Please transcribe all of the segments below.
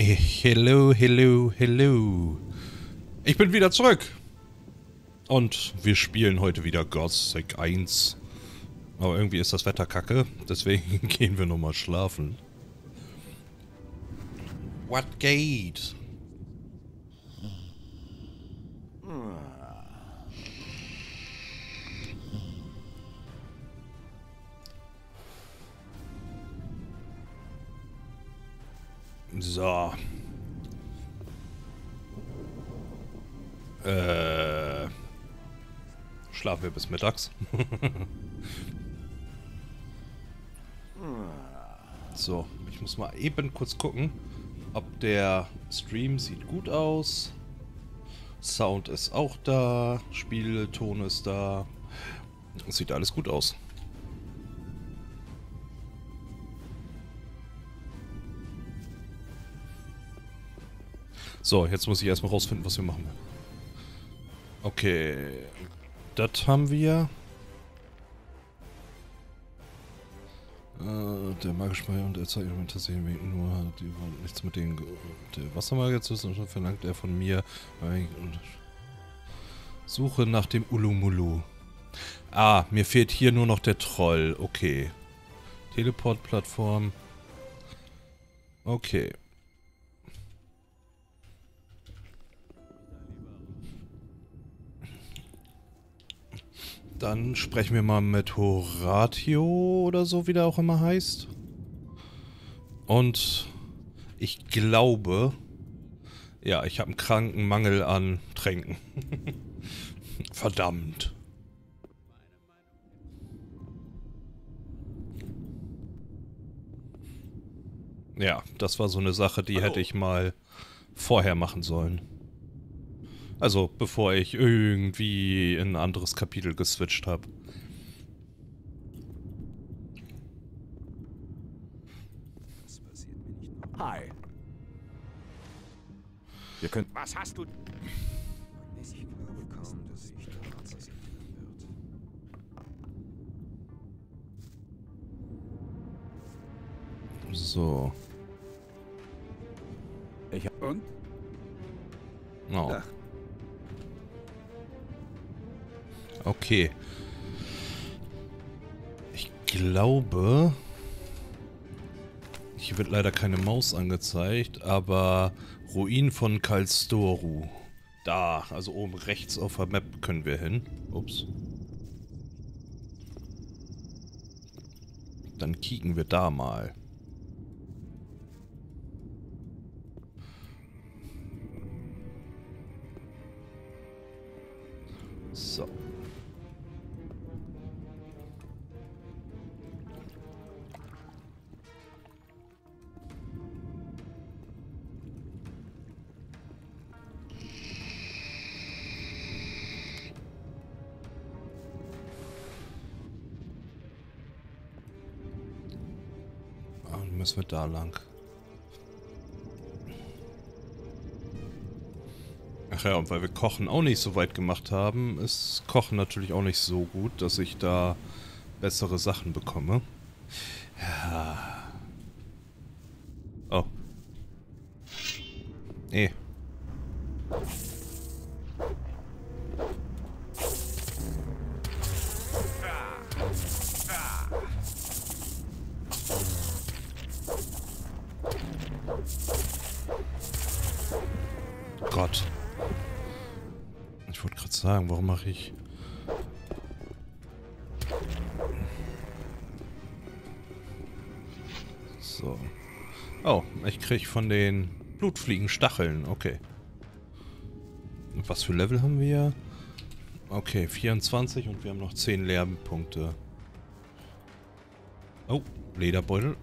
Hello, hello, hello. Ich bin wieder zurück. Und wir spielen heute wieder Gothic 1. Aber irgendwie ist das Wetter kacke, deswegen gehen wir nochmal schlafen. What geht? So. Äh. Schlafen wir bis mittags. so, ich muss mal eben kurz gucken, ob der Stream sieht gut aus. Sound ist auch da, Spielton ist da. Sieht alles gut aus. So, jetzt muss ich erstmal rausfinden, was wir machen. Okay. Das haben wir. Äh, der Magischmeier und der Zeichen tatsächlich nur, die wollen nichts mit. Der Wassermagier zu wissen, verlangt er von mir. Suche nach dem Ulumulu. Ah, mir fehlt hier nur noch der Troll. Okay. Teleport-Plattform. Okay. Dann sprechen wir mal mit Horatio oder so, wie der auch immer heißt. Und ich glaube, ja, ich habe einen kranken Mangel an Tränken. Verdammt. Ja, das war so eine Sache, die Hallo. hätte ich mal vorher machen sollen. Also bevor ich irgendwie in ein anderes Kapitel geswitcht habe. Hi. Wir können. Was hast du? So. Ich und? Oh. Ach, Okay. Ich glaube... Hier wird leider keine Maus angezeigt, aber Ruin von Kalstoru. Da, also oben rechts auf der Map können wir hin. Ups. Dann kicken wir da mal. So. Müssen wir da lang. Ach ja, und weil wir Kochen auch nicht so weit gemacht haben, ist Kochen natürlich auch nicht so gut, dass ich da bessere Sachen bekomme. Ja. Oh. Nee. Ich... So. Oh, ich kriege von den Blutfliegen Stacheln. Okay. Was für Level haben wir? Okay, 24 und wir haben noch 10 Lärmpunkte. Oh, Lederbeutel.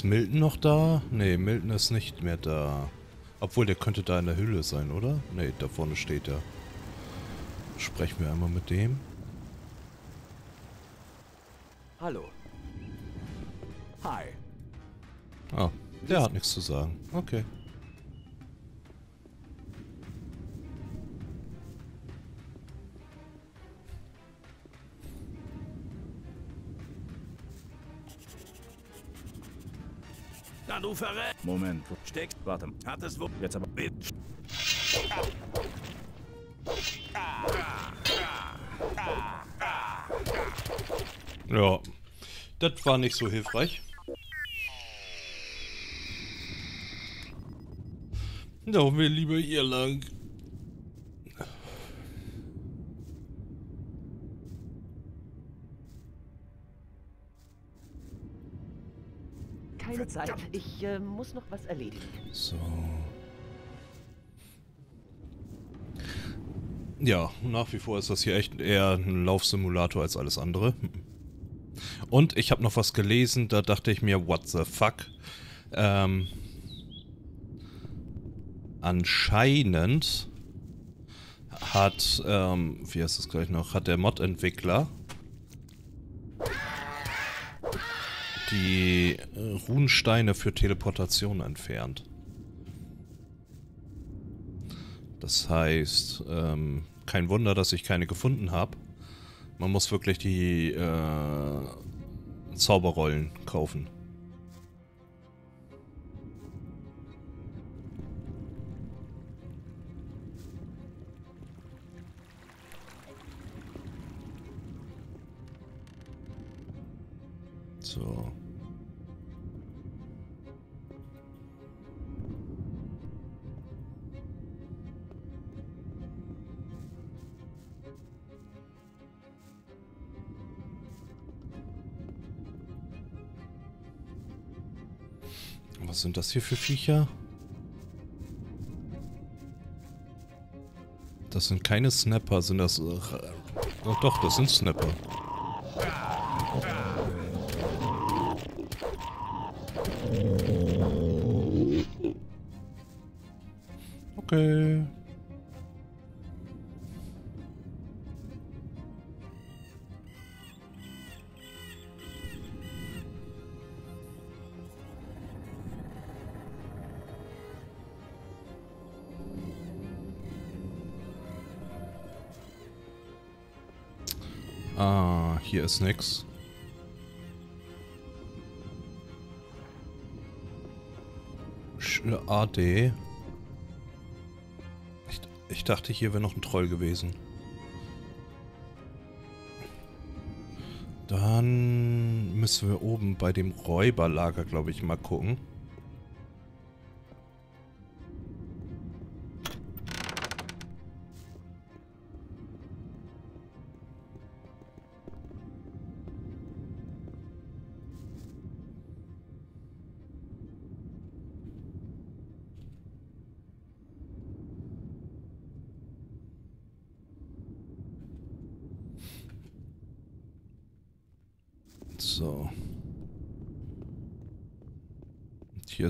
Ist Milton noch da? Ne, Milton ist nicht mehr da. Obwohl, der könnte da in der Hülle sein, oder? Ne, da vorne steht er. Sprechen wir einmal mit dem. Hallo. Hi. Ah, der hat nichts zu sagen. Okay. Du verrät. Moment. Steck. Warte. Hat es wo. Jetzt aber. Ja, das war nicht so hilfreich. Laufen wir lieber hier lang. Äh, muss noch was erledigen. So. Ja, nach wie vor ist das hier echt eher ein Laufsimulator als alles andere. Und ich habe noch was gelesen, da dachte ich mir, what the fuck? Ähm, anscheinend hat, ähm, wie heißt das gleich noch, hat der Mod-Entwickler die äh, Runensteine für Teleportation entfernt. Das heißt, ähm, kein Wunder, dass ich keine gefunden habe. Man muss wirklich die äh, Zauberrollen kaufen. So. Was sind das hier für Viecher? Das sind keine Snapper, sind das... Oh doch, das sind Snapper. Okay. Hier ist. Sch AD. Ich, ich dachte, hier wäre noch ein Troll gewesen. Dann müssen wir oben bei dem Räuberlager, glaube ich, mal gucken.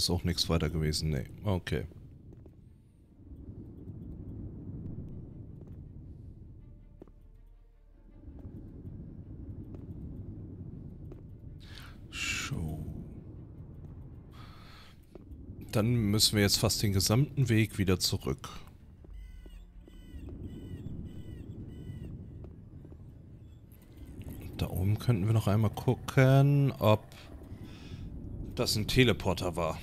Ist auch nichts weiter gewesen. Nee. Okay. So. Dann müssen wir jetzt fast den gesamten Weg wieder zurück. Da oben könnten wir noch einmal gucken, ob das ein Teleporter war.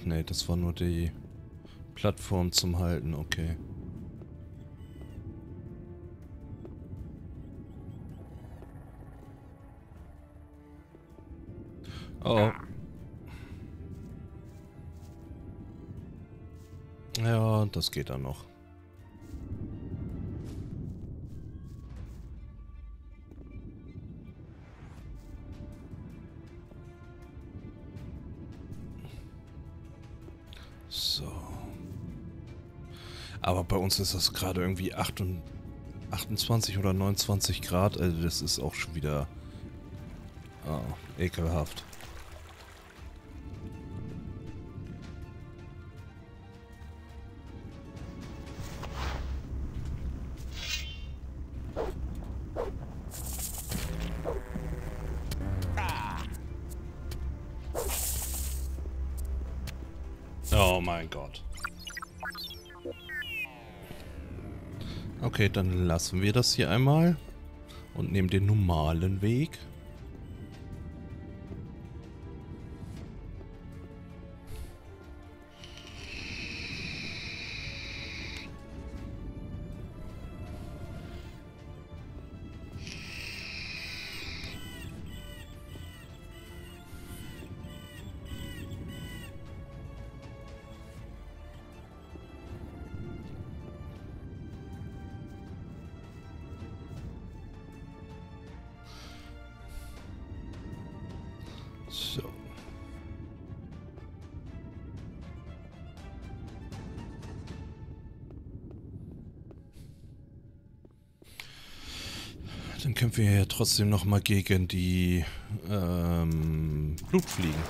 Ach nee, das war nur die Plattform zum Halten, okay. Oh. Ja, das geht dann noch. Uns ist das gerade irgendwie 8 und 28 oder 29 Grad. Also das ist auch schon wieder ah, ekelhaft. Lassen wir das hier einmal und nehmen den normalen Weg. Trotzdem noch mal gegen die ähm, Blutfliegen.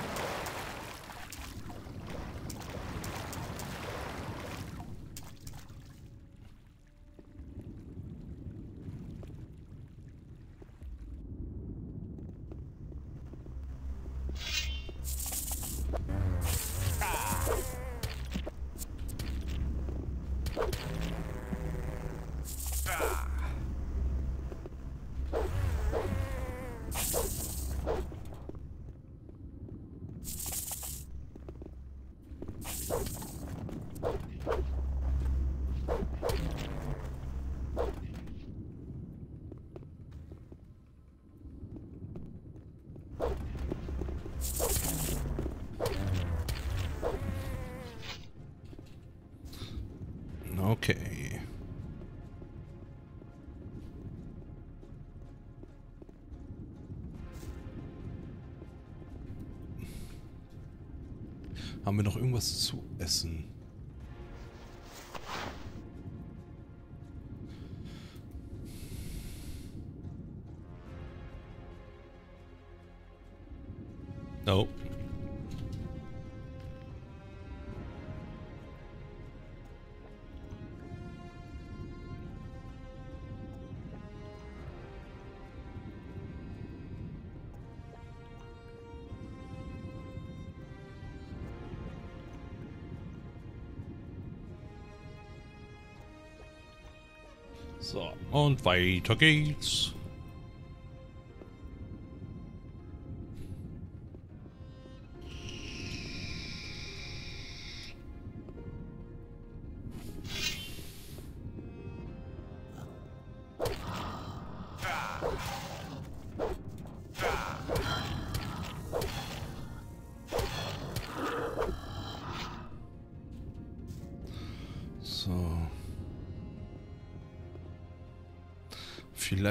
So, und weiter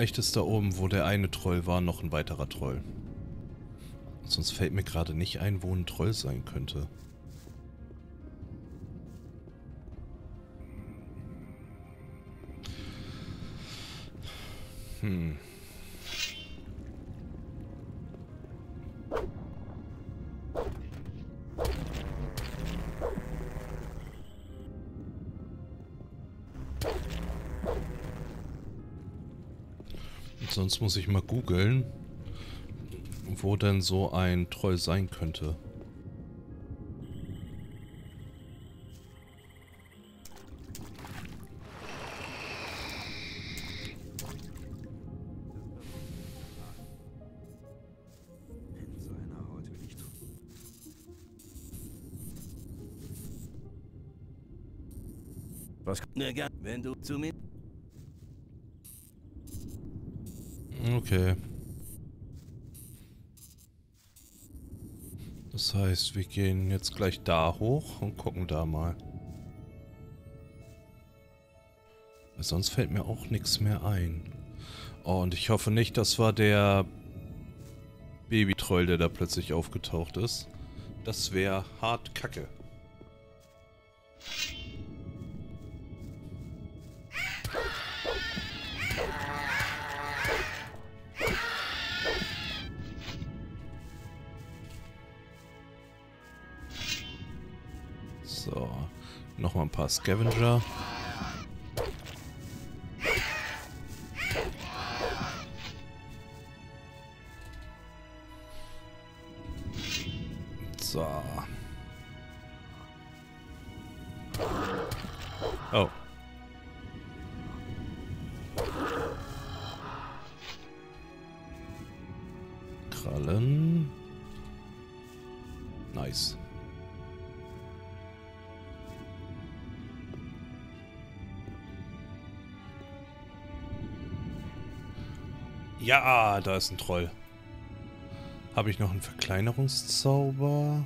Vielleicht ist da oben, wo der eine Troll war, noch ein weiterer Troll. Sonst fällt mir gerade nicht ein, wo ein Troll sein könnte. Hm. Muss ich mal googeln, wo denn so ein Troll sein könnte. Was? Wenn du zu mir. Okay. Das wir gehen jetzt gleich da hoch und gucken da mal. Sonst fällt mir auch nichts mehr ein. Oh, und ich hoffe nicht, das war der Babytroll, der da plötzlich aufgetaucht ist. Das wäre hart kacke. Scavenger. Ja, da ist ein Troll. Habe ich noch einen Verkleinerungszauber?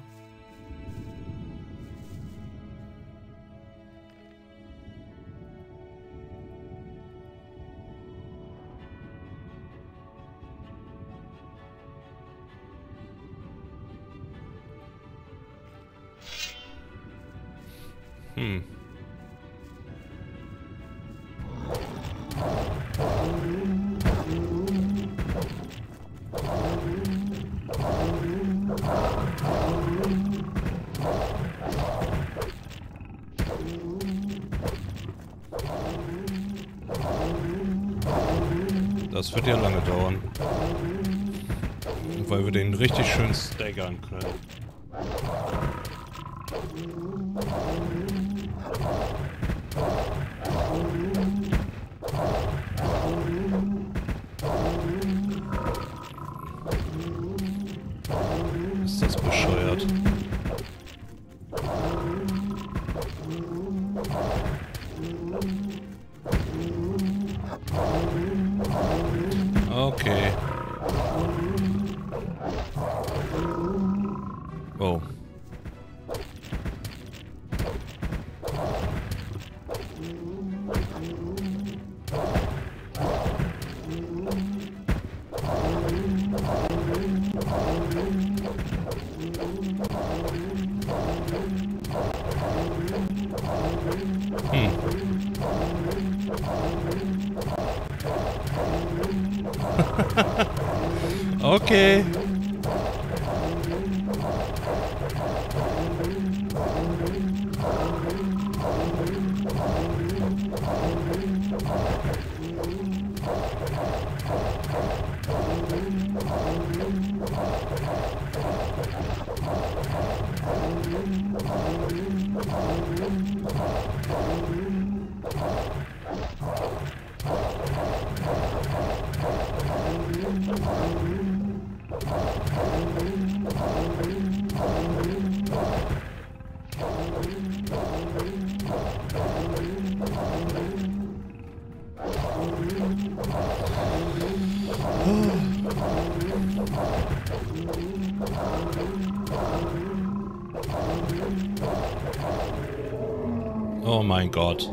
Gott.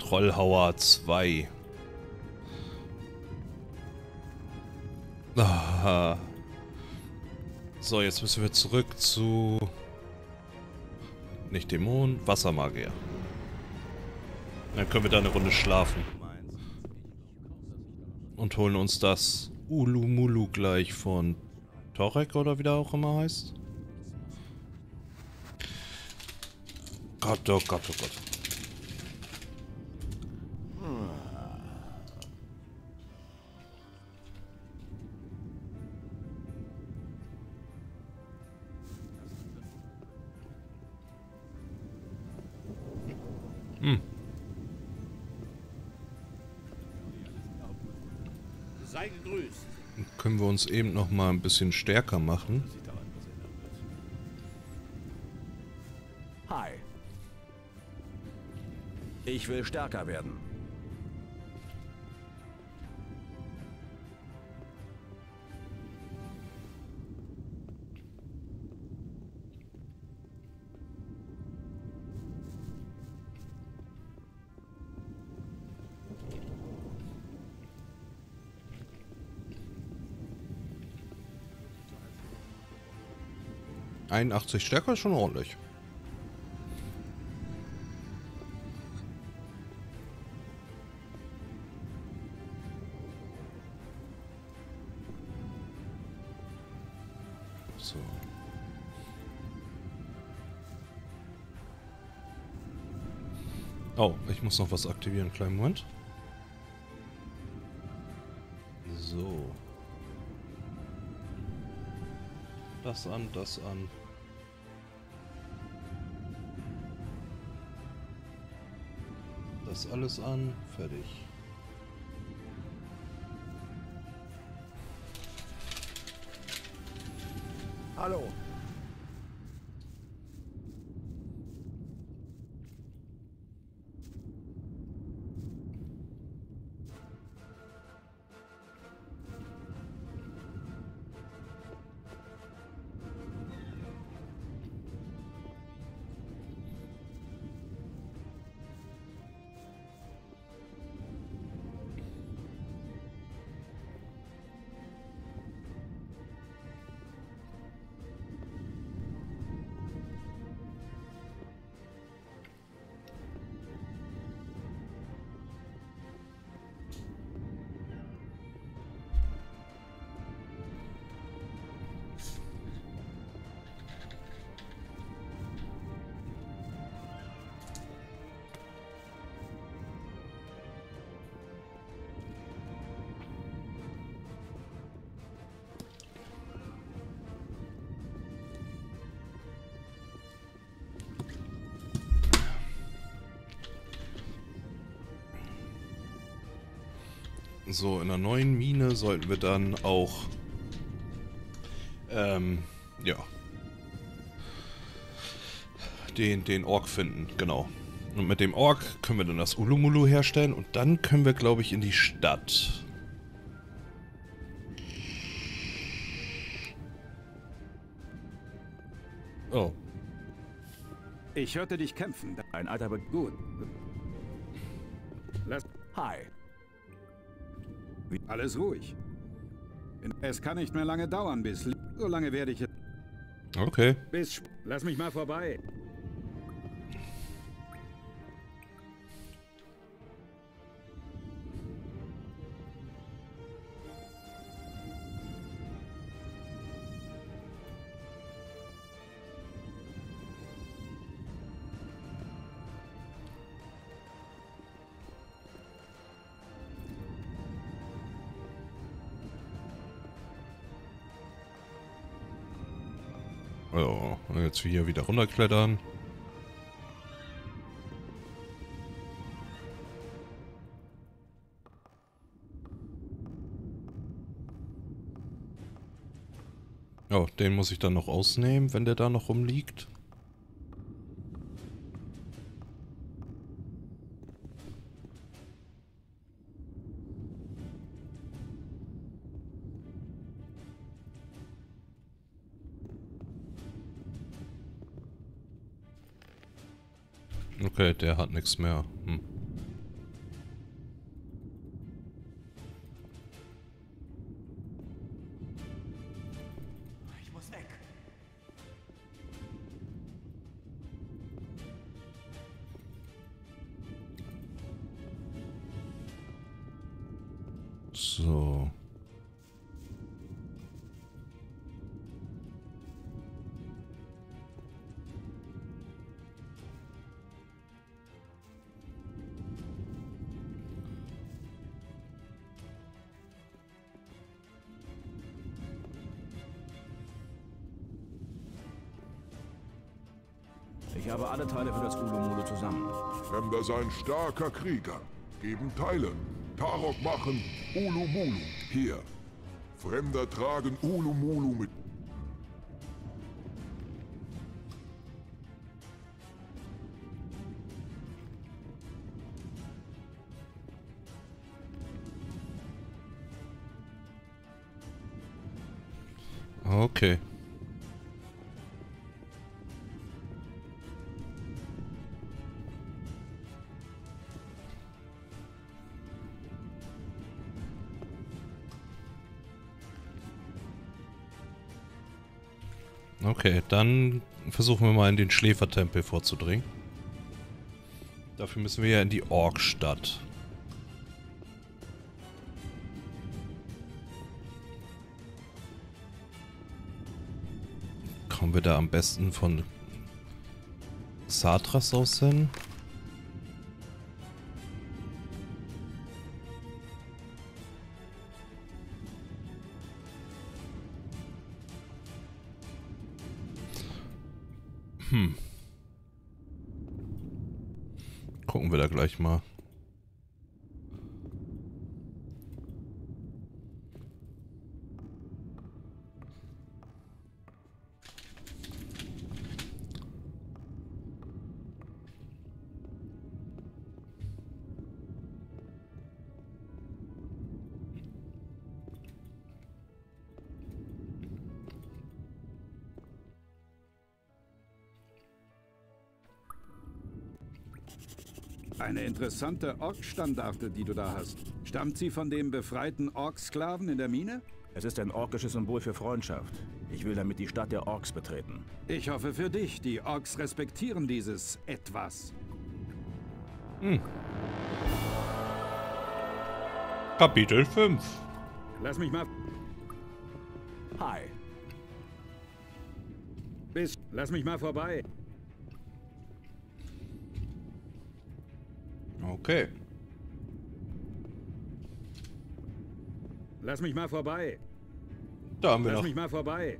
Trollhauer 2. Ah. So, jetzt müssen wir zurück zu... Nicht Dämon, Wassermagier. Dann können wir da eine Runde schlafen. Und holen uns das Ulumulu gleich von Torek oder wie der auch immer heißt. Gott, oh Gott, oh Gott. Hm. Sei gegrüßt. Können wir uns eben noch mal ein bisschen stärker machen. Ich will stärker werden. 81 stärker ist schon ordentlich. Oh, ich muss noch was aktivieren. Kleinen Moment. So. Das an, das an. Das alles an. Fertig. Hallo, So, in der neuen Mine sollten wir dann auch, ähm, ja, den, den Ork finden, genau. Und mit dem Ork können wir dann das Ulumulu herstellen und dann können wir, glaube ich, in die Stadt. Oh, Ich hörte dich kämpfen. Ein alter Be Gut. Lass. Hi. Alles ruhig. Es kann nicht mehr lange dauern, bis. So lange werde ich. okay. Bis. Lass mich mal vorbei. Jetzt hier wieder runterklettern. Ja, den muss ich dann noch ausnehmen, wenn der da noch rumliegt. Der hat nichts mehr. Hm. Sein starker Krieger. Geben Teile. Tarok machen Ulumulu. Hier. Fremder tragen Ulumulu mit. Dann versuchen wir mal in den Schläfertempel vorzudringen. Dafür müssen wir ja in die Orkstadt. Kommen wir da am besten von Satras aus hin? Interessante Ork-Standarte, die du da hast. Stammt sie von dem befreiten Ork-Sklaven in der Mine? Es ist ein orkisches Symbol für Freundschaft. Ich will damit die Stadt der Orks betreten. Ich hoffe für dich, die Orks respektieren dieses Etwas. Kapitel 5. Lass mich mal... Hi. Bis... Lass mich mal vorbei. Okay. Lass mich mal vorbei. Da haben wir Lass noch mich mal vorbei.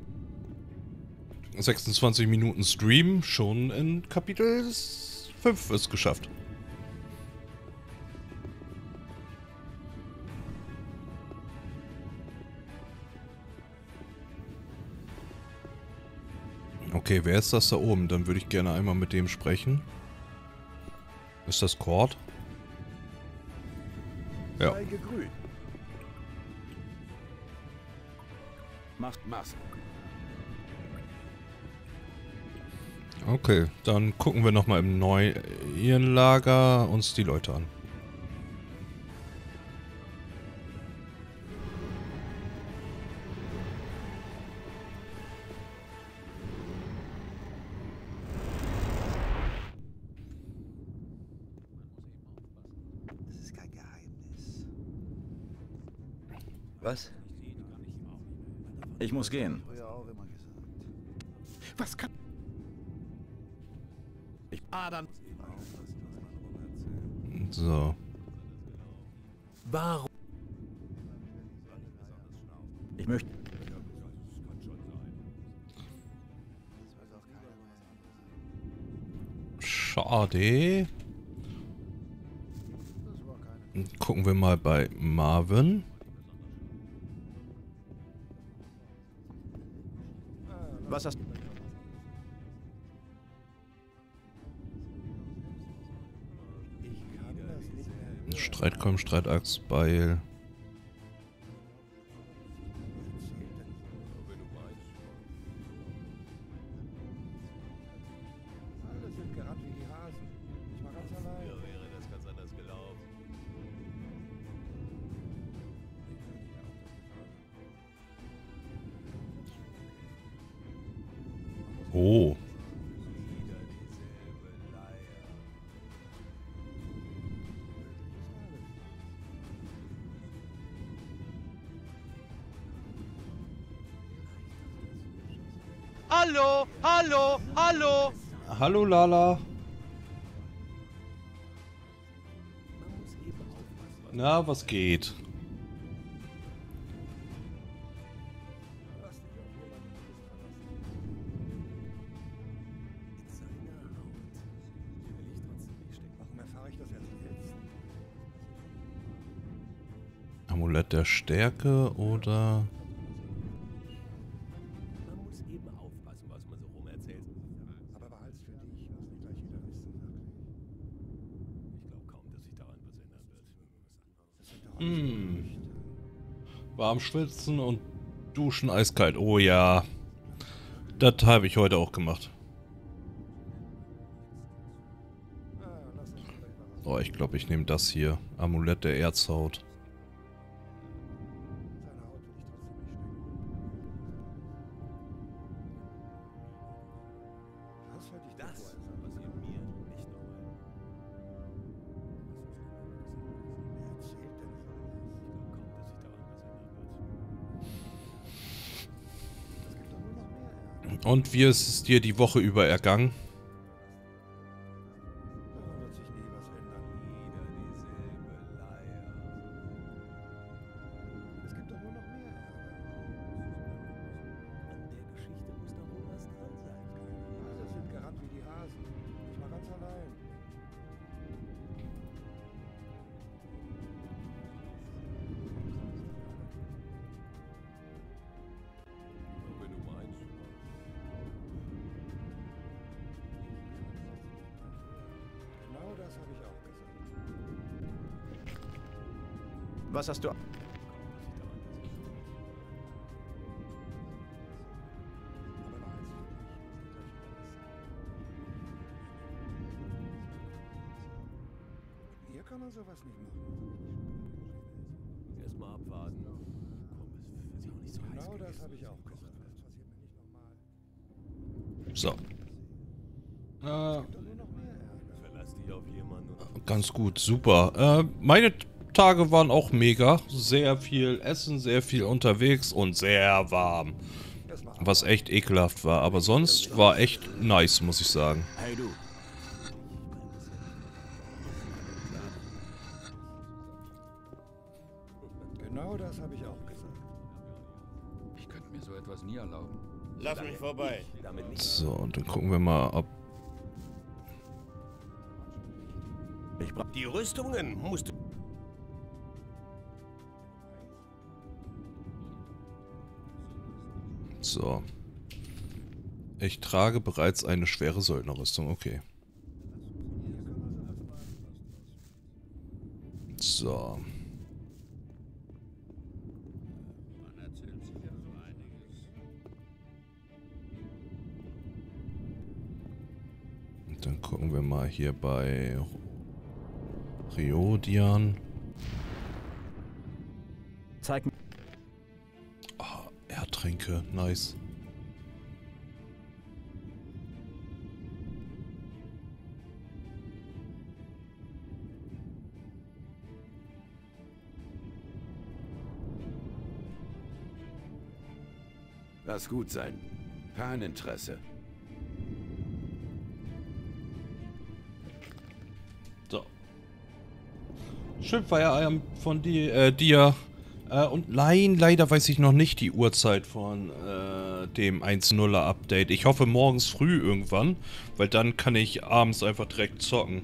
26 Minuten Stream. Schon in Kapitel 5 ist geschafft. Okay, wer ist das da oben? Dann würde ich gerne einmal mit dem sprechen. Ist das Cord? Ja. Macht Mass. Okay, dann gucken wir nochmal im neuen Lager uns die Leute an. Ich muss gehen. Was kann... Ich... Ah, dann... So. Warum? Ich möchte. Schade. Gucken wir mal bei Marvin. Was hast Streitkolben, Streitachs, Beil. Hallo. Lala. Na, was geht? Amulett der Stärke oder... Warm schwitzen und duschen eiskalt. Oh ja. Das habe ich heute auch gemacht. Oh, ich glaube, ich nehme das hier. Amulett der Erzhaut. Und wie ist es dir die Woche über ergangen? Was hast du. Wissen. kann man sowas nicht machen. Erstmal abwarten. Komm, es ist ja auch nicht so heiß Genau das habe ich auch gesagt. Das passiert mir nicht nochmal. So. Äh, ganz gut, super. Äh, meine Tage waren auch mega. Sehr viel Essen, sehr viel unterwegs und sehr warm. Was echt ekelhaft war. Aber sonst war echt nice, muss ich sagen. Hey du, Genau das habe ich auch gesagt. Ich könnte mir so etwas nie erlauben. Lass mich vorbei. So, und dann gucken wir mal, ob... ich brauch... Die Rüstungen musst du. So. Ich trage bereits eine schwere Söldnerrüstung, okay. So. Dann gucken wir mal hier bei Riodian. Erdtränke, nice. Lass gut sein. Kein Interesse. So. Schön Feierabend von dir, äh, dir. Äh, und nein, leider weiß ich noch nicht die Uhrzeit von äh, dem 1.0er Update. Ich hoffe morgens früh irgendwann, weil dann kann ich abends einfach direkt zocken.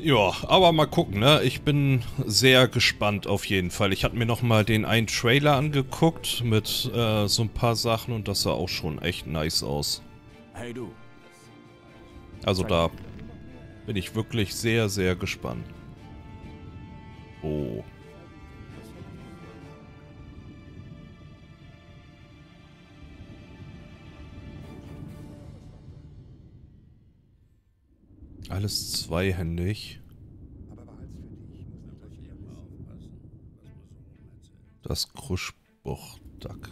Ja, aber mal gucken, ne? Ich bin sehr gespannt auf jeden Fall. Ich hatte mir noch mal den einen Trailer angeguckt mit äh, so ein paar Sachen und das sah auch schon echt nice aus. Hey du, Also da bin ich wirklich sehr, sehr gespannt. Oh. Alles zweihändig. Das Kruschbuchdack.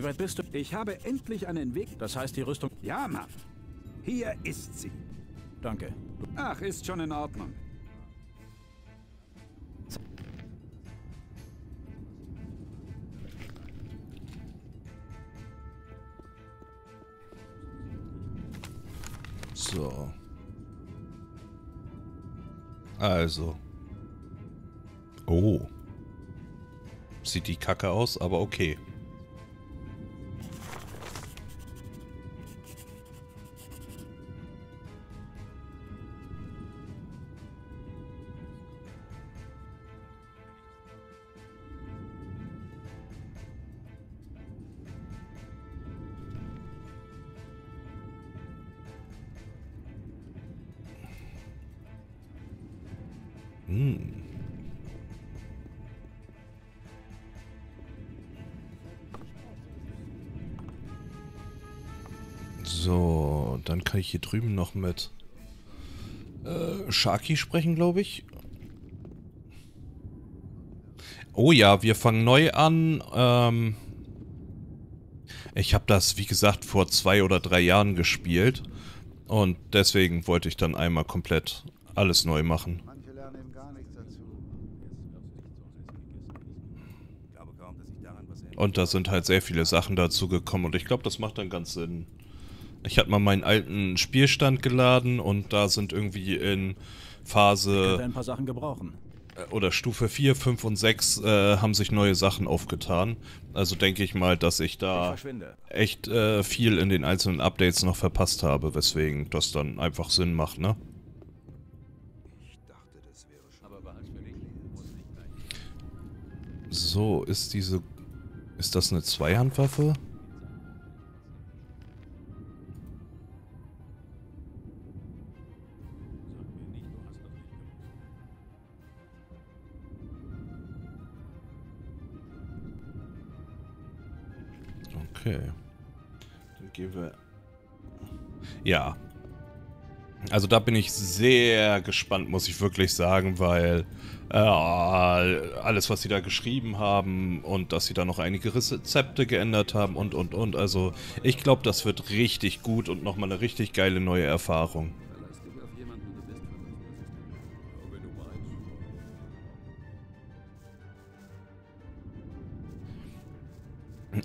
Wie weit bist du? Ich habe endlich einen Weg. Das heißt, die Rüstung... Ja, Mann. Hier ist sie. Danke. Ach, ist schon in Ordnung. So. Also. Oh. Sieht die Kacke aus, aber okay. Drüben noch mit äh, Sharky sprechen, glaube ich. Oh ja, wir fangen neu an. Ähm, ich habe das, wie gesagt, vor zwei oder drei Jahren gespielt. Und deswegen wollte ich dann einmal komplett alles neu machen. Und da sind halt sehr viele Sachen dazu gekommen und ich glaube, das macht dann ganz Sinn. Ich hatte mal meinen alten Spielstand geladen und da sind irgendwie in Phase ein paar Sachen gebrauchen. äh, oder Stufe 4, 5 und 6 äh, haben sich neue Sachen aufgetan. Also denke ich mal, dass ich Ich da verschwinde. echt äh, viel in den einzelnen Updates noch verpasst habe, weswegen das dann einfach Sinn macht, ne? So, ist diese... Ist das eine Zweihandwaffe? Okay. Dann gehen wir... Ja. Also da bin ich sehr gespannt, muss ich wirklich sagen, weil äh, alles, was sie da geschrieben haben und dass sie da noch einige Rezepte geändert haben und, und, und. Also ich glaube, das wird richtig gut und nochmal eine richtig geile neue Erfahrung.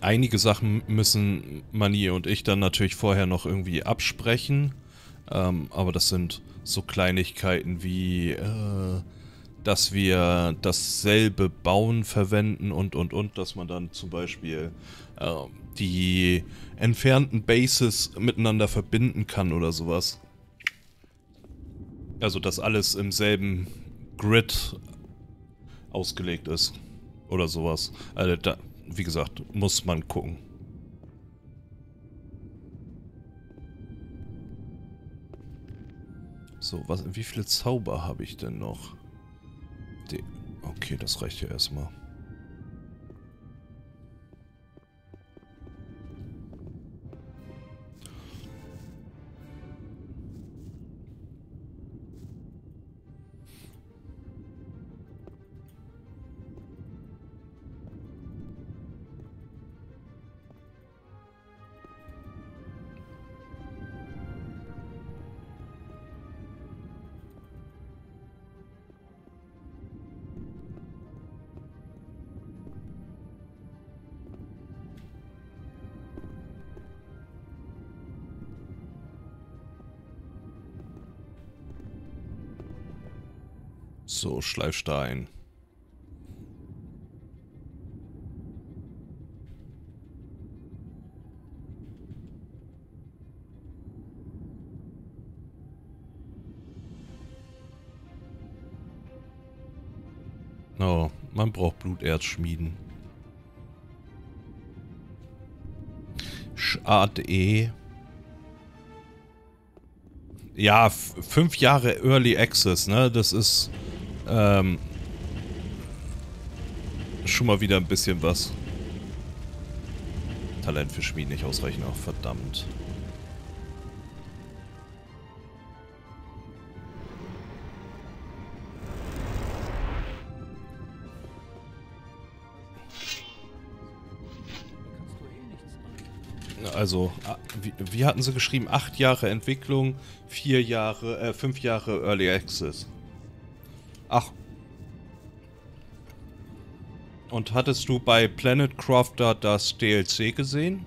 Einige Sachen müssen Mani und ich dann natürlich vorher noch irgendwie absprechen. Ähm, aber das sind so Kleinigkeiten wie, äh, dass wir dasselbe Bauen verwenden und und und, dass man dann zum Beispiel äh, die entfernten Bases miteinander verbinden kann oder sowas. Also, dass alles im selben Grid ausgelegt ist. Oder sowas. Also, da, wie gesagt, muss man gucken. So, was, wie viele Zauber habe ich denn noch? Die, okay, das reicht ja erstmal. So, Schleifstein. Oh, man braucht Bluterz schmieden. Schade. Ja, fünf Jahre Early Access, ne? Das ist ähm, schon mal wieder ein bisschen was. Talent für Schmieden nicht ausreichend, auch verdammt. Also, ah, wie, wie hatten sie geschrieben? Acht Jahre Entwicklung, vier Jahre, äh, fünf Jahre Early Access. Ach. Und hattest du bei Planet Crafter das DLC gesehen?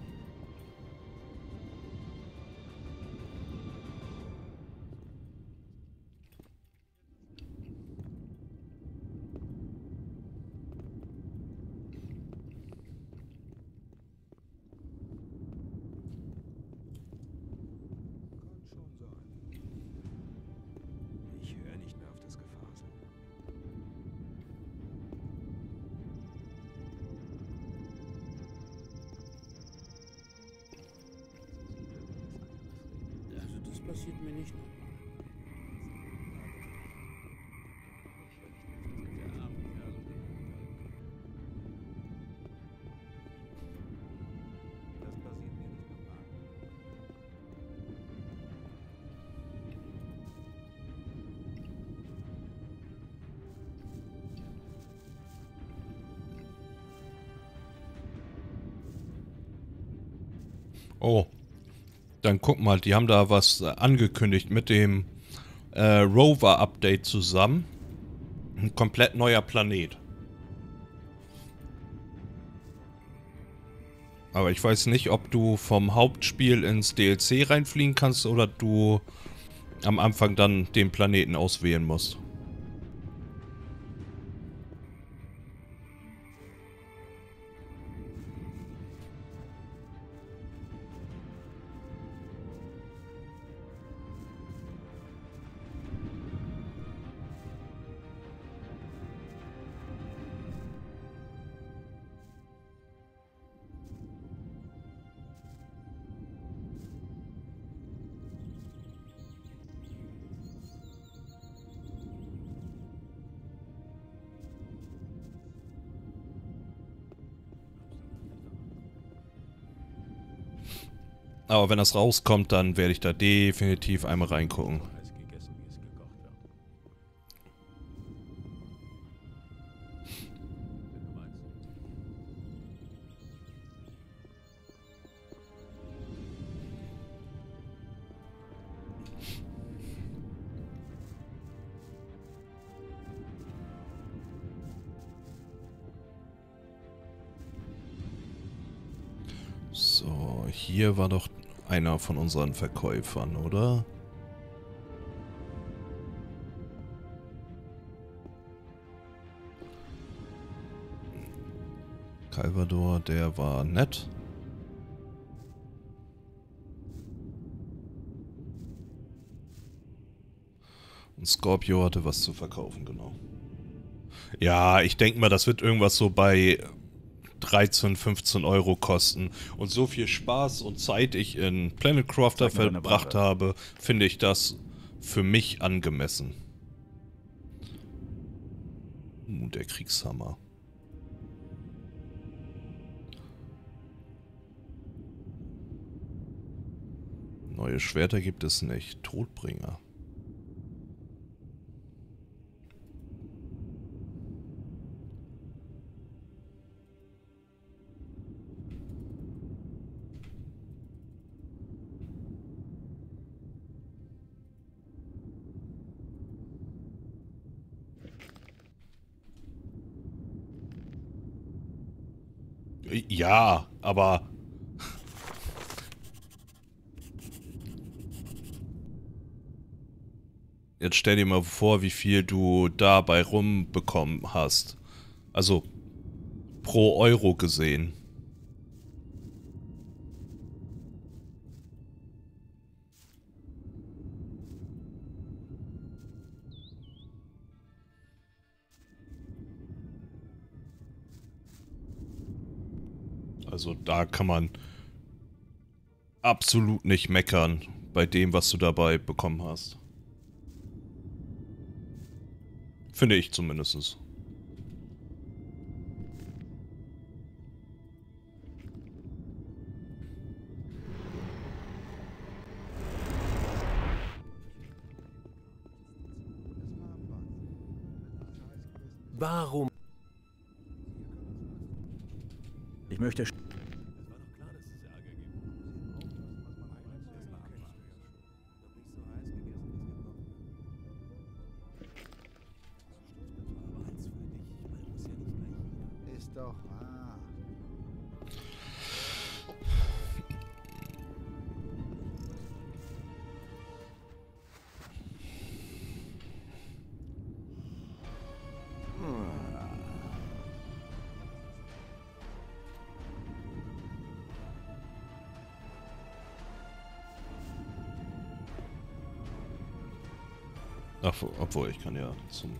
Dann guck mal, die haben da was äh, angekündigt mit dem äh, Rover-Update zusammen. Ein komplett neuer Planet. Aber ich weiß nicht, ob du vom Hauptspiel ins DLC reinfliegen kannst oder du am Anfang dann den Planeten auswählen musst. Aber wenn das rauskommt, dann werde ich da definitiv einmal reingucken. Von unseren Verkäufern, oder? Calvador, der war nett. Und Scorpio hatte was zu verkaufen, genau. Ja, ich denke mal, das wird irgendwas so bei 13, 15 Euro kosten. Und so viel Spaß und Zeit ich in Planet Crafter verbracht habe, finde ich das für mich angemessen. Uh, der Kriegshammer. Neue Schwerter gibt es nicht. Todbringer. Ja, aber jetzt stell dir mal vor, wie viel du dabei rumbekommen hast. Also pro Euro gesehen. Also da kann man absolut nicht meckern bei dem, was du dabei bekommen hast. Finde ich zumindest. Obwohl, ich kann ja zum...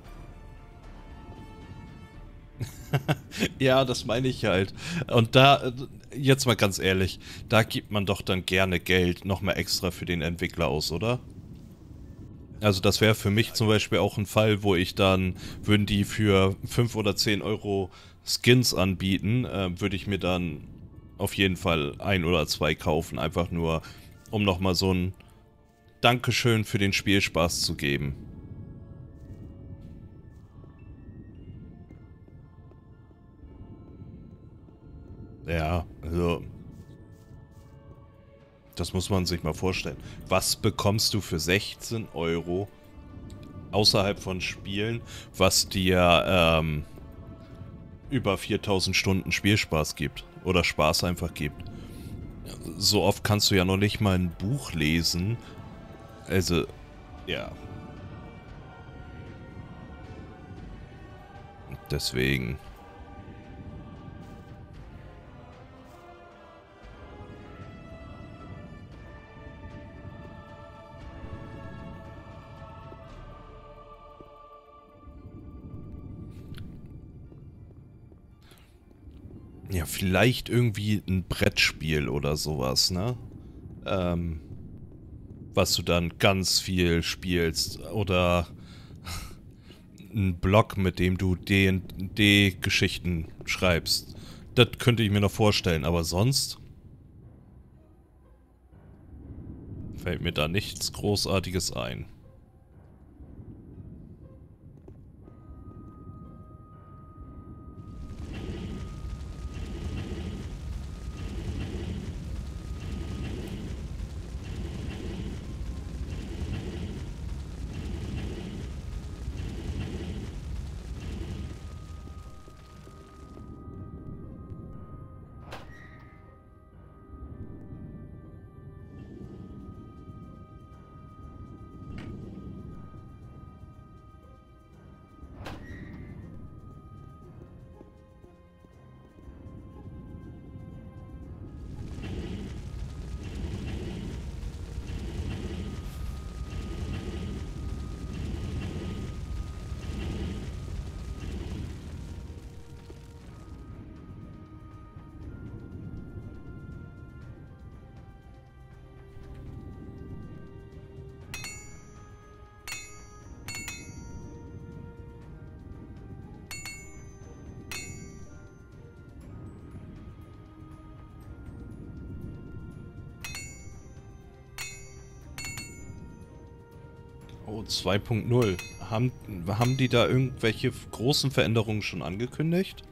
ja, das meine ich halt. Und da, jetzt mal ganz ehrlich, da gibt man doch dann gerne Geld noch mal extra für den Entwickler aus, oder? Also das wäre für mich zum Beispiel auch ein Fall, wo ich dann, würden die für 5 oder 10 Euro Skins anbieten, äh, würde ich mir dann auf jeden Fall ein oder zwei kaufen, einfach nur, um noch mal so ein Dankeschön für den Spielspaß zu geben. Das muss man sich mal vorstellen. Was bekommst du für 16 Euro außerhalb von Spielen, was dir ähm, über 4000 Stunden Spielspaß gibt. Oder Spaß einfach gibt. So oft kannst du ja noch nicht mal ein Buch lesen. Also, ja. Deswegen. Vielleicht irgendwie ein Brettspiel oder sowas, ne? Ähm, was du dann ganz viel spielst. Oder ein Blog, mit dem du D&D-Geschichten schreibst. Das könnte ich mir noch vorstellen, aber sonst fällt mir da nichts Großartiges ein. 2.0. Haben, haben die da irgendwelche großen Veränderungen schon angekündigt?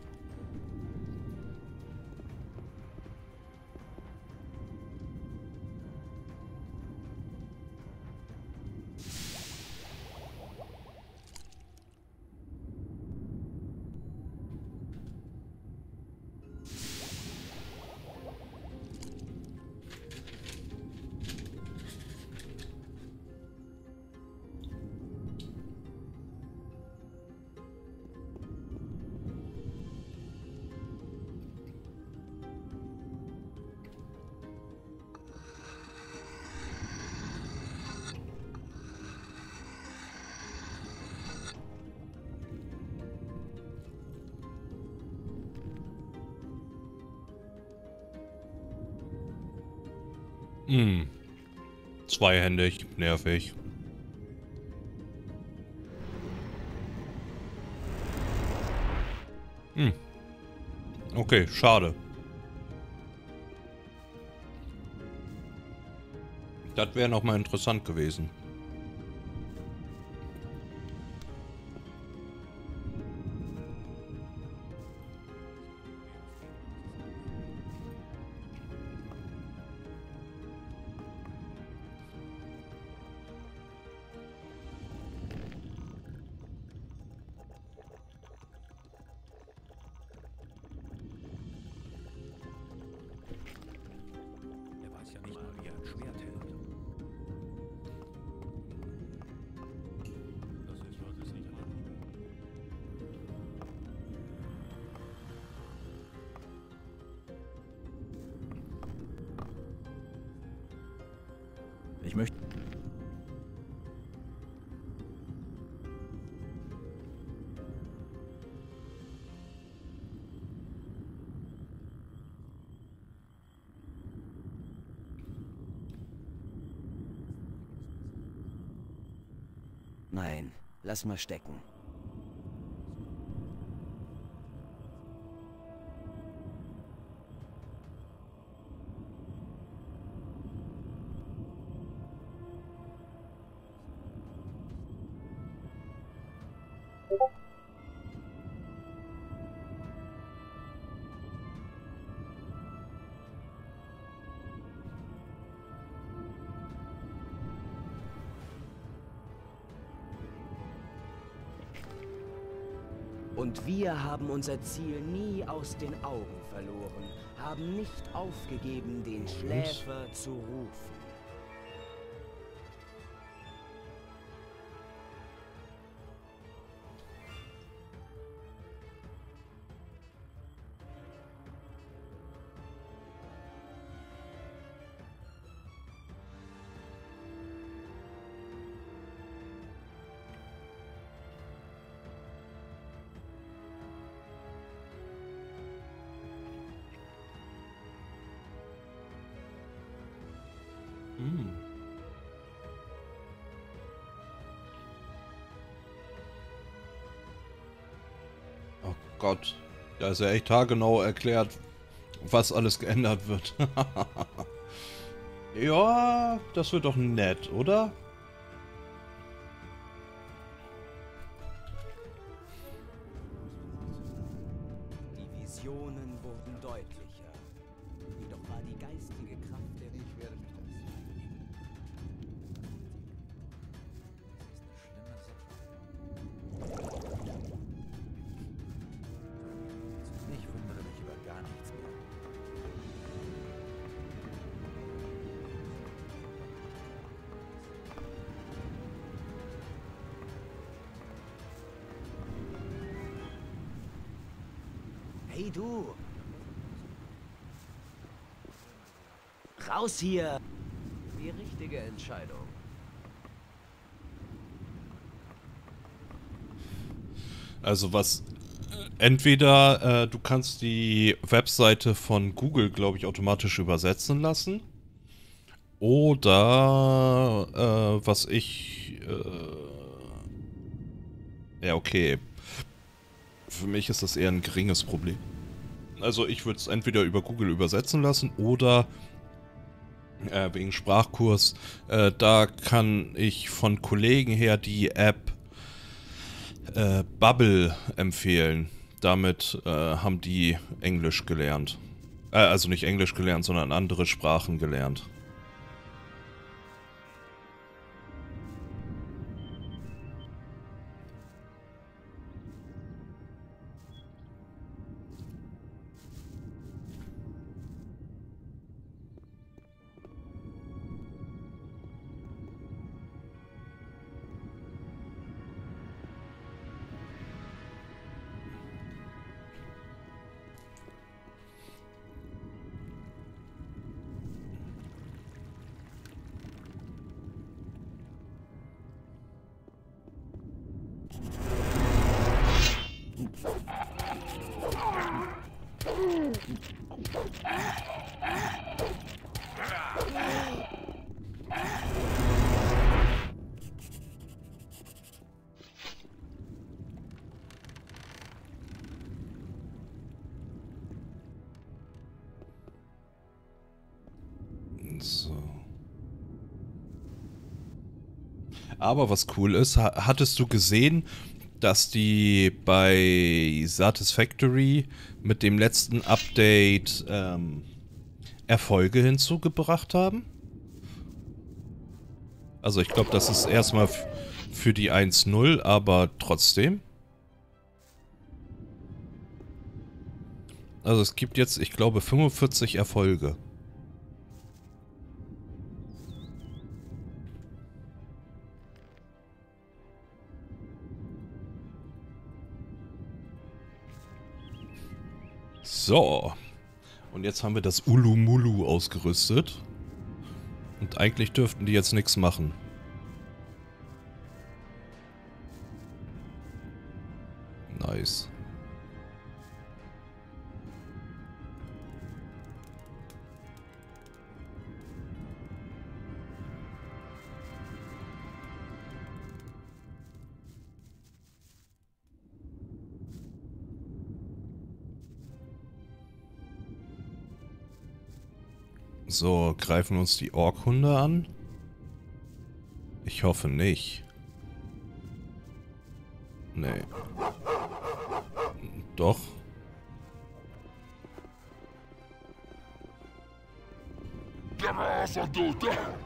Schade. Das wäre noch mal interessant gewesen. Nein, lass mal stecken. Wir haben unser Ziel nie aus den Augen verloren, haben nicht aufgegeben, den Schläfer zu rufen. Gott. Da ist ja echt haargenau erklärt, was alles geändert wird. ja, das wird doch nett, oder? Raus hier! Die richtige Entscheidung. Also was entweder äh, du kannst die Webseite von Google, glaube ich, automatisch übersetzen lassen. Oder äh, was ich... Äh, ja, okay. Für mich ist das eher ein geringes Problem. Also ich würde es entweder über Google übersetzen lassen oder äh, wegen Sprachkurs. Äh, da kann ich von Kollegen her die App äh, Bubble empfehlen. Damit äh, haben die Englisch gelernt. Äh, also nicht Englisch gelernt, sondern andere Sprachen gelernt. Aber was cool ist, ha hattest du gesehen, dass die bei Satisfactory mit dem letzten Update ähm, Erfolge hinzugebracht haben? Also ich glaube, das ist erstmal für die 1.0, aber trotzdem. Also es gibt jetzt, ich glaube, 45 Erfolge. So. Und jetzt haben wir das Ulumulu ausgerüstet. Und eigentlich dürften die jetzt nichts machen. Greifen uns die Orkhunde an? Ich hoffe nicht. Nee. Doch. Verdammt.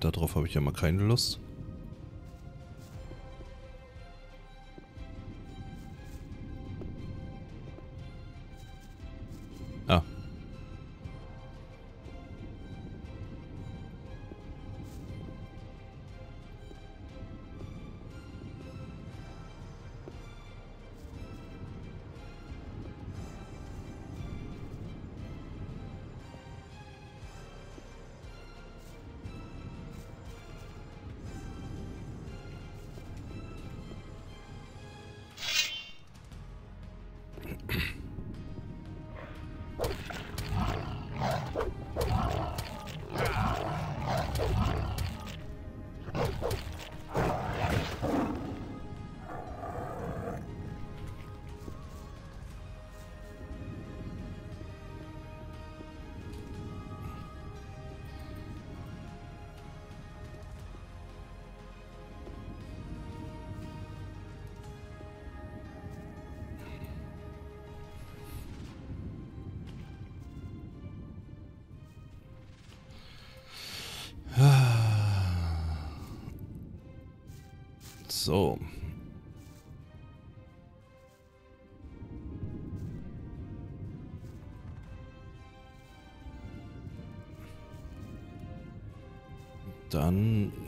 Darauf habe ich ja mal keine Lust.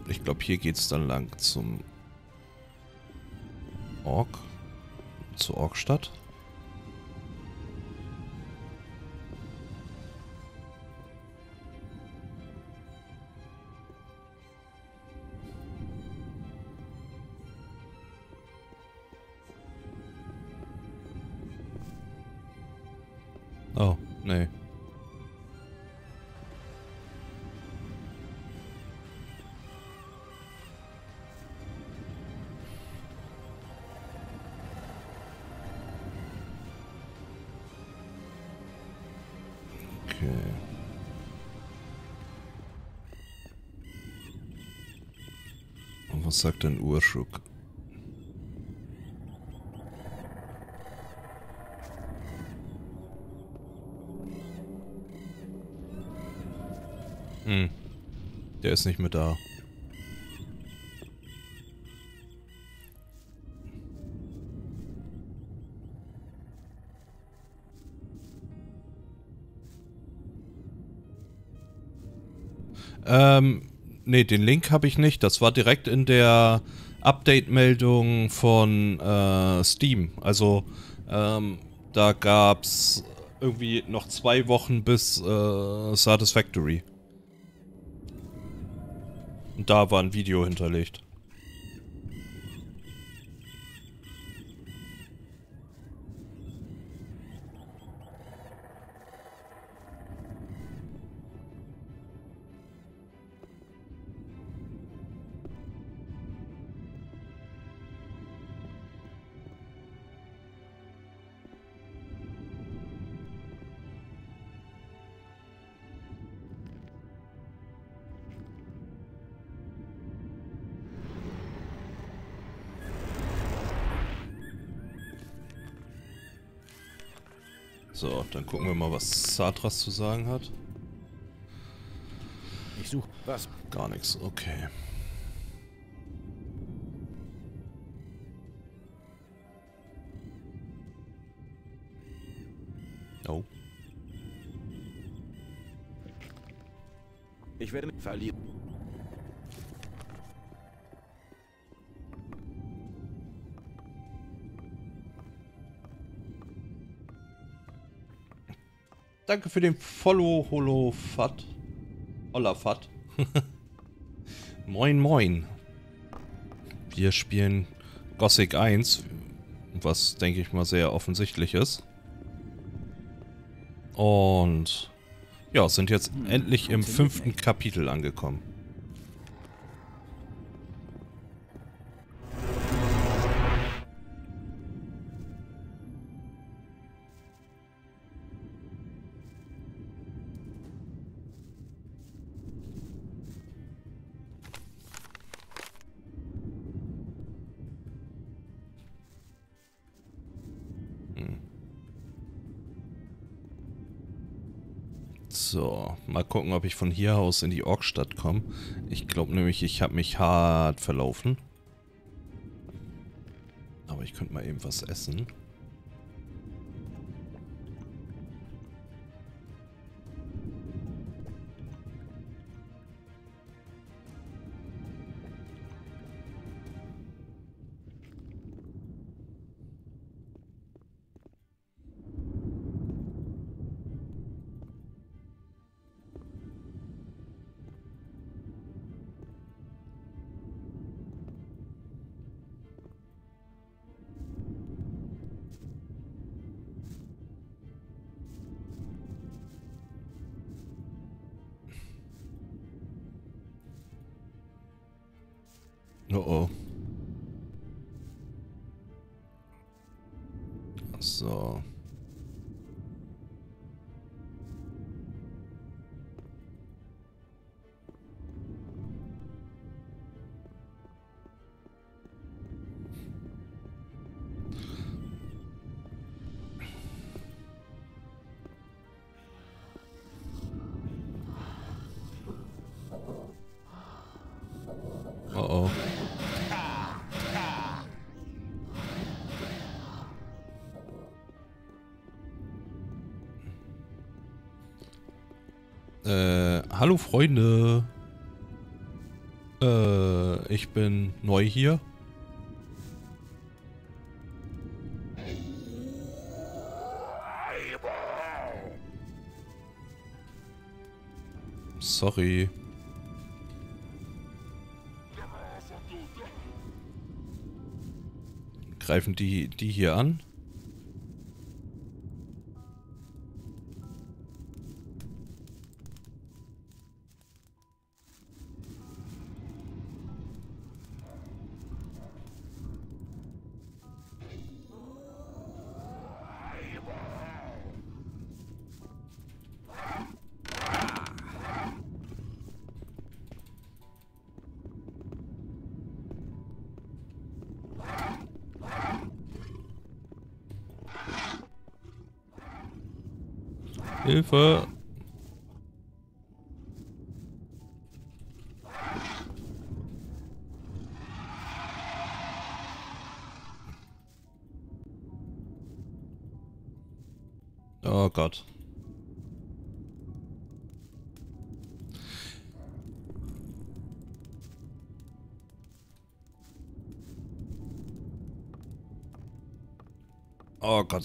Ich glaube, hier geht es dann lang zum Ork, zur Orkstadt. Oh, nee. Sagt denn Urschuk? Hm. Der ist nicht mehr da. Ähm, nee, den Link habe ich nicht. Das war direkt in der Update-Meldung von äh, Steam. Also, ähm, da gab's irgendwie noch zwei Wochen bis äh, Satisfactory. Und da war ein Video hinterlegt. Was Satras zu sagen hat. Ich suche was. Gar nichts, okay. Oh. Ich werde verlieren. Danke für den Follow, Holo, Fat. Olafat. moin, moin. Wir spielen Gothic 1, was denke ich mal sehr offensichtlich ist. Und ja, sind jetzt hm, endlich im fünften. Kapitel angekommen. Gucken, ob ich von hier aus in die Orkstadt komme. Ich glaube nämlich, ich habe mich hart verlaufen. Aber ich könnte mal eben was essen. Freunde. Äh, ich bin neu hier. Sorry. Greifen die die hier an?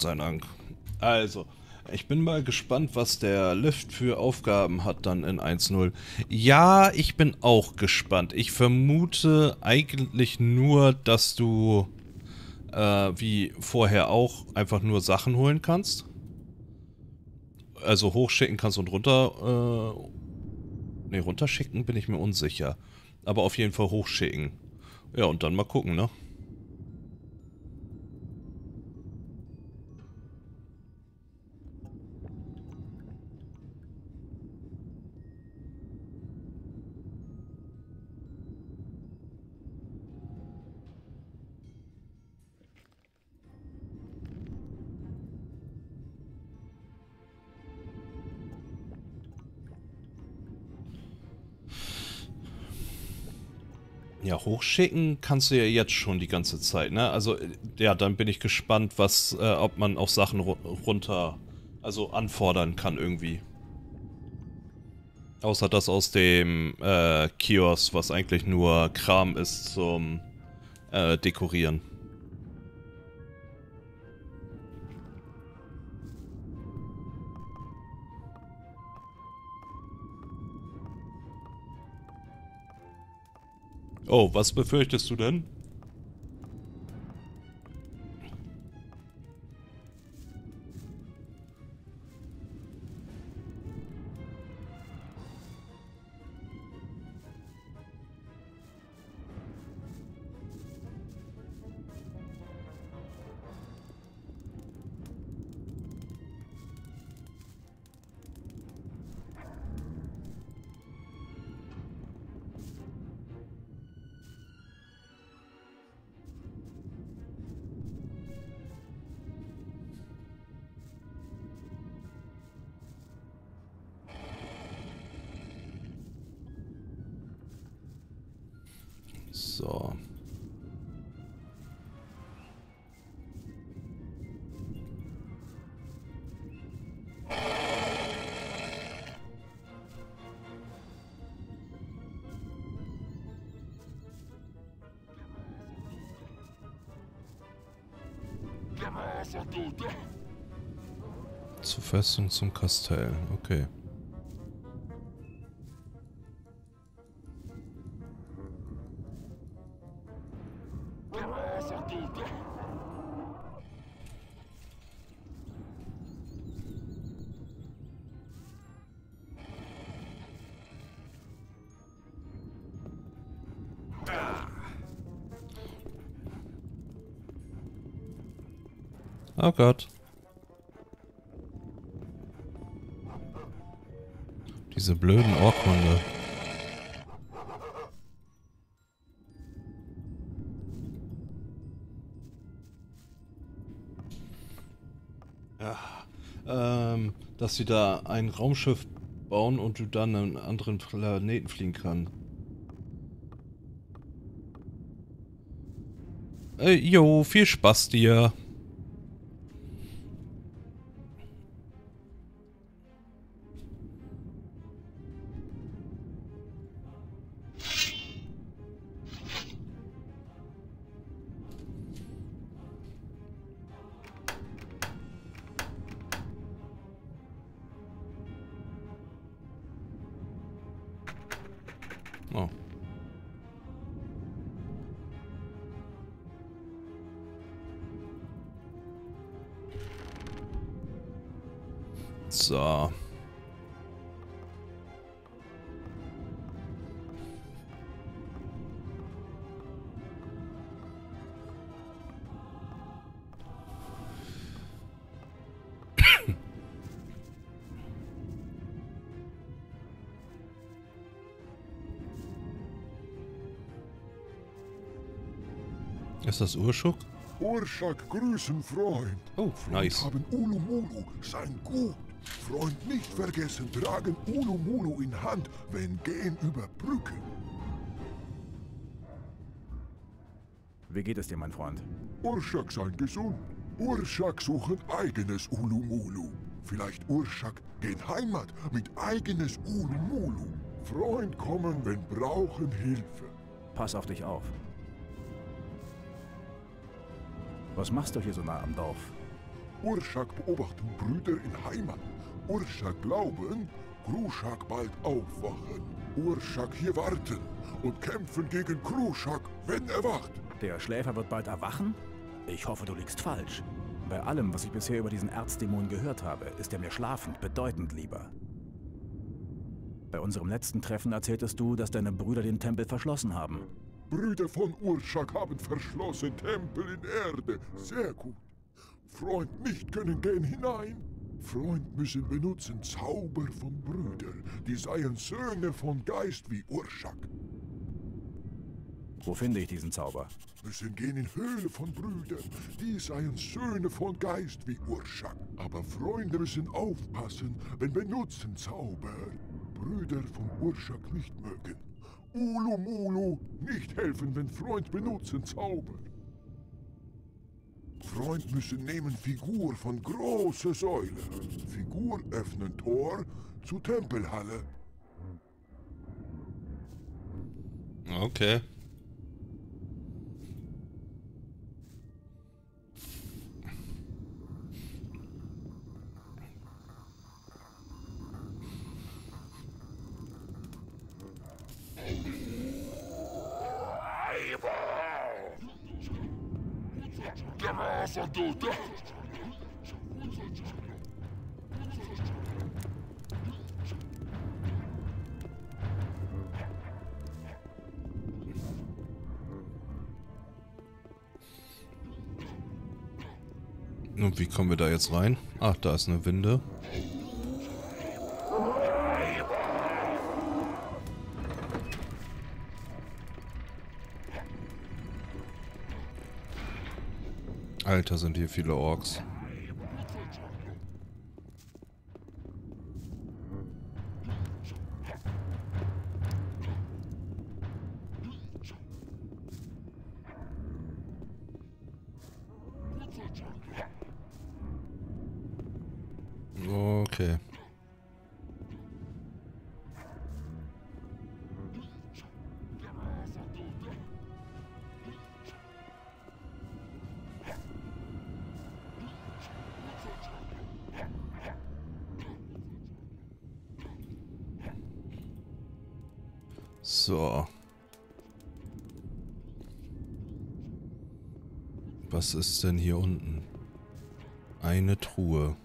Sei Dank. Also, ich bin mal gespannt, was der Lift für Aufgaben hat dann in 1.0. Ja, ich bin auch gespannt. Ich vermute eigentlich nur, dass du, äh, wie vorher auch, einfach nur Sachen holen kannst. Also hochschicken kannst und runter, äh, ne, runterschicken bin ich mir unsicher. Aber auf jeden Fall hochschicken. Ja, und dann mal gucken, ne? Ja, hochschicken kannst du ja jetzt schon die ganze Zeit, ne? Also, ja, dann bin ich gespannt, was, äh, ob man auch Sachen ru runter, also anfordern kann irgendwie. Außer das aus dem äh, Kiosk, was eigentlich nur Kram ist zum äh, Dekorieren. Oh, was befürchtest du denn? Festung zum Kastell, okay. Oh Gott. Diese blöden Orkhunde. Ja, ähm, dass sie da ein Raumschiff bauen und du dann einen anderen Planeten fliegen kannst. Äh, jo, viel Spaß dir. Urschuk? Urschak grüßen, Freund. Oh, nice. Freund haben Ulumulu, sein Gut. Freund nicht vergessen, tragen Ulumulu in Hand, wenn gehen über Brücken. Wie geht es dir, mein Freund? Urschak sein gesund. Urschak suchen eigenes Ulumulu. Vielleicht Urschak gehen Heimat mit eigenes Ulumulu. Freund kommen, wenn brauchen Hilfe. Pass auf dich auf. Was machst du hier so nah am Dorf? Urschak beobachten Brüder in Heimat. Urschak glauben, Kruschak bald aufwachen. Urschak hier warten und kämpfen gegen Kruschak, wenn er wacht. Der Schläfer wird bald erwachen? Ich hoffe, du liegst falsch. Bei allem, was ich bisher über diesen Erzdämon gehört habe, ist er mir schlafend bedeutend lieber. Bei unserem letzten Treffen erzähltest du, dass deine Brüder den Tempel verschlossen haben. Brüder von Urschak haben verschlossen Tempel in Erde. Sehr gut. Freund nicht können gehen hinein. Freund müssen benutzen Zauber von Brüdern. Die seien Söhne von Geist wie Urschak. Wo finde ich diesen Zauber? Müssen gehen in Höhle von Brüdern. Die seien Söhne von Geist wie Urschak. Aber Freunde müssen aufpassen, wenn benutzen Zauber. Brüder von Urschak nicht mögen. Ulu Mulu, nicht helfen, wenn Freund benutzen Zauber. Freund müssen nehmen Figur von große Säule. Figur öffnen Tor zu Tempelhalle. Okay. Jetzt rein? Ach, da ist eine Winde. Alter, sind hier viele Orks. Was ist denn hier unten? Eine Truhe.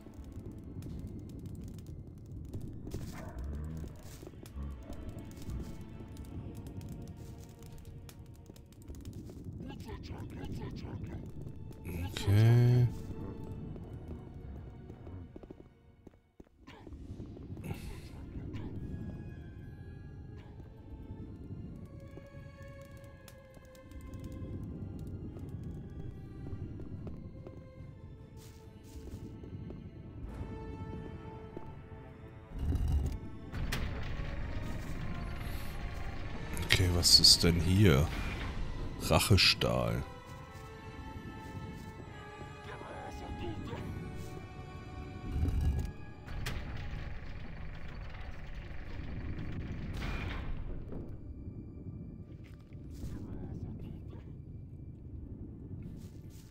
Rachestahl.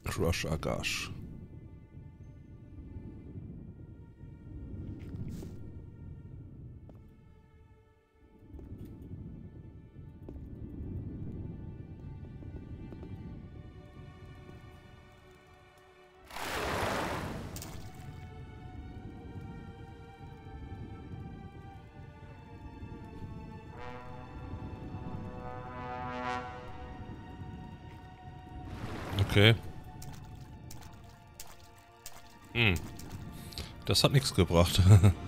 Crush Agash. Das hat nichts gebracht.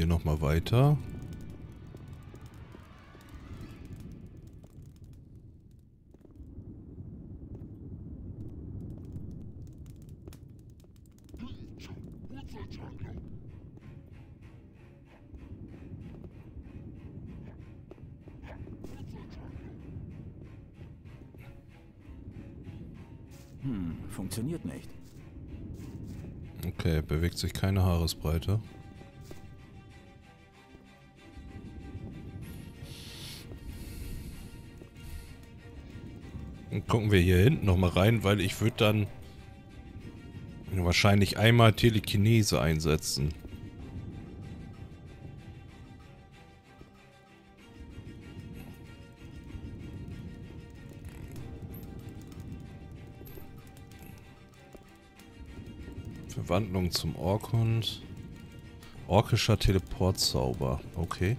hier nochmal weiter. Hm, funktioniert nicht. Okay, bewegt sich keine Haaresbreite. Gucken wir hier hinten nochmal rein, weil ich würde dann wahrscheinlich einmal Telekinese einsetzen. Verwandlung zum Orkhund. Orkischer Teleportzauber. Okay.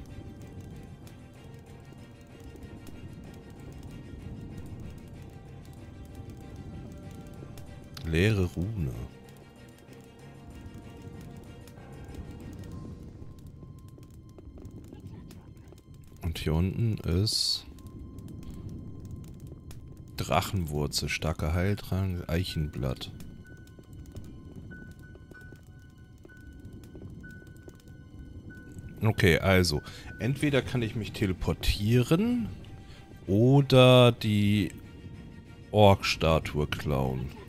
Leere Rune. Und hier unten ist Drachenwurzel, starker Heiltrank, Eichenblatt. Okay, also, entweder kann ich mich teleportieren oder die Ork-Statue klauen.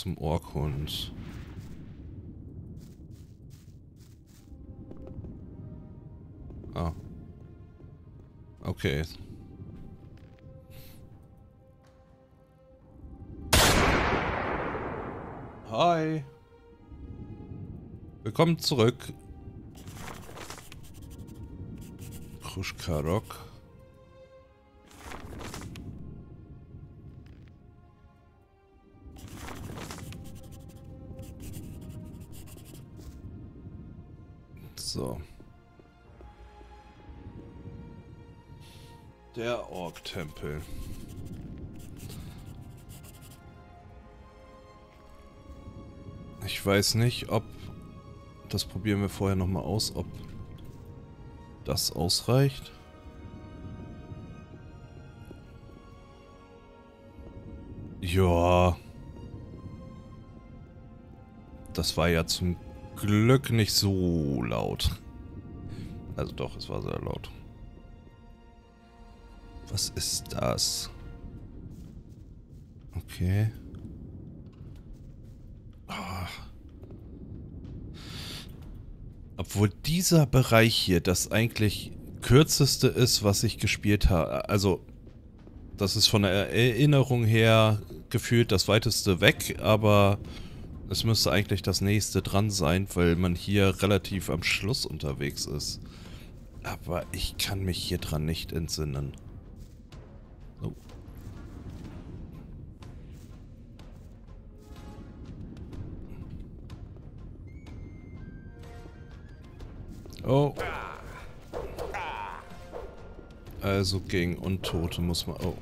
Zum Orkhund. Ah. Okay. Hi. Willkommen zurück. Kruschkarok. Der Ork-Tempel. Ich weiß nicht, ob... Das probieren wir vorher nochmal aus, ob das ausreicht. Ja. Das war ja zum Glück nicht so laut. Also doch, es war sehr laut. Was ist das? Okay. Ah. Obwohl dieser Bereich hier das eigentlich kürzeste ist, was ich gespielt habe. Also, das ist von der Erinnerung her gefühlt das weiteste weg, aber es müsste eigentlich das nächste dran sein, weil man hier relativ am Schluss unterwegs ist. Aber ich kann mich hier dran nicht entsinnen. Also gegen Untote muss man... Oh.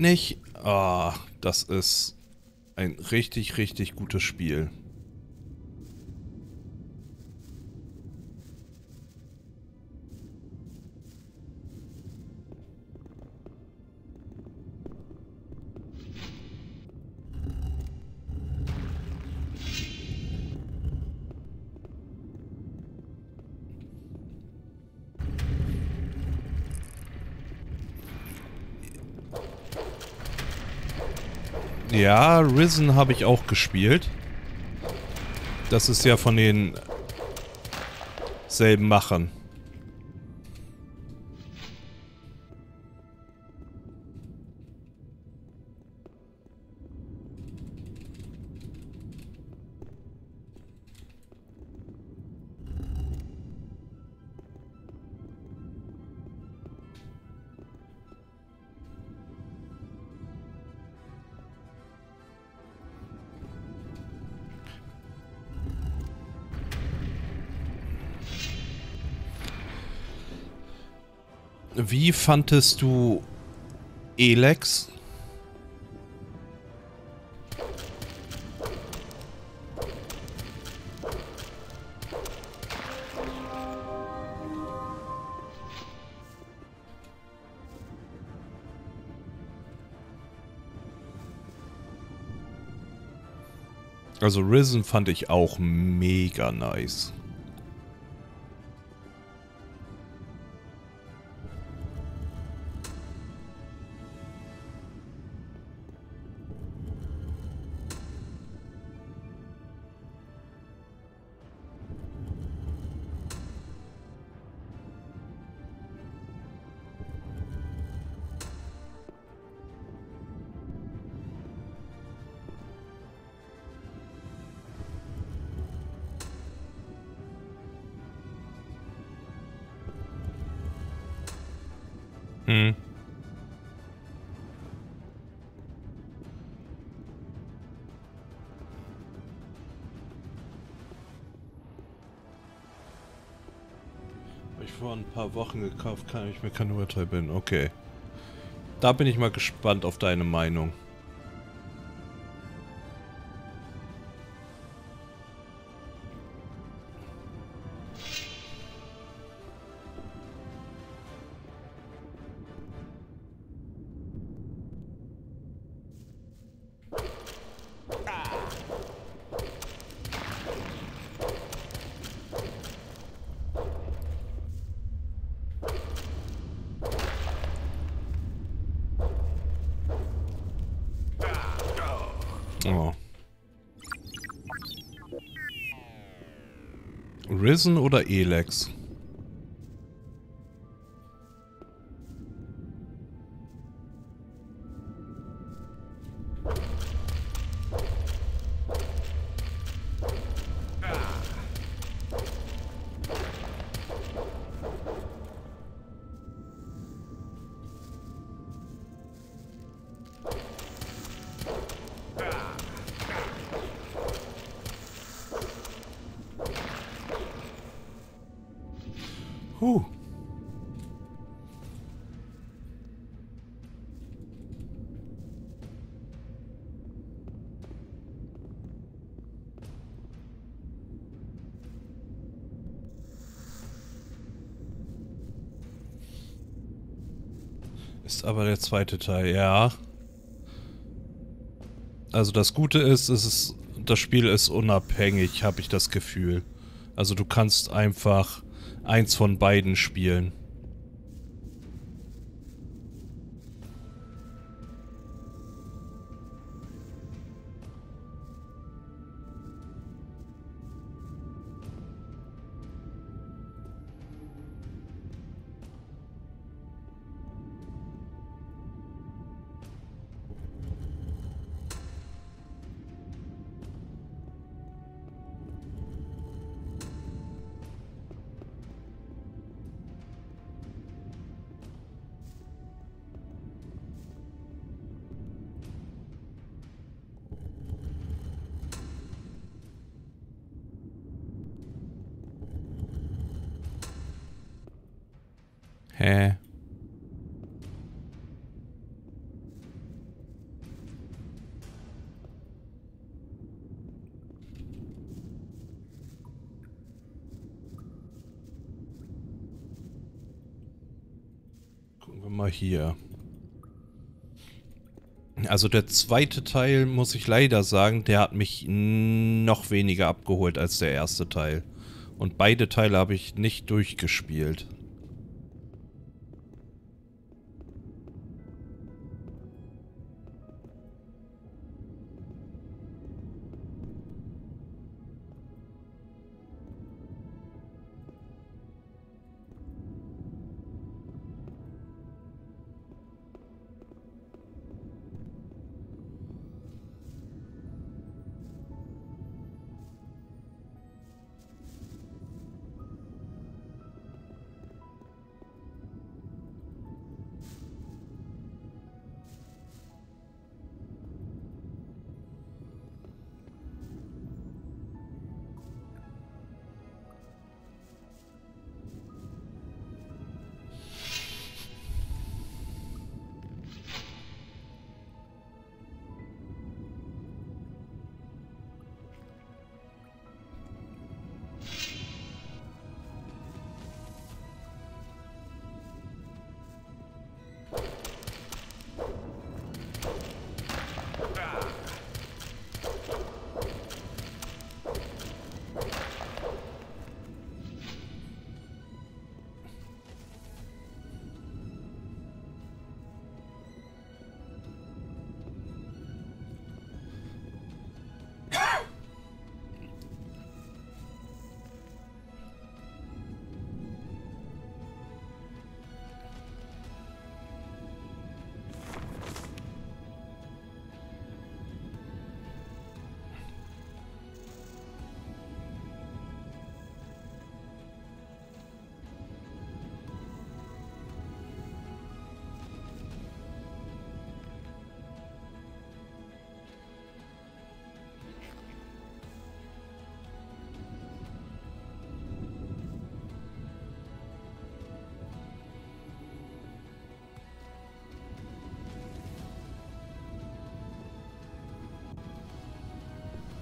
Nicht? Ah, das ist ein richtig, richtig gutes Spiel. Ja, Risen habe ich auch gespielt. Das ist ja von den selben Machern. Fandest du Elex? Also Risen fand ich auch mega nice. Kein Urteil bin. Okay. Da bin ich mal gespannt auf deine Meinung. Risen oder Elex? Zweite Teil, ja. Also das Gute ist, es ist, das Spiel ist unabhängig, habe ich das Gefühl. Also du kannst einfach eins von beiden spielen. Also der zweite Teil, muss ich leider sagen, der hat mich noch weniger abgeholt als der erste Teil. Und beide Teile habe ich nicht durchgespielt.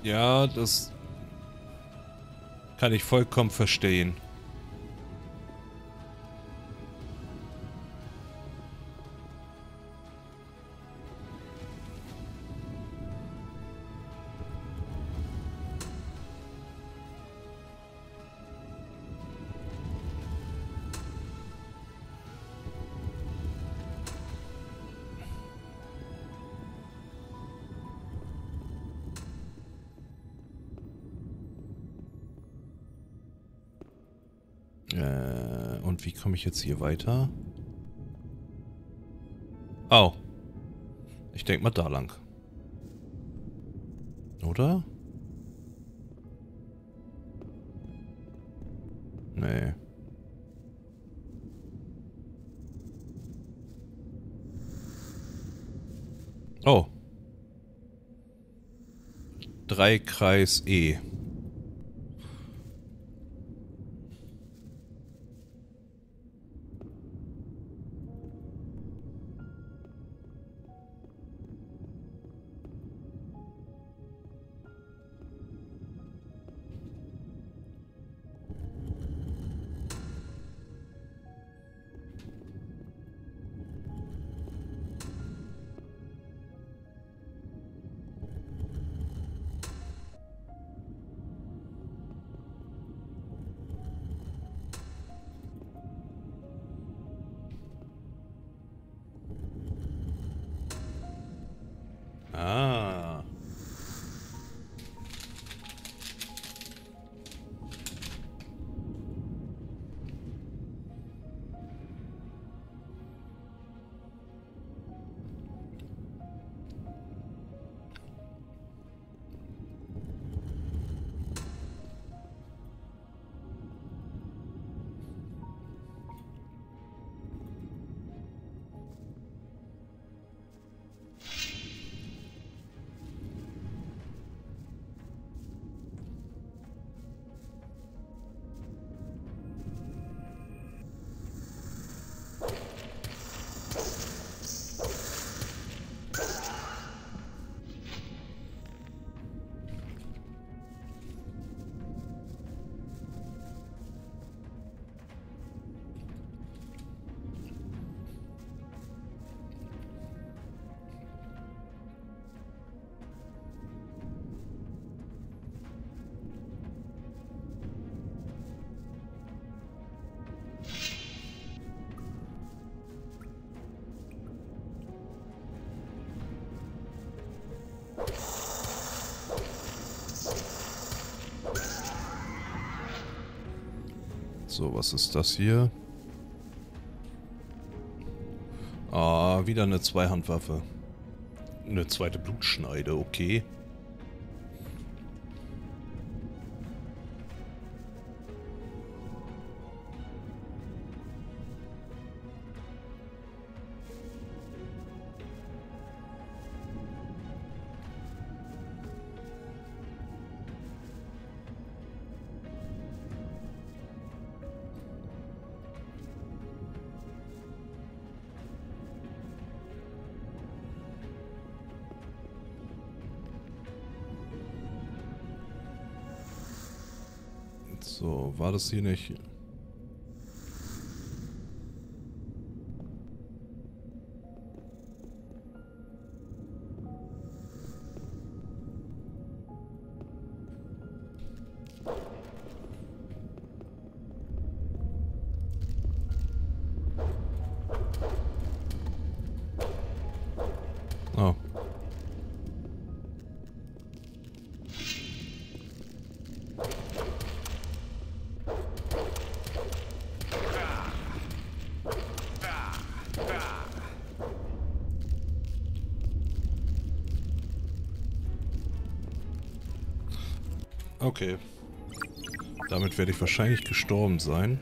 Ja, das kann ich vollkommen verstehen. Komme ich jetzt hier weiter? Oh. Ich denke mal da lang. Oder? Nee. Oh. Drei Kreis E. So, was ist das hier? Ah, wieder eine Zweihandwaffe. Eine zweite Blutschneide, okay. Das hier nicht... Okay. Damit werde ich wahrscheinlich gestorben sein.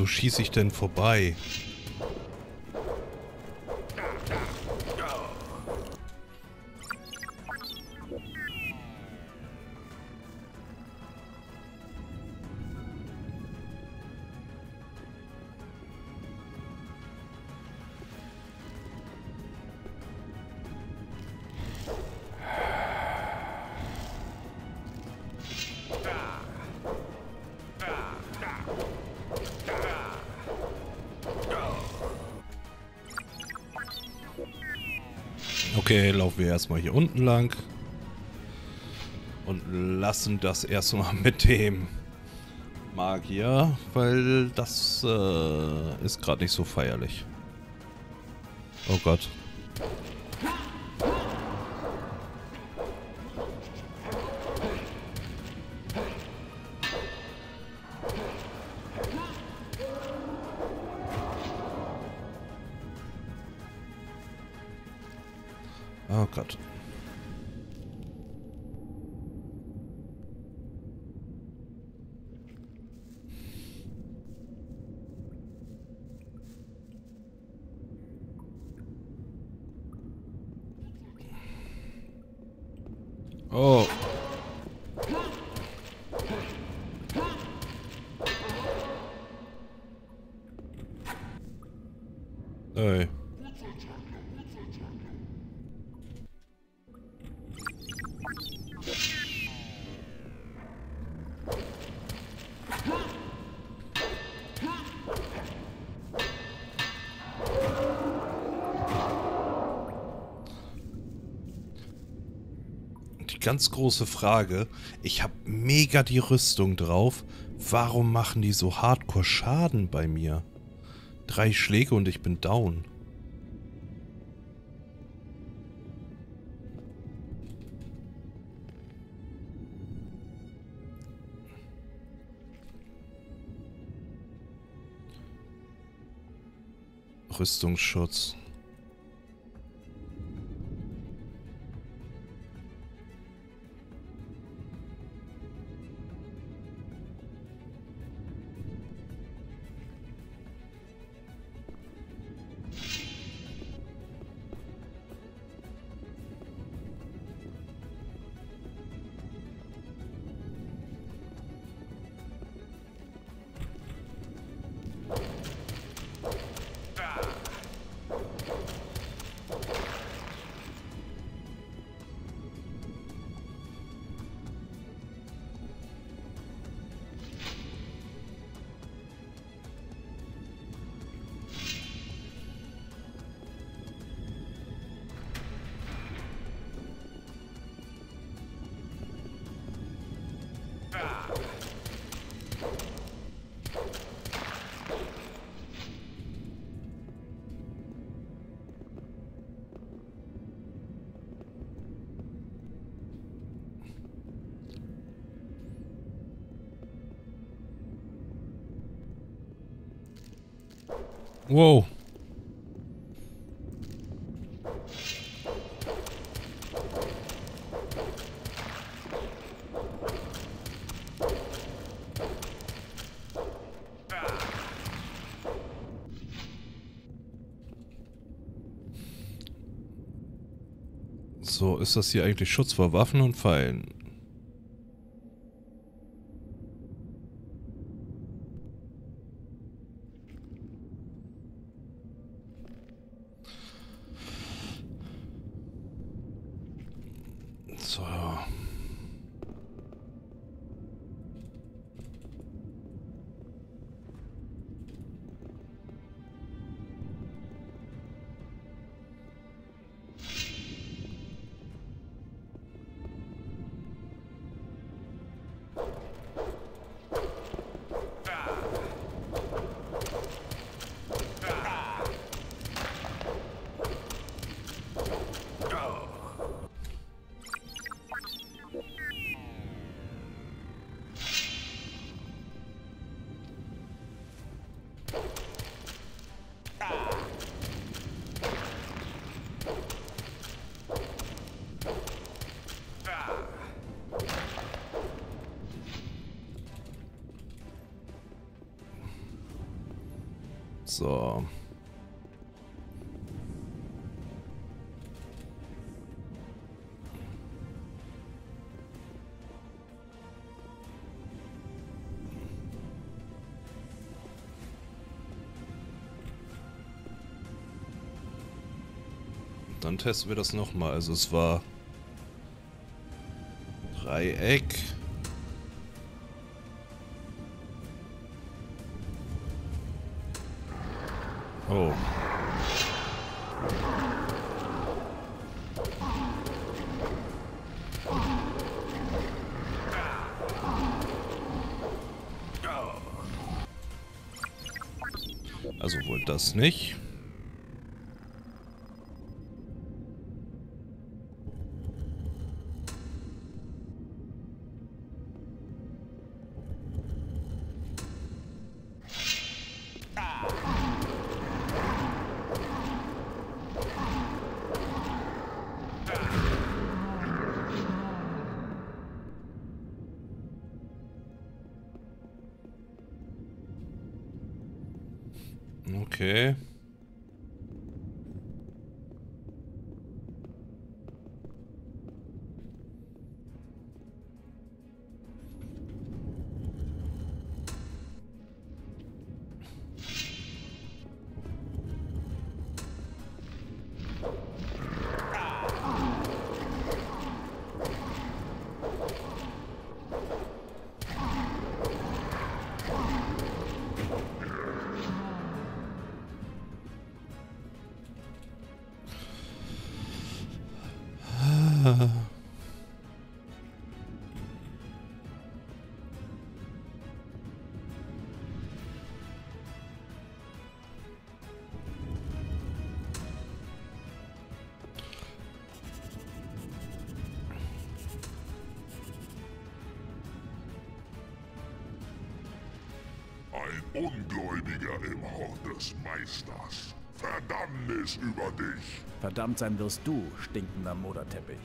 Wieso schieße ich denn vorbei? Wir erstmal hier unten lang. Und lassen das erstmal mit dem Magier, weil das äh, ist gerade nicht so feierlich. Oh Gott. Ganz große Frage, ich habe mega die Rüstung drauf. Warum machen die so hardcore Schaden bei mir? Drei Schläge und ich bin down. Rüstungsschutz. Wow. So, ist das hier eigentlich Schutz vor Waffen und Pfeilen? Testen wir das nochmal. Also es war Dreieck. Oh. Also wohl das nicht. Verdammt sein wirst du, stinkender Moderteppich.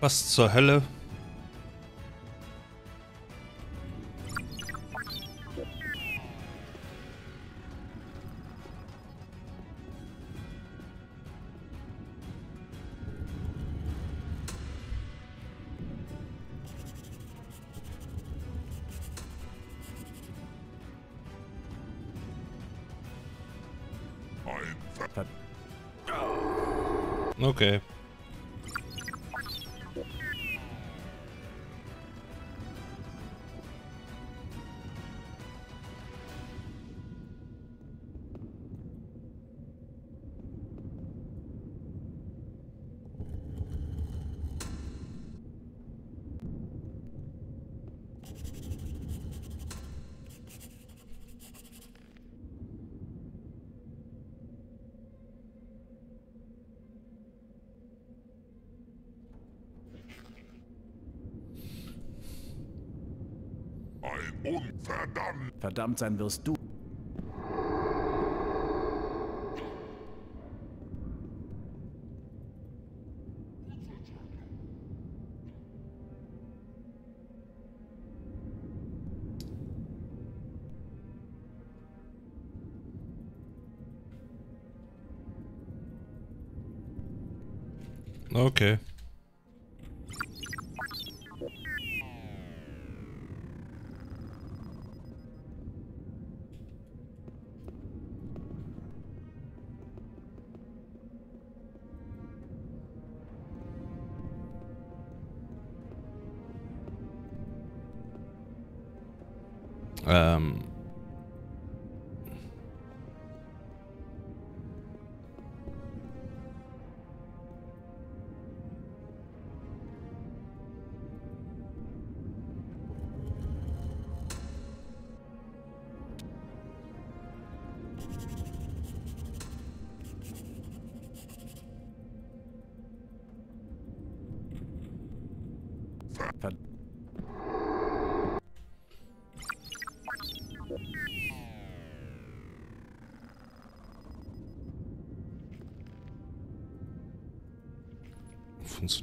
Was zur Hölle? Ein Unverdammt. Verdammt sein wirst du.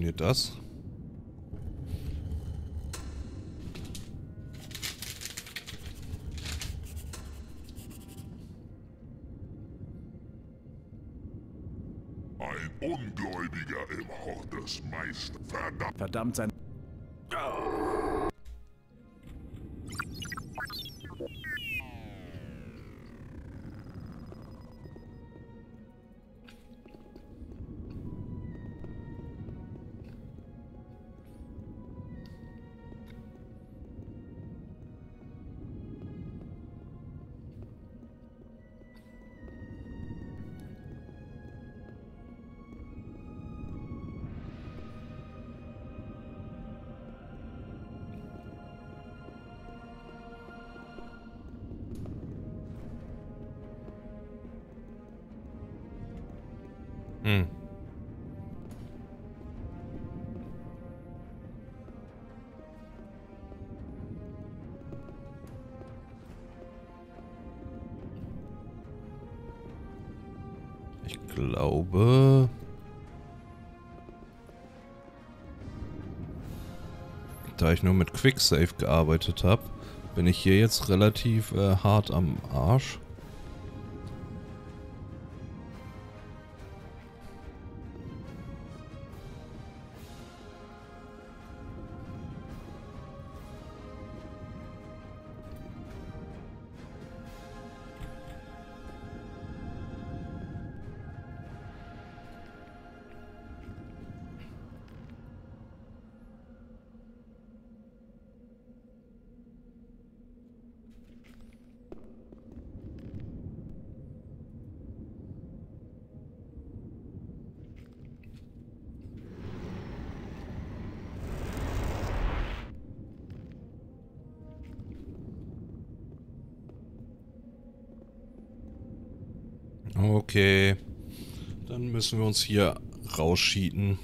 Funktioniert das? Ein Ungläubiger im Hort des Meisters. Verdammt. Verdammt sein... glaube... Da ich nur mit Quicksave gearbeitet habe, bin ich hier jetzt relativ äh, hart am Arsch. Müssen wir uns hier rausschieten.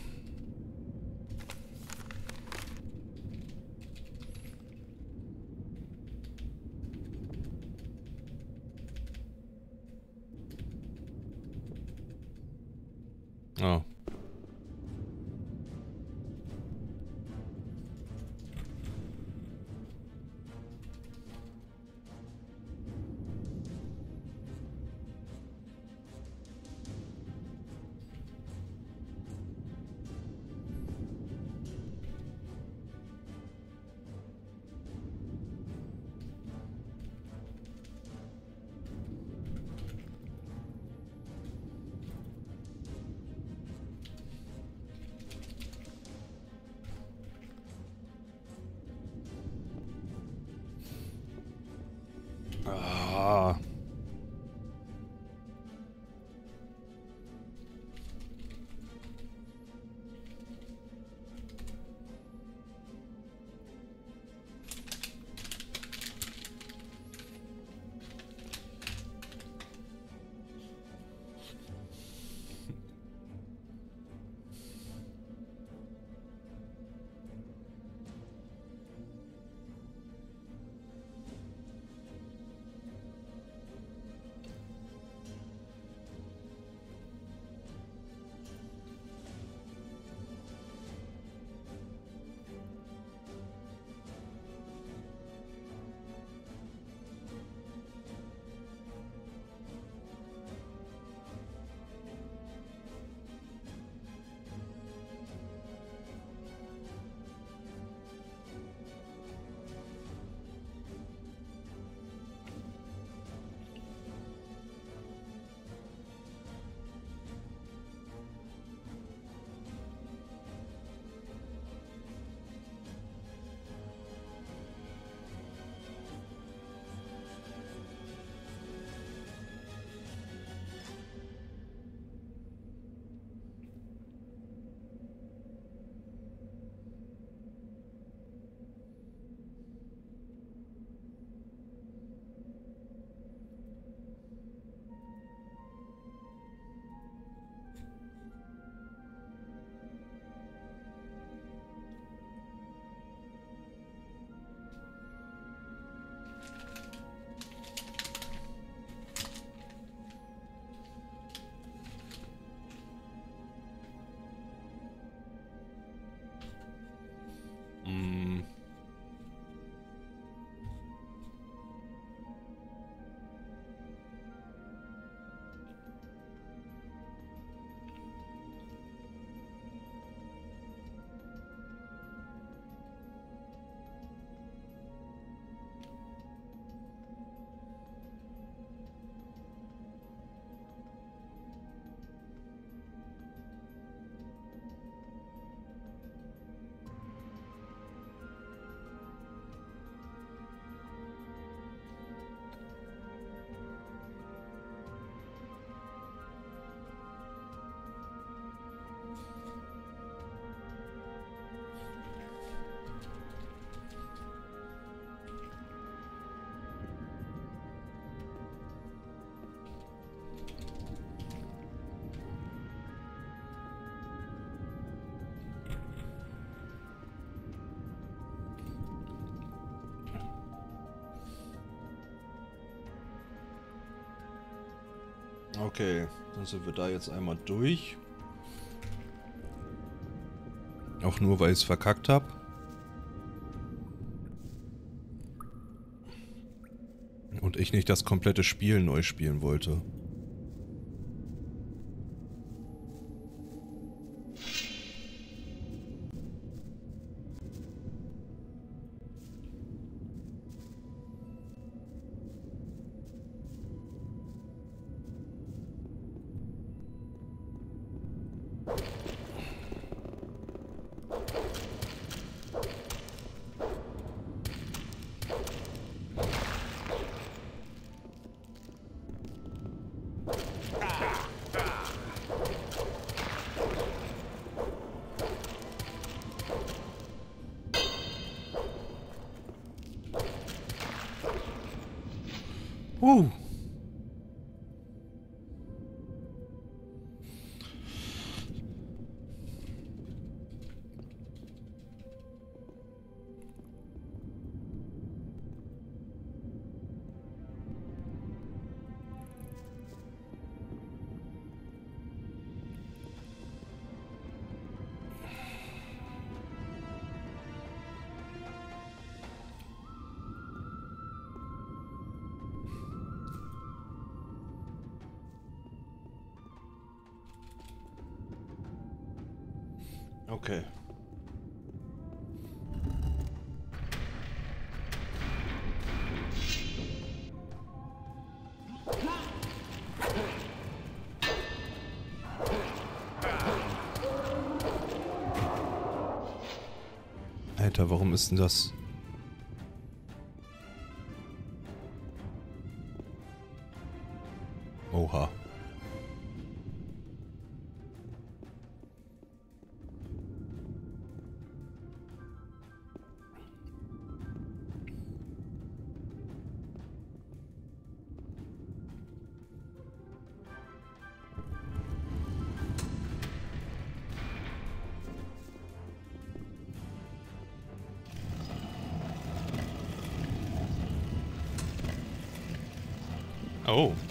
Okay, dann sind wir da jetzt einmal durch. Auch nur, weil ich es verkackt habe. Und ich nicht das komplette Spiel neu spielen wollte. Denn das? Oh.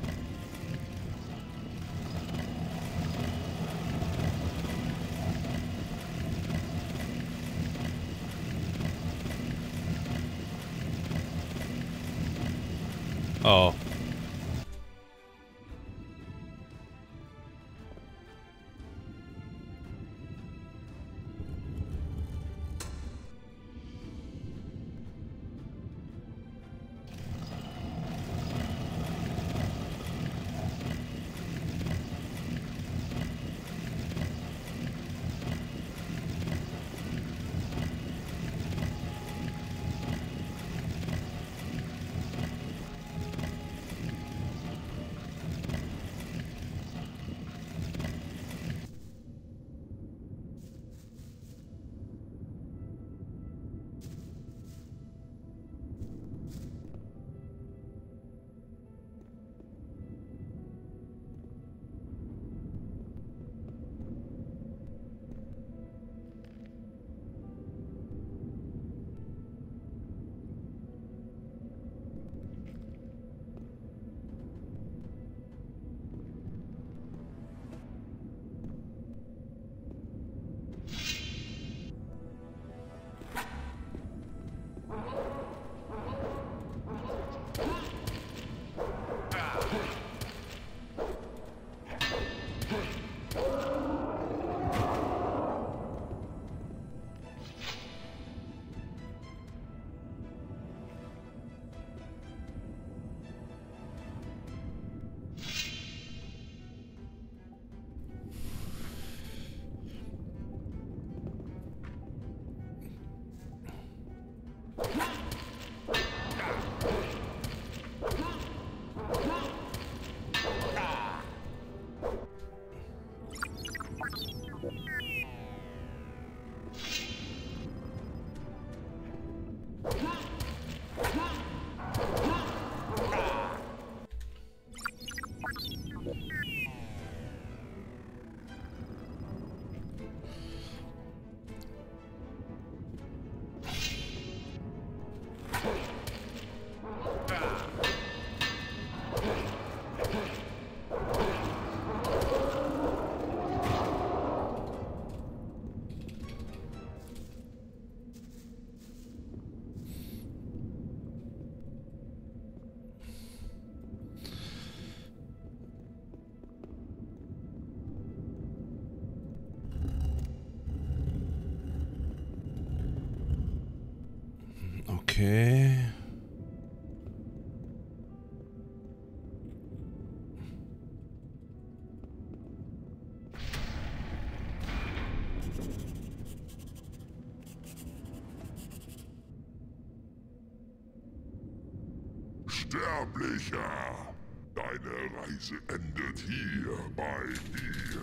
Sterblicher! Deine Reise endet hier bei mir.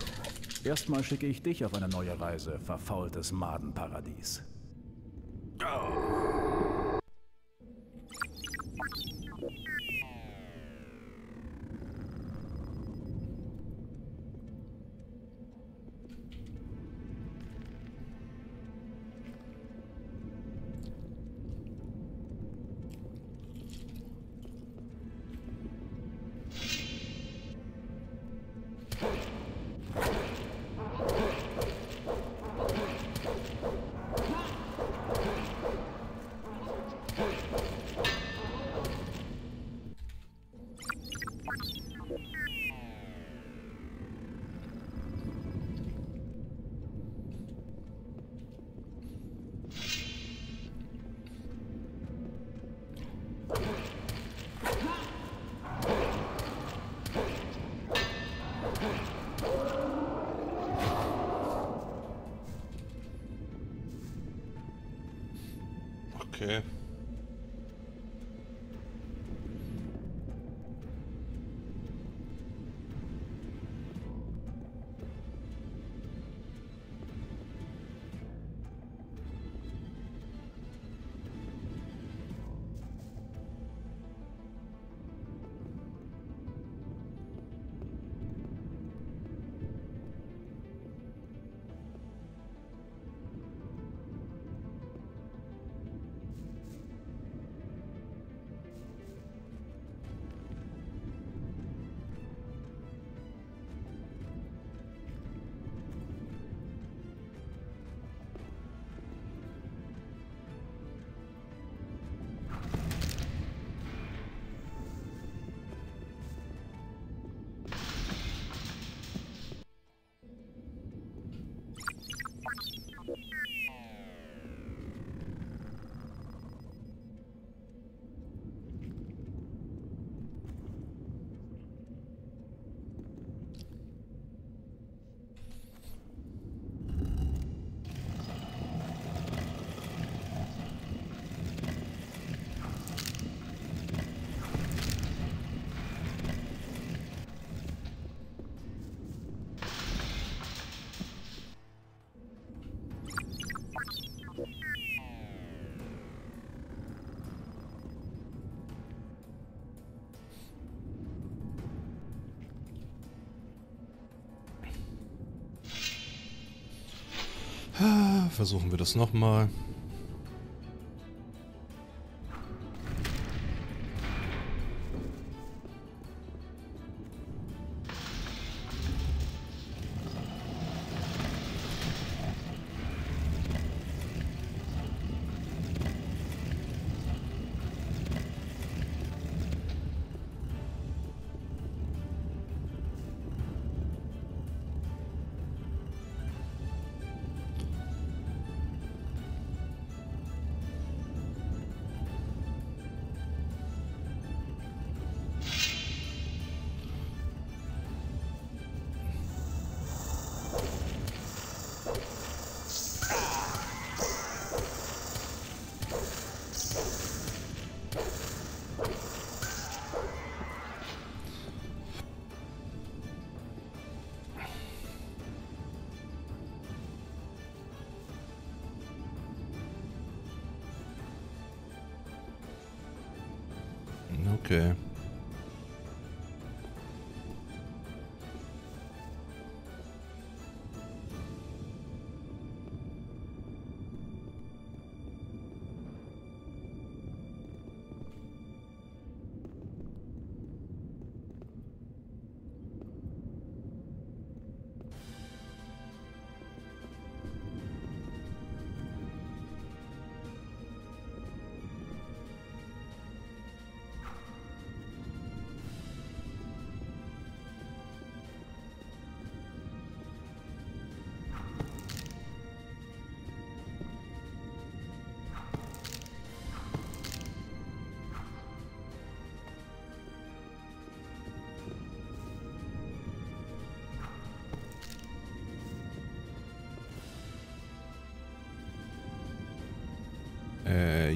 Erstmal schicke ich dich auf eine neue Reise, verfaultes Madenparadies. Versuchen wir das nochmal.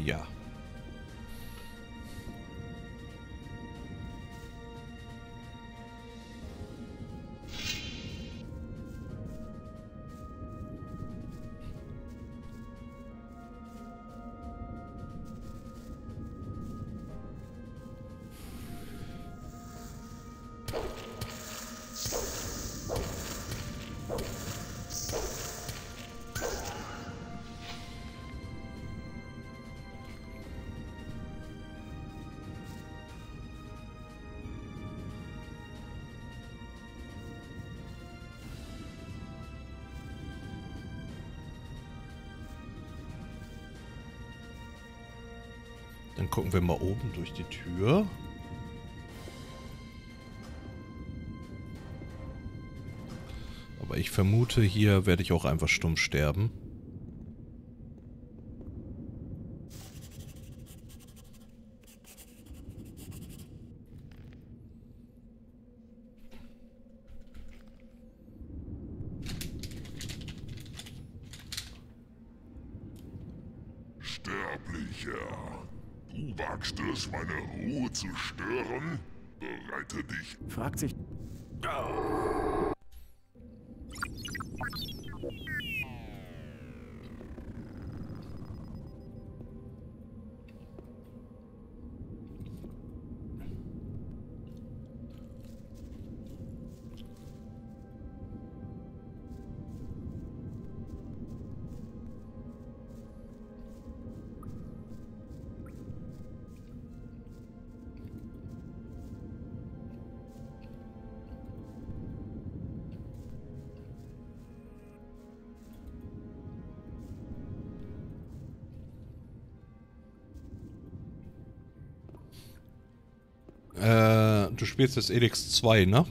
Ja. Dann gucken wir mal oben durch die Tür. Aber ich vermute, hier werde ich auch einfach stumm sterben. Sterblicher. Du wagst es, meine Ruhe zu stören? Bereite dich. Fragt sich... spielst jetzt Elix 2, ne?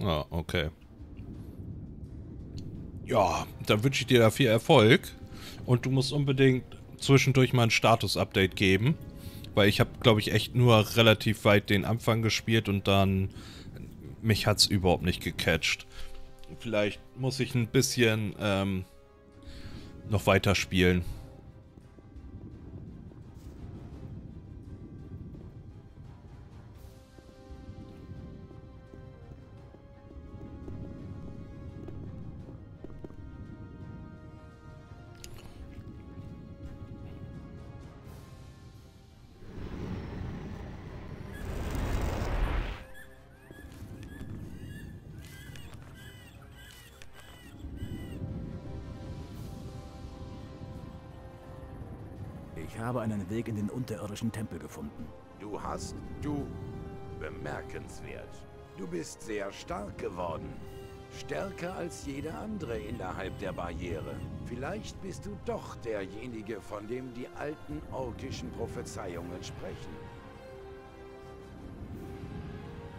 Ah, okay. Ja, dann wünsche ich dir da viel Erfolg. Und du musst unbedingt zwischendurch mal ein Status-Update geben. Weil ich habe, glaube ich, echt nur relativ weit den Anfang gespielt und dann... Mich hat's überhaupt nicht gecatcht. Vielleicht muss ich ein bisschen ähm, noch weiter spielen. Weg in den unterirdischen Tempel gefunden. Du hast, du... Bemerkenswert. Du bist sehr stark geworden. Stärker als jeder andere innerhalb der Barriere. Vielleicht bist du doch derjenige, von dem die alten orkischen Prophezeiungen sprechen.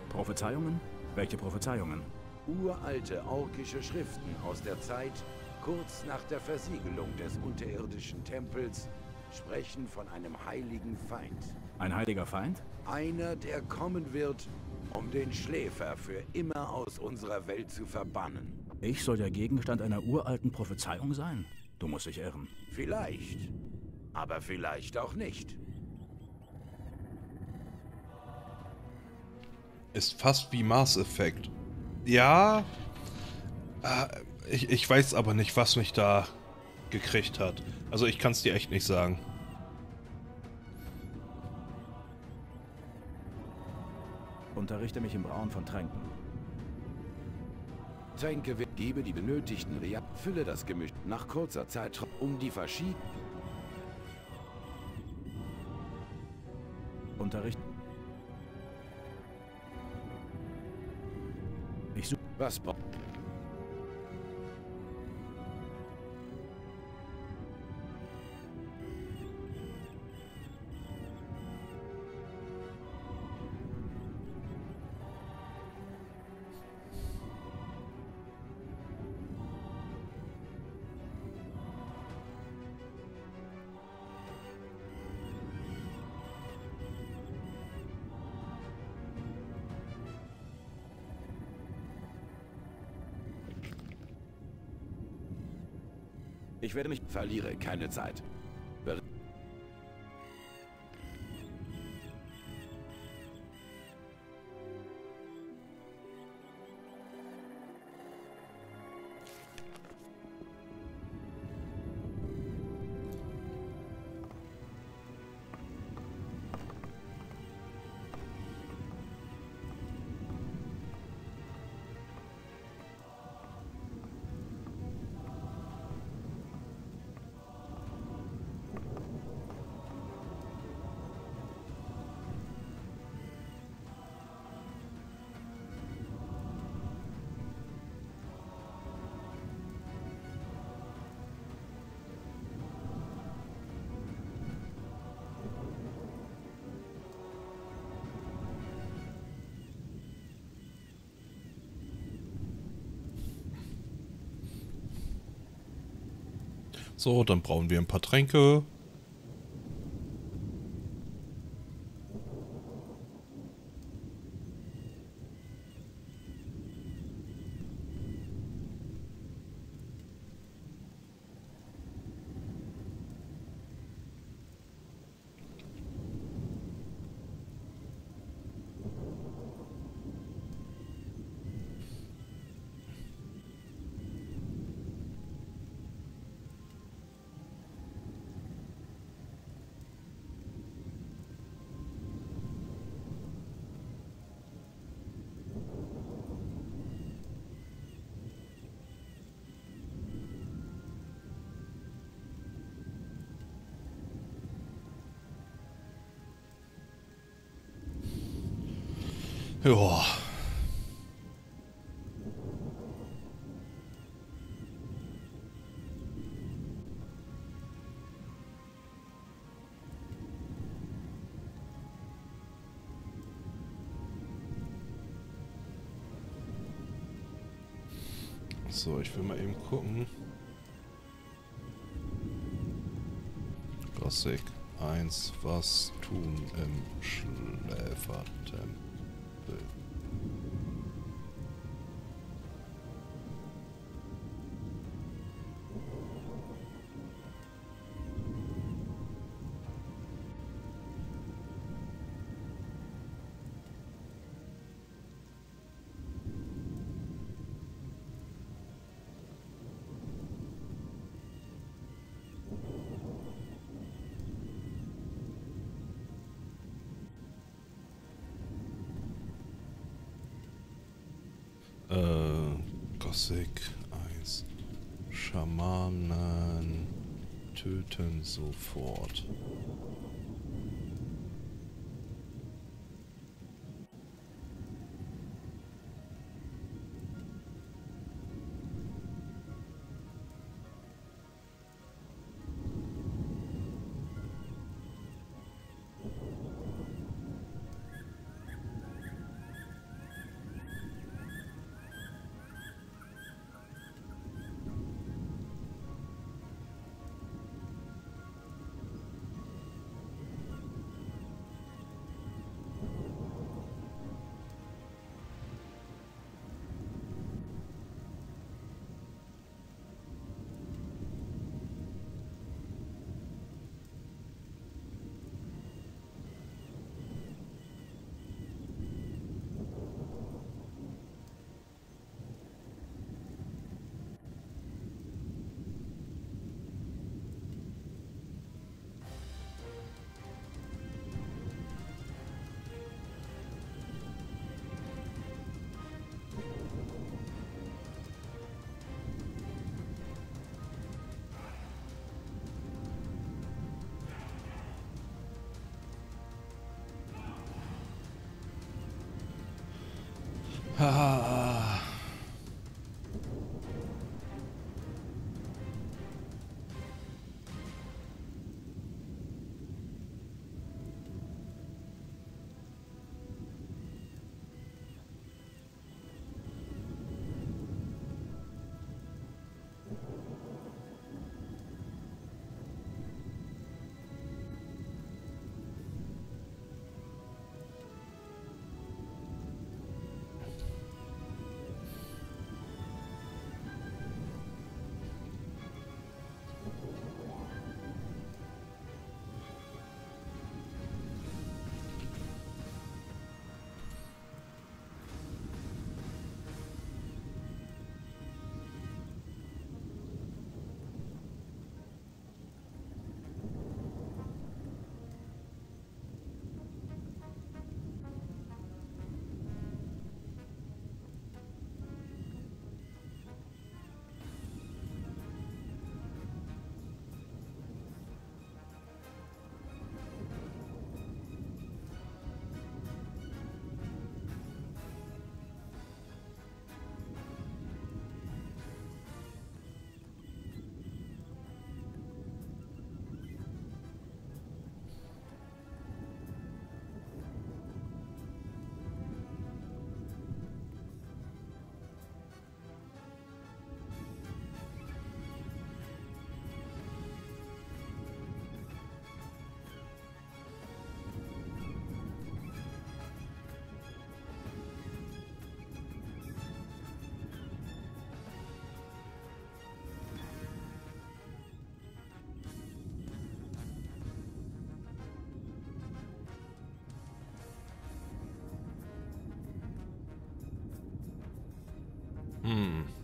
Prophezeiungen? Welche Prophezeiungen? Uralte orkische Schriften aus der Zeit kurz nach der Versiegelung des unterirdischen Tempels sprechen von einem heiligen Feind. Ein heiliger Feind? Einer, der kommen wird, um den Schläfer für immer aus unserer Welt zu verbannen. Ich soll der Gegenstand einer uralten Prophezeiung sein? Du musst dich irren. Vielleicht. Aber vielleicht auch nicht. Ist fast wie Mass Effect. Ja. Äh, ich, ich weiß aber nicht, was mich da gekriegt hat. Also ich kann es dir echt nicht sagen. Unterrichte mich im Brauen von Tränken. Tränke, gebe die benötigten Rea, fülle das Gemisch nach kurzer Zeit um die verschiedenen... Unterricht. Ich suche... Was braucht... Ich werde mich... Verliere keine Zeit. So, dann brauchen wir ein paar Tränke. Ja. So, ich will mal eben gucken. Gothic 1, was tun im Schläfertempel? Äh, töten sofort. Ha ha. Hmm.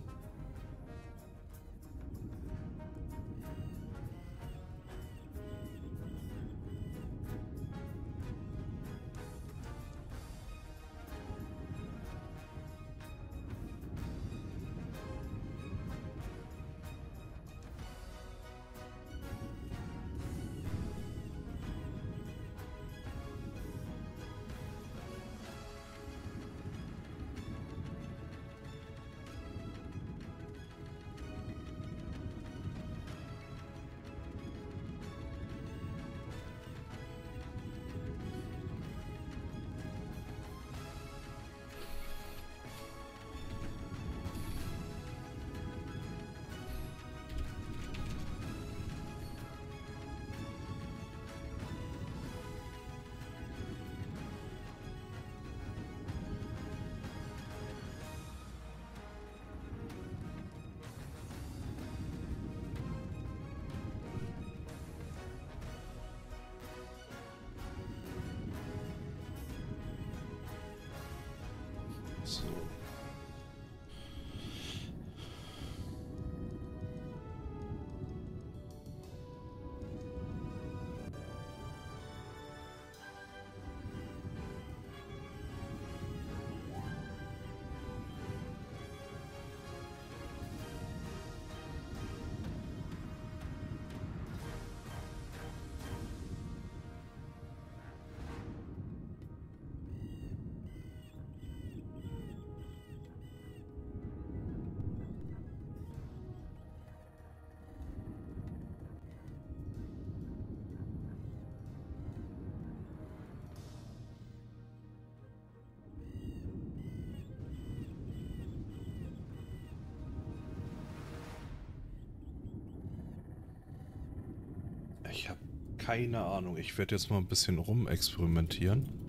Keine Ahnung. Ich werde jetzt mal ein bisschen rumexperimentieren.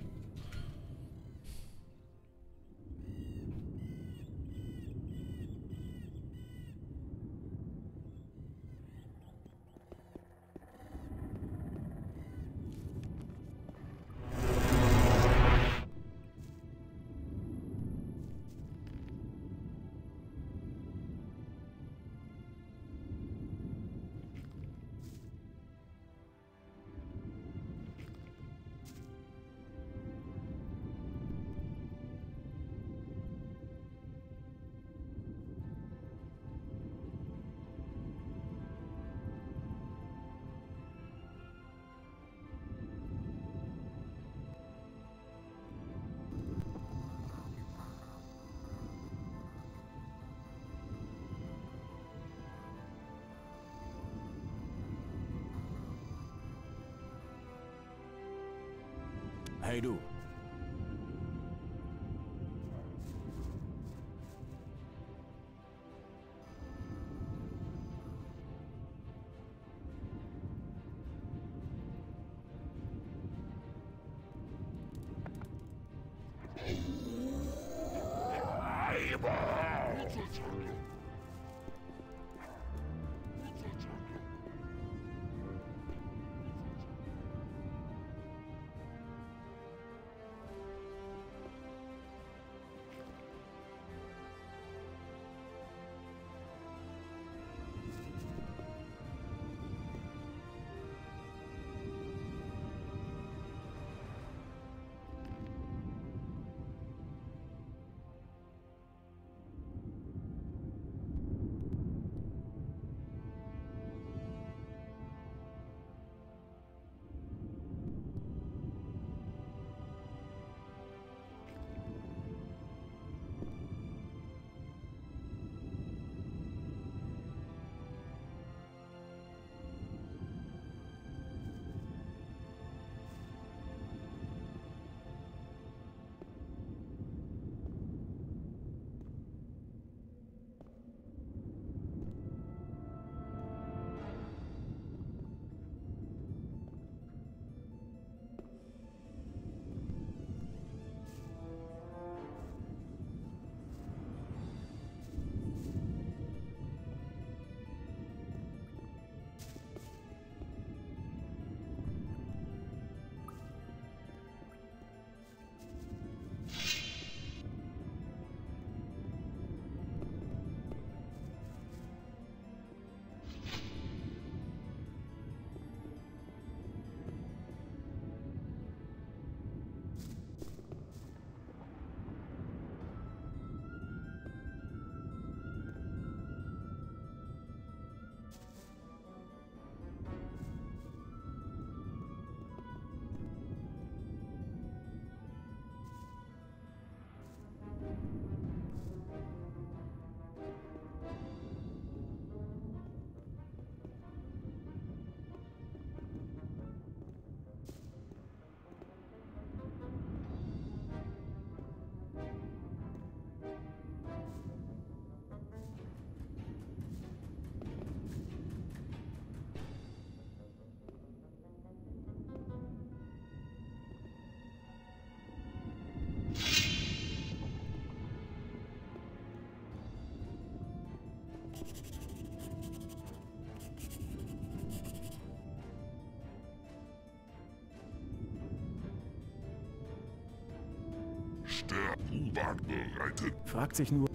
Der U-Bahn bereitet. Fragt sich nur...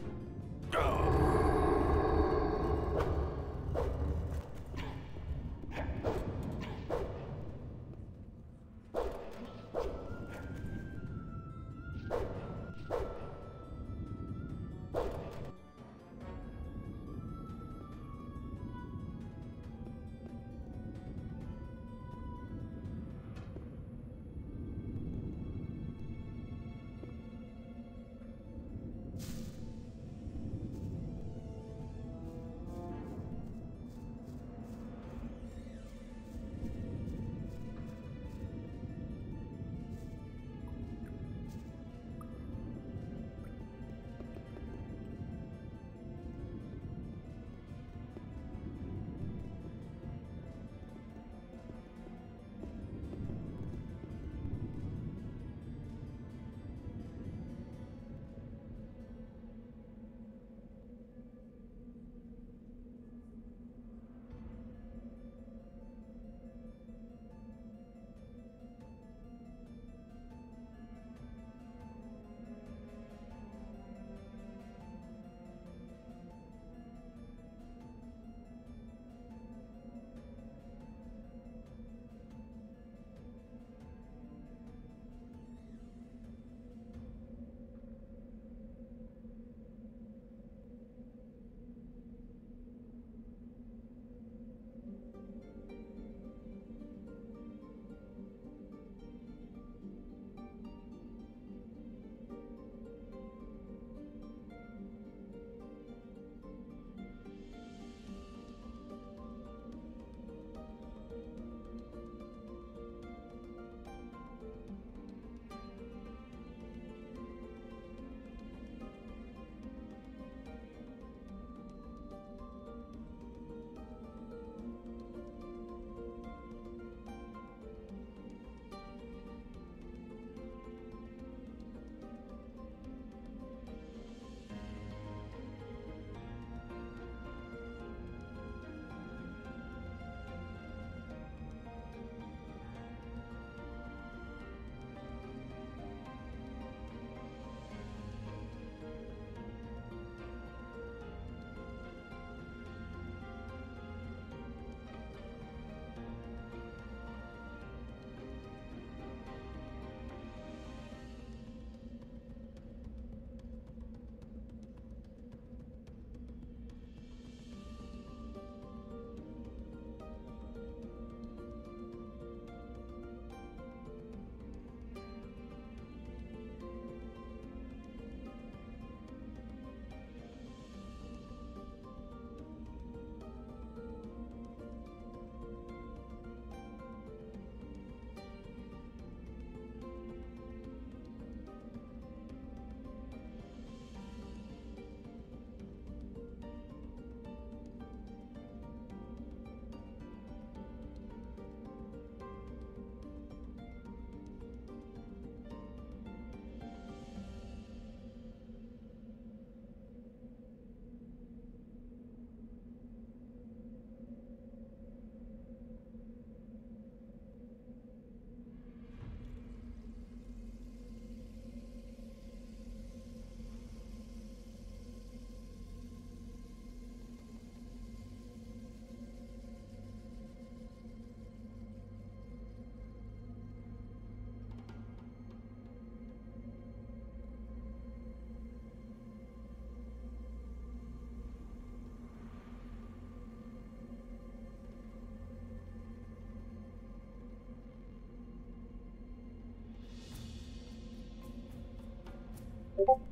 Ein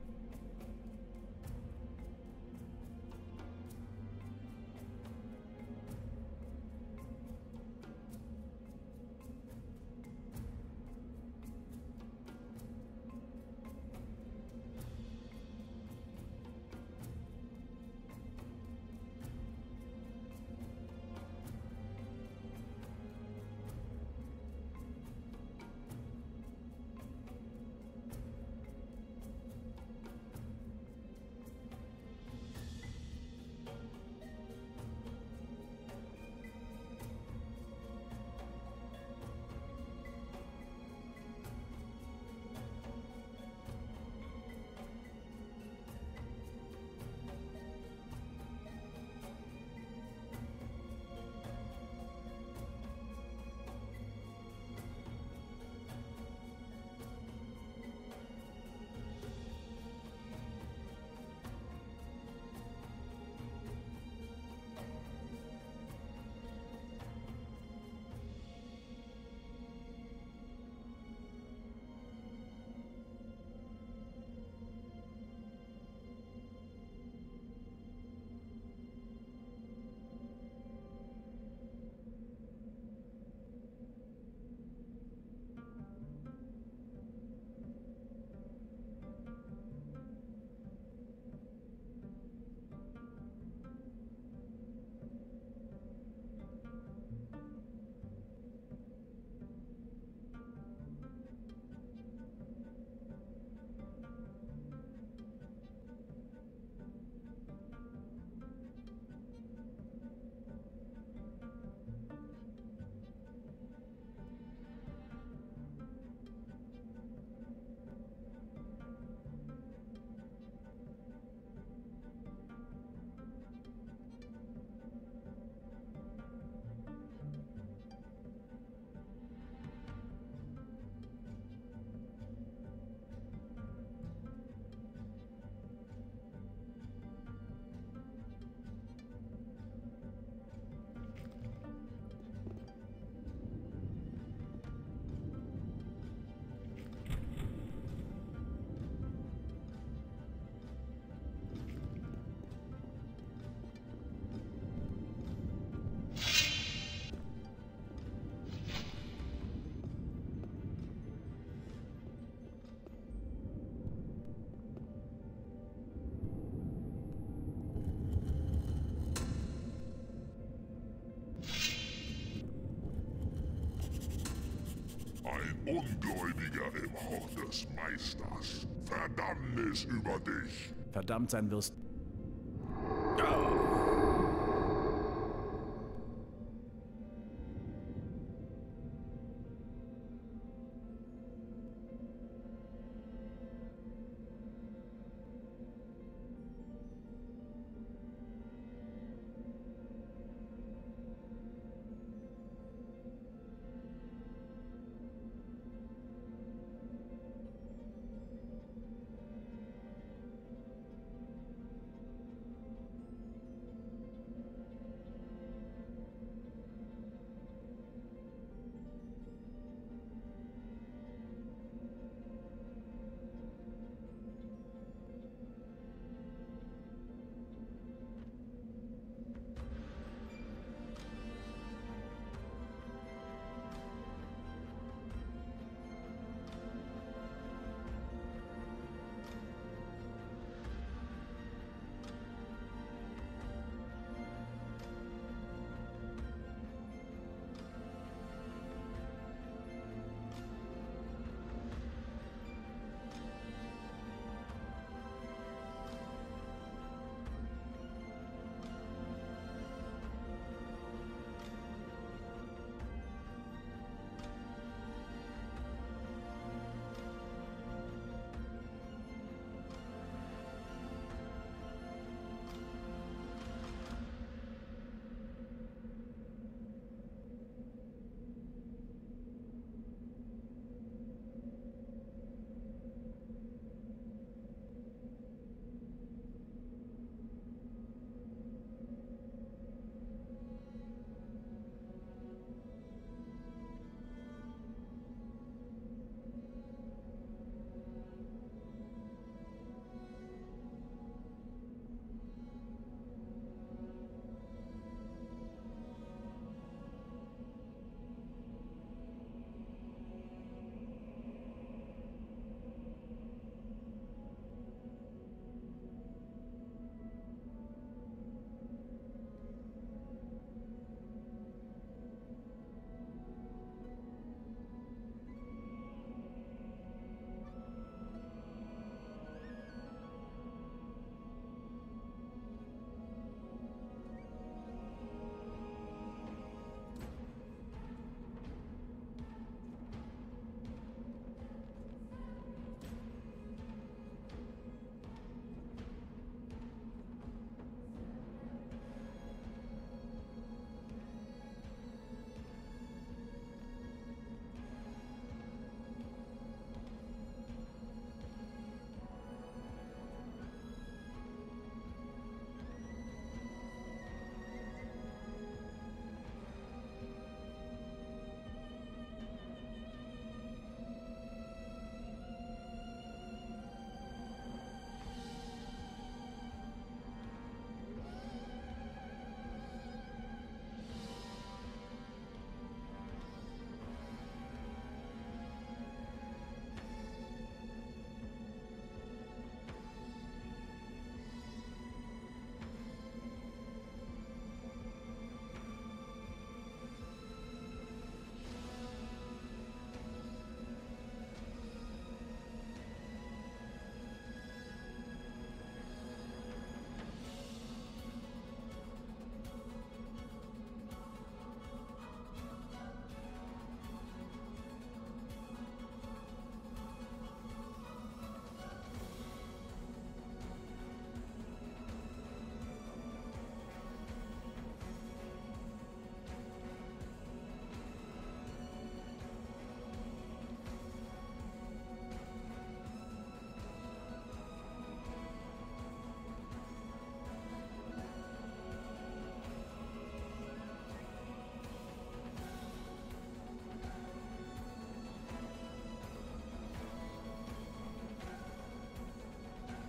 Ungläubiger im Hort des Meisters. Verdammnis über dich. Verdammt sein wirst.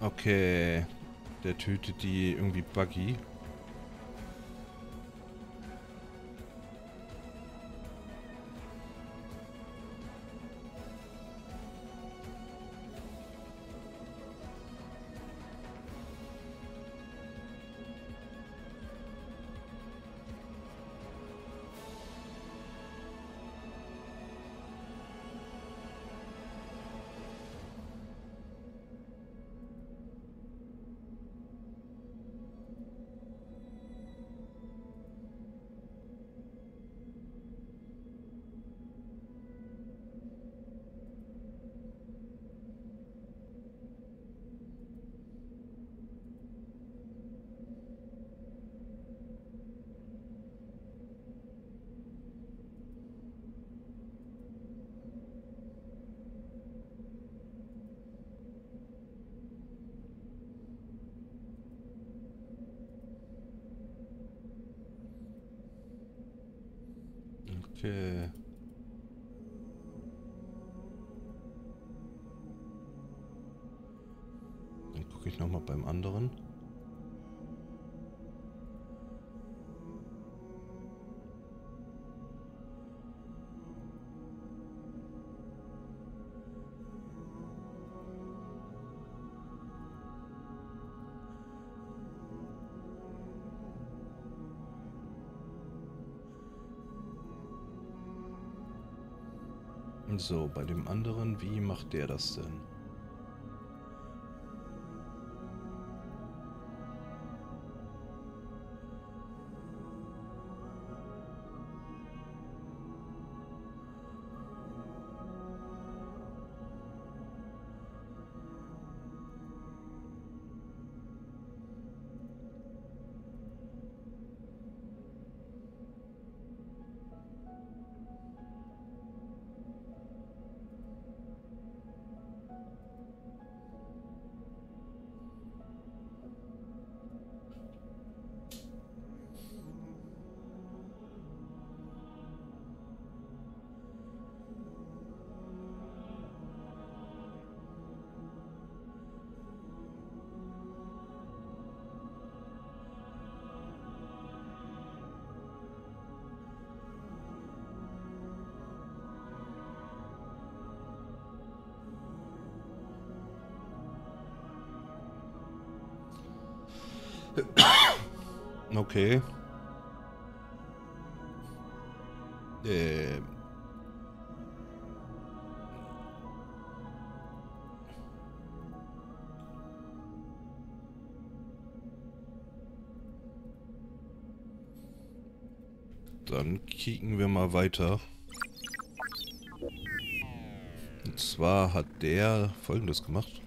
Okay. Der tötet die irgendwie Buggy. Okay. So, bei dem anderen, wie macht der das denn? Okay. Ähm. Dann kicken wir mal weiter. Und zwar hat der folgendes gemacht.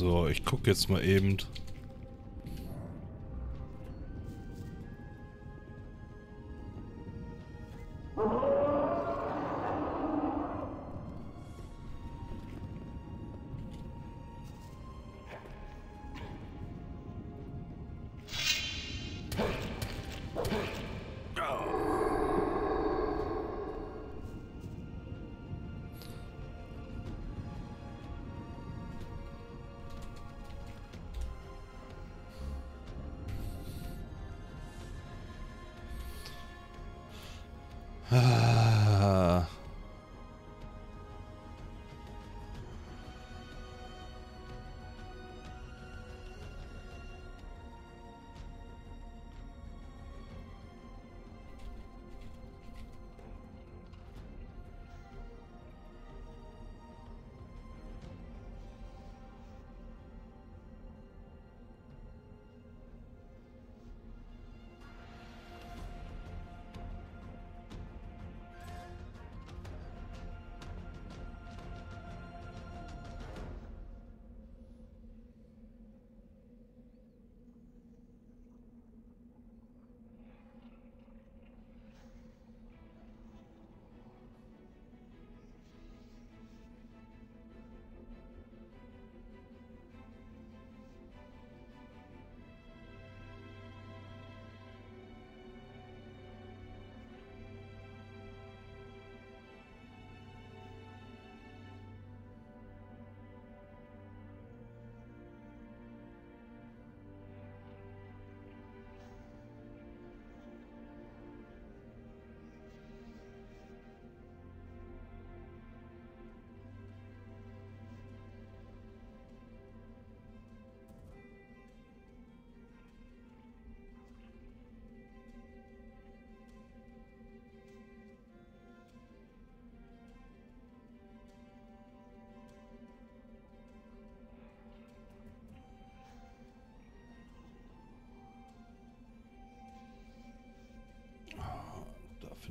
So, ich gucke jetzt mal eben.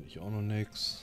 Ich auch noch nichts.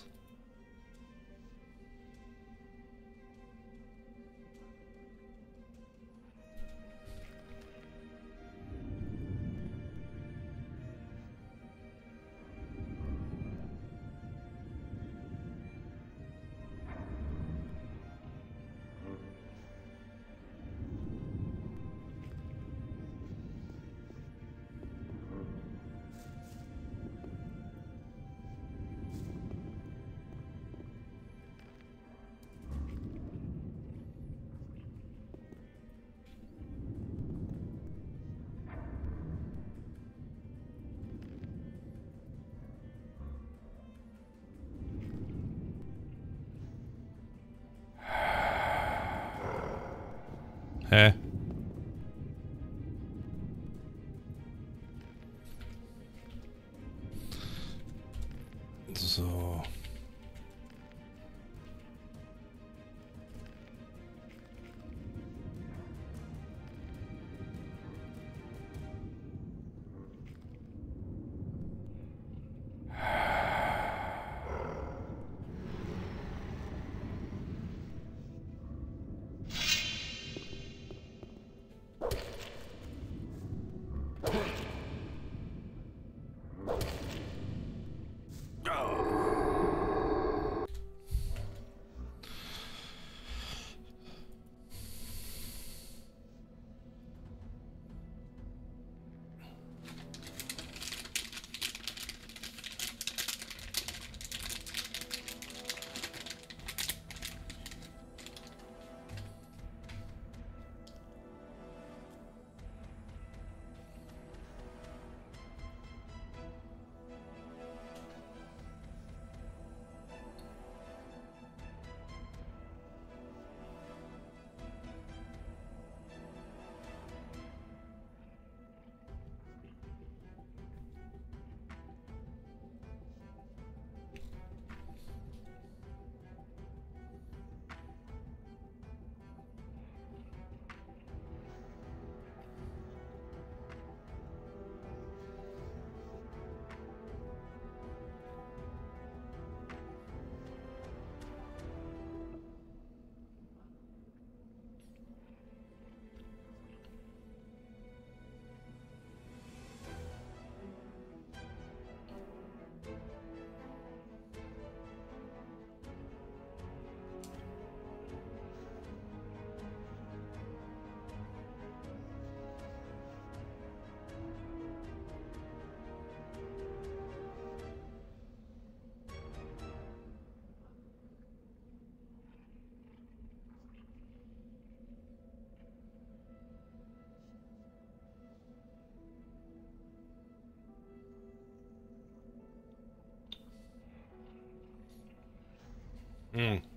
Hm.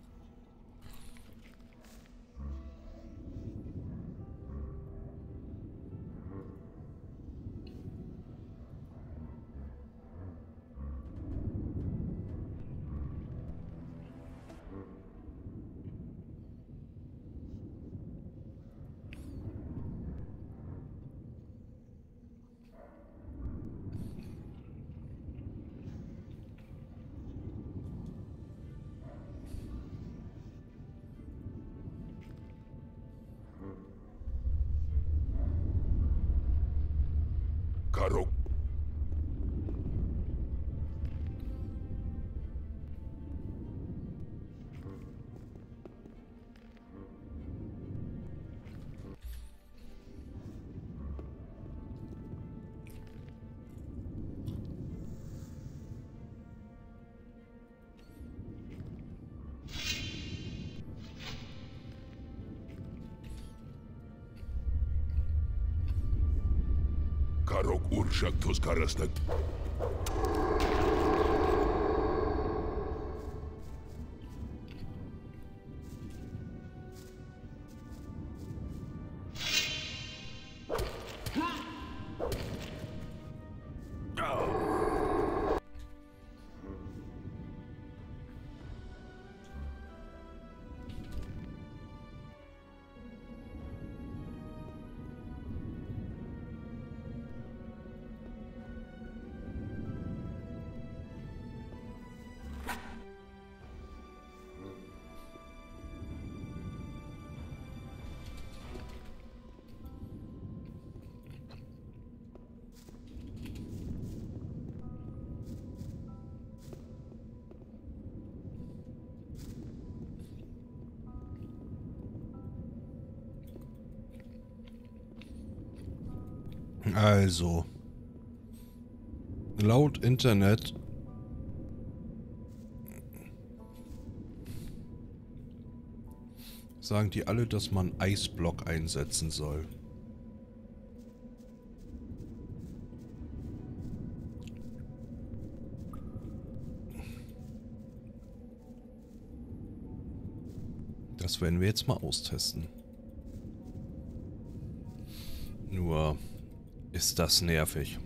Karo. Karok uršak to skarastatı. Also. Laut Internet. Sagen die alle, dass man Eisblock einsetzen soll. Das werden wir jetzt mal austesten. Ist das nervig.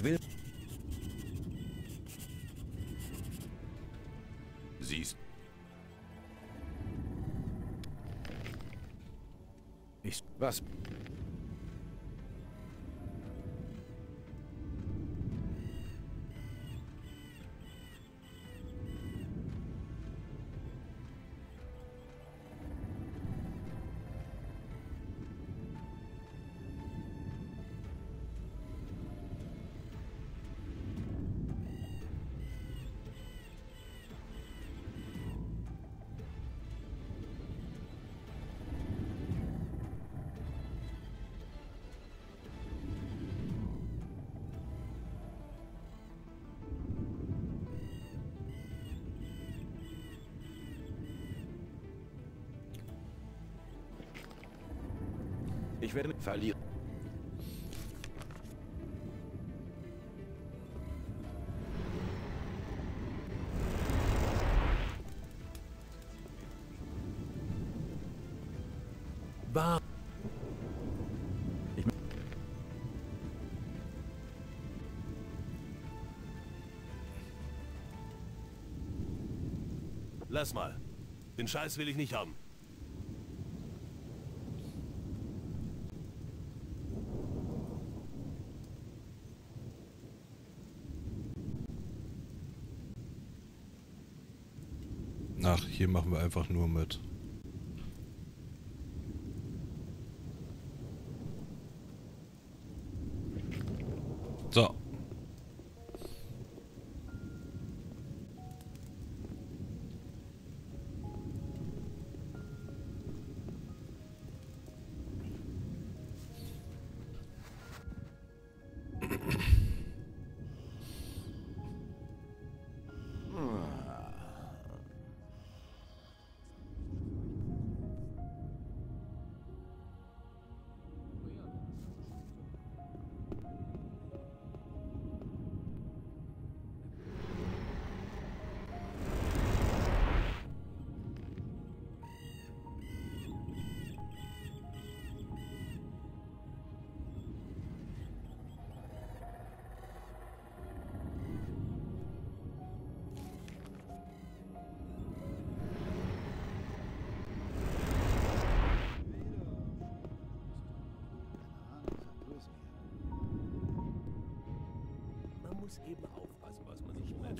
Ich will. Ich werde verlieren. Lass mal. Den Scheiß will ich nicht haben. Ach, hier machen wir einfach nur mit.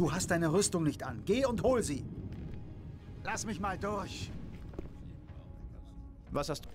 Du hast deine Rüstung nicht an. Geh und hol sie. Lass mich mal durch. Was hast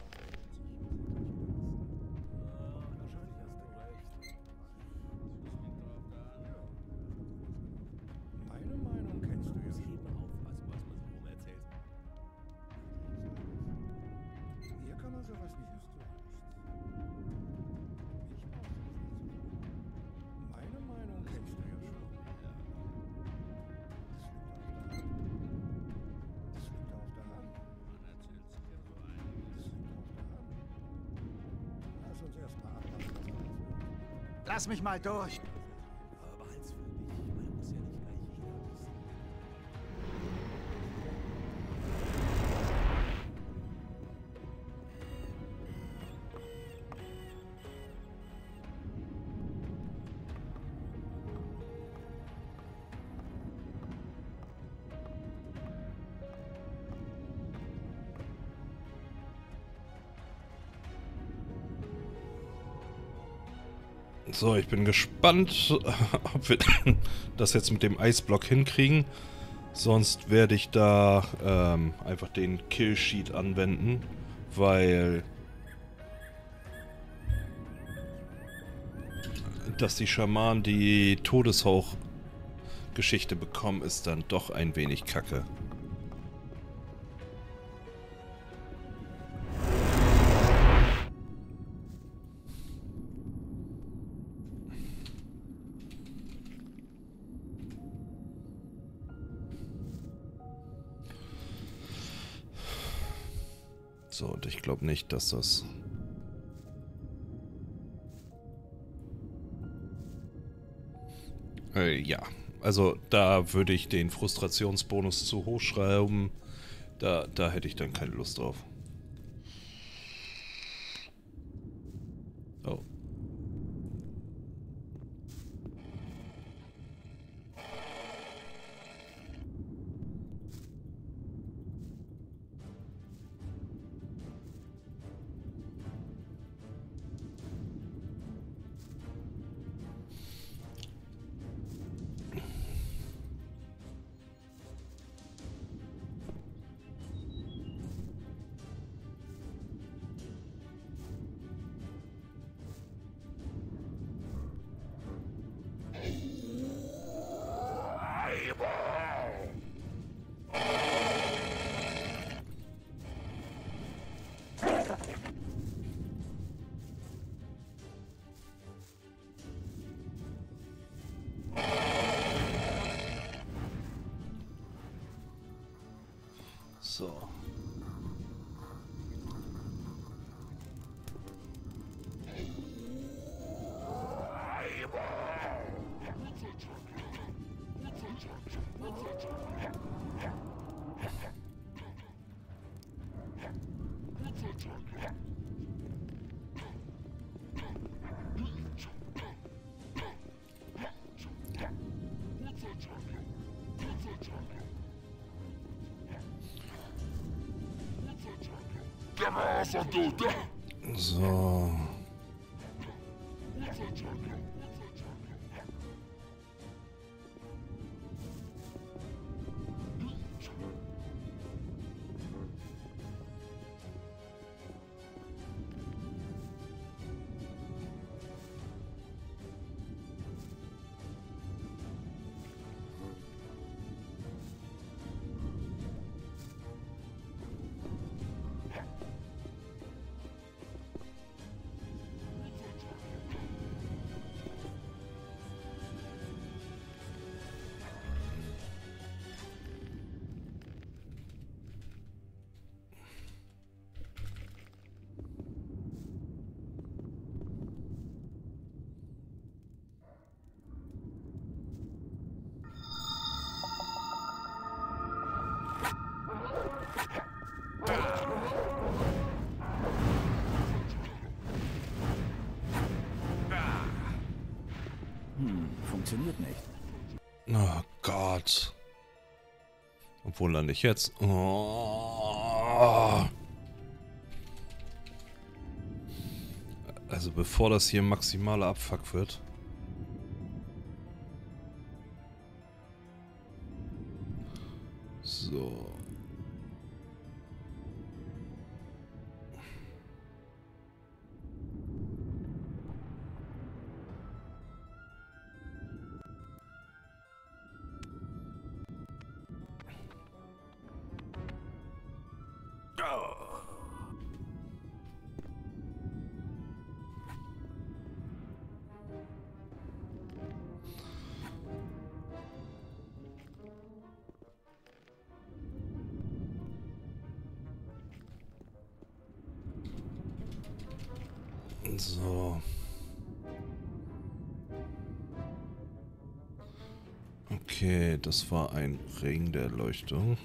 Lass mich mal durch. So, ich bin gespannt, ob wir das jetzt mit dem Eisblock hinkriegen. Sonst werde ich da ähm, einfach den Killsheet anwenden, weil dass die Schamanen die Todeshauch-Geschichte bekommen, ist dann doch ein wenig kacke. Glaube nicht, dass das... Äh, ja, also da würde ich den Frustrationsbonus zu hoch schreiben. Da, da hätte ich dann keine Lust drauf. So. Obwohl dann nicht jetzt. Oh. Also bevor das hier maximaler Abfuck wird. So. Okay, das war ein Ring der Erleuchtung.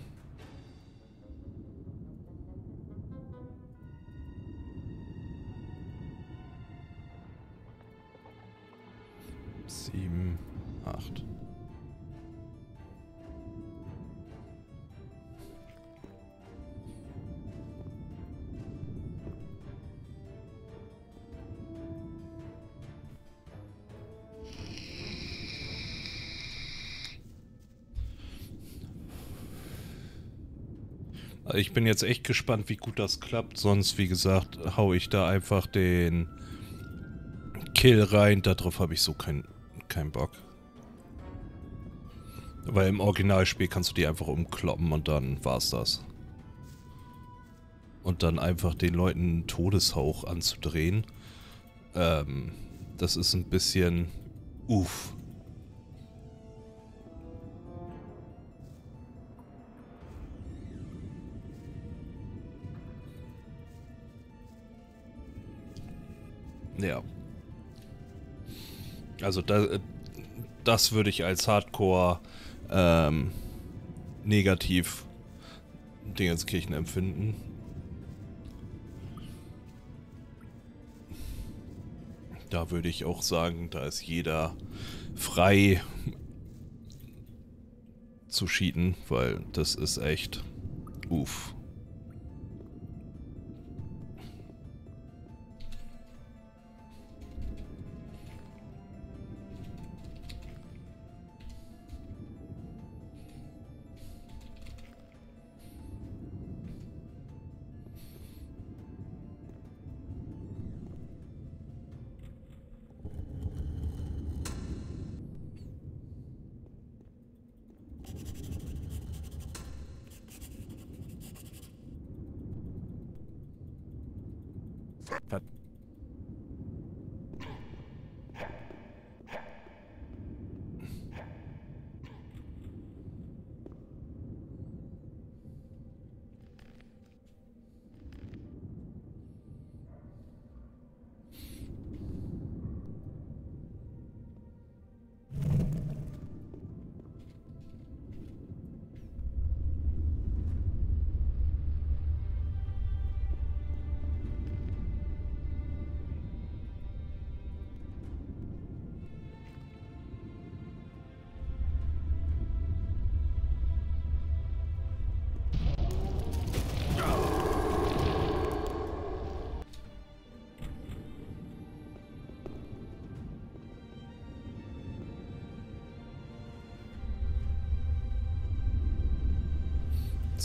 Ich bin jetzt echt gespannt, wie gut das klappt. Sonst, wie gesagt, hau ich da einfach den Kill rein. Darauf habe ich so keinen kein Bock. Weil im Originalspiel kannst du die einfach umkloppen und dann war's das. Und dann einfach den Leuten einen Todeshauch anzudrehen. Ähm, das ist ein bisschen... Uff. Ja. Also da, das würde ich als Hardcore ähm, negativ Dingenskirchen empfinden. Da würde ich auch sagen, da ist jeder frei zu cheaten, weil das ist echt uff.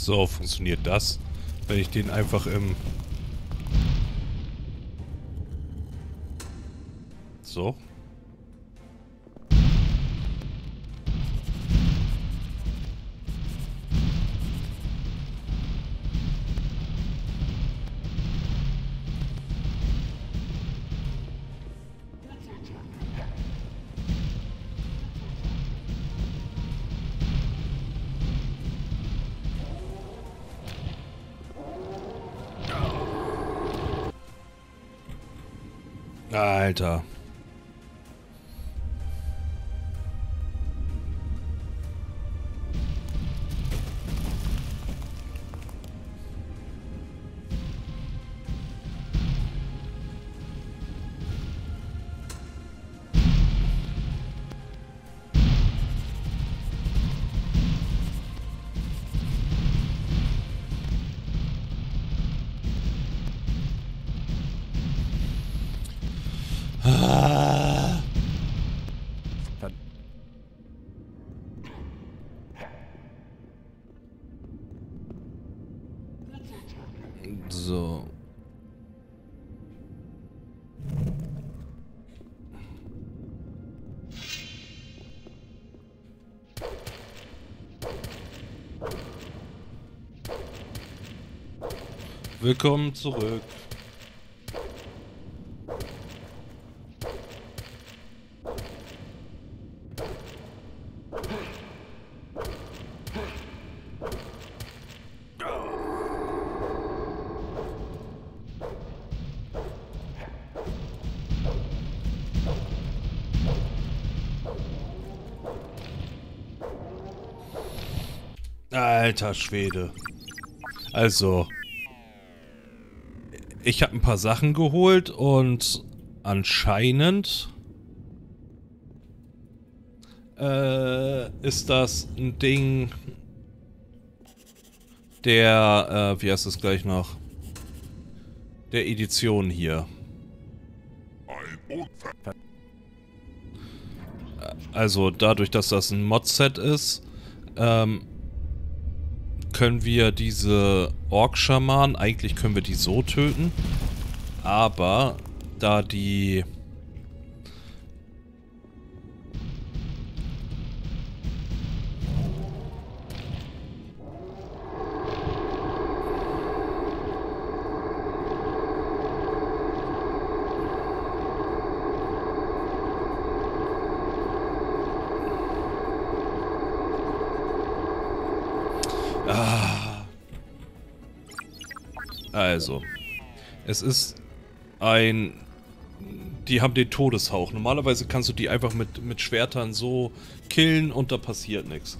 So funktioniert das. Wenn ich den einfach im... So. Alter. Willkommen zurück. Alter Schwede. Also. Ich habe ein paar Sachen geholt und anscheinend äh, ist das ein Ding der, äh, wie heißt es gleich noch? Der Edition hier. Also dadurch, dass das ein Mod-Set ist, ähm, können wir diese Ork-Schamanen, eigentlich können wir die so töten, aber da die... es ist ein... Die haben den Todeshauch. Normalerweise kannst du die einfach mit, mit Schwertern so killen und da passiert nichts.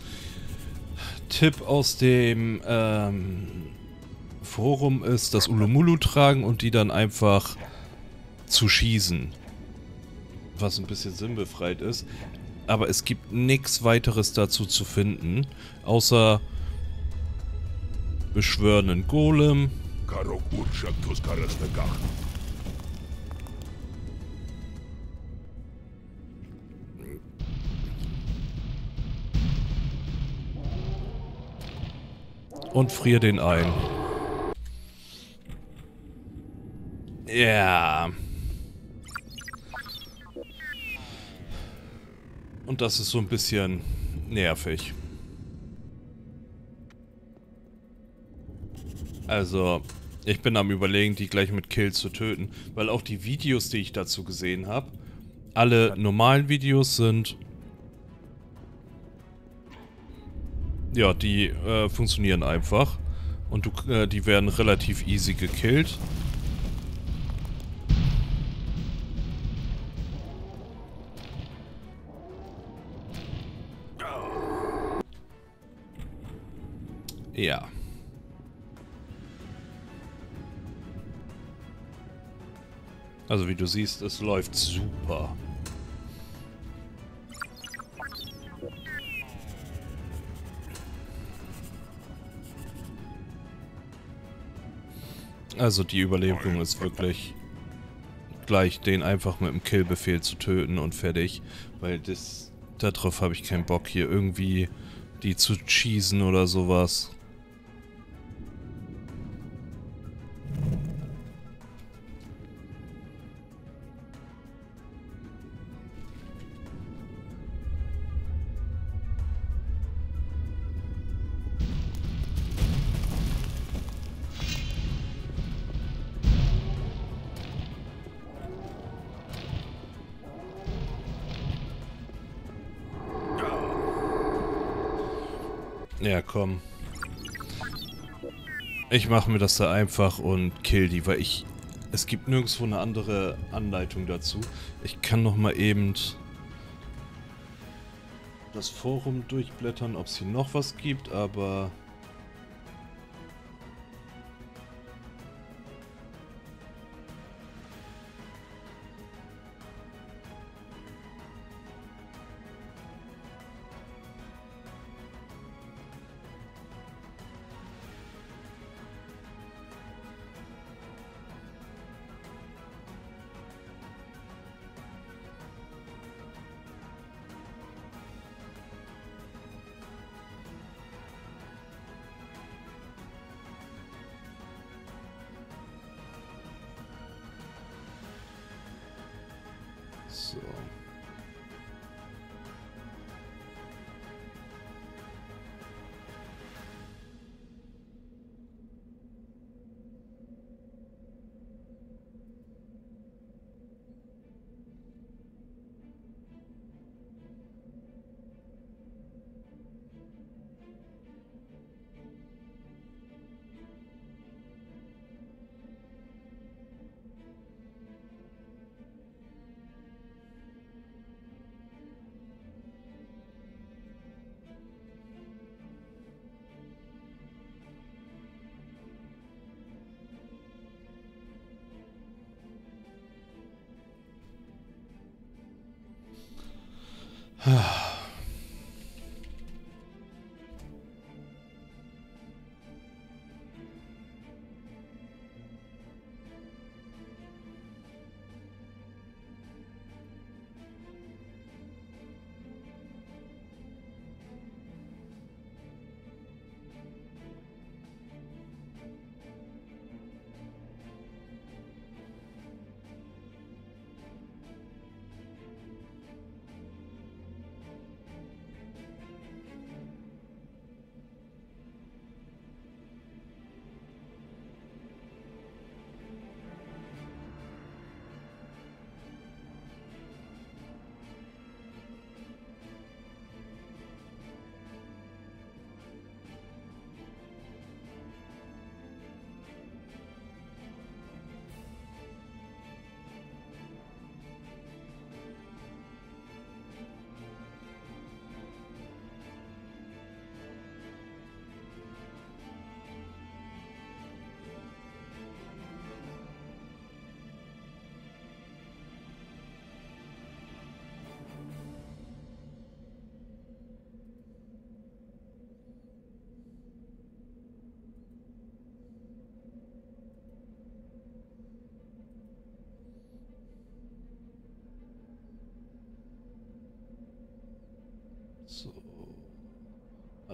Tipp aus dem ähm, Forum ist, das Ulumulu tragen und die dann einfach zu schießen. Was ein bisschen sinnbefreit ist. Aber es gibt nichts weiteres dazu zu finden, außer beschwören einen Golem. Karok Urshak Tuskaras Nagach. Und frier den ein. Ja. Und das ist so ein bisschen nervig. Also, ich bin am überlegen, die gleich mit Kill zu töten. Weil auch die Videos, die ich dazu gesehen habe, alle normalen Videos sind... Ja, die äh, funktionieren einfach. Und du, äh, die werden relativ easy gekillt. Also wie du siehst, es läuft super. Also die Überlegung ist wirklich gleich den einfach mit dem Killbefehl zu töten und fertig. Weil das darauf habe ich keinen Bock hier irgendwie die zu cheesen oder sowas. Ich mache mir das da einfach und kill die, weil ich... Es gibt nirgendwo eine andere Anleitung dazu. Ich kann noch mal eben das Forum durchblättern, ob es hier noch was gibt, aber...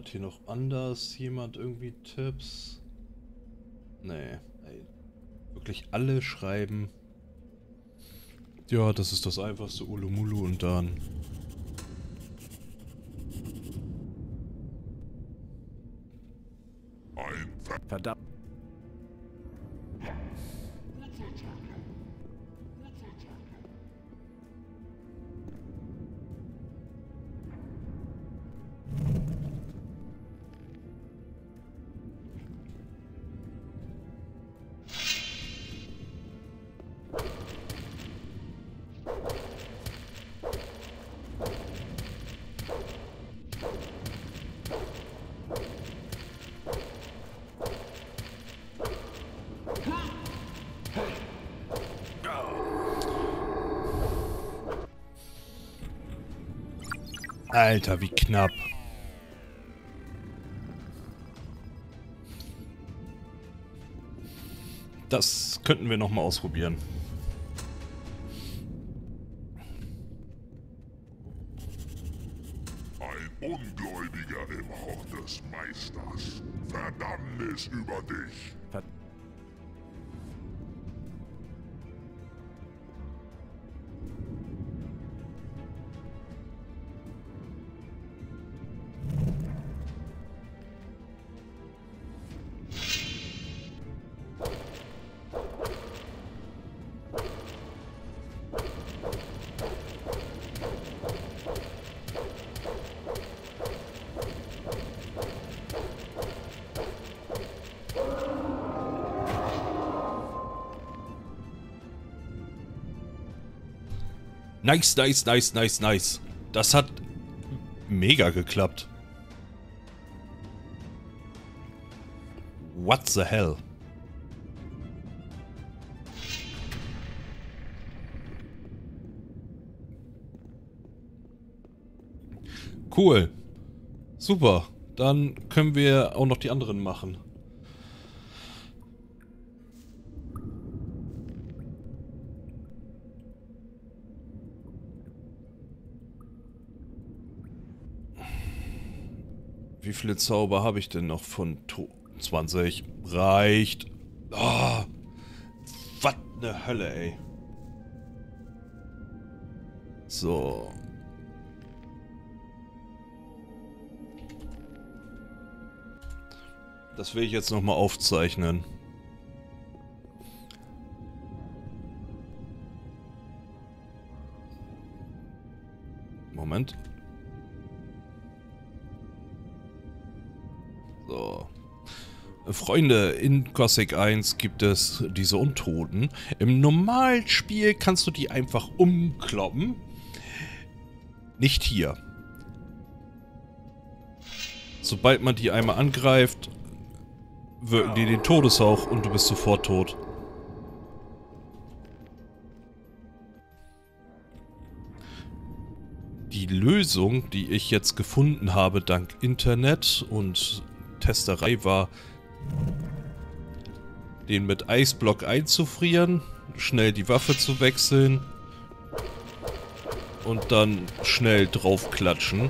Hat hier noch anders jemand irgendwie Tipps? Nee. Ey. Wirklich alle schreiben. Ja, das ist das einfachste Ulumulu und dann. Alter, wie knapp. Das könnten wir nochmal ausprobieren. Nice, nice, nice, nice, nice. Das hat mega geklappt. What the hell? Cool. Super. Dann können wir auch noch die anderen machen. Wie viele Zauber habe ich denn noch von to 20? Reicht. Oh, was ne Hölle, ey. So. Das will ich jetzt nochmal aufzeichnen. Moment. So. Freunde, in Gothic 1 gibt es diese Untoten. Im Normalspiel kannst du die einfach umkloppen. Nicht hier. Sobald man die einmal angreift, wirken die den Todeshauch und du bist sofort tot. Die Lösung, die ich jetzt gefunden habe dank Internet und Testerei war, den mit Eisblock einzufrieren, schnell die Waffe zu wechseln und dann schnell draufklatschen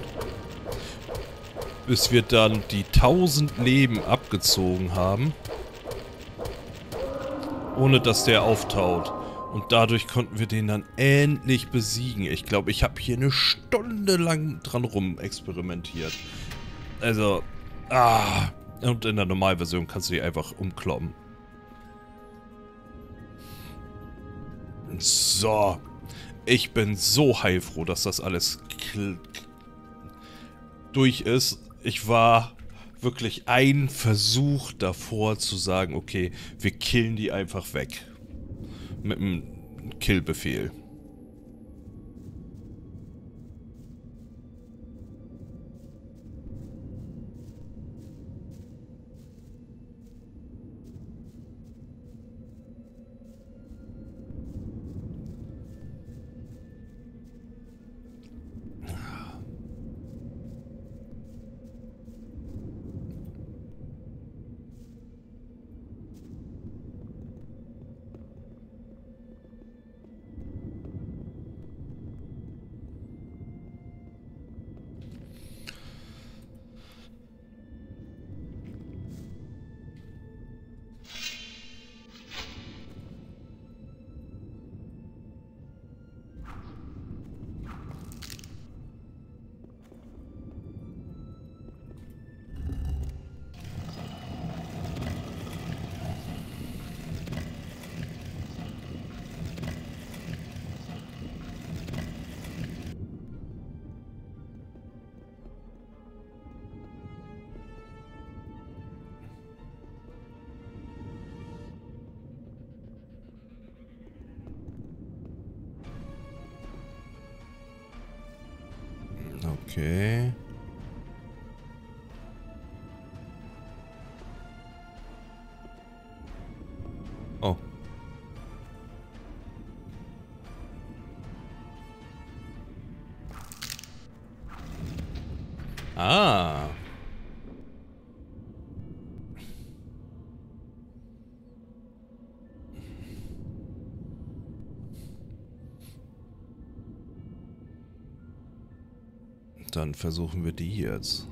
bis wir dann die 1000 Leben abgezogen haben. Ohne dass der auftaut. Und dadurch konnten wir den dann endlich besiegen. Ich glaube, ich habe hier eine Stunde lang dran rum experimentiert. Also, ah. Und in der Normalversion kannst du die einfach umkloppen. So. Ich bin so heilfroh, dass das alles durch ist ich war wirklich ein Versuch davor zu sagen, okay, wir killen die einfach weg. Mit einem Killbefehl. Dann versuchen wir die jetzt.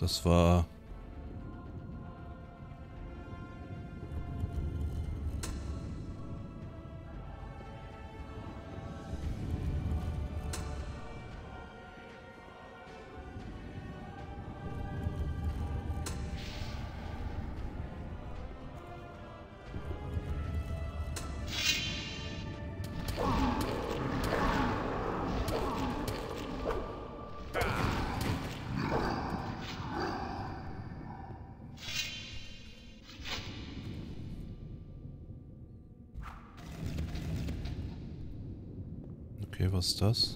Das war das?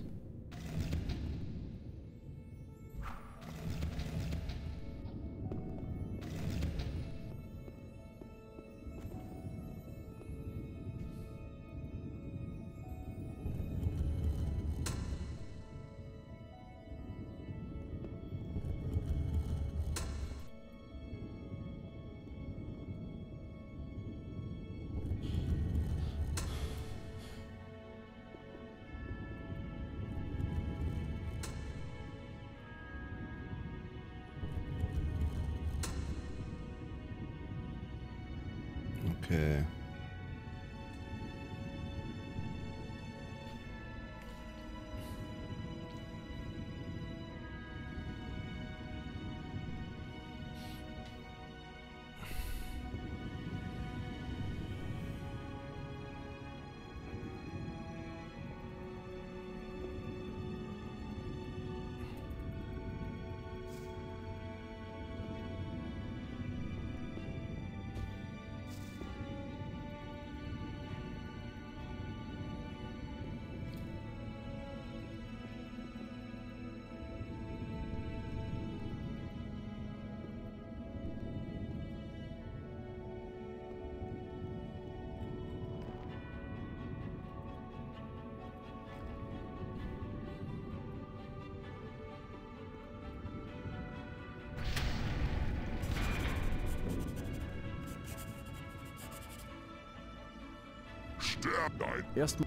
Sterb dein. Erst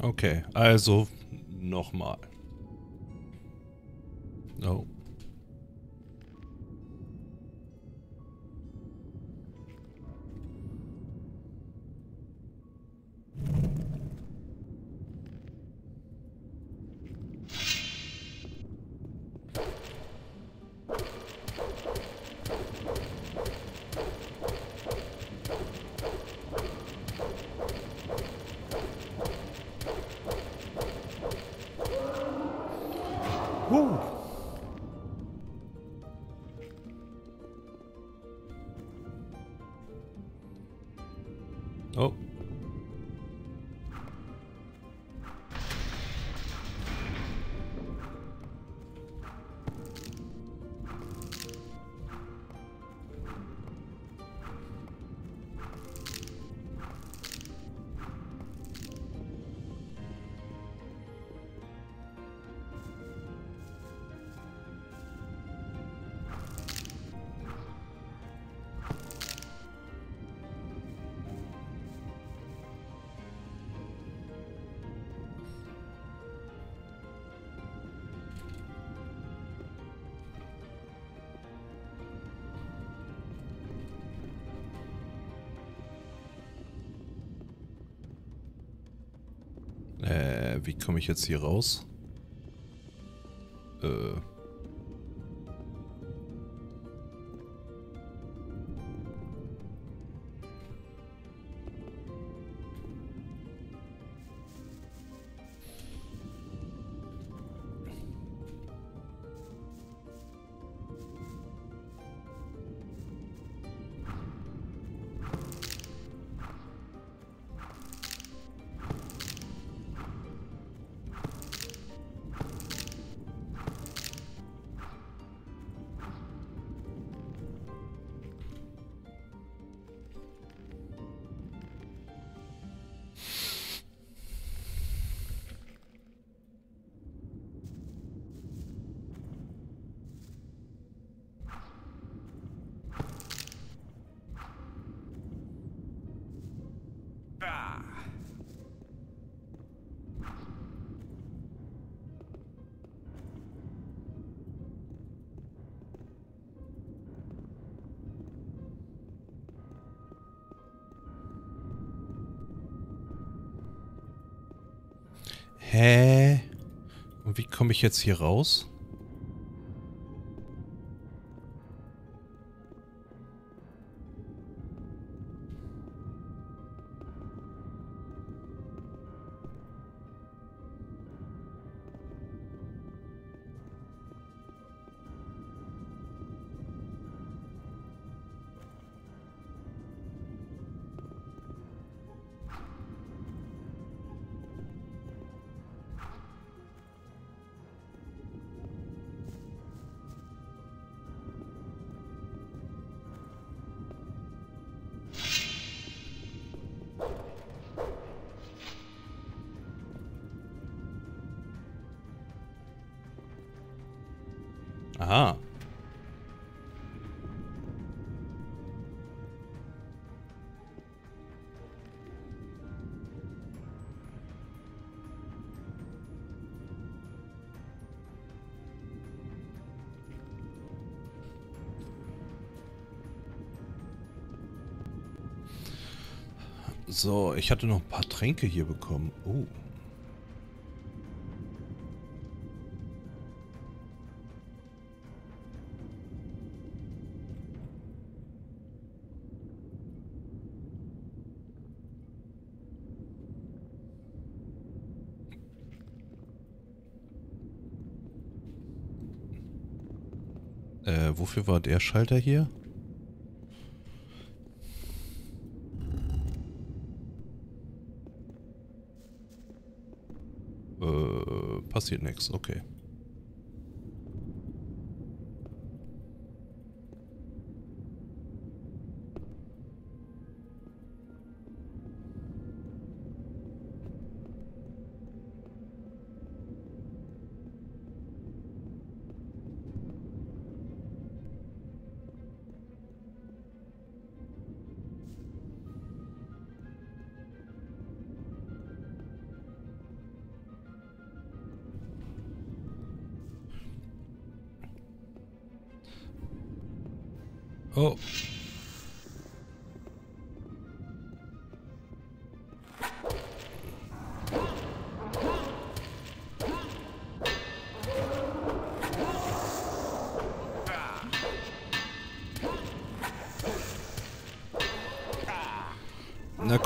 Okay, also nochmal. Wie komme ich jetzt hier raus? Komme ich jetzt hier raus? So, ich hatte noch ein paar Tränke hier bekommen. Oh. Äh, wofür war der Schalter hier? Passiert nichts, okay.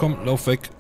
Komm, lauf weg.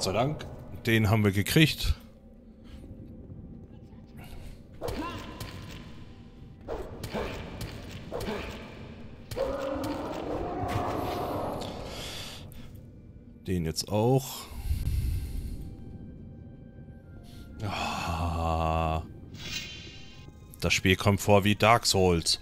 Gott sei Dank. Den haben wir gekriegt. Den jetzt auch. Ah. Das Spiel kommt vor wie Dark Souls.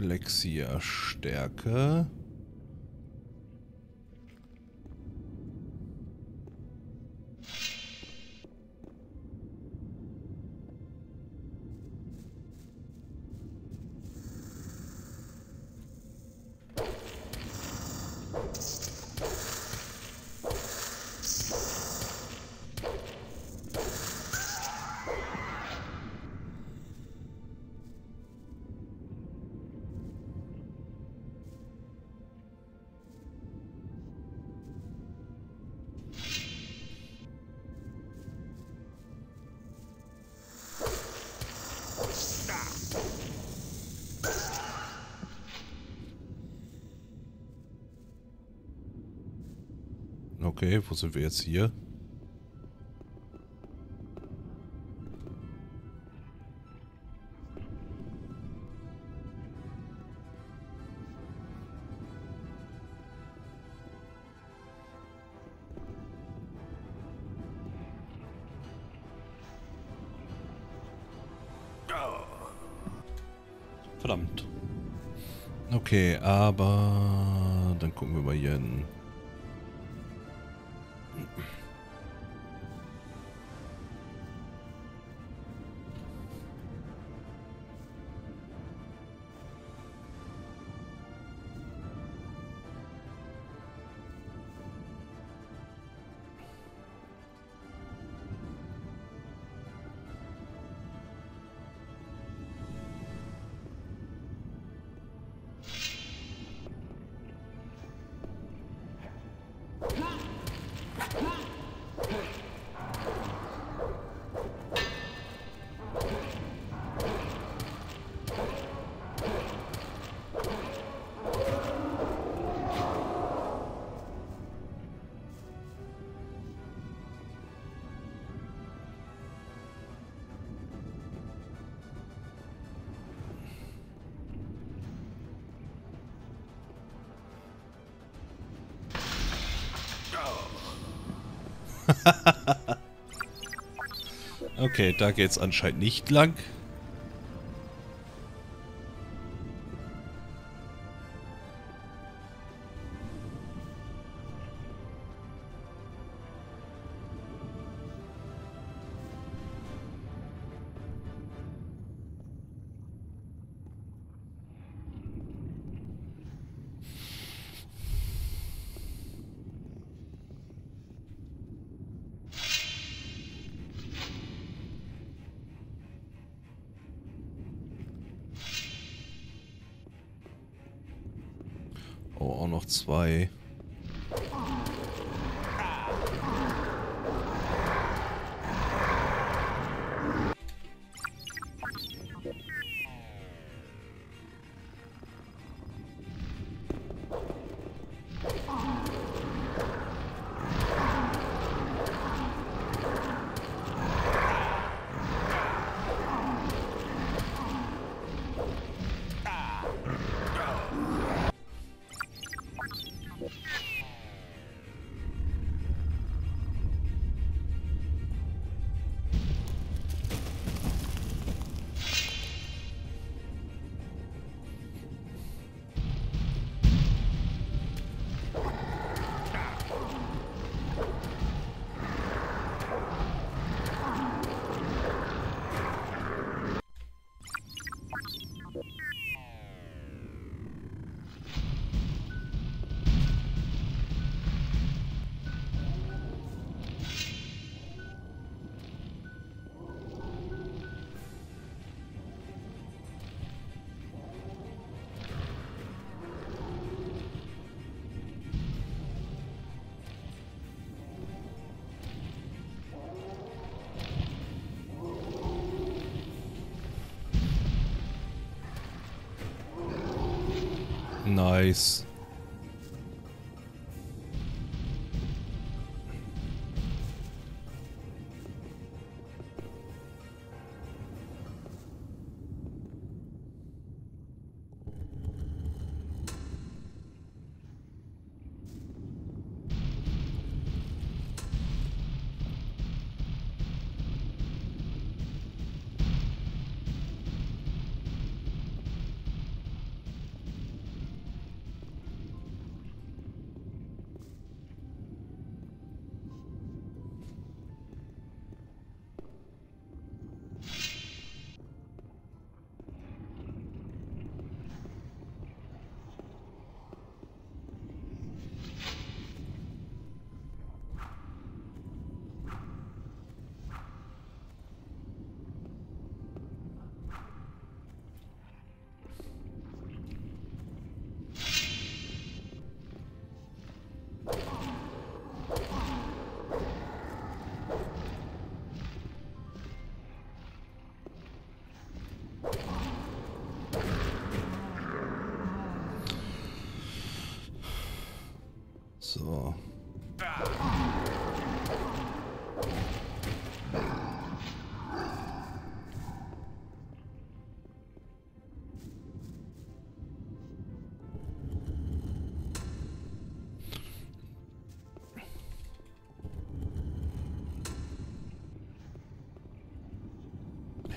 Elixier Stärke. Okay, wo sind wir jetzt hier? Verdammt. Okay, aber dann gucken wir mal hier hin. Okay, da geht's anscheinend nicht lang. Nice.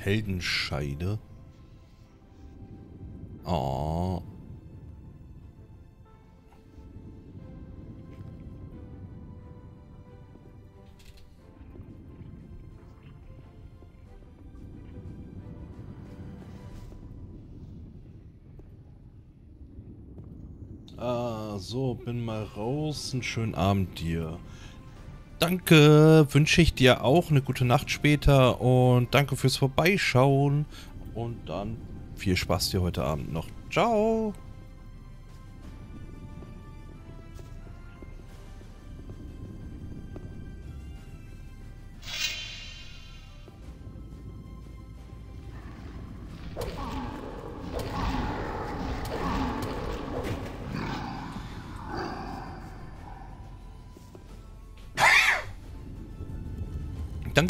Heldenscheide. Oh. Ah, so, bin mal raus. Einen schönen Abend dir. Danke, wünsche ich dir auch eine gute Nacht später und danke fürs Vorbeischauen. Und dann viel Spaß dir heute Abend noch. Ciao.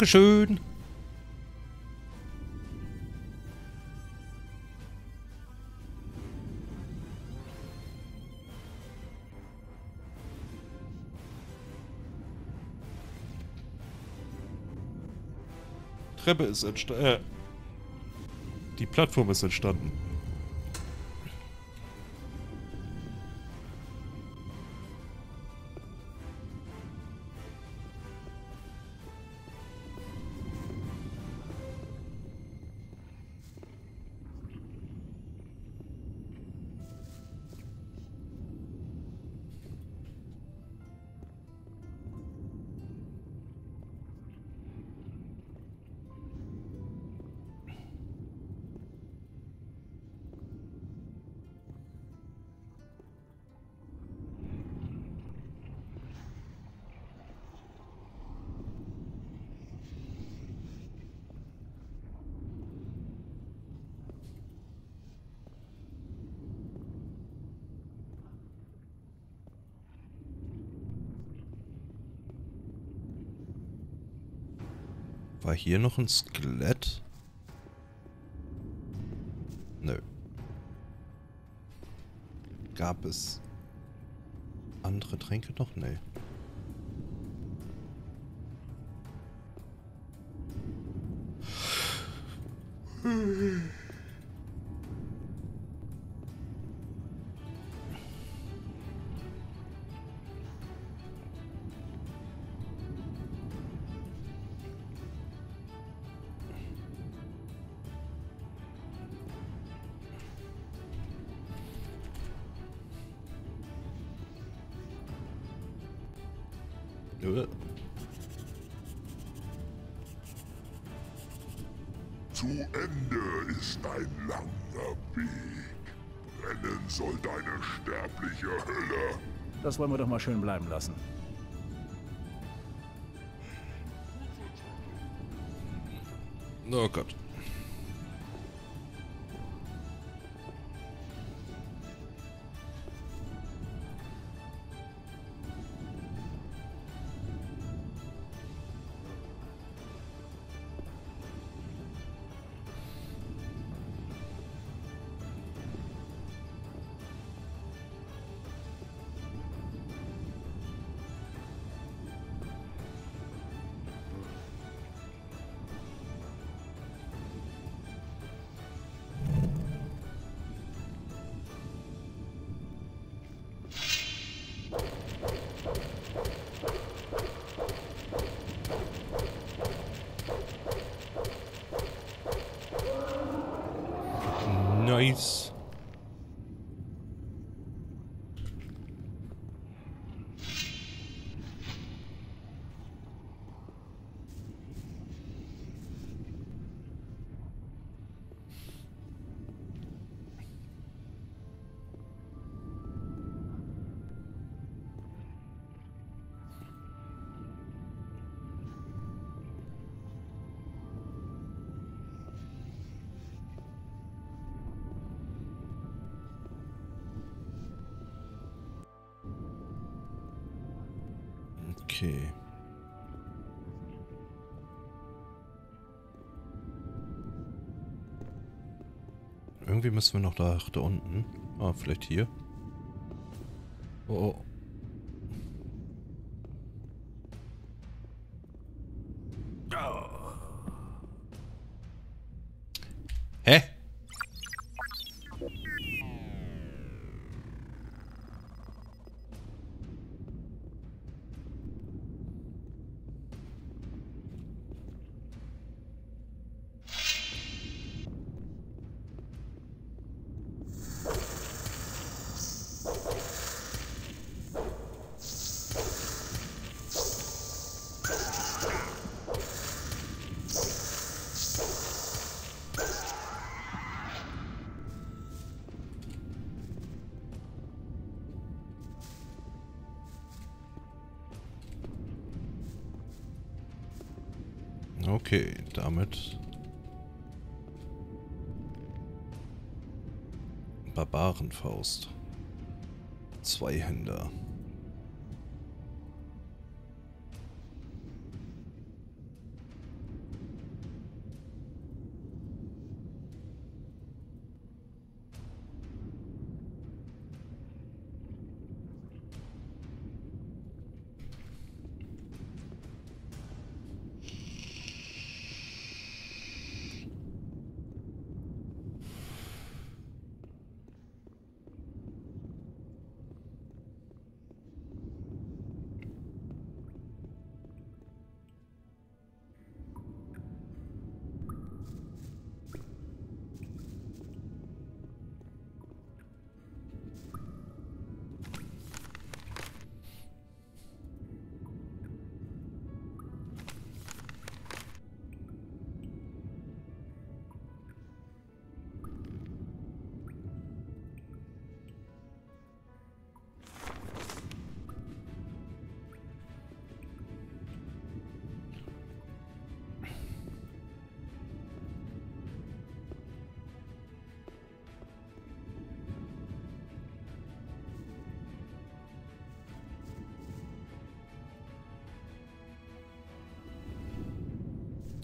Dankeschön. Treppe ist entstanden. Äh, die Plattform ist entstanden. War hier noch ein Skelett? Nö. Gab es andere Tränke noch? Nee. Wollen wir doch mal schön bleiben lassen. Oh Gott. Irgendwie müssen wir noch da, da unten. Ah, vielleicht hier. Damit... Barbarenfaust. Zweihänder.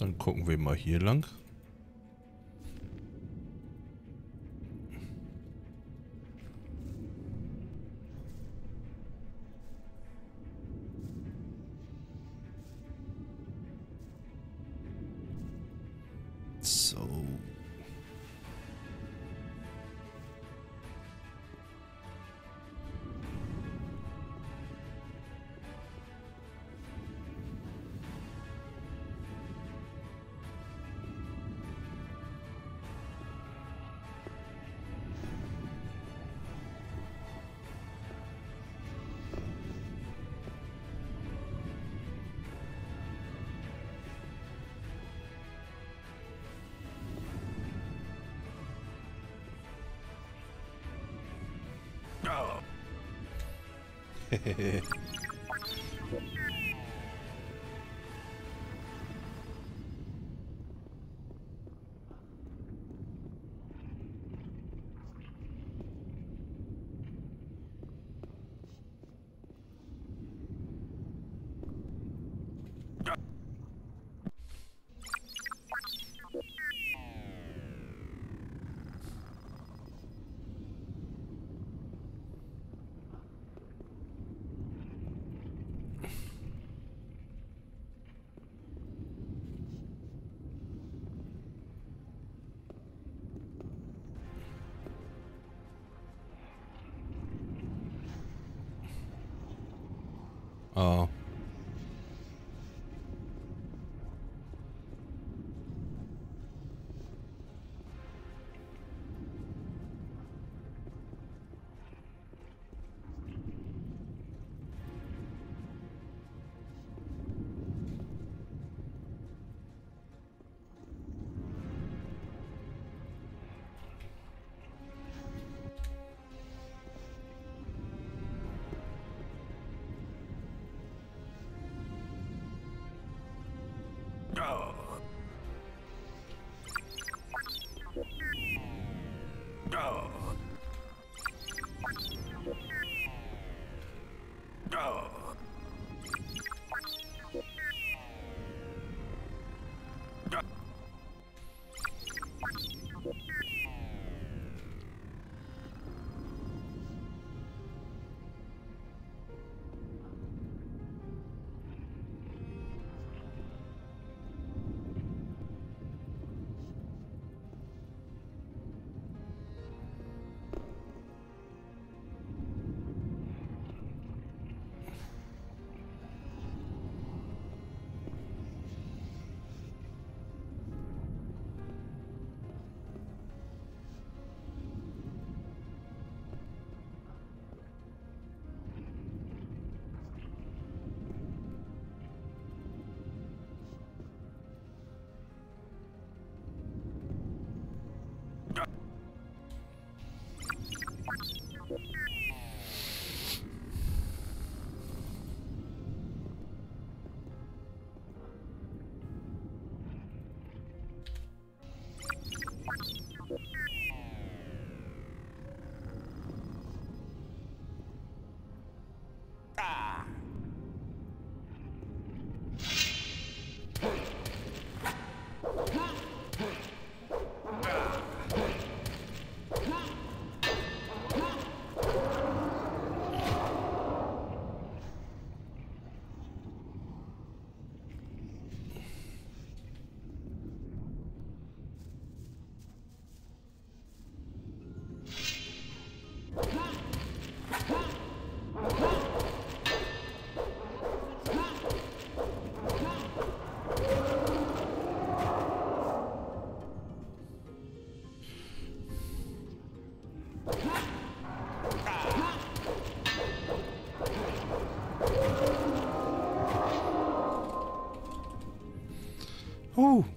Dann gucken wir mal hier lang. Huh.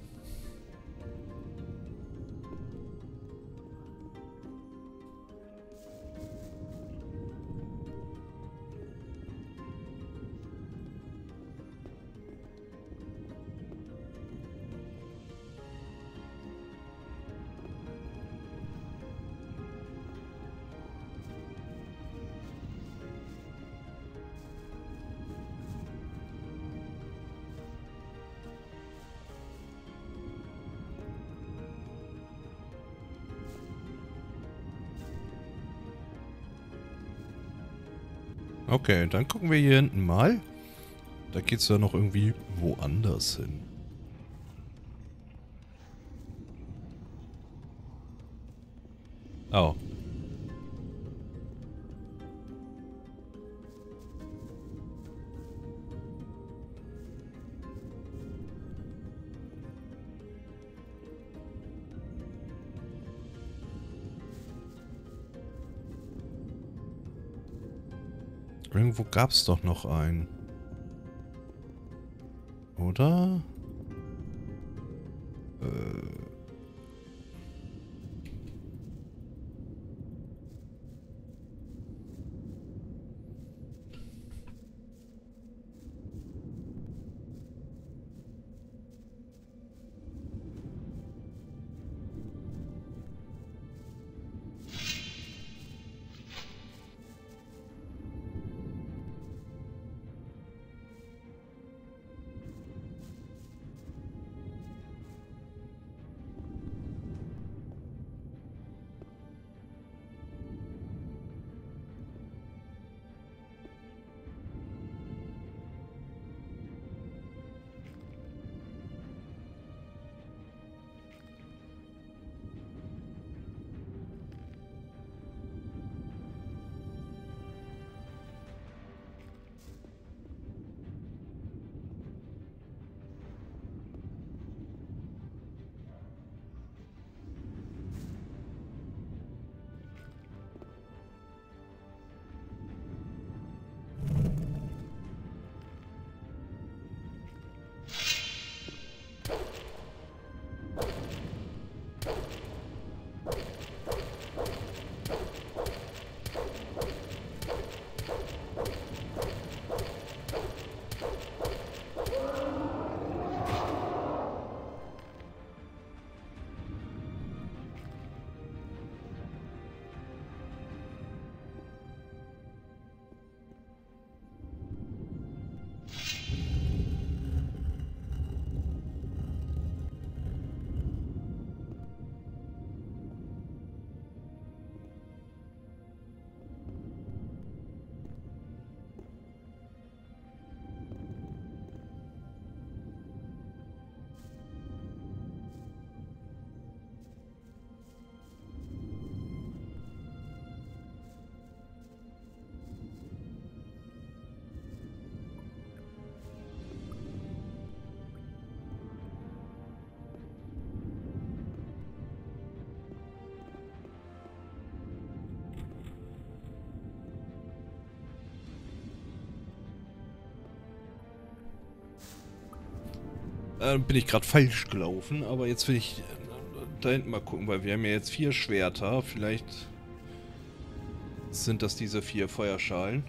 Okay, dann gucken wir hier hinten mal. Da geht es ja noch irgendwie woanders hin. Irgendwo gab es doch noch einen. Oder? Äh, bin ich gerade falsch gelaufen, aber jetzt will ich äh, da hinten mal gucken, weil wir haben ja jetzt vier Schwerter. Vielleicht sind das diese vier Feuerschalen.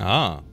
Ah.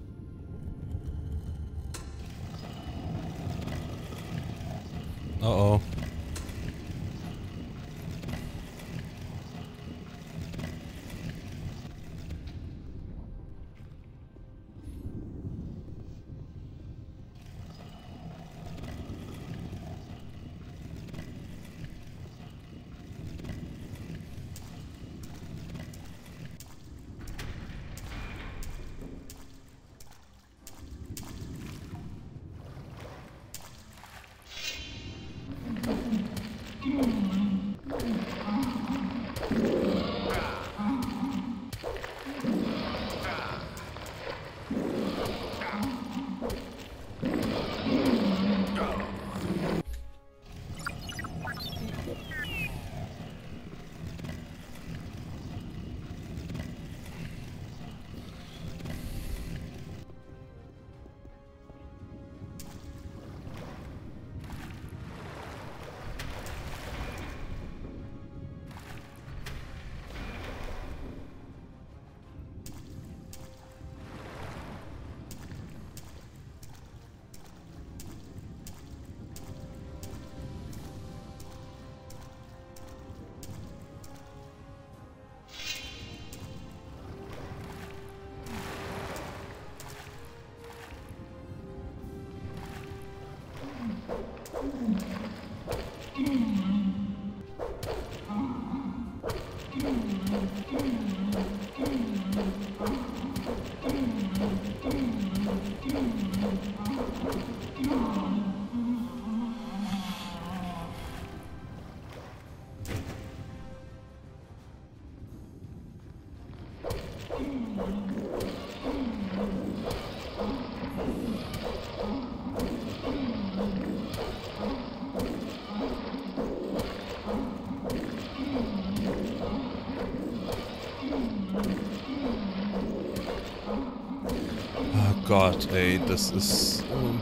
Gott, ey, das ist... ähm,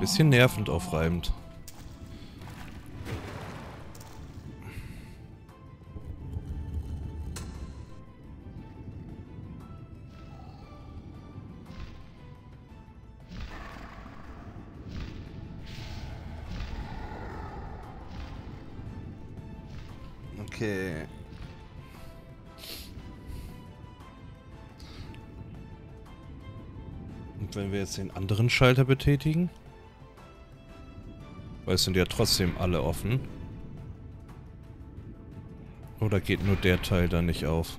Bisschen nervend aufreibend. Wenn wir jetzt den anderen Schalter betätigen? Weil es sind ja trotzdem alle offen. Oder geht nur der Teil dann nicht auf?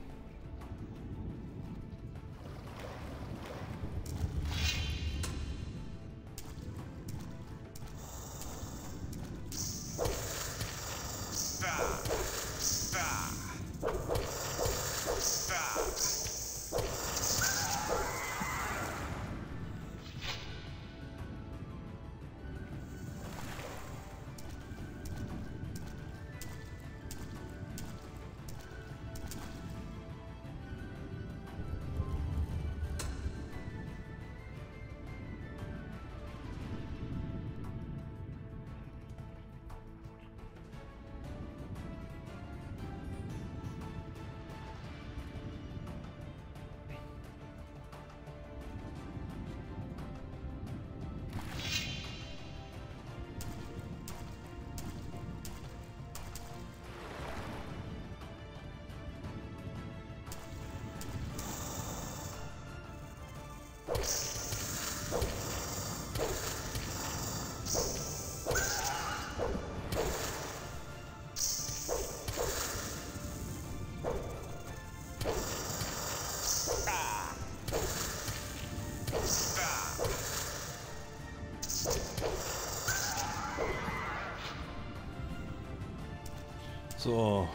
So.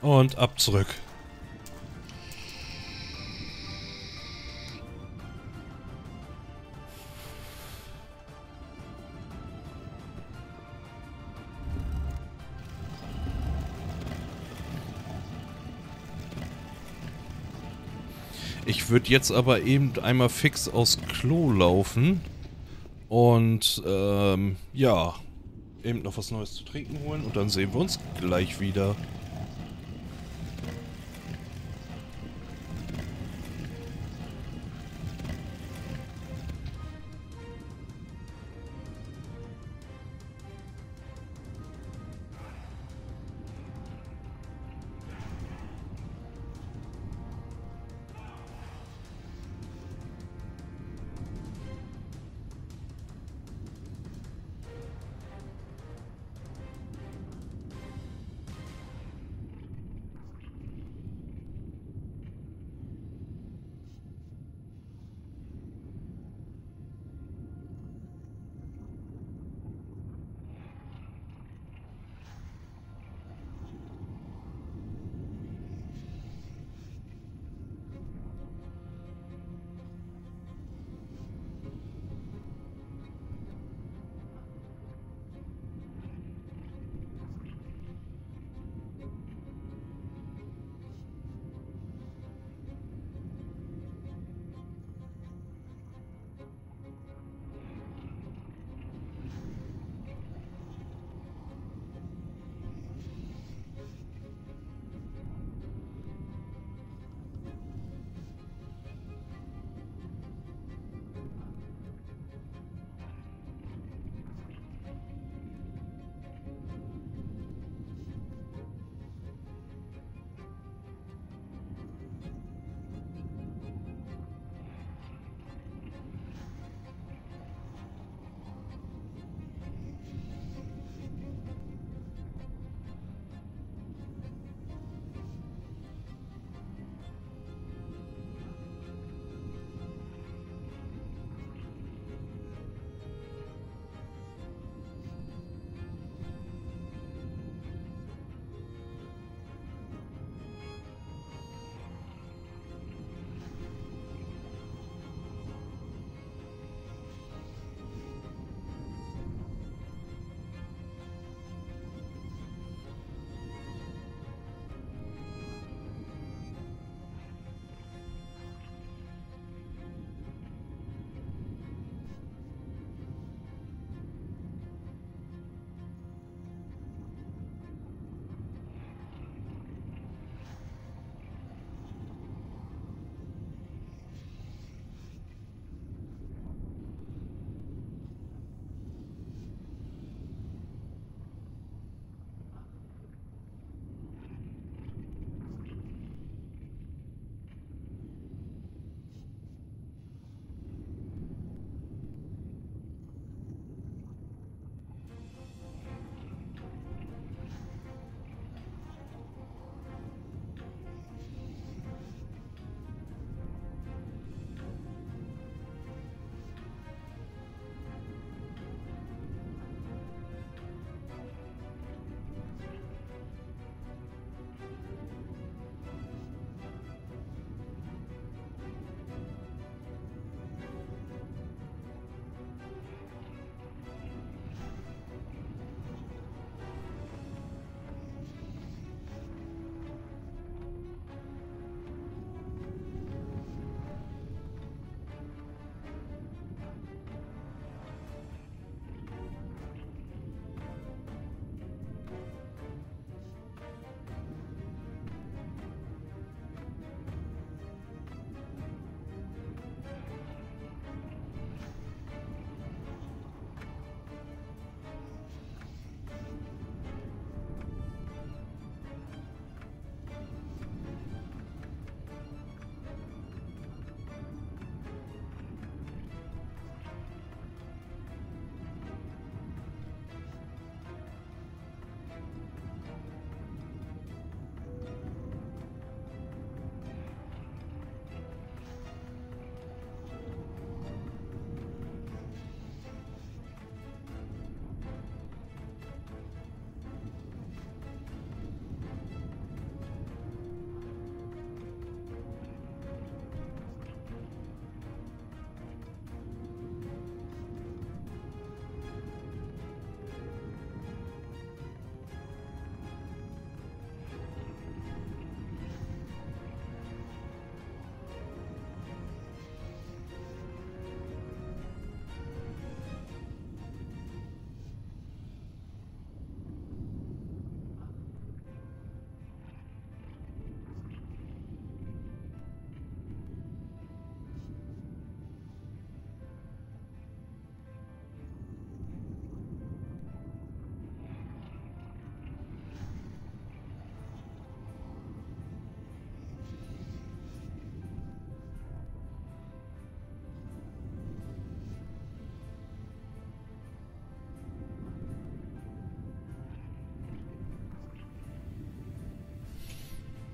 Und ab zurück. Ich würde jetzt aber eben einmal fix aus Klo laufen. Und, ähm, ja. Eben noch was Neues zu trinken holen und dann sehen wir uns gleich wieder.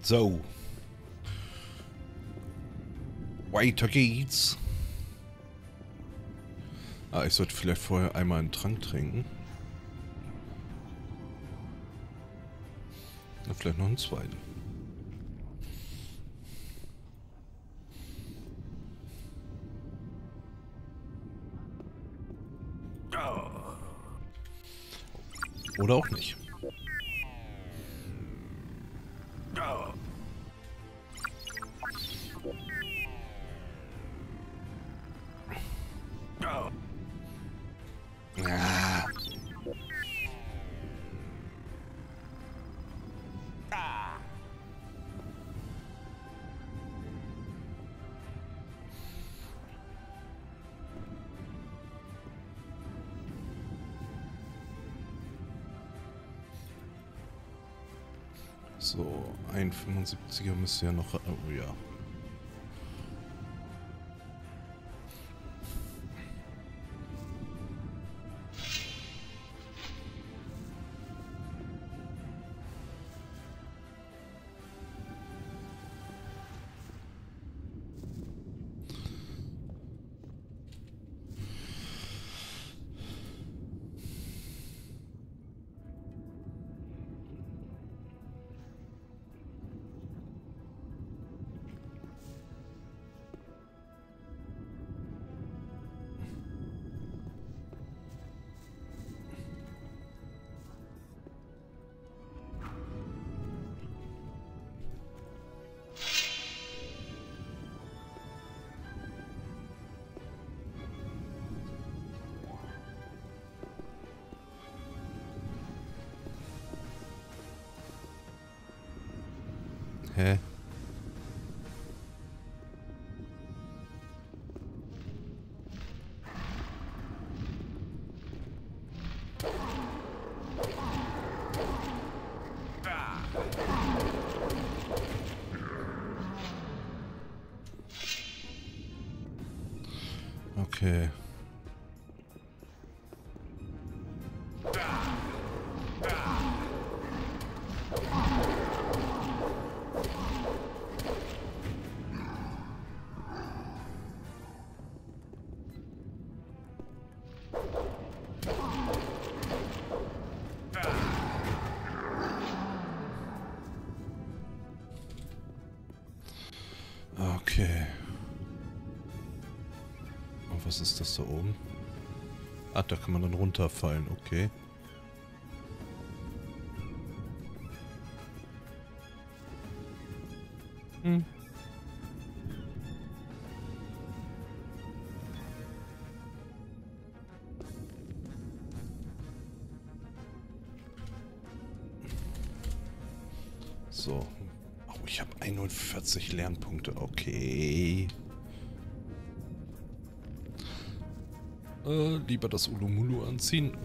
So. Weiter geht's. Ah, ich sollte vielleicht vorher einmal einen Trank trinken. Ja, vielleicht noch einen zweiten. Oder auch nicht. 75er müsste ja noch... Oh ja. Hä? Was ist das da oben? Ah, da kann man dann runterfallen, okay. Hm. So. Oh, ich habe 41 Lernpunkte. Okay. Äh, lieber das Ulumulu anziehen.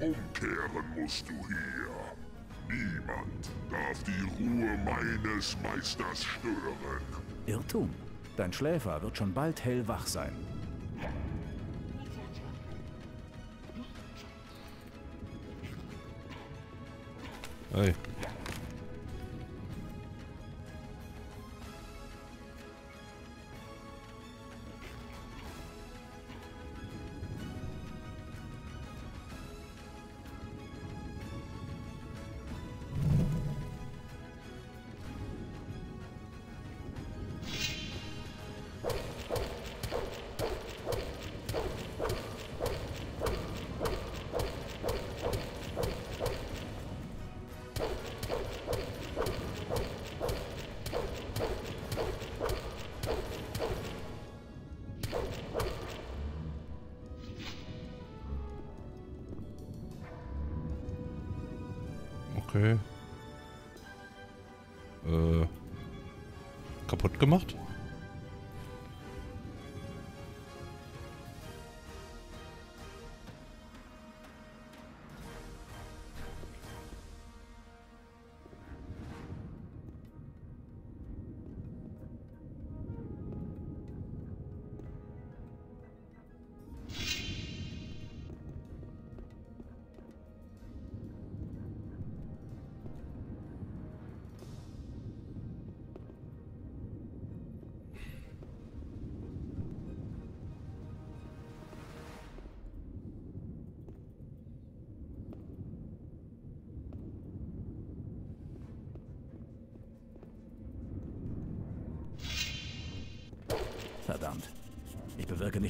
Umkehren musst du hier. Niemand darf die Ruhe meines Meisters stören. Irrtum. Dein Schläfer wird schon bald hellwach sein.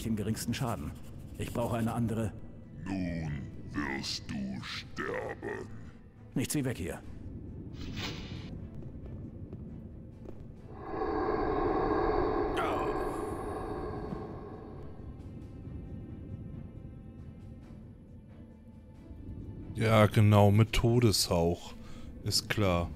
Nicht den geringsten Schaden. Ich brauche eine andere... Nun wirst du sterben. Nichts wie weg hier. Ja, genau, mit Todeshauch. Ist klar.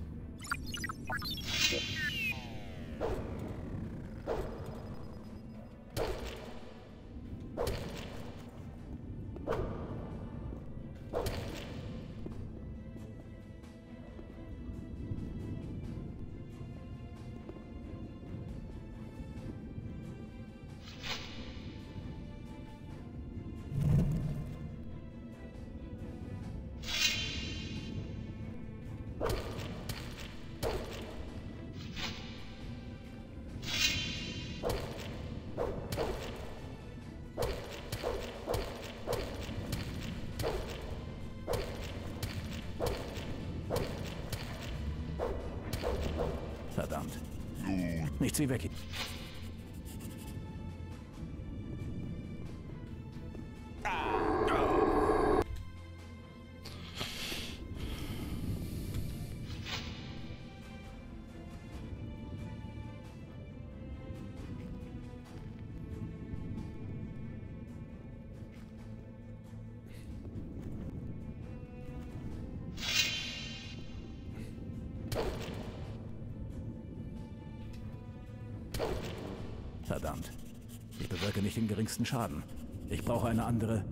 Den geringsten Schaden. Ich brauche eine andere...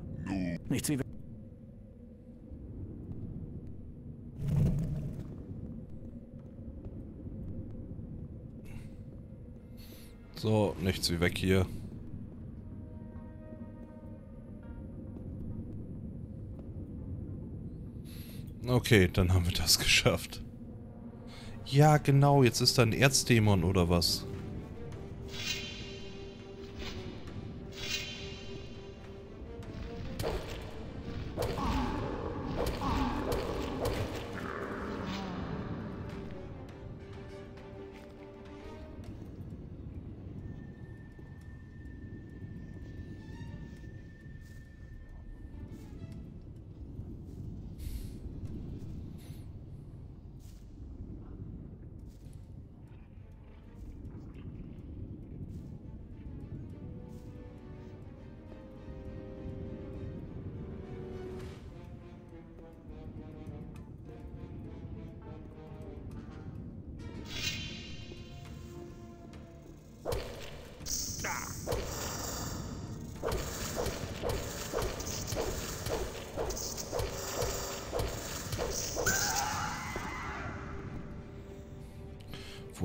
Nichts wie... So, nichts wie weg hier. Okay, dann haben wir das geschafft. Ja, genau, jetzt ist da ein Erzdämon oder was?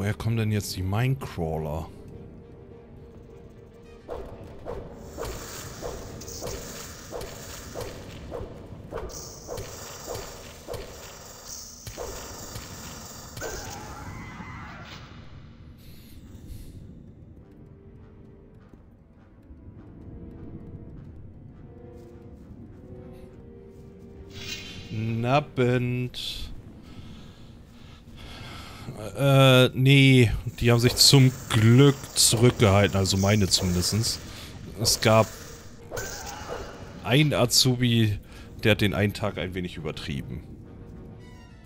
Woher kommen denn jetzt die Minecrawler? Nappend. Äh, die haben sich zum Glück zurückgehalten, also meine zumindest. Es gab ein Azubi, der hat den einen Tag ein wenig übertrieben.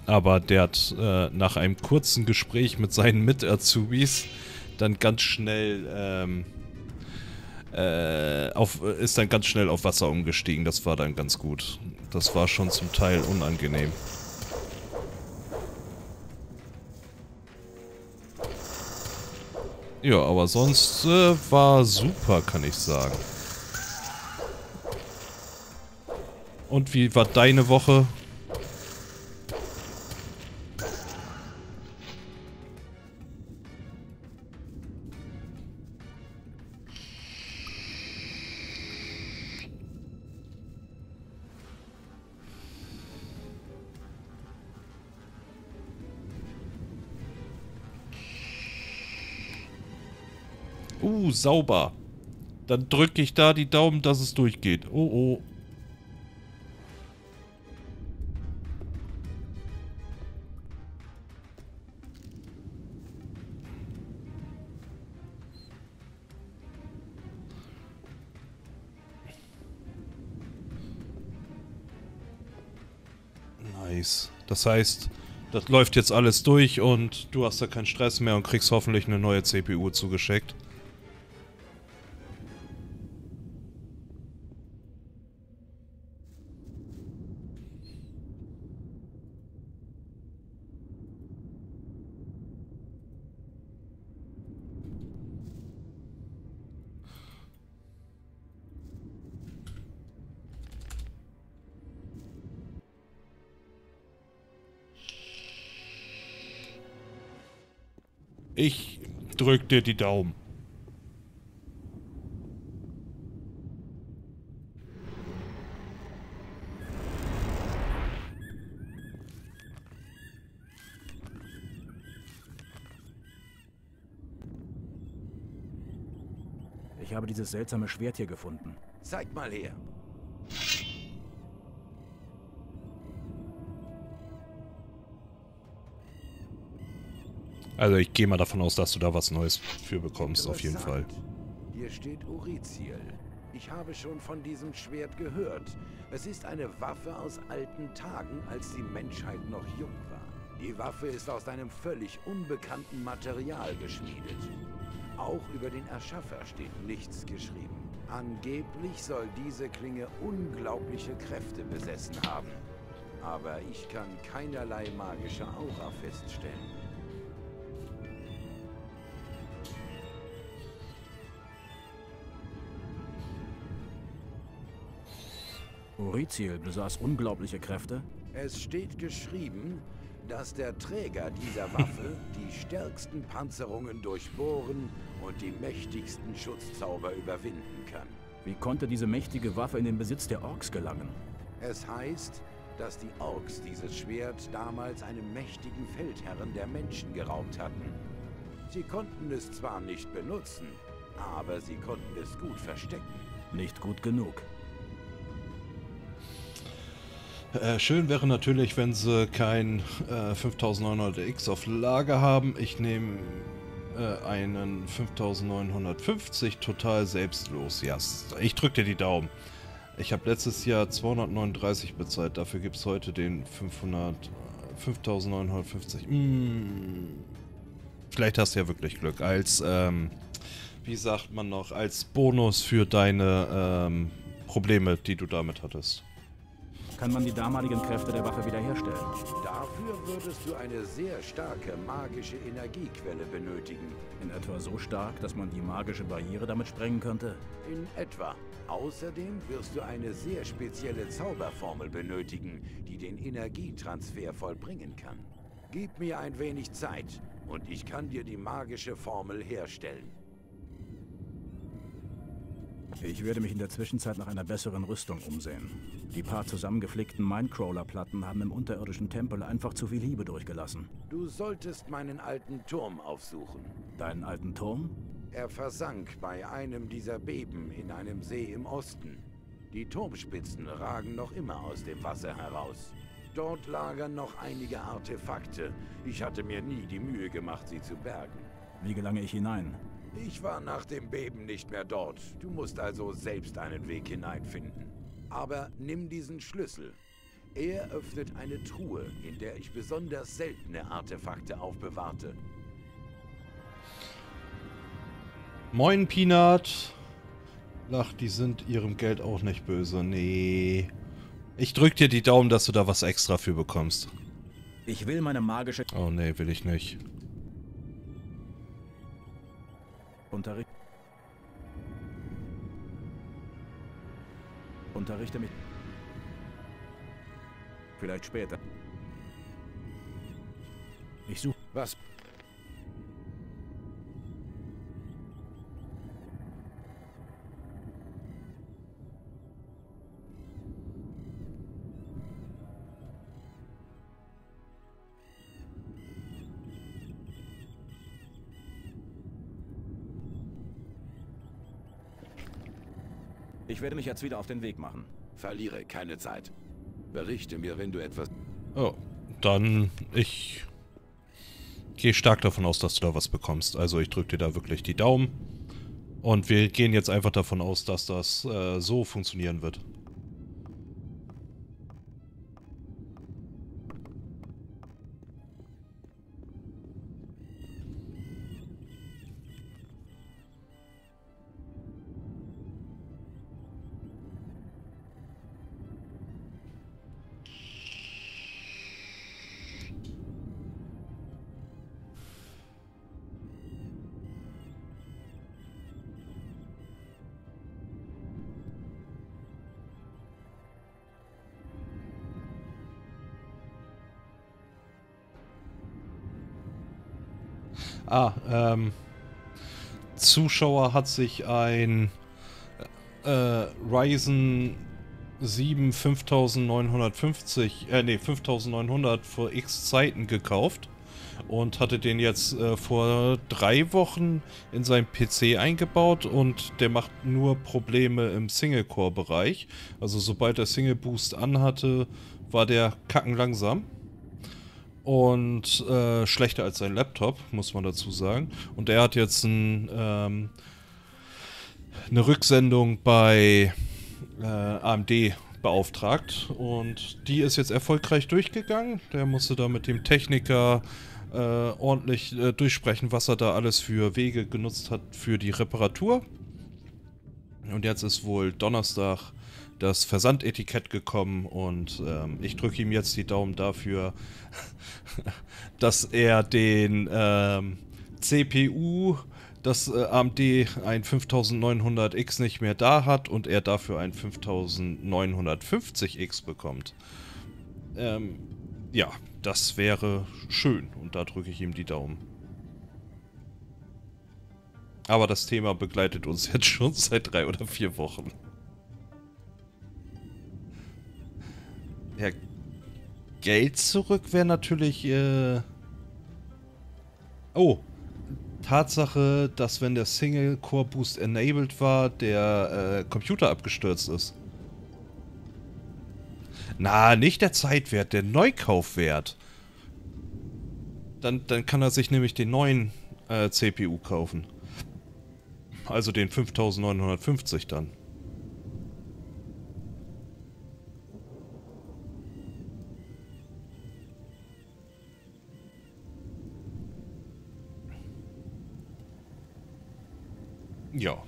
Aber der hat äh, nach einem kurzen Gespräch mit seinen Mit-Azubis dann ganz schnell ähm, äh, auf, ist dann ganz schnell auf Wasser umgestiegen. Das war dann ganz gut. Das war schon zum Teil unangenehm. Ja, aber sonst äh, war super, kann ich sagen. Und wie war deine Woche? sauber. Dann drücke ich da die Daumen, dass es durchgeht. Oh, oh. Nice. Das heißt, das läuft jetzt alles durch und du hast da keinen Stress mehr und kriegst hoffentlich eine neue CPU zugeschickt. Drück dir die Daumen. Ich habe dieses seltsame Schwert hier gefunden. Zeig mal her. Also ich gehe mal davon aus, dass du da was Neues für bekommst, auf jeden Fall. Hier steht Uriziel. Ich habe schon von diesem Schwert gehört. Es ist eine Waffe aus alten Tagen, als die Menschheit noch jung war. Die Waffe ist aus einem völlig unbekannten Material geschmiedet. Auch über den Erschaffer steht nichts geschrieben. Angeblich soll diese Klinge unglaubliche Kräfte besessen haben. Aber ich kann keinerlei magische Aura feststellen. Uriziel besaß unglaubliche Kräfte? Es steht geschrieben, dass der Träger dieser Waffe die stärksten Panzerungen durchbohren und die mächtigsten Schutzzauber überwinden kann. Wie konnte diese mächtige Waffe in den Besitz der Orks gelangen? Es heißt, dass die Orks dieses Schwert damals einem mächtigen Feldherren der Menschen geraubt hatten. Sie konnten es zwar nicht benutzen, aber sie konnten es gut verstecken. Nicht gut genug. Äh, schön wäre natürlich, wenn sie kein äh, 5900X auf Lager haben. Ich nehme äh, einen 5950 total selbstlos. Ja, ich drücke dir die Daumen. Ich habe letztes Jahr 239 bezahlt. Dafür gibt es heute den 500, 5950. Mm, vielleicht hast du ja wirklich Glück. Als, ähm, wie sagt man noch, als Bonus für deine ähm, Probleme, die du damit hattest kann man die damaligen Kräfte der Waffe wiederherstellen. Dafür würdest du eine sehr starke magische Energiequelle benötigen. In etwa so stark, dass man die magische Barriere damit sprengen könnte? In etwa. Außerdem wirst du eine sehr spezielle Zauberformel benötigen, die den Energietransfer vollbringen kann. Gib mir ein wenig Zeit und ich kann dir die magische Formel herstellen. Ich werde mich in der Zwischenzeit nach einer besseren Rüstung umsehen. Die paar zusammengeflickten Mindcrawler-Platten haben im unterirdischen Tempel einfach zu viel Liebe durchgelassen. Du solltest meinen alten Turm aufsuchen. Deinen alten Turm? Er versank bei einem dieser Beben in einem See im Osten. Die Turmspitzen ragen noch immer aus dem Wasser heraus. Dort lagern noch einige Artefakte. Ich hatte mir nie die Mühe gemacht, sie zu bergen. Wie gelange ich hinein? Ich war nach dem Beben nicht mehr dort. Du musst also selbst einen Weg hineinfinden. Aber nimm diesen Schlüssel. Er öffnet eine Truhe, in der ich besonders seltene Artefakte aufbewahrte. Moin, Peanut. Ach, die sind ihrem Geld auch nicht böse. Nee. Ich drück dir die Daumen, dass du da was extra für bekommst. Ich will meine magische... Oh nee, will ich nicht. Unterricht. Unterrichte mich. Vielleicht später. Ich suche. Was? Ich werde mich jetzt wieder auf den Weg machen. Verliere keine Zeit. Berichte mir, wenn du etwas... Oh, dann ich gehe stark davon aus, dass du da was bekommst. Also ich drücke dir da wirklich die Daumen. Und wir gehen jetzt einfach davon aus, dass das äh, so funktionieren wird. Ah, ähm. Zuschauer hat sich ein äh, Ryzen 7 5950, äh, nee, 5900 vor x Zeiten gekauft und hatte den jetzt äh, vor drei Wochen in seinen PC eingebaut und der macht nur Probleme im Single-Core-Bereich. Also sobald der Single-Boost anhatte, war der kacken langsam. Und äh, schlechter als sein Laptop, muss man dazu sagen. Und er hat jetzt ein, ähm, eine Rücksendung bei äh, AMD beauftragt und die ist jetzt erfolgreich durchgegangen. Der musste da mit dem Techniker äh, ordentlich äh, durchsprechen, was er da alles für Wege genutzt hat für die Reparatur. Und jetzt ist wohl Donnerstag das Versandetikett gekommen und ähm, ich drücke ihm jetzt die Daumen dafür, dass er den ähm, CPU, das äh, AMD ein 5900X nicht mehr da hat und er dafür ein 5950X bekommt. Ähm, ja, das wäre schön und da drücke ich ihm die Daumen. Aber das Thema begleitet uns jetzt schon seit drei oder vier Wochen. Ja, Geld zurück wäre natürlich... Äh oh, Tatsache, dass wenn der Single Core Boost enabled war, der äh, Computer abgestürzt ist. Na, nicht der Zeitwert, der Neukaufwert. Dann, dann kann er sich nämlich den neuen äh, CPU kaufen. Also den 5950 dann. Ja.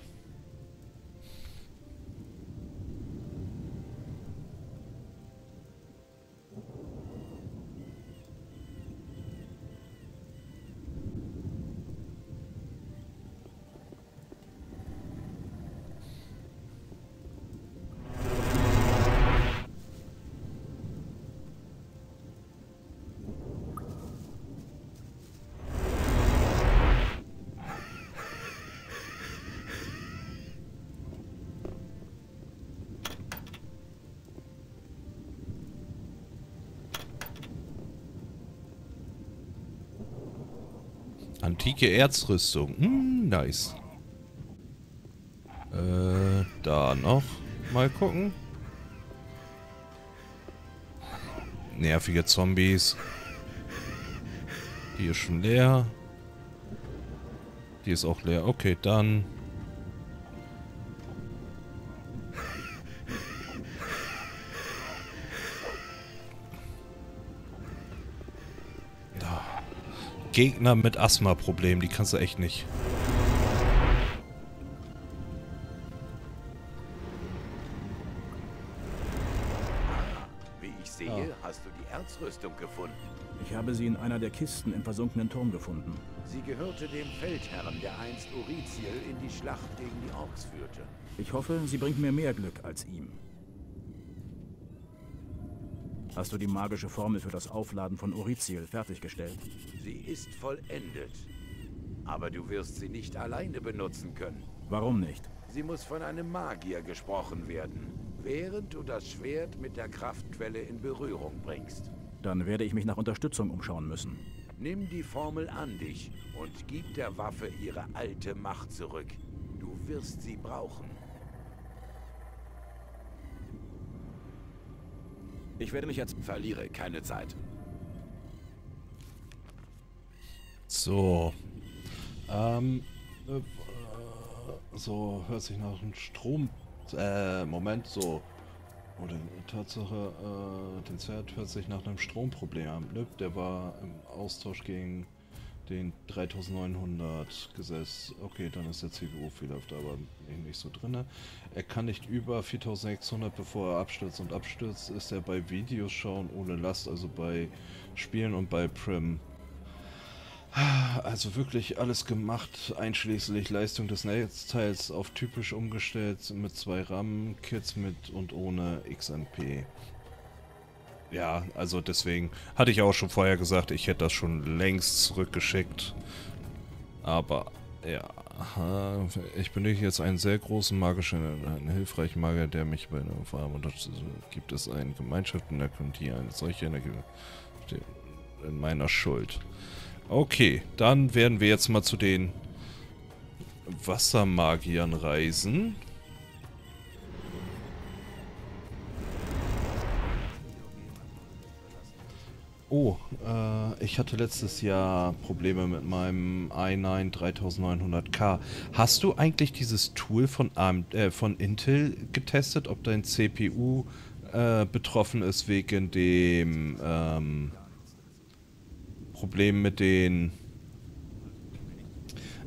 Antike Erzrüstung. Hm, nice. Äh, da noch. Mal gucken. Nervige Zombies. Die ist schon leer. Die ist auch leer. Okay, dann Gegner mit Asthma-Problemen, die kannst du echt nicht. Wie ich sehe, ah. hast du die Erzrüstung gefunden. Ich habe sie in einer der Kisten im versunkenen Turm gefunden. Sie gehörte dem Feldherrn, der einst Oriziel in die Schlacht gegen die Orks führte. Ich hoffe, sie bringt mir mehr Glück als ihm. Hast du die magische Formel für das Aufladen von Oriziel fertiggestellt? Sie ist vollendet. Aber du wirst sie nicht alleine benutzen können. Warum nicht? Sie muss von einem Magier gesprochen werden, während du das Schwert mit der Kraftquelle in Berührung bringst. Dann werde ich mich nach Unterstützung umschauen müssen. Nimm die Formel an dich und gib der Waffe ihre alte Macht zurück. Du wirst sie brauchen. Ich werde mich jetzt... Verliere keine Zeit. So. Ähm. Äh, so, hört sich nach einem Strom... Äh, Moment, so. Oder Tatsache, äh, den Zert hört sich nach einem Stromproblem an. Der war im Austausch gegen den 3900 gesetzt. Okay, dann ist der CPU vielleicht aber nicht so drin. Er kann nicht über 4600 bevor er abstürzt und abstürzt ist er bei Videos schauen ohne Last, also bei Spielen und bei Prim. Also wirklich alles gemacht, einschließlich Leistung des Netzteils auf typisch umgestellt mit zwei RAM-Kits mit und ohne XMP. Ja, also deswegen hatte ich auch schon vorher gesagt, ich hätte das schon längst zurückgeschickt. Aber, ja, ich benötige jetzt einen sehr großen magischen, einen hilfreichen Magier, der mich bei einer Farm unterstützt. Gibt es eine Gemeinschaft in der Community, eine solche Energie in meiner Schuld. Okay, dann werden wir jetzt mal zu den Wassermagiern reisen. Oh, äh, ich hatte letztes Jahr Probleme mit meinem i9 3900K. Hast du eigentlich dieses Tool von, AMD, äh, von Intel getestet, ob dein CPU äh, betroffen ist wegen dem ähm, Problem mit den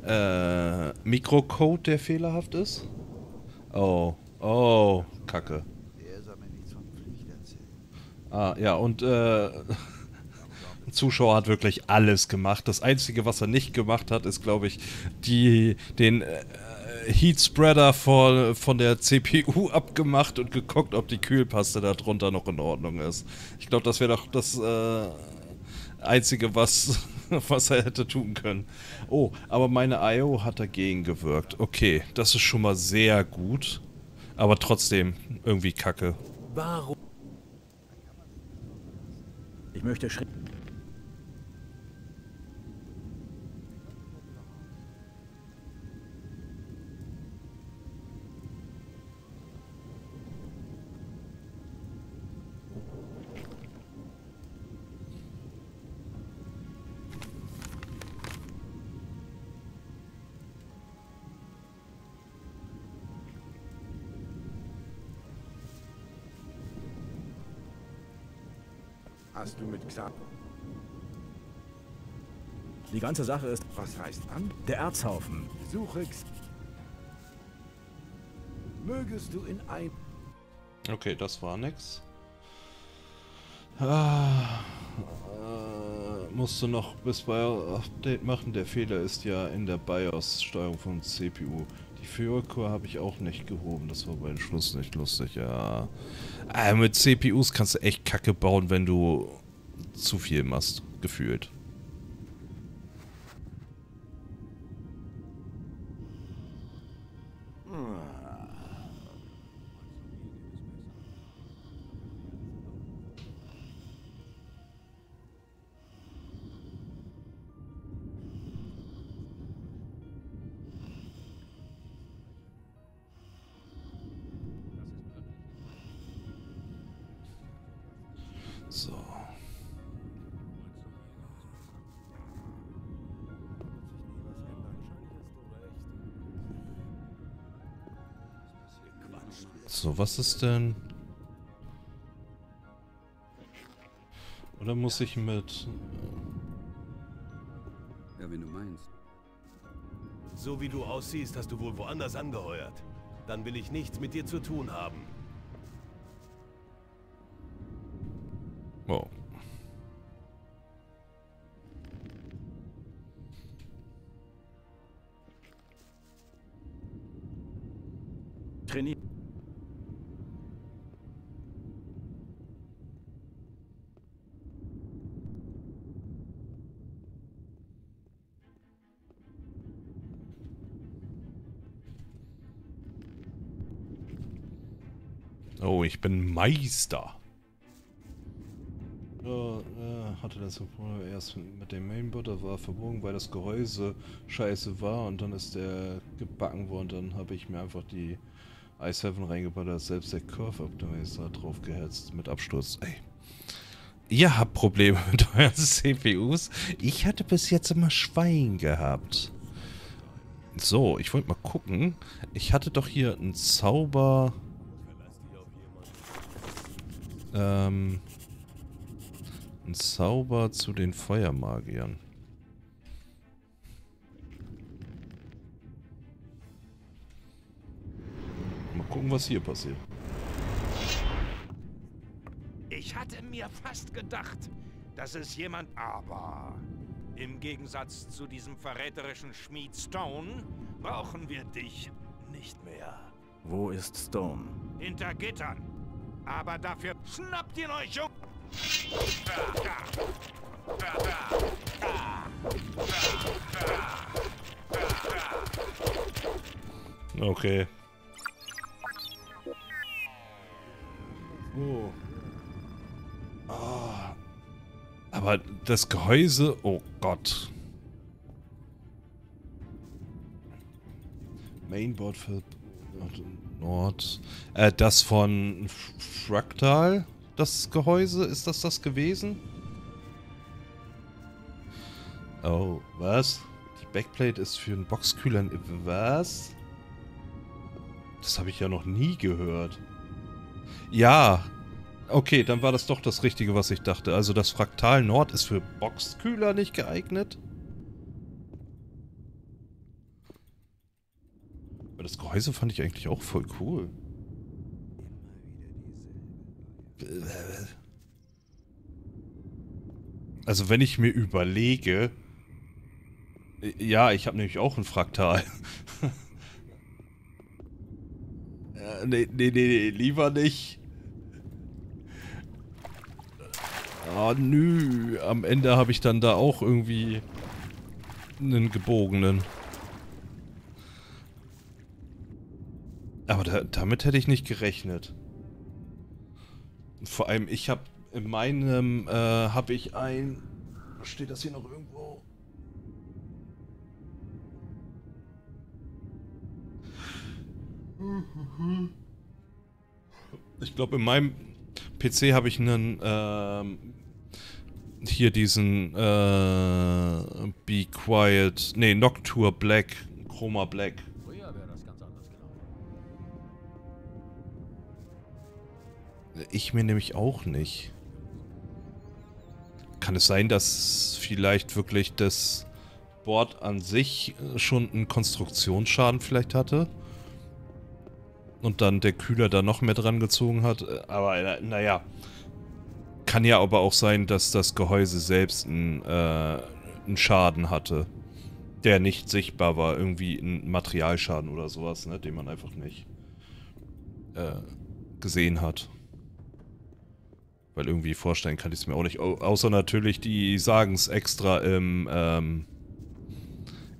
äh, Mikrocode, der fehlerhaft ist? Oh, oh, Kacke. Ah, ja, und äh, Zuschauer hat wirklich alles gemacht. Das Einzige, was er nicht gemacht hat, ist, glaube ich, die, den äh, Heat Spreader von, von der CPU abgemacht und geguckt, ob die Kühlpaste da drunter noch in Ordnung ist. Ich glaube, das wäre doch das äh, Einzige, was, was er hätte tun können. Oh, aber meine IO hat dagegen gewirkt. Okay, das ist schon mal sehr gut. Aber trotzdem irgendwie kacke. Warum? Ich möchte schritt. Hast du mit Xan... Die ganze Sache ist. Was heißt an? Der Erzhaufen. Suche X... Mögest du in ein... Okay, das war nix. Ah, äh, musst du noch bis bei Update machen. Der Fehler ist ja in der BIOS-Steuerung von CPU. Die Führerkur habe ich auch nicht gehoben. Das war bei den Schluss nicht lustig, ja. Äh, mit CPUs kannst du echt Kacke bauen, wenn du zu viel machst, gefühlt. Ist denn... Oder muss ich mit... Ja, wenn du meinst. So wie du aussiehst, hast du wohl woanders angeheuert. Dann will ich nichts mit dir zu tun haben. Ich bin Meister. Ja, äh, hatte das erst mit dem da war verbogen, weil das Gehäuse scheiße war und dann ist der gebacken worden. Dann habe ich mir einfach die i7 reingebaut, selbst der Curve Optimizer drauf gehetzt mit Absturz. Ey. Ihr habt Probleme mit euren CPUs. Ich hatte bis jetzt immer Schwein gehabt. So, ich wollte mal gucken. Ich hatte doch hier einen Zauber... Ähm... Ein Zauber zu den Feuermagiern. Mal gucken, was hier passiert. Ich hatte mir fast gedacht, dass es jemand... Aber im Gegensatz zu diesem verräterischen Schmied Stone brauchen wir dich nicht mehr. Wo ist Stone? Hinter Gittern. Aber dafür schnappt ihn euch um... Okay. Oh. Ah. Aber das Gehäuse, oh Gott. Mainboard für Nord. Äh, das von Fractal, das Gehäuse, ist das das gewesen? Oh, was? Die Backplate ist für einen Boxkühler. Was? Das habe ich ja noch nie gehört. Ja. Okay, dann war das doch das Richtige, was ich dachte. Also das Fraktal Nord ist für Boxkühler nicht geeignet? Aber das Gehäuse fand ich eigentlich auch voll cool. Also wenn ich mir überlege... Ja, ich habe nämlich auch ein Fraktal. ja, nee, nee, nee, lieber nicht. Oh, nö. Am Ende habe ich dann da auch irgendwie einen gebogenen. Aber da, damit hätte ich nicht gerechnet. Vor allem, ich habe in meinem, äh, habe ich ein... Steht das hier noch irgendwo? Ich glaube, in meinem PC habe ich einen, ähm, hier diesen, äh, Be Quiet, nee, Noctur Black, Chroma Black. Ich mir nämlich auch nicht. Kann es sein, dass vielleicht wirklich das Board an sich schon einen Konstruktionsschaden vielleicht hatte? Und dann der Kühler da noch mehr dran gezogen hat? Aber äh, naja. Kann ja aber auch sein, dass das Gehäuse selbst einen, äh, einen Schaden hatte. Der nicht sichtbar war. Irgendwie ein Materialschaden oder sowas, ne? Den man einfach nicht äh, gesehen hat. Weil irgendwie vorstellen kann ich es mir auch nicht. Au außer natürlich, die sagen es extra im, ähm,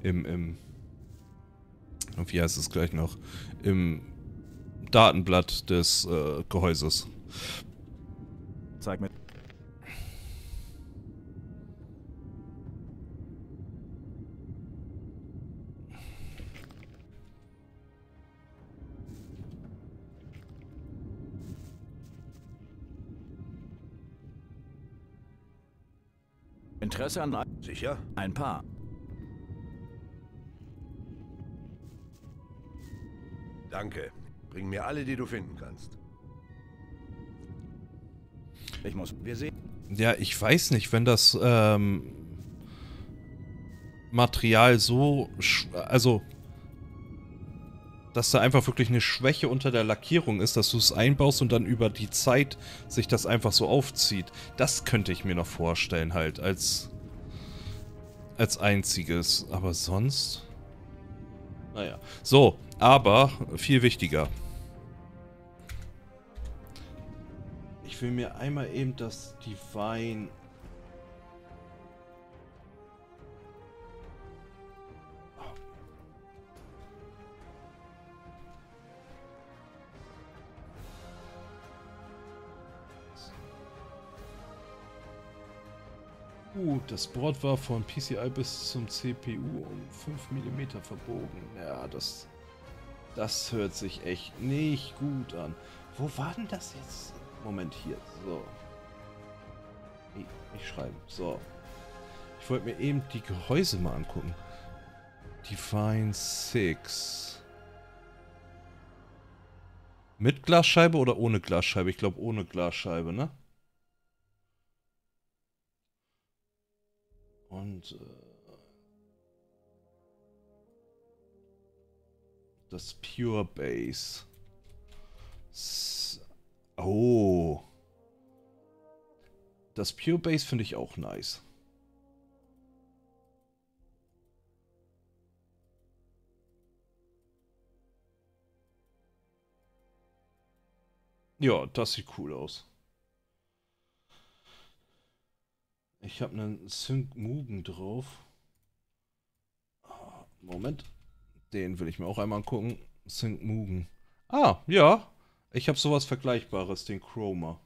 im, im, wie heißt es gleich noch, im Datenblatt des äh, Gehäuses. Zeig mir. Interesse an... Sicher? Ein paar. Danke. Bring mir alle, die du finden kannst. Ich muss... Wir sehen... Ja, ich weiß nicht, wenn das ähm, Material so... Also... Dass da einfach wirklich eine Schwäche unter der Lackierung ist, dass du es einbaust und dann über die Zeit sich das einfach so aufzieht. Das könnte ich mir noch vorstellen halt als... Als einziges. Aber sonst... Naja. So, aber viel wichtiger. Ich will mir einmal eben das Divine... Uh, das Board war von PCI bis zum CPU um 5 mm verbogen. Ja, das... Das hört sich echt nicht gut an. Wo war denn das jetzt? Moment, hier. So. Ich, ich schreibe. So. Ich wollte mir eben die Gehäuse mal angucken. Define 6. Mit Glasscheibe oder ohne Glasscheibe? Ich glaube ohne Glasscheibe, ne? Und äh, das Pure Base. S oh. Das Pure Base finde ich auch nice. Ja, das sieht cool aus. Ich habe einen Sync Mugen drauf. Moment. Den will ich mir auch einmal angucken. St. Mugen. Ah, ja. Ich habe sowas Vergleichbares, den Chroma.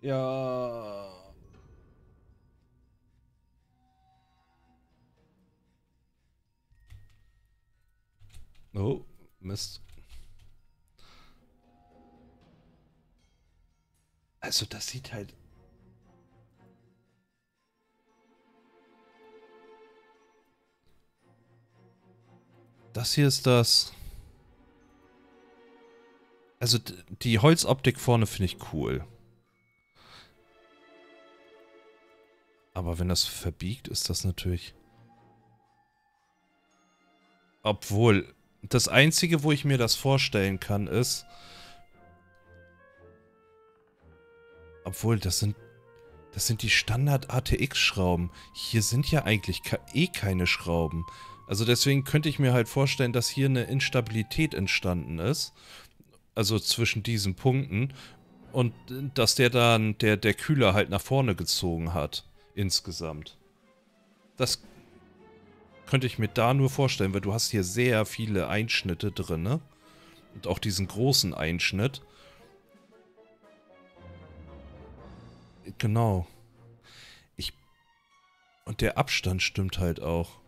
Ja. Oh, Mist. Also das sieht halt... Das hier ist das... Also die Holzoptik vorne finde ich cool. Aber wenn das verbiegt, ist das natürlich... Obwohl, das Einzige, wo ich mir das vorstellen kann, ist... Obwohl, das sind... Das sind die Standard ATX-Schrauben. Hier sind ja eigentlich eh keine Schrauben. Also deswegen könnte ich mir halt vorstellen, dass hier eine Instabilität entstanden ist. Also zwischen diesen Punkten. Und dass der dann, der, der Kühler halt nach vorne gezogen hat. Insgesamt. Das könnte ich mir da nur vorstellen, weil du hast hier sehr viele Einschnitte drin, ne? Und auch diesen großen Einschnitt. Genau. Ich... Und der Abstand stimmt halt auch.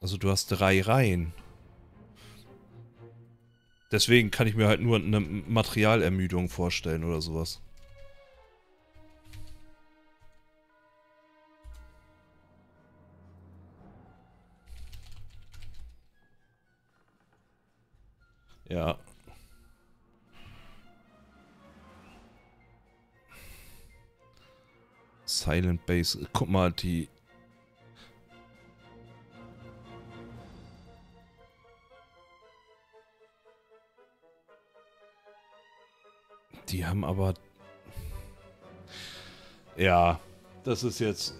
Also du hast drei Reihen. Deswegen kann ich mir halt nur eine Materialermüdung vorstellen oder sowas. Ja. Silent Base. Guck mal, die... Die haben aber... Ja, das ist jetzt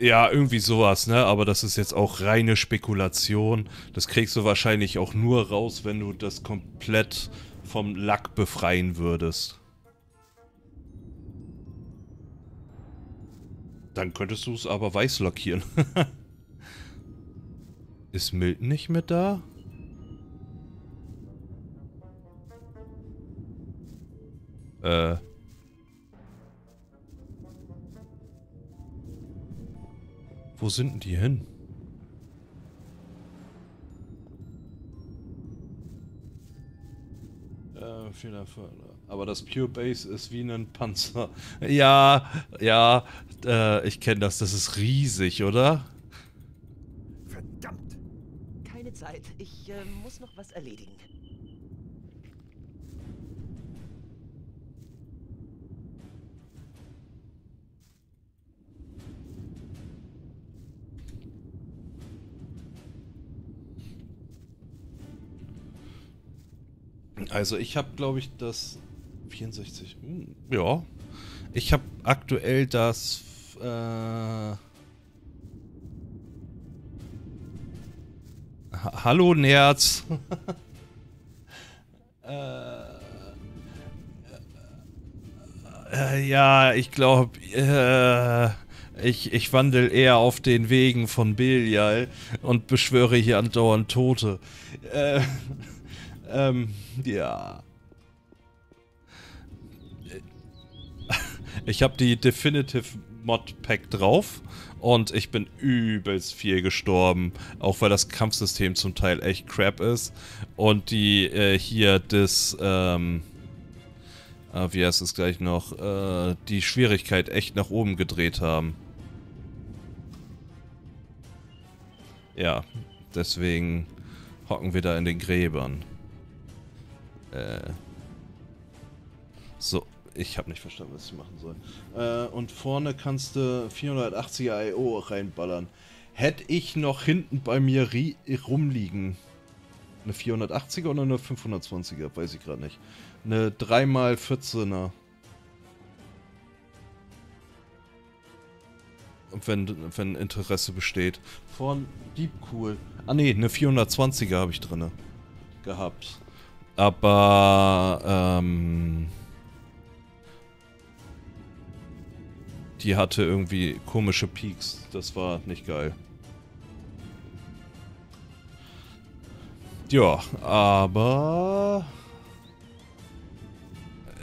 ja, irgendwie sowas, ne? Aber das ist jetzt auch reine Spekulation. Das kriegst du wahrscheinlich auch nur raus, wenn du das komplett vom Lack befreien würdest. Dann könntest du es aber weiß lackieren. ist Milton nicht mit da? Äh... Wo sind denn die hin? Äh, aber das Pure Base ist wie ein Panzer. Ja, ja, äh, ich kenne das. Das ist riesig, oder? Verdammt. Keine Zeit. Ich äh, muss noch was erledigen. Also ich habe, glaube ich, das 64. Hm, ja. Ich habe aktuell das. Äh, Hallo Nerz. äh, äh, ja, ich glaube, äh, ich, ich wandel eher auf den Wegen von Belial und beschwöre hier andauernd Tote. Äh, ähm, ja. Ich habe die Definitive Mod Pack drauf und ich bin übelst viel gestorben, auch weil das Kampfsystem zum Teil echt crap ist und die äh, hier das, ähm, äh, wie heißt es gleich noch, äh, die Schwierigkeit echt nach oben gedreht haben. Ja, deswegen hocken wir da in den Gräbern. Äh. So, ich habe nicht verstanden, was ich machen soll. Äh, und vorne kannst du 480er IO reinballern. Hätte ich noch hinten bei mir rumliegen. Eine 480er oder eine 520er? Weiß ich gerade nicht. Eine 3x14er. Wenn, wenn Interesse besteht. Von Deep Cool. Ah ne, eine 420er habe ich drinne gehabt. Aber, ähm, die hatte irgendwie komische Peaks. Das war nicht geil. Ja, aber...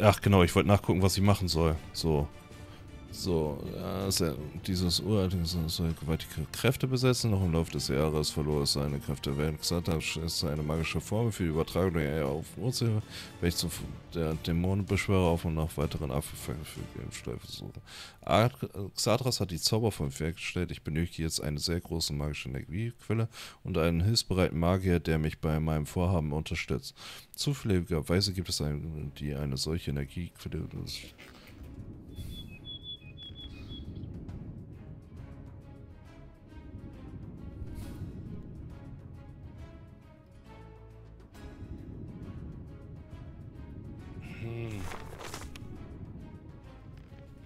Ach genau, ich wollte nachgucken, was ich machen soll. So. So, ja, dieses uralte soll gewaltige Kräfte besetzen. Noch im Laufe des Jahres verlor es seine Kräfte. Während Xatasch ist eine magische Formel für die Übertragung der auf Wurzel, welche zu der Dämonenbeschwörer auf und nach weiteren Schleife suchen. Xatras hat die Zauber von gestellt. Ich benötige jetzt eine sehr große magische Energiequelle und einen hilfsbereiten Magier, der mich bei meinem Vorhaben unterstützt. Zufälligerweise gibt es eine, die eine solche Energiequelle.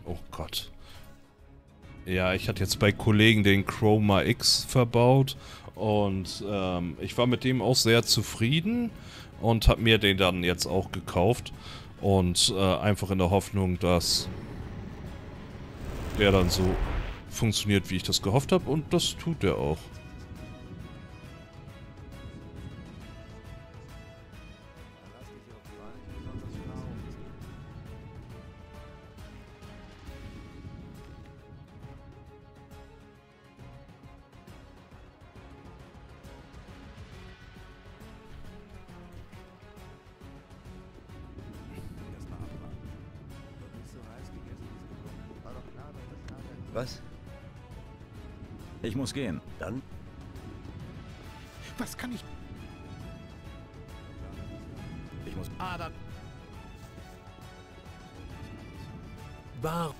Oh Gott. Ja, ich hatte jetzt bei Kollegen den Chroma X verbaut und ähm, ich war mit dem auch sehr zufrieden und habe mir den dann jetzt auch gekauft und äh, einfach in der Hoffnung, dass der dann so funktioniert, wie ich das gehofft habe und das tut er auch. Muss gehen. Dann? Was kann ich... Ich muss... Ah, dann... War...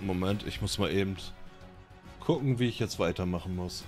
Moment, ich muss mal eben gucken, wie ich jetzt weitermachen muss.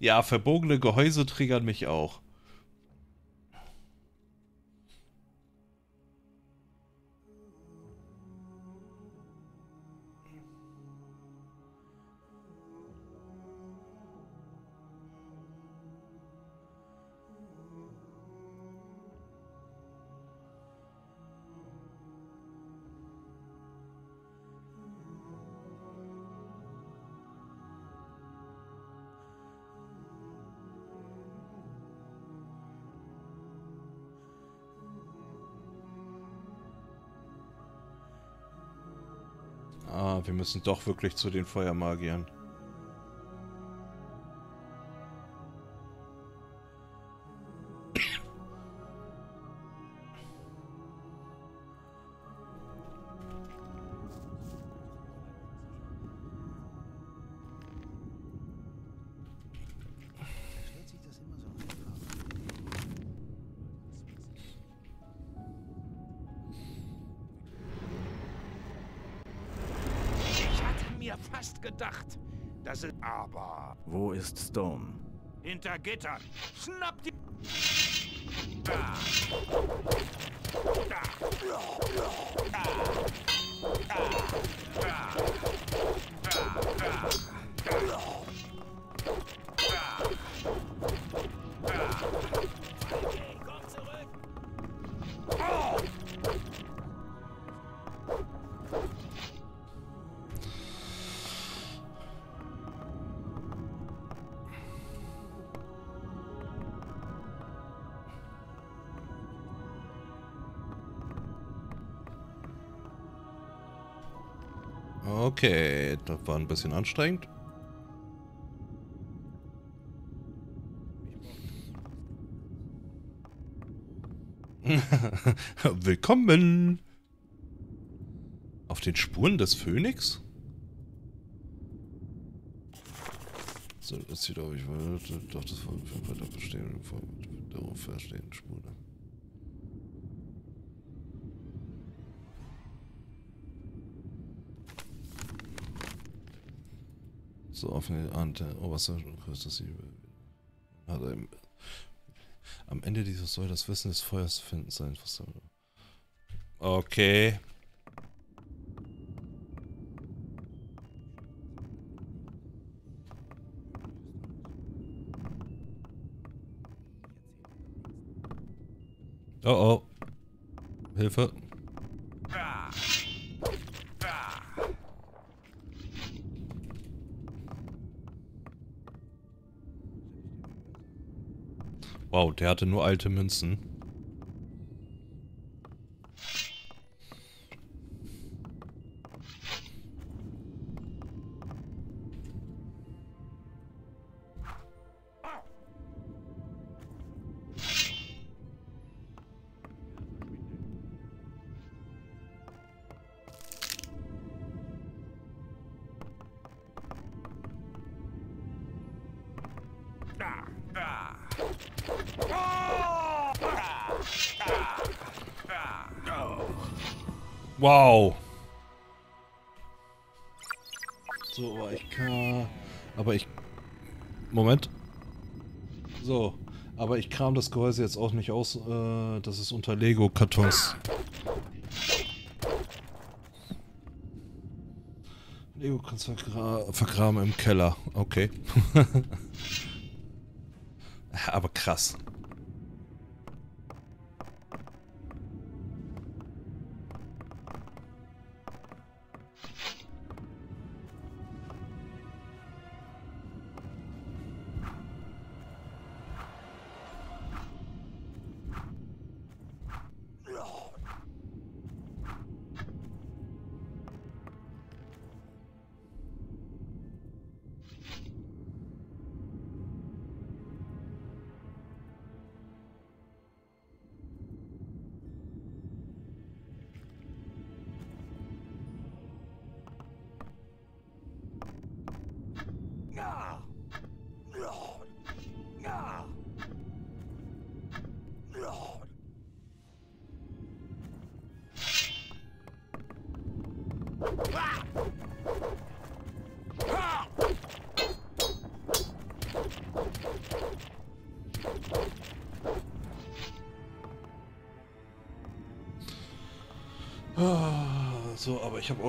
Ja, verbogene Gehäuse triggern mich auch. Müssen doch wirklich zu den Feuermagiern. Ist Stone? hinter Gittern. Schnapp die. Okay, das war ein bisschen anstrengend. Willkommen! Auf den Spuren des Phönix? So, das sieht auch, ich wollte doch das von weiter verstehen darauf verstehen, Spule. So offen an der oberste größte Ziel. Hat er im, am Ende dieses soll das Wissen des Feuers zu finden sein. Okay. Oh oh. Hilfe. Wow, der hatte nur alte Münzen. Wow. So, aber ich kann... Aber ich... Moment. So. Aber ich kram das Gehäuse jetzt auch nicht aus. Äh, das ist unter Lego-Kartons. Lego kannst vergra vergraben im Keller. Okay. aber krass.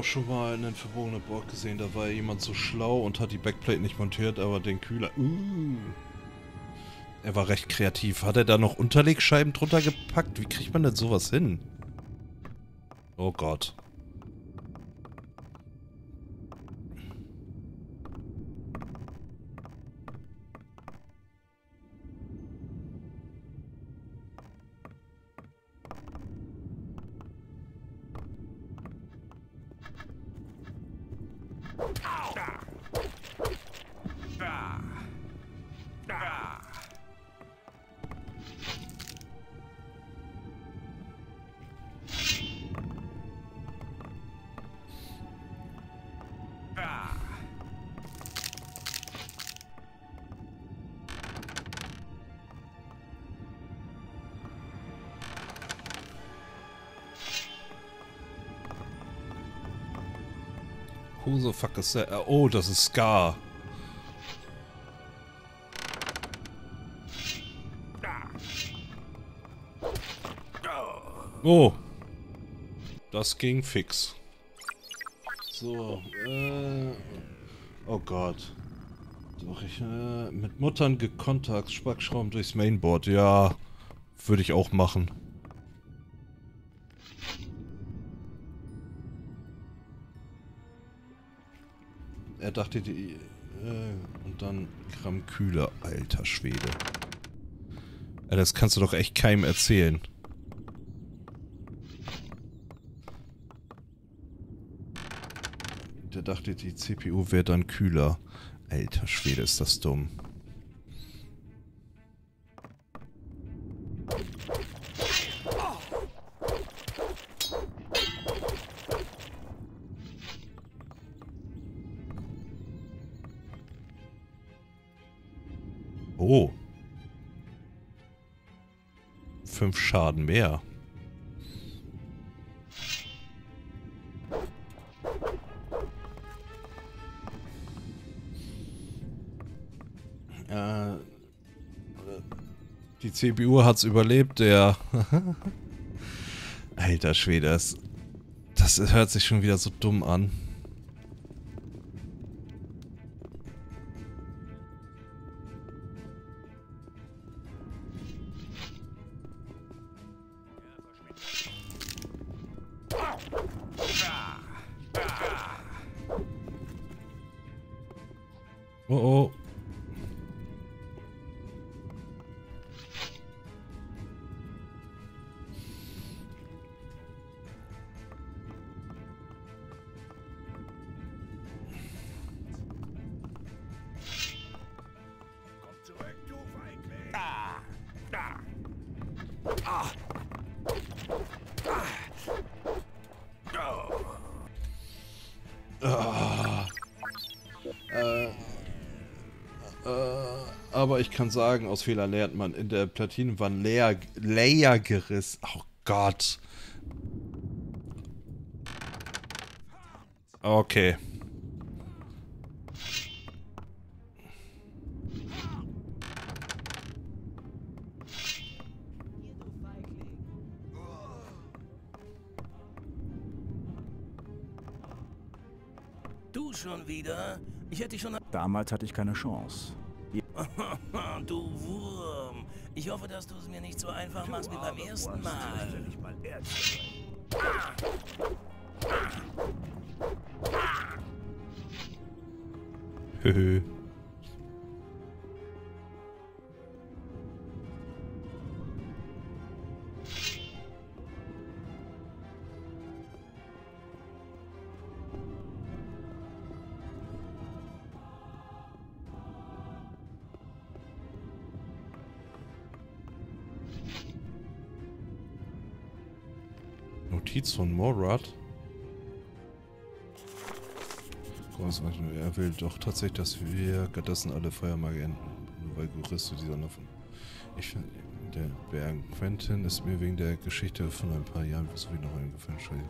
Schon mal einen verbogenen Board gesehen, da war jemand so schlau und hat die Backplate nicht montiert, aber den Kühler... Uh, er war recht kreativ. Hat er da noch Unterlegscheiben drunter gepackt? Wie kriegt man denn sowas hin? Oh Gott. Is that? Oh, das ist Scar. Oh. Das ging fix. So, äh... Oh Gott. Doch, ich, äh, mit Muttern gekontakt, Spackschrauben durchs Mainboard. Ja, würde ich auch machen. Dachte, die... Äh, und dann Gramm Kühler. Alter Schwede. Ja, das kannst du doch echt keinem erzählen. Der dachte, die CPU wäre dann kühler. Alter Schwede, ist das dumm. Schaden mehr. Äh, die CPU hat's überlebt, der. Alter Schwede, das, das hört sich schon wieder so dumm an. Kann sagen, aus Fehlern lernt man. In der Platine waren Layer, Layer gerissen. Oh Gott. Okay. Du schon wieder? Ich hätte dich schon... Damals hatte ich keine Chance. Mir nicht so einfach machst wie beim ersten Mal. Höhö. Notiz von Morad. Er will doch tatsächlich, dass wir Gardassen alle Feuermagie enden. Nur weil Guristo dieser Neffen. Ich finde, der Berg Quentin ist mir wegen der Geschichte von ein paar Jahren so wie noch eingefallen. Entschuldigung.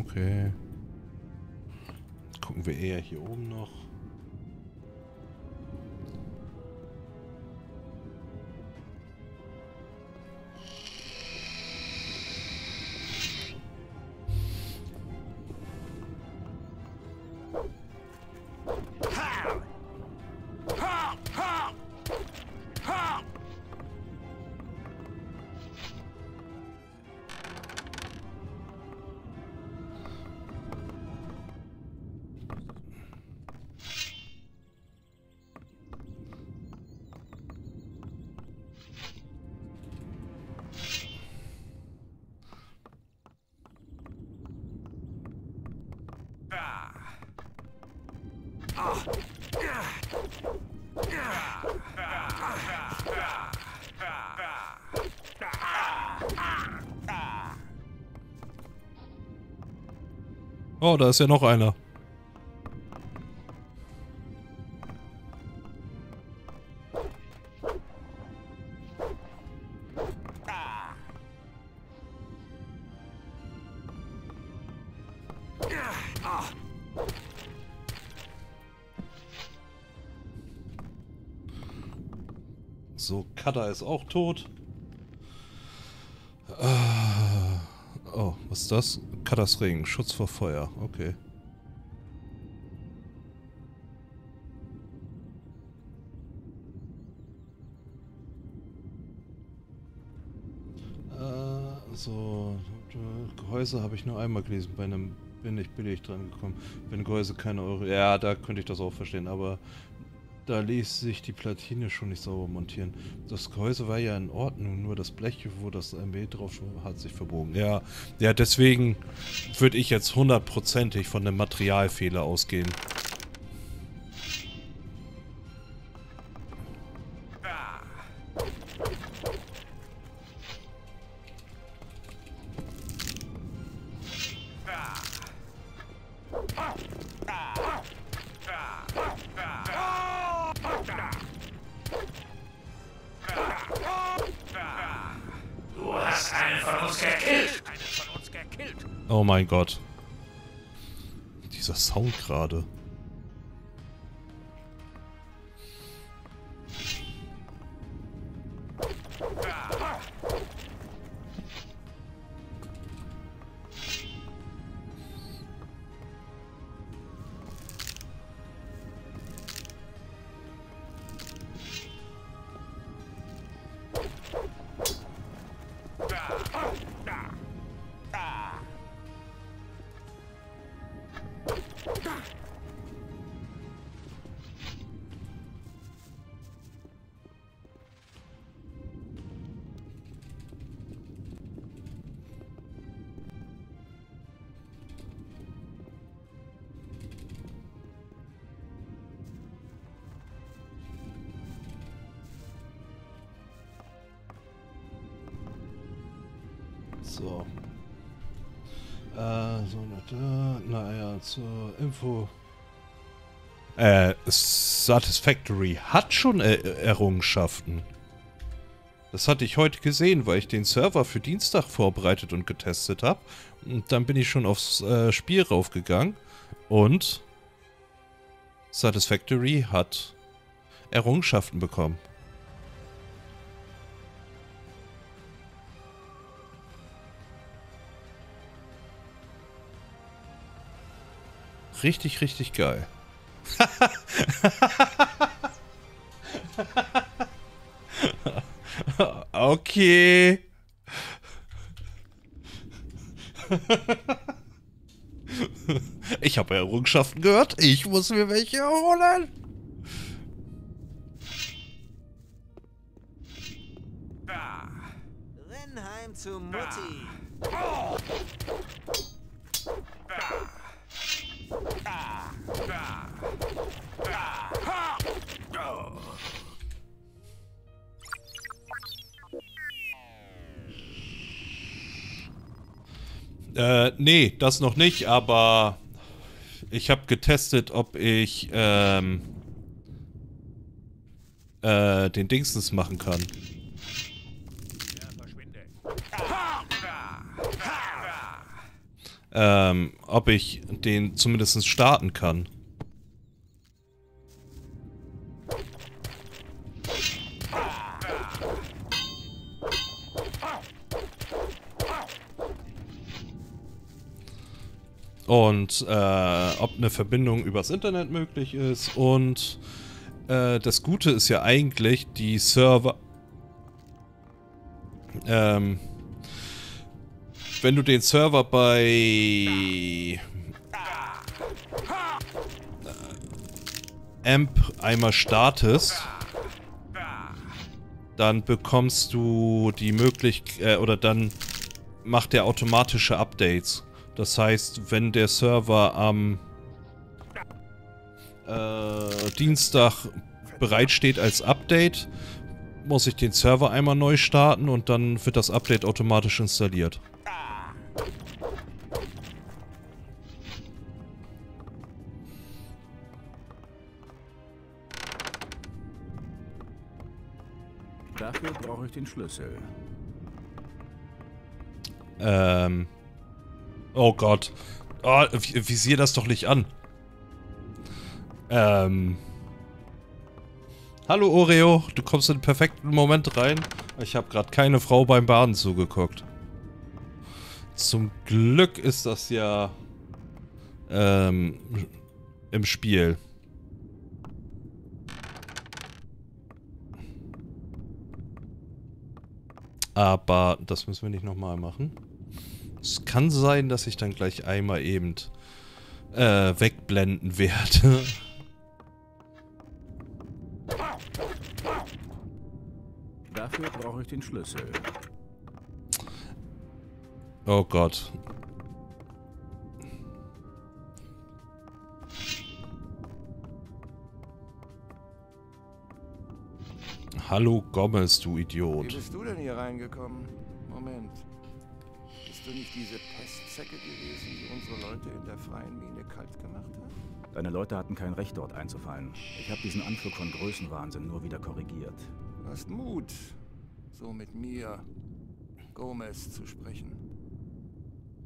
Okay. Gucken wir eher hier oben noch. Oh, da ist ja noch einer. So, Kada ist auch tot. Ah, oh, was ist das? Ring, Schutz vor Feuer. Okay. Äh, so, Gehäuse habe ich nur einmal gelesen. Bei einem bin ich billig dran gekommen. Wenn Gehäuse keine Euro. Ja, da könnte ich das auch verstehen, aber da ließ sich die Platine schon nicht sauber montieren. Das Gehäuse war ja in Ordnung, nur das Blech, wo das MB drauf hat sich verbogen. Ja, ja deswegen würde ich jetzt hundertprozentig von einem Materialfehler ausgehen. Gerade. So. Äh, so, naja, zur Info. Äh, Satisfactory hat schon er Errungenschaften. Das hatte ich heute gesehen, weil ich den Server für Dienstag vorbereitet und getestet habe. Und dann bin ich schon aufs äh, Spiel raufgegangen. Und Satisfactory hat Errungenschaften bekommen. Richtig, richtig geil. okay. Ich habe Errungenschaften gehört. Ich muss mir welche holen. Nee, das noch nicht, aber ich habe getestet, ob ich ähm, äh, den Dingsens machen kann. Ähm, ob ich den zumindest starten kann. Und äh, ob eine Verbindung übers Internet möglich ist. Und äh, das Gute ist ja eigentlich, die Server... Ähm, wenn du den Server bei äh, AMP einmal startest, dann bekommst du die Möglichkeit, äh, oder dann macht er automatische Updates. Das heißt, wenn der Server am äh, Dienstag bereitsteht als Update, muss ich den Server einmal neu starten und dann wird das Update automatisch installiert. Dafür brauche ich den Schlüssel. Ähm. Oh Gott. Oh, visier das doch nicht an. Ähm. Hallo Oreo, du kommst in den perfekten Moment rein. Ich habe gerade keine Frau beim Baden zugeguckt. Zum Glück ist das ja ähm, im Spiel. Aber das müssen wir nicht nochmal machen. Es kann sein, dass ich dann gleich einmal eben äh, wegblenden werde. Dafür brauche ich den Schlüssel. Oh Gott. Hallo Gomez, du Idiot. Wie bist du denn hier reingekommen? Moment. Du nicht diese Pestzecke gewesen, die unsere Leute in der freien Mine kalt gemacht hat? Deine Leute hatten kein Recht, dort einzufallen. Ich habe diesen Anflug von Größenwahnsinn nur wieder korrigiert. Du hast Mut, so mit mir, Gomez, zu sprechen.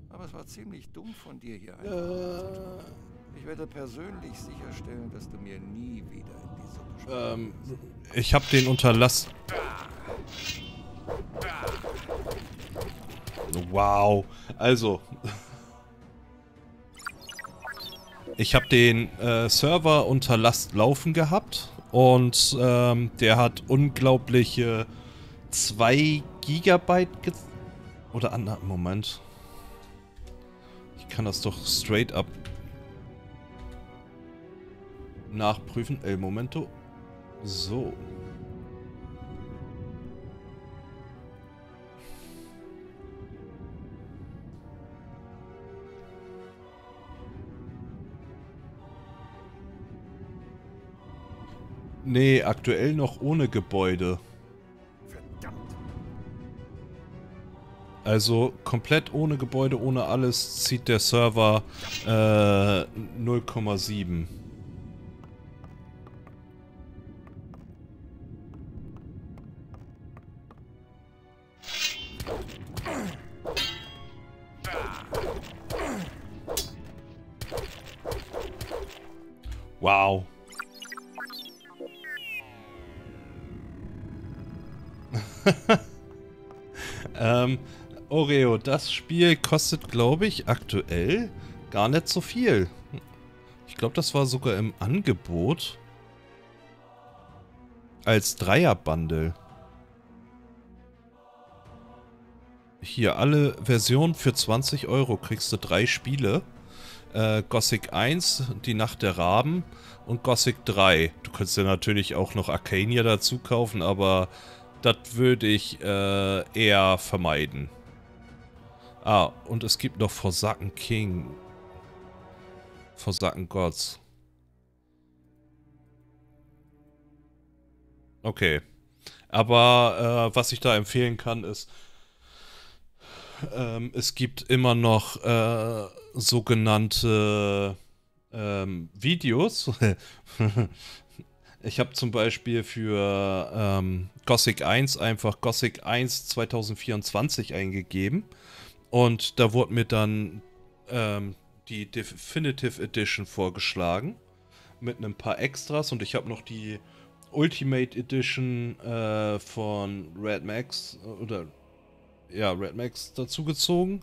Aber es war ziemlich dumm von dir hier einzusetzen. Ich werde persönlich sicherstellen, dass du mir nie wieder in die Suppe schmeißt. Ähm, ich habe den unterlassen. Wow. Also. Ich habe den äh, Server unter Last laufen gehabt und ähm, der hat unglaubliche 2 Gigabyte ge oder an Moment. Ich kann das doch straight up nachprüfen. El Momento. So. Nee, aktuell noch ohne Gebäude. Also komplett ohne Gebäude, ohne alles zieht der Server äh, 0,7. Wow. ähm, Oreo, das Spiel kostet, glaube ich, aktuell gar nicht so viel. Ich glaube, das war sogar im Angebot. Als Dreier-Bundle. Hier, alle Versionen für 20 Euro kriegst du drei Spiele. Äh, Gothic 1, Die Nacht der Raben und Gothic 3. Du könntest ja natürlich auch noch Arcania dazu kaufen, aber das würde ich äh, eher vermeiden. Ah, und es gibt noch Forsaken King. Forsaken Gods. Okay. Aber äh, was ich da empfehlen kann, ist, ähm, es gibt immer noch äh, sogenannte ähm, Videos. ich habe zum Beispiel für ähm, Gothic 1 einfach Gothic 1 2024 eingegeben. Und da wurde mir dann ähm, die Definitive Edition vorgeschlagen. Mit ein paar Extras. Und ich habe noch die Ultimate Edition äh, von Red Max oder ja, Red Max dazu gezogen.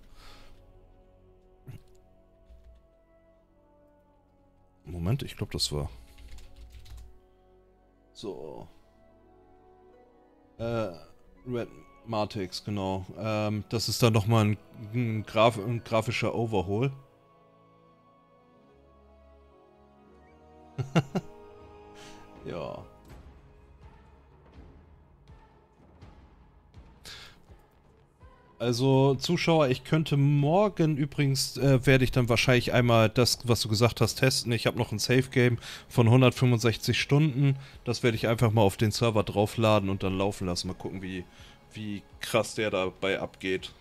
Moment, ich glaube, das war. So. Äh, Red Martix, genau. Ähm, das ist dann nochmal ein, ein, Graf, ein grafischer Overhaul. ja. Also Zuschauer, ich könnte morgen übrigens, äh, werde ich dann wahrscheinlich einmal das, was du gesagt hast, testen. Ich habe noch ein Safe Game von 165 Stunden. Das werde ich einfach mal auf den Server draufladen und dann laufen lassen. Mal gucken, wie, wie krass der dabei abgeht.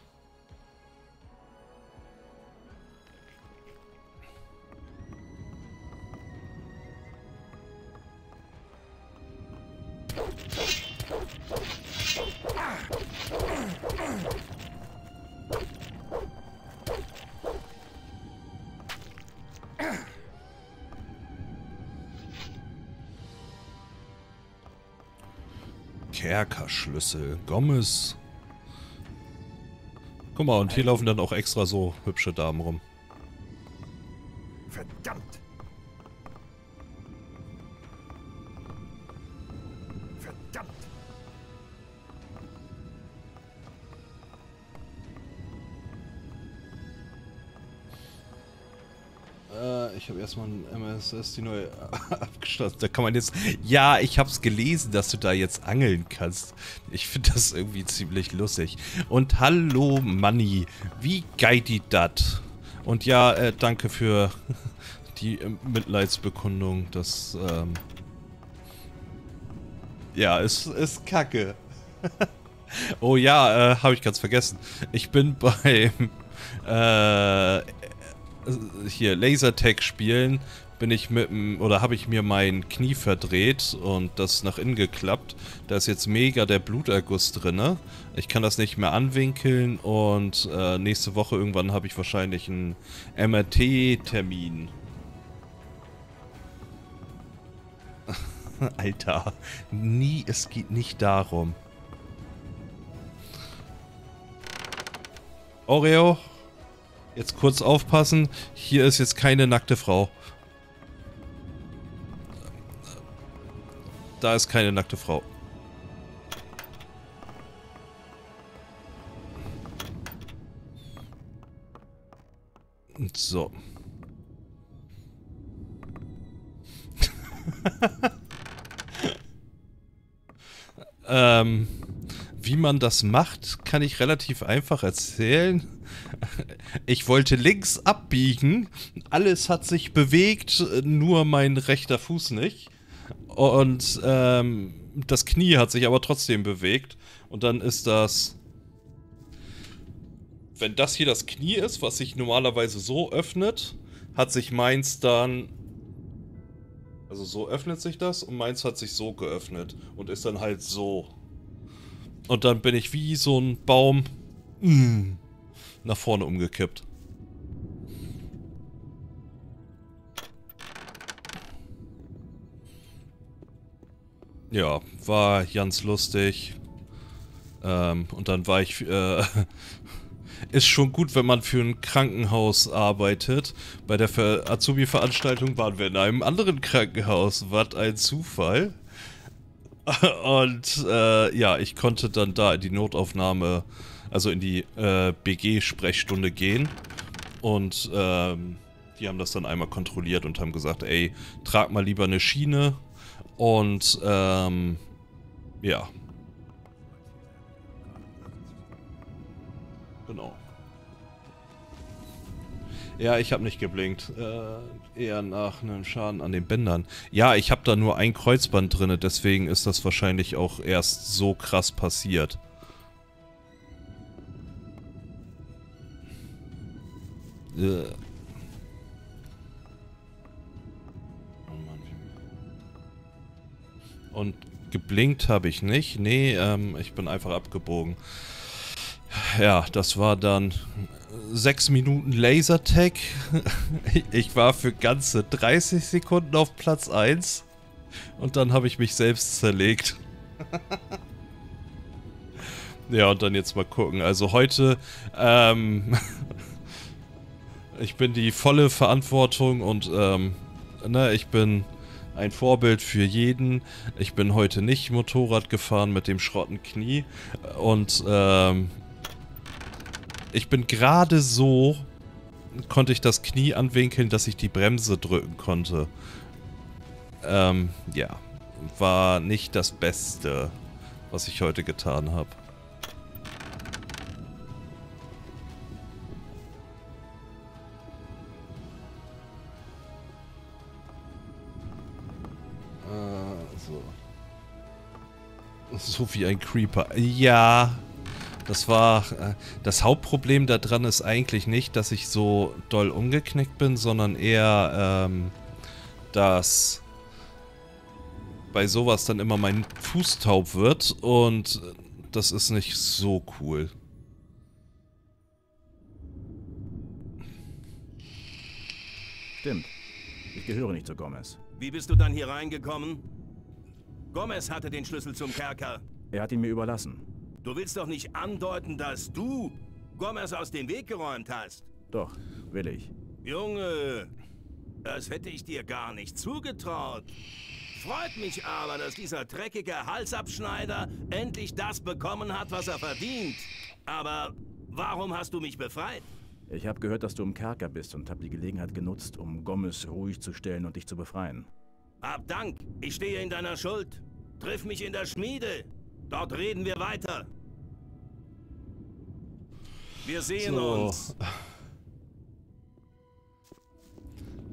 Kerkerschlüssel. Gommes. Guck mal, und hier laufen dann auch extra so hübsche Damen rum. Verdammt! Ich habe erstmal ein MSS, die neue abgeschlossen. Da kann man jetzt... Ja, ich habe es gelesen, dass du da jetzt angeln kannst. Ich finde das irgendwie ziemlich lustig. Und hallo, Manni. Wie geil die dat? Und ja, äh, danke für die äh, Mitleidsbekundung. Das, ähm... Ja, ist, ist kacke. oh ja, äh, habe ich ganz vergessen. Ich bin beim... Äh, hier Lasertag spielen bin ich mit dem, oder habe ich mir mein Knie verdreht und das nach innen geklappt. Da ist jetzt mega der Bluterguss drinne. Ich kann das nicht mehr anwinkeln und äh, nächste Woche irgendwann habe ich wahrscheinlich einen MRT-Termin. Alter, nie, es geht nicht darum. Oreo, jetzt kurz aufpassen. Hier ist jetzt keine nackte Frau. Da ist keine nackte Frau. So. ähm, wie man das macht, kann ich relativ einfach erzählen. Ich wollte links abbiegen, alles hat sich bewegt, nur mein rechter Fuß nicht. Und ähm, das Knie hat sich aber trotzdem bewegt. Und dann ist das... Wenn das hier das Knie ist, was sich normalerweise so öffnet, hat sich meins dann... Also so öffnet sich das und meins hat sich so geöffnet und ist dann halt so. Und dann bin ich wie so ein Baum mm, nach vorne umgekippt. Ja, war ganz lustig. Ähm, und dann war ich... Äh, ist schon gut, wenn man für ein Krankenhaus arbeitet. Bei der Azubi-Veranstaltung waren wir in einem anderen Krankenhaus. Was ein Zufall. Und äh, ja, ich konnte dann da in die Notaufnahme, also in die äh, BG-Sprechstunde gehen. Und ähm, die haben das dann einmal kontrolliert und haben gesagt, ey, trag mal lieber eine Schiene. Und ähm, ja. Genau. Ja, ich habe nicht geblinkt. Äh, eher nach einem Schaden an den Bändern. Ja, ich habe da nur ein Kreuzband drin, deswegen ist das wahrscheinlich auch erst so krass passiert. Äh. Und geblinkt habe ich nicht. Nee, ähm, ich bin einfach abgebogen. Ja, das war dann sechs Minuten Lasertag. Ich war für ganze 30 Sekunden auf Platz 1. Und dann habe ich mich selbst zerlegt. ja, und dann jetzt mal gucken. Also heute, ähm, ich bin die volle Verantwortung und, ähm, ne, ich bin ein Vorbild für jeden. Ich bin heute nicht Motorrad gefahren mit dem schrotten Knie. Und, ähm, ich bin gerade so, konnte ich das Knie anwinkeln, dass ich die Bremse drücken konnte. Ähm, ja. War nicht das Beste, was ich heute getan habe. So. Wie ein Creeper. Ja, das war... Äh, das Hauptproblem daran ist eigentlich nicht, dass ich so doll umgeknickt bin, sondern eher, ähm, dass bei sowas dann immer mein Fuß taub wird und das ist nicht so cool. Stimmt. Ich gehöre nicht zu Gomez. Wie bist du dann hier reingekommen? Gomez hatte den Schlüssel zum Kerker. Er hat ihn mir überlassen. Du willst doch nicht andeuten, dass du Gomez aus dem Weg geräumt hast. Doch, will ich. Junge, das hätte ich dir gar nicht zugetraut. Freut mich aber, dass dieser dreckige Halsabschneider endlich das bekommen hat, was er verdient. Aber warum hast du mich befreit? Ich habe gehört, dass du im Kerker bist und habe die Gelegenheit genutzt, um Gomez ruhig zu stellen und dich zu befreien. Hab Dank, ich stehe in deiner Schuld. Triff mich in der Schmiede. Dort reden wir weiter. Wir sehen So. uns.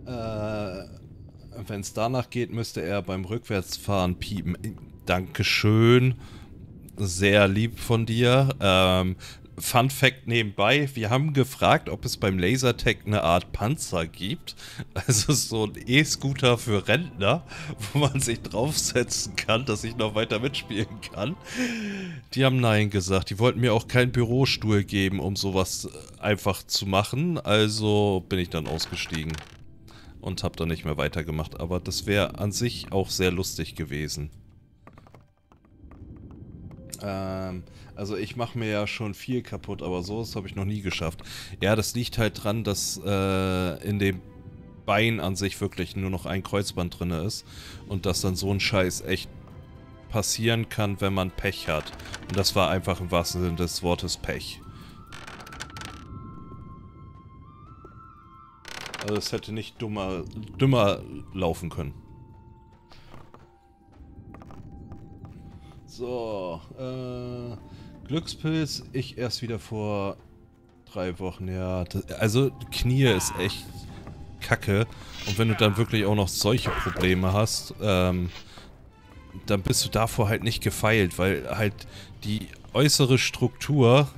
Äh, Wenn es danach geht, müsste er beim Rückwärtsfahren piepen. Dankeschön. Sehr lieb von dir. Ähm, Fun Fact nebenbei, wir haben gefragt, ob es beim Lasertag eine Art Panzer gibt. Also so ein E-Scooter für Rentner, wo man sich draufsetzen kann, dass ich noch weiter mitspielen kann. Die haben Nein gesagt. Die wollten mir auch keinen Bürostuhl geben, um sowas einfach zu machen. Also bin ich dann ausgestiegen und habe dann nicht mehr weitergemacht. Aber das wäre an sich auch sehr lustig gewesen. Ähm, also ich mache mir ja schon viel kaputt, aber sowas habe ich noch nie geschafft. Ja, das liegt halt dran, dass äh, in dem Bein an sich wirklich nur noch ein Kreuzband drin ist und dass dann so ein Scheiß echt passieren kann, wenn man Pech hat. Und das war einfach im wahrsten Sinne des Wortes Pech. Also es hätte nicht dummer, dümmer laufen können. So, äh, Glückspilz, ich erst wieder vor drei Wochen, ja. Das, also Knie ist echt kacke. Und wenn du dann wirklich auch noch solche Probleme hast, ähm, dann bist du davor halt nicht gefeilt, weil halt die äußere Struktur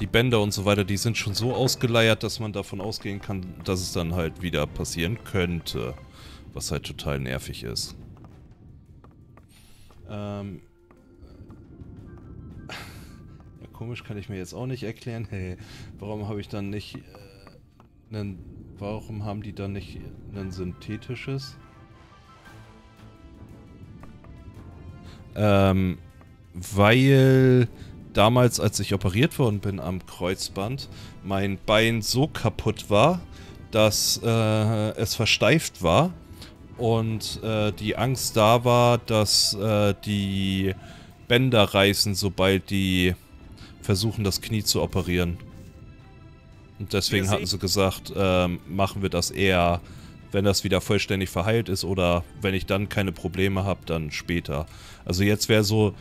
die Bänder und so weiter, die sind schon so ausgeleiert, dass man davon ausgehen kann, dass es dann halt wieder passieren könnte. Was halt total nervig ist. Ähm. Komisch kann ich mir jetzt auch nicht erklären. Hey, warum habe ich dann nicht äh, einen, Warum haben die dann nicht ein synthetisches? Ähm, weil damals, als ich operiert worden bin am Kreuzband, mein Bein so kaputt war, dass äh, es versteift war und äh, die Angst da war, dass äh, die Bänder reißen, sobald die versuchen, das Knie zu operieren. Und deswegen hatten sie gesagt, ähm, machen wir das eher, wenn das wieder vollständig verheilt ist oder wenn ich dann keine Probleme habe, dann später. Also jetzt wäre so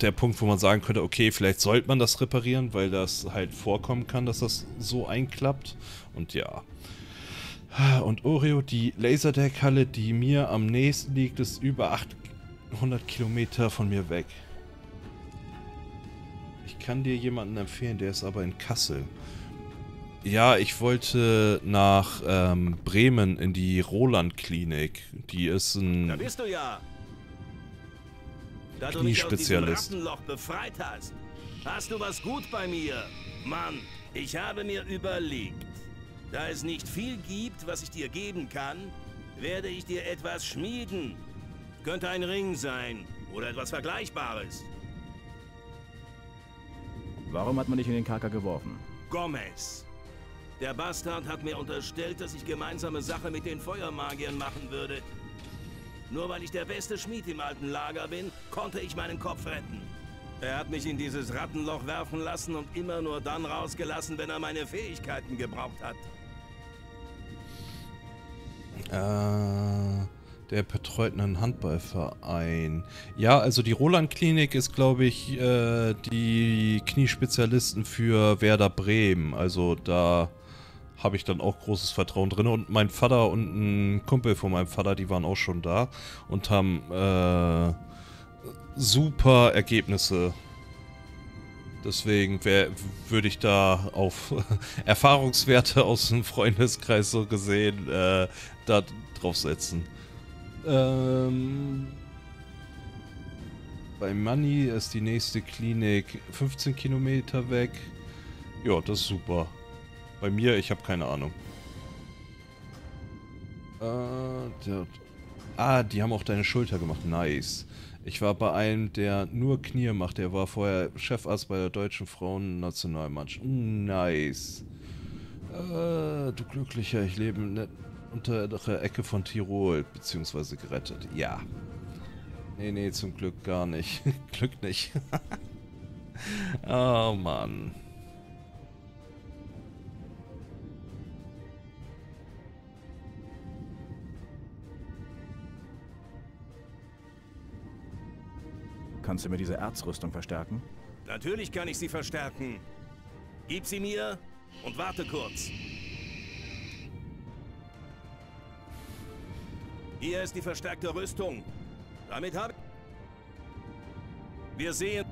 der Punkt, wo man sagen könnte, okay, vielleicht sollte man das reparieren, weil das halt vorkommen kann, dass das so einklappt. Und ja. Und Oreo, die Laserdeck-Halle, die mir am nächsten liegt, ist über 800 Kilometer von mir weg. Ich kann dir jemanden empfehlen, der ist aber in Kassel. Ja, ich wollte nach ähm, Bremen in die Roland-Klinik. Die ist ein... Da bist du ja! Da du mich aus diesem Rattenloch befreit hast, hast du was gut bei mir. Mann, ich habe mir überlegt. Da es nicht viel gibt, was ich dir geben kann, werde ich dir etwas schmieden. Könnte ein Ring sein oder etwas Vergleichbares. Warum hat man dich in den Kerker geworfen? Gomez. Der Bastard hat mir unterstellt, dass ich gemeinsame Sache mit den Feuermagiern machen würde. Nur weil ich der beste Schmied im alten Lager bin, konnte ich meinen Kopf retten. Er hat mich in dieses Rattenloch werfen lassen und immer nur dann rausgelassen, wenn er meine Fähigkeiten gebraucht hat. Äh, der betreut einen Handballverein. Ja, also die Roland-Klinik ist, glaube ich, äh, die Kniespezialisten für Werder Bremen. Also da habe ich dann auch großes Vertrauen drin. Und mein Vater und ein Kumpel von meinem Vater, die waren auch schon da und haben äh, super Ergebnisse. Deswegen würde ich da auf Erfahrungswerte aus dem Freundeskreis so gesehen äh, da drauf setzen. Ähm, bei Money ist die nächste Klinik 15 Kilometer weg. Ja, das ist super. Bei mir, ich habe keine Ahnung. Äh, der, ah, die haben auch deine Schulter gemacht. Nice. Ich war bei einem, der nur Knie macht. Der war vorher Chefarzt bei der deutschen Frauennationalmannschaft. Nice. Äh, du Glücklicher, ich lebe in der Ecke von Tirol, beziehungsweise gerettet. Ja. Nee, nee, zum Glück gar nicht. Glück nicht. oh Mann. Kannst du mir diese Erzrüstung verstärken? Natürlich kann ich sie verstärken. Gib sie mir und warte kurz. Hier ist die verstärkte Rüstung. Damit habe Wir sehen...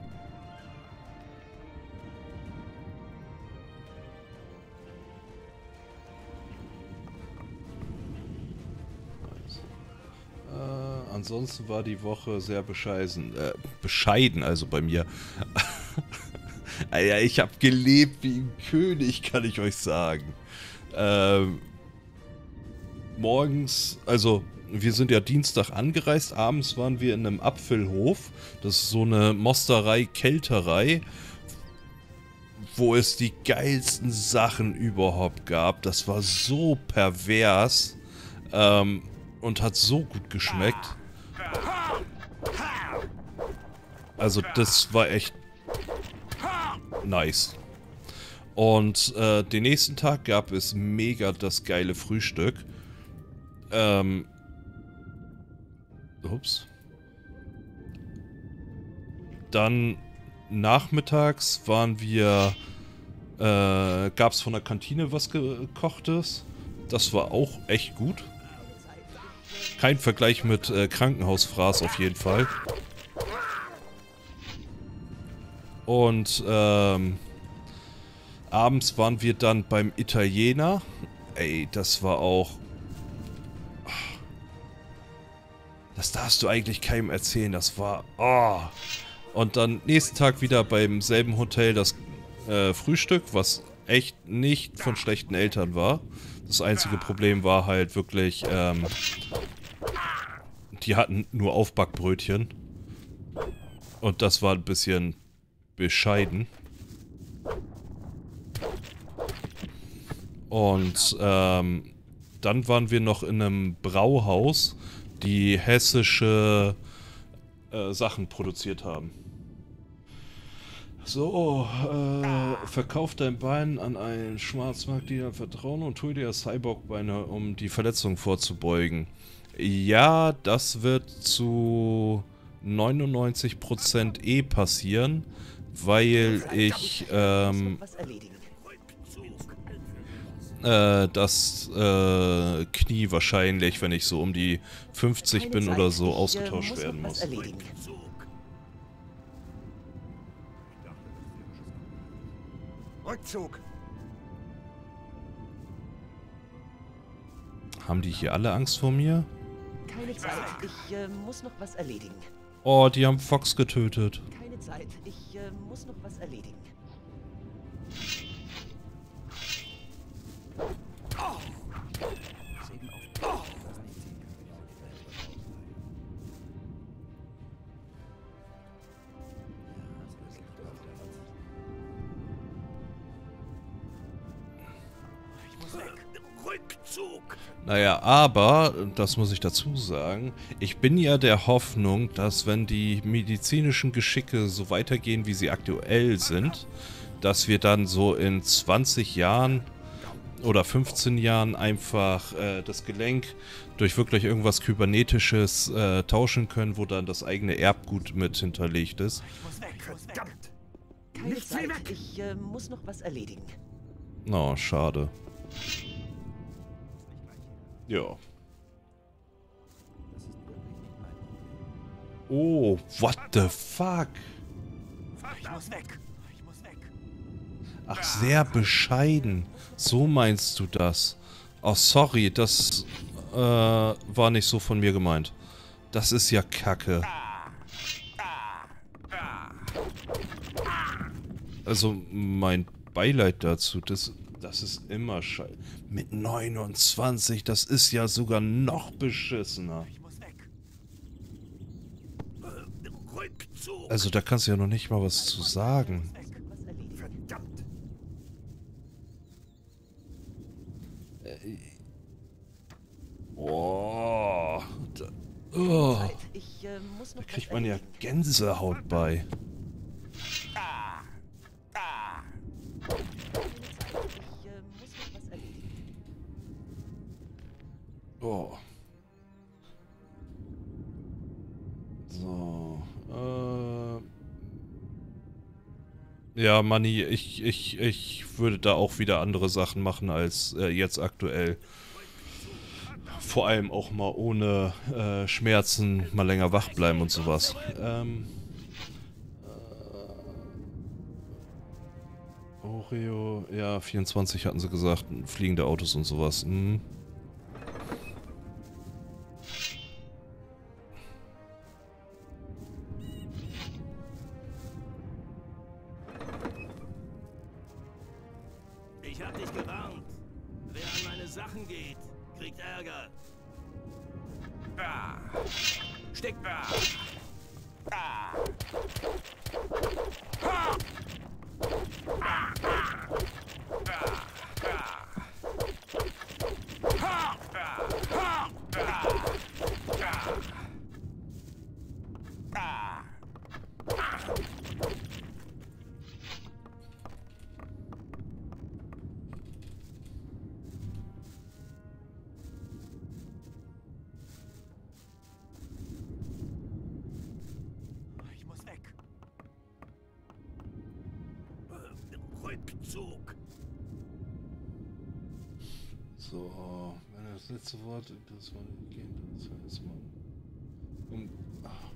Äh, ansonsten war die Woche sehr bescheiden. Äh, bescheiden, also bei mir. Ah naja, ich habe gelebt wie ein König, kann ich euch sagen. Ähm, morgens, also wir sind ja Dienstag angereist, abends waren wir in einem Apfelhof. Das ist so eine Mosterei, Kälterei, wo es die geilsten Sachen überhaupt gab. Das war so pervers ähm, und hat so gut geschmeckt. Also das war echt nice. Und äh, den nächsten Tag gab es mega das geile Frühstück. Ähm, Ups. Dann nachmittags waren wir, äh, gab es von der Kantine was gekochtes. Das war auch echt gut. Kein Vergleich mit äh, Krankenhausfraß auf jeden Fall. Und ähm, abends waren wir dann beim Italiener. Ey, das war auch Das darfst du eigentlich keinem erzählen. Das war... Oh. Und dann nächsten Tag wieder beim selben Hotel das äh, Frühstück, was echt nicht von schlechten Eltern war. Das einzige Problem war halt wirklich, ähm, die hatten nur Aufbackbrötchen. Und das war ein bisschen bescheiden. Und ähm, dann waren wir noch in einem Brauhaus die hessische äh, Sachen produziert haben. So, äh, verkauf dein Bein an einen Schwarzmarktdealer Vertrauen und tu dir Cyborg-Beine, um die Verletzung vorzubeugen. Ja, das wird zu 99% eh passieren, weil ich ähm, äh, das äh, Knie wahrscheinlich, wenn ich so um die 50 bin oder so, äh, ausgetauscht werden muss. Rückzug! Haben die hier alle Angst vor mir? Keine Zeit, ich äh, muss noch was erledigen. Oh, die haben Fox getötet. Keine Zeit, ich äh, muss noch was erledigen. Naja, aber, das muss ich dazu sagen, ich bin ja der Hoffnung, dass wenn die medizinischen Geschicke so weitergehen, wie sie aktuell sind, dass wir dann so in 20 Jahren oder 15 Jahren einfach äh, das Gelenk durch wirklich irgendwas Kybernetisches äh, tauschen können, wo dann das eigene Erbgut mit hinterlegt ist. Ich muss weg, verdammt! Keine Zeit, ich äh, muss noch was erledigen. Oh, schade. Ja. Oh, what the fuck? Ich muss weg. Ich muss weg. Ach, sehr bescheiden. So meinst du das? Oh, sorry, das äh, war nicht so von mir gemeint. Das ist ja Kacke. Also, mein Beileid dazu, das, das ist immer scheiße. Mit 29, das ist ja sogar noch beschissener. Also, da kannst du ja noch nicht mal was zu sagen. Oh, da, oh. da kriegt man ja Gänsehaut bei. Oh. So. Äh. Ja, Manni, ich, ich, ich würde da auch wieder andere Sachen machen als äh, jetzt aktuell vor allem auch mal ohne äh, Schmerzen mal länger wach bleiben und sowas. Ähm, äh, Oreo, ja, 24 hatten sie gesagt, fliegende Autos und sowas. Hm. Letzte Wort, das war gehen, das heißt mal. Um, ach.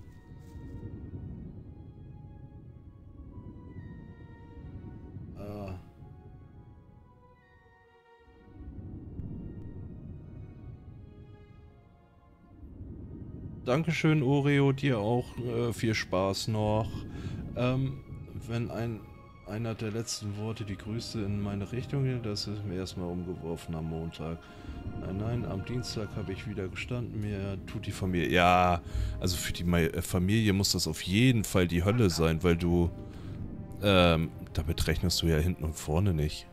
Ah. Dankeschön, Oreo, dir auch äh, viel Spaß noch. Ähm, wenn ein einer der letzten Worte die Grüße in meine Richtung, das ist mir erstmal umgeworfen am Montag. Nein, nein, am Dienstag habe ich wieder gestanden, mir tut die Familie. Ja, also für die äh, Familie muss das auf jeden Fall die Hölle sein, weil du. Ähm, damit rechnest du ja hinten und vorne nicht.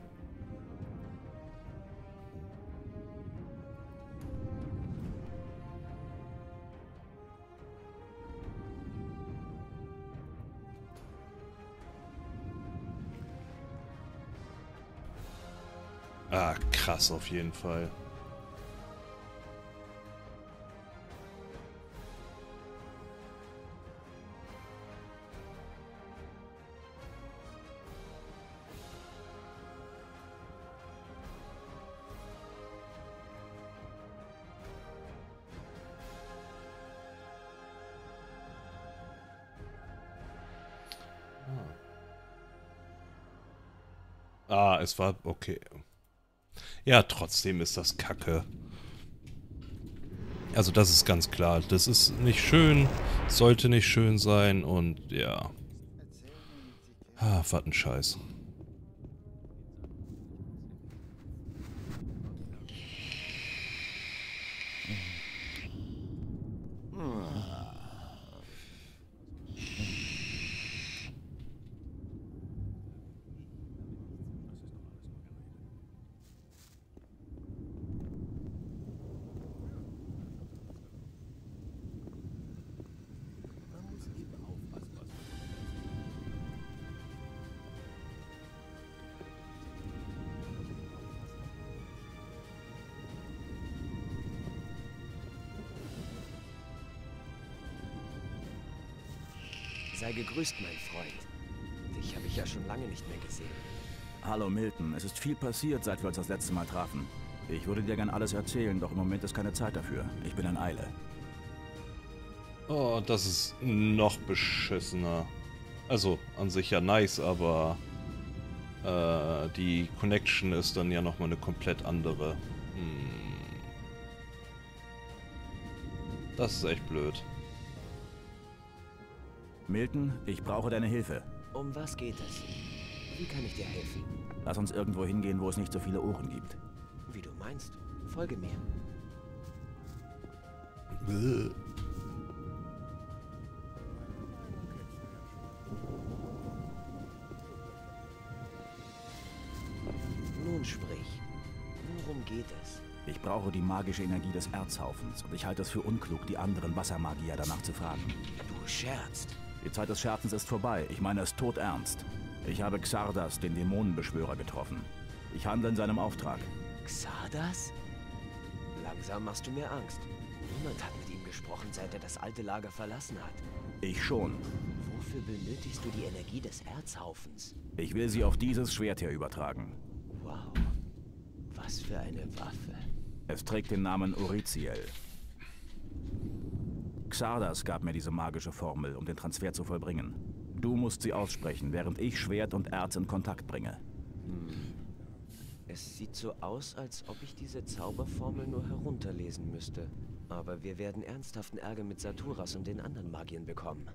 Krass auf jeden Fall. Ah, es war okay. Ja, trotzdem ist das Kacke. Also das ist ganz klar. Das ist nicht schön, sollte nicht schön sein und ja. Ah, was ein Scheiß. Sei gegrüßt, mein Freund. Dich habe ich ja schon lange nicht mehr gesehen. Hallo Milton, es ist viel passiert, seit wir uns das letzte Mal trafen. Ich würde dir gern alles erzählen, doch im Moment ist keine Zeit dafür. Ich bin in Eile. Oh, das ist noch beschissener. Also, an sich ja nice, aber äh, die Connection ist dann ja nochmal eine komplett andere. Hm. Das ist echt blöd. Milton, ich brauche deine Hilfe. Um was geht es? Wie kann ich dir helfen? Lass uns irgendwo hingehen, wo es nicht so viele Ohren gibt. Wie du meinst. Folge mir. Bäh. Nun sprich. Worum geht es? Ich brauche die magische Energie des Erzhaufens und ich halte es für unklug, die anderen Wassermagier danach zu fragen. Du scherzt. Die Zeit des Scherzens ist vorbei. Ich meine es todernst. Ich habe Xardas, den Dämonenbeschwörer, getroffen. Ich handle in seinem Auftrag. Xardas? Langsam machst du mir Angst. Niemand hat mit ihm gesprochen, seit er das alte Lager verlassen hat. Ich schon. Wofür benötigst du die Energie des Erzhaufens? Ich will sie auf dieses Schwert hier übertragen. Wow. Was für eine Waffe. Es trägt den Namen Uriziel. Xardas gab mir diese magische Formel, um den Transfer zu vollbringen. Du musst sie aussprechen, während ich Schwert und Erz in Kontakt bringe. Hm. Es sieht so aus, als ob ich diese Zauberformel nur herunterlesen müsste. Aber wir werden ernsthaften Ärger mit Saturas und den anderen Magiern bekommen.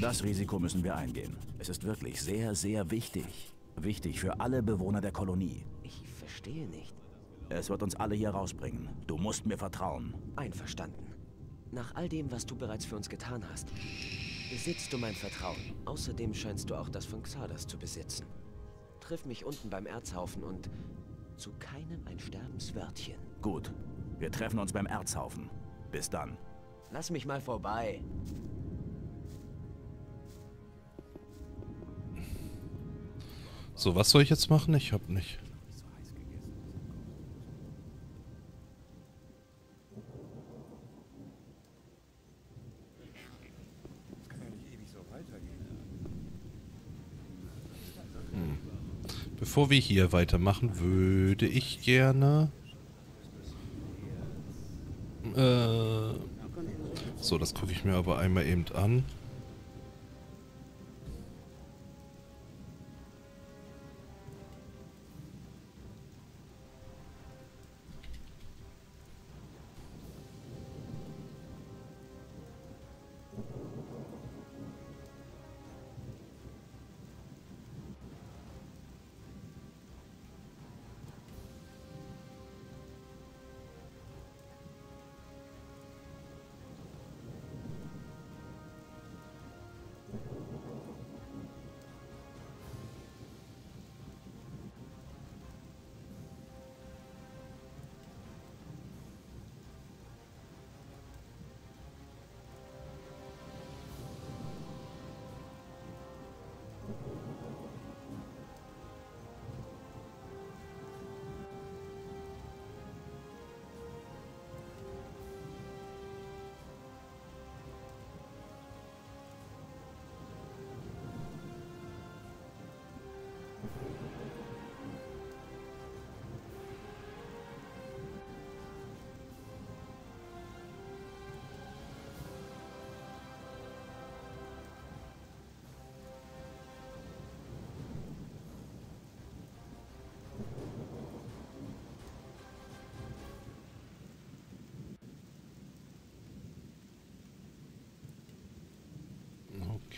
Das Risiko müssen wir eingehen. Es ist wirklich sehr, sehr wichtig. Wichtig für alle Bewohner der Kolonie. Ich verstehe nicht. Es wird uns alle hier rausbringen. Du musst mir vertrauen. Einverstanden. Nach all dem, was du bereits für uns getan hast, besitzt du mein Vertrauen. Außerdem scheinst du auch das von Xardas zu besitzen. Triff mich unten beim Erzhaufen und zu keinem ein Sterbenswörtchen. Gut. Wir treffen uns beim Erzhaufen. Bis dann. Lass mich mal vorbei. So, was soll ich jetzt machen? Ich hab nicht. Hm. Bevor wir hier weitermachen, würde ich gerne... Äh, so, das gucke ich mir aber einmal eben an.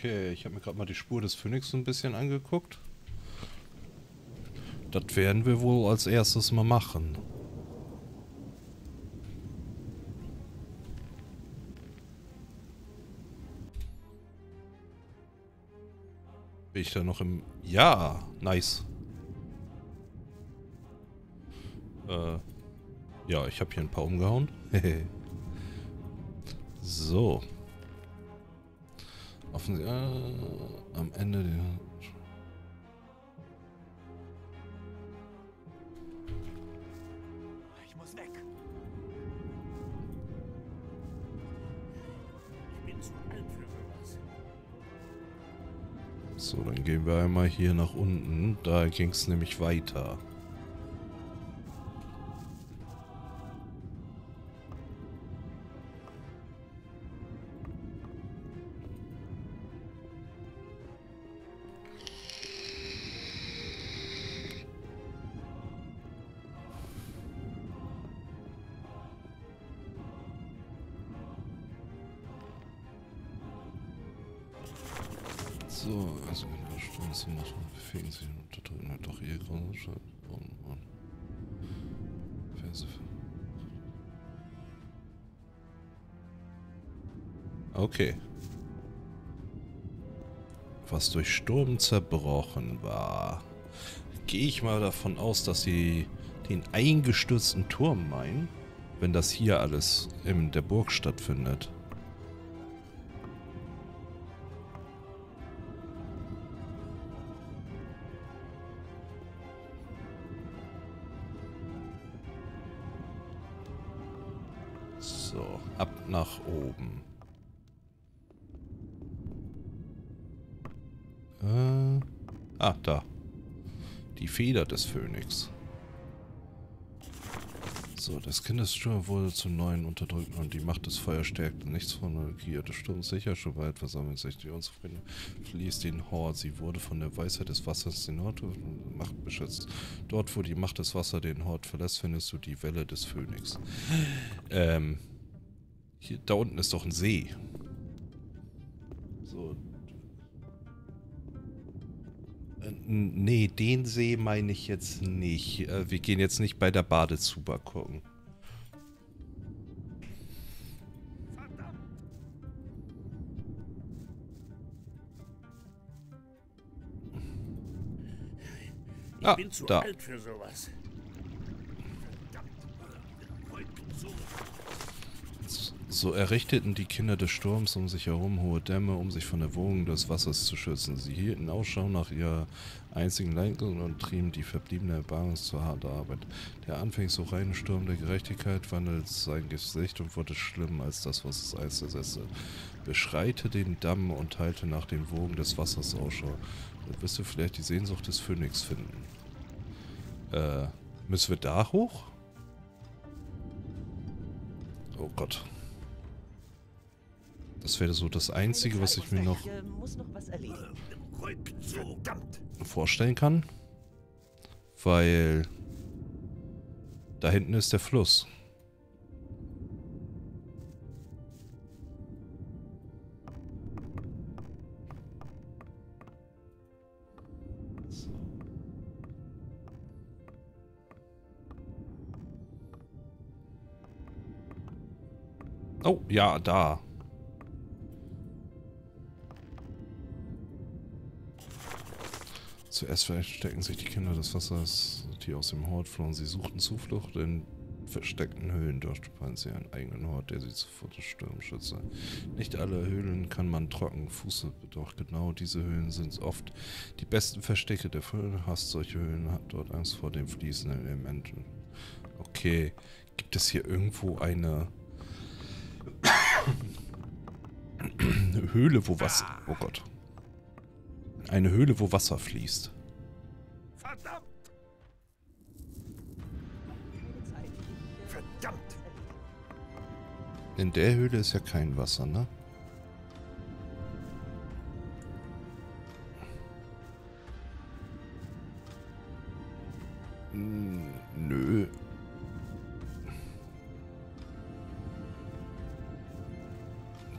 Okay, ich habe mir gerade mal die Spur des Phönix so ein bisschen angeguckt. Das werden wir wohl als erstes mal machen. Bin ich da noch im... Ja, nice. Äh, ja, ich habe hier ein paar umgehauen. so. Offensichtlich. Äh, am Ende der. Ich muss weg. Ich bin zu alt für sowas. So, dann gehen wir einmal hier nach unten. Da ging es nämlich weiter. Okay. Was durch Sturm zerbrochen war. Gehe ich mal davon aus, dass sie den eingestürzten Turm meinen, wenn das hier alles in der Burg stattfindet. So, ab nach oben. Äh, ah, da. Die Feder des Phönix. So, das Kindessturm wurde zum neuen Unterdrückten und die Macht des Feuers stärkte. Nichts von der Gier des Sturms sicher, schon bald versammeln sich die Unzufriedenen. Fließt den Hort. Sie wurde von der Weisheit des Wassers den Hort Macht beschützt. Dort, wo die Macht des Wassers den Hort verlässt, findest du die Welle des Phönix. Ähm, hier, da unten ist doch ein See. So. Nee, den See meine ich jetzt nicht. Äh, wir gehen jetzt nicht bei der Badezuber gucken. Ich ah, bin zu da. alt für sowas. So errichteten die Kinder des Sturms um sich herum hohe Dämme, um sich von der Wogen des Wassers zu schützen. Sie hielten Ausschau nach ihrer einzigen Lenkung und trieben die verbliebene Erbarmung zur harten Arbeit. Der anfänglich so reine Sturm der Gerechtigkeit wandelte sein Gesicht und wurde schlimmer als das, was es einst ersetzte. Beschreite den Damm und teilte nach den Wogen des Wassers Ausschau. Dann wirst du vielleicht die Sehnsucht des Phönix finden. Äh, müssen wir da hoch? Oh Gott. Das wäre so das Einzige, was ich mir noch vorstellen kann. Weil da hinten ist der Fluss. Oh, ja, da. Zuerst versteckten sich die Kinder des Wassers, die aus dem Hort flohen. Sie suchten Zuflucht in versteckten Höhlen. Dort fanden sie einen eigenen Hort, der sie zuvor des Sturms schützte. Nicht alle Höhlen kann man trocken fußen, doch genau diese Höhlen sind oft die besten Verstecke. Der Vögel hasst solche Höhlen, hat dort Angst vor den fließenden Elementen. Okay, gibt es hier irgendwo eine Höhle, wo was... Oh Gott. Eine Höhle, wo Wasser fließt. Verdammt! Verdammt! In der Höhle ist ja kein Wasser, ne? Hm, Nö.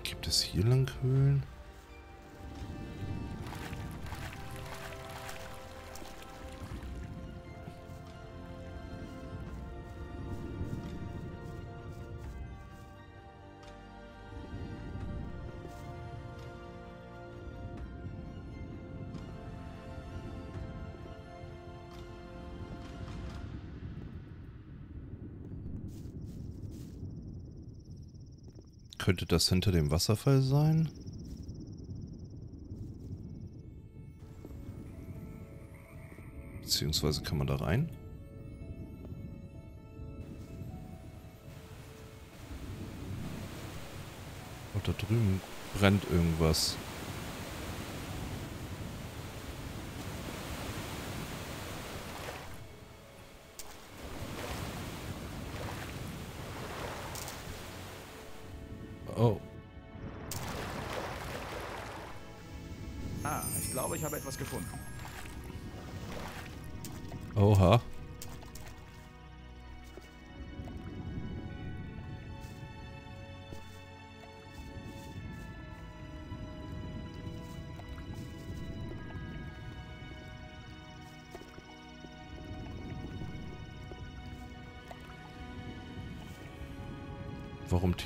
Gibt es hier lang Höhlen? Könnte das hinter dem Wasserfall sein? Beziehungsweise kann man da rein? Und da drüben brennt irgendwas.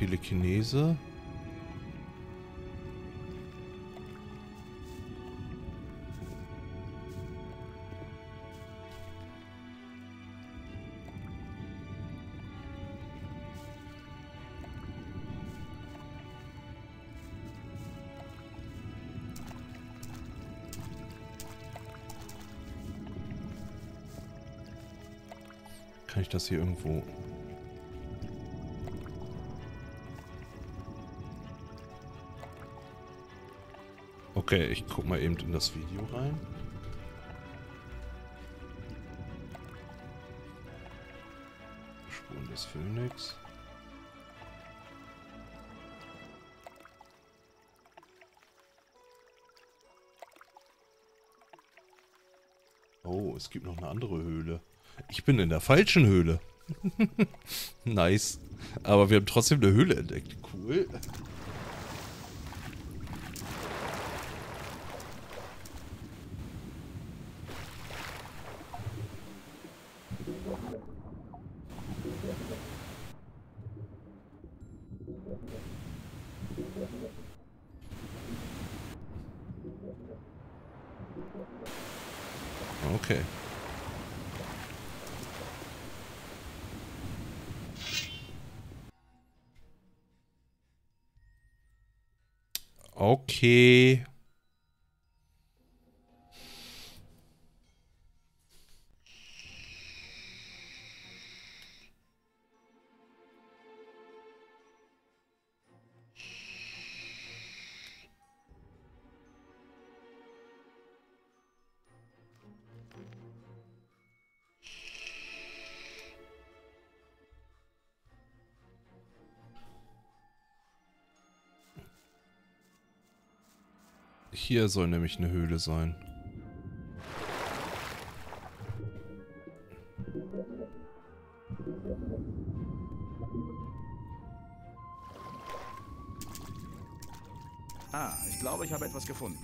Telekinese? Kann ich das hier irgendwo... Okay, ich guck mal eben in das Video rein. Spuren des Phönix. Oh, es gibt noch eine andere Höhle. Ich bin in der falschen Höhle. nice. Aber wir haben trotzdem eine Höhle entdeckt. Cool. Okay. Hier soll nämlich eine Höhle sein. Ah, ich glaube, ich habe etwas gefunden.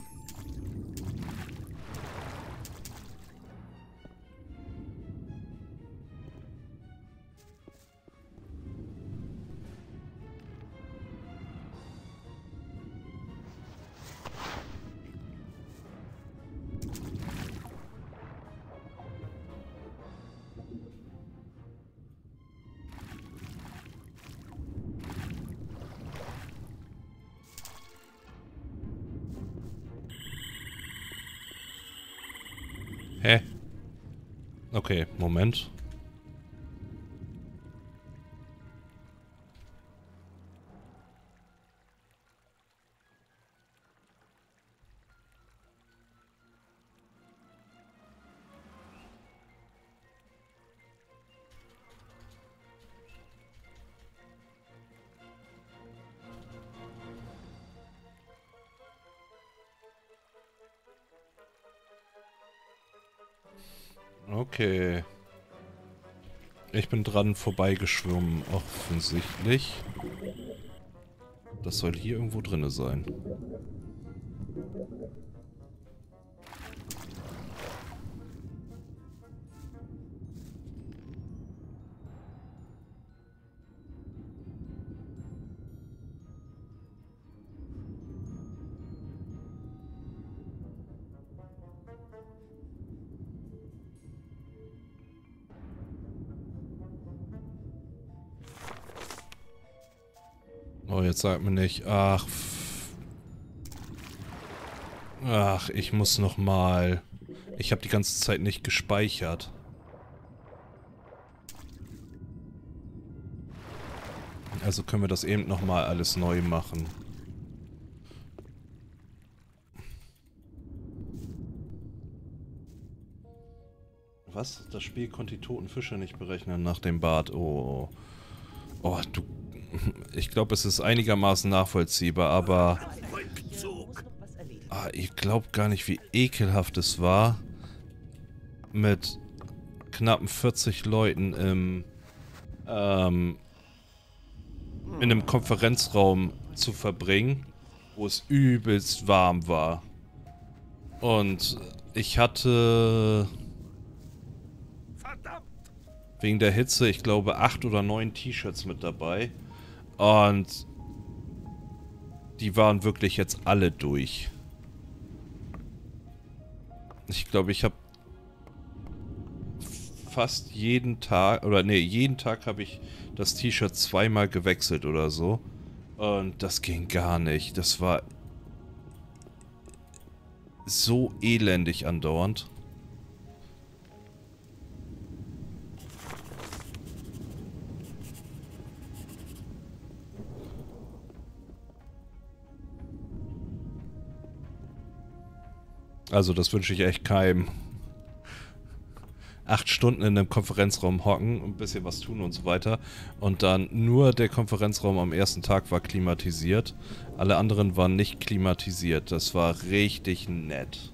Okay. Ich bin dran vorbeigeschwommen, offensichtlich. Das soll hier irgendwo drinne sein. Sagt mir nicht. Ach. Ach, ich muss noch mal. Ich habe die ganze Zeit nicht gespeichert. Also können wir das eben noch mal alles neu machen. Was? Das Spiel konnte die toten Fische nicht berechnen nach dem Bad. Oh. Oh, du ich glaube, es ist einigermaßen nachvollziehbar, aber... Ah, ich glaube gar nicht, wie ekelhaft es war, mit knappen 40 Leuten im, ähm, in einem Konferenzraum zu verbringen, wo es übelst warm war. Und ich hatte wegen der Hitze, ich glaube, acht oder neun T-Shirts mit dabei. Und die waren wirklich jetzt alle durch. Ich glaube, ich habe fast jeden Tag, oder nee, jeden Tag habe ich das T-Shirt zweimal gewechselt oder so. Und das ging gar nicht. Das war so elendig andauernd. Also das wünsche ich echt keinem. Acht Stunden in einem Konferenzraum hocken, ein bisschen was tun und so weiter. Und dann nur der Konferenzraum am ersten Tag war klimatisiert. Alle anderen waren nicht klimatisiert. Das war richtig nett.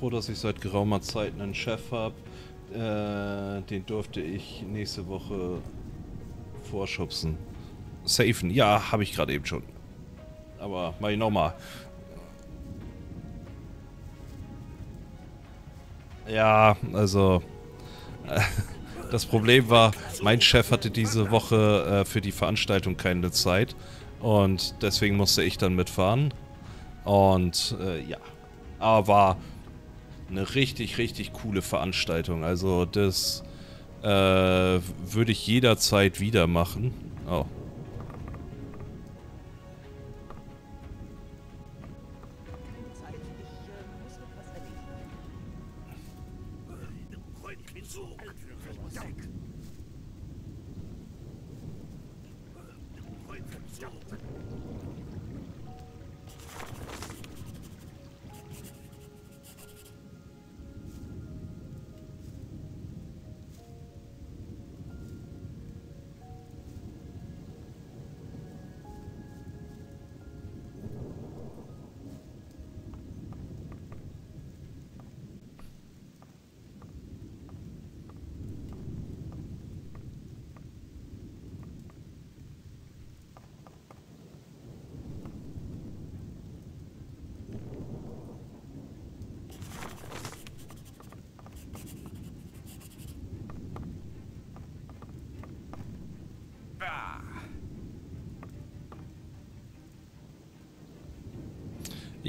Froh, dass ich seit geraumer Zeit einen Chef habe. Äh, den durfte ich nächste Woche Vorschubsen. Safen. Ja, habe ich gerade eben schon. Aber mach ich nochmal. Ja, also... Äh, das Problem war, mein Chef hatte diese Woche äh, für die Veranstaltung keine Zeit. Und deswegen musste ich dann mitfahren. Und äh, ja. Aber war eine richtig, richtig coole Veranstaltung. Also das äh, würde ich jederzeit wieder machen. Oh.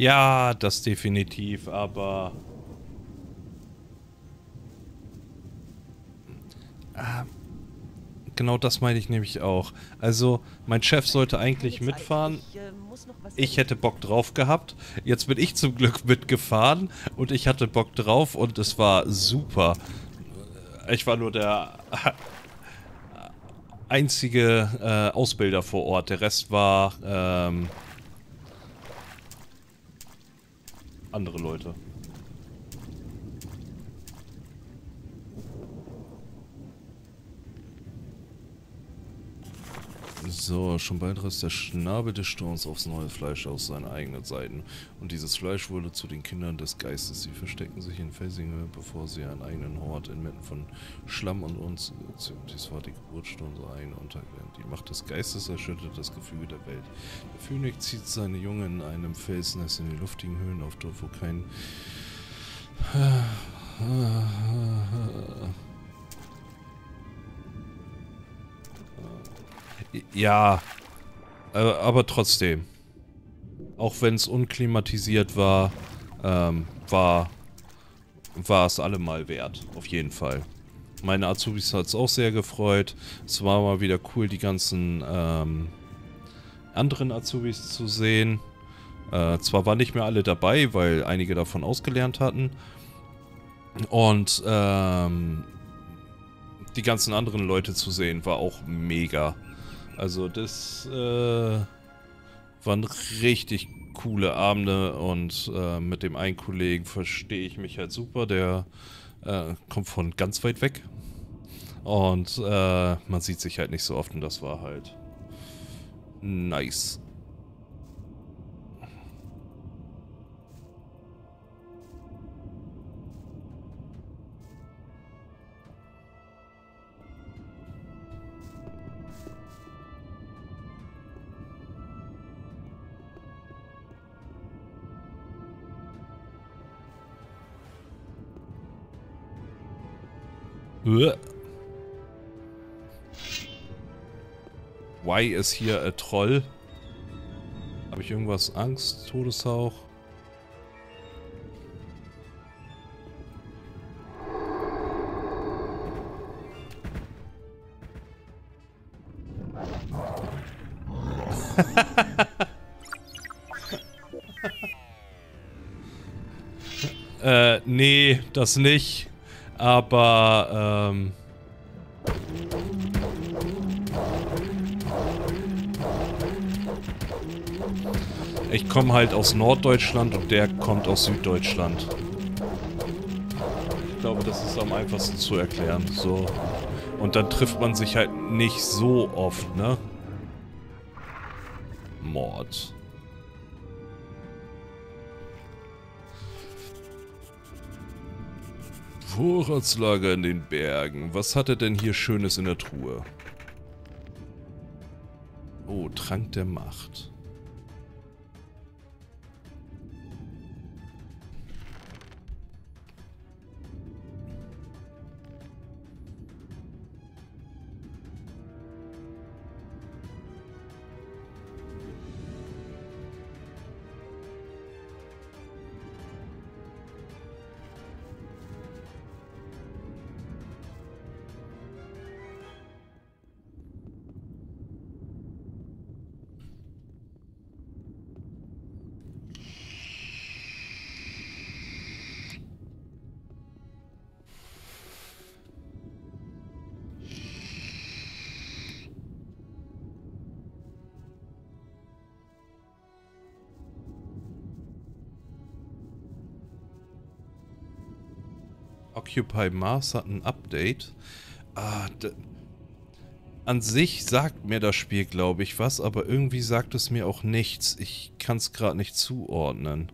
Ja, das definitiv, aber... Ah, genau das meine ich nämlich auch. Also, mein Chef sollte eigentlich mitfahren. Ich hätte Bock drauf gehabt. Jetzt bin ich zum Glück mitgefahren und ich hatte Bock drauf und es war super. Ich war nur der einzige äh, Ausbilder vor Ort. Der Rest war... Ähm, andere Leute. So, schon bald riss der Schnabel des Sturms aufs neue Fleisch aus seinen eigenen Seiten. Und dieses Fleisch wurde zu den Kindern des Geistes. Sie verstecken sich in Felsinge, bevor sie einen eigenen Hort inmitten von Schlamm und uns... Dies war die Geburtsstunde unserer eigenen Untergrund. Die Macht des Geistes erschüttert das Gefüge der Welt. Der Phönix zieht seine Jungen in einem Felsnest in die luftigen Höhen auf, dort wo kein... Ja, äh, aber trotzdem. Auch wenn es unklimatisiert war, ähm, war, war es allemal wert. Auf jeden Fall. Meine Azubis hat es auch sehr gefreut. Es war mal wieder cool, die ganzen ähm, anderen Azubis zu sehen. Äh, zwar waren nicht mehr alle dabei, weil einige davon ausgelernt hatten. Und ähm, die ganzen anderen Leute zu sehen, war auch mega. Also das äh, waren richtig coole Abende und äh, mit dem einen Kollegen verstehe ich mich halt super. Der äh, kommt von ganz weit weg und äh, man sieht sich halt nicht so oft und das war halt nice. Why ist hier ein Troll? Habe ich irgendwas Angst? Todeshauch? äh, nee, das nicht. Aber, ähm... Ich komme halt aus Norddeutschland und der kommt aus Süddeutschland. Ich glaube, das ist am einfachsten zu erklären. So. Und dann trifft man sich halt nicht so oft, ne? Vorratslager in den Bergen. Was hat er denn hier Schönes in der Truhe? Oh, Trank der Macht. Occupy Mars hat ein Update. Ah, an sich sagt mir das Spiel, glaube ich, was, aber irgendwie sagt es mir auch nichts. Ich kann es gerade nicht zuordnen.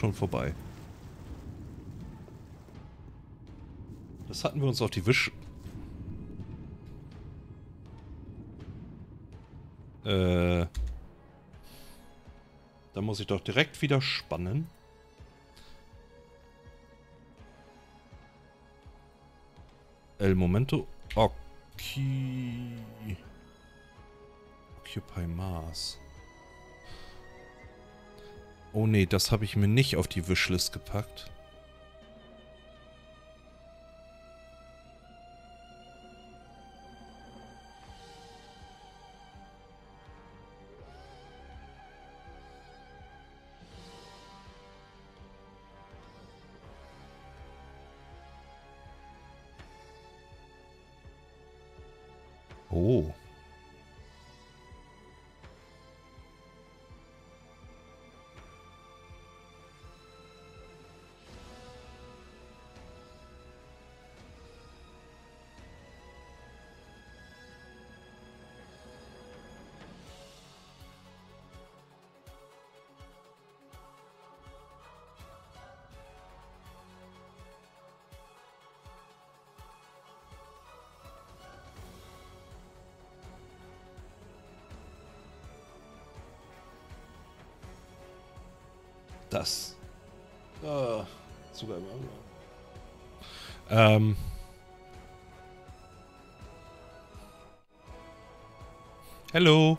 Schon vorbei. Das hatten wir uns auf die Wisch... Äh... Da muss ich doch direkt wieder spannen. El Momento. Okay. Occupy Mars. Oh nee, das habe ich mir nicht auf die Wishlist gepackt. Sogar immer. Ähm. Hallo.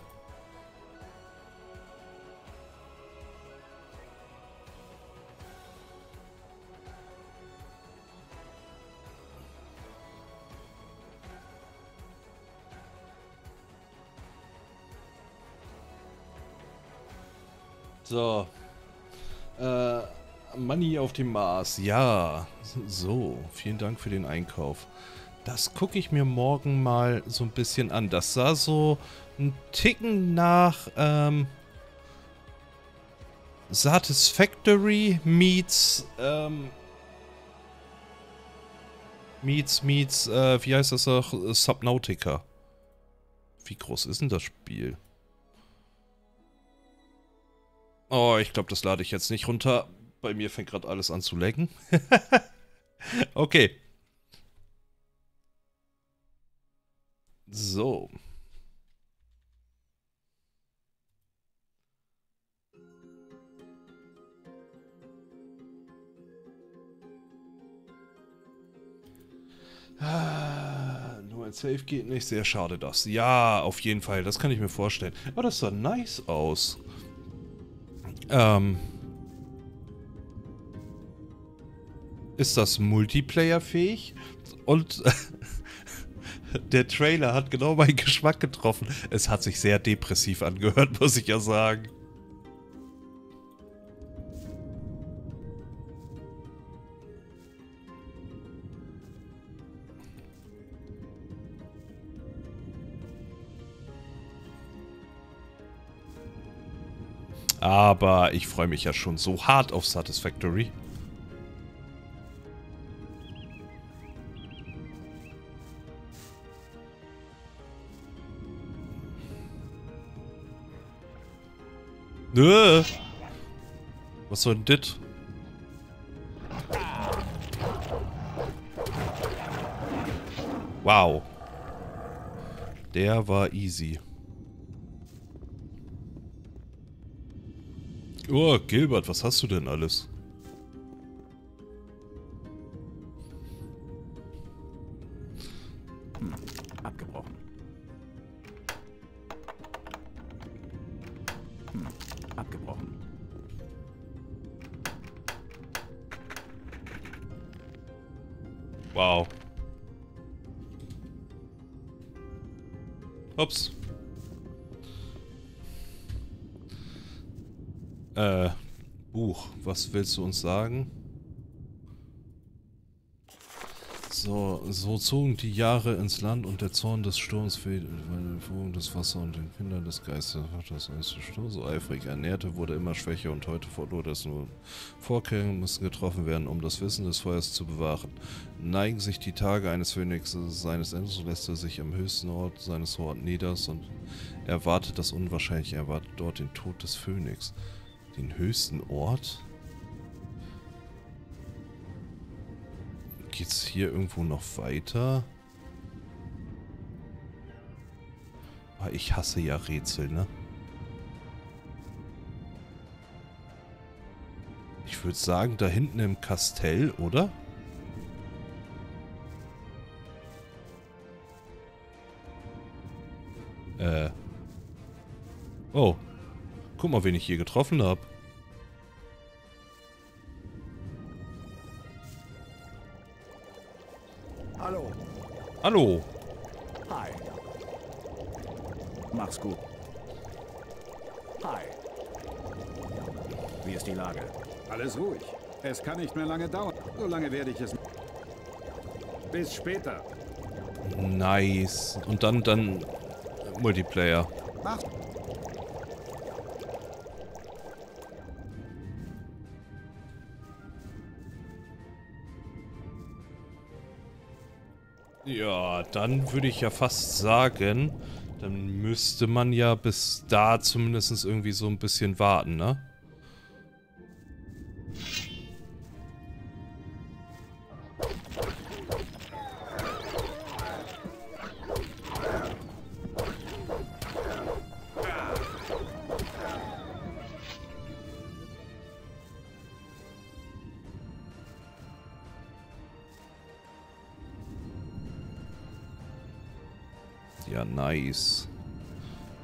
Auf dem Mars. Ja. So, vielen Dank für den Einkauf. Das gucke ich mir morgen mal so ein bisschen an. Das sah so ein Ticken nach ähm, Satisfactory meets ähm, meets meets äh, wie heißt das auch Subnautica. Wie groß ist denn das Spiel? Oh, ich glaube, das lade ich jetzt nicht runter. Bei mir fängt gerade alles an zu lecken. okay. So. Ah, nur ein Safe geht nicht. Sehr schade das. Ja, auf jeden Fall. Das kann ich mir vorstellen. Aber das sah nice aus. Ähm. Ist das Multiplayer-fähig? Und der Trailer hat genau meinen Geschmack getroffen. Es hat sich sehr depressiv angehört, muss ich ja sagen. Aber ich freue mich ja schon so hart auf Satisfactory. Nö. Was soll denn dit? Wow. Der war easy. Oh, Gilbert, was hast du denn alles? Wow. Ups. Äh, Buch, was willst du uns sagen? So, so zogen die Jahre ins Land und der Zorn des Sturms fehlte, weil die Führung des Wasser und den Kindern des Geistes das heißt, Sturm so eifrig ernährte, wurde immer schwächer und heute verlor das nur. Vorkehrungen mussten getroffen werden, um das Wissen des Feuers zu bewahren. Neigen sich die Tage eines Phönix seines Endes, lässt er sich am höchsten Ort seines Hort nieder und erwartet das Unwahrscheinliche, er erwartet dort den Tod des Phönix. Den höchsten Ort? Geht's hier irgendwo noch weiter? Ah, ich hasse ja Rätsel, ne? Ich würde sagen, da hinten im Kastell, oder? Äh. Oh. Guck mal, wen ich hier getroffen habe. Hallo. Hi. Mach's gut. Hi. Wie ist die Lage? Alles ruhig. Es kann nicht mehr lange dauern. So lange werde ich es. Bis später. Nice. Und dann, dann Multiplayer. Mach. Dann würde ich ja fast sagen, dann müsste man ja bis da zumindest irgendwie so ein bisschen warten, ne?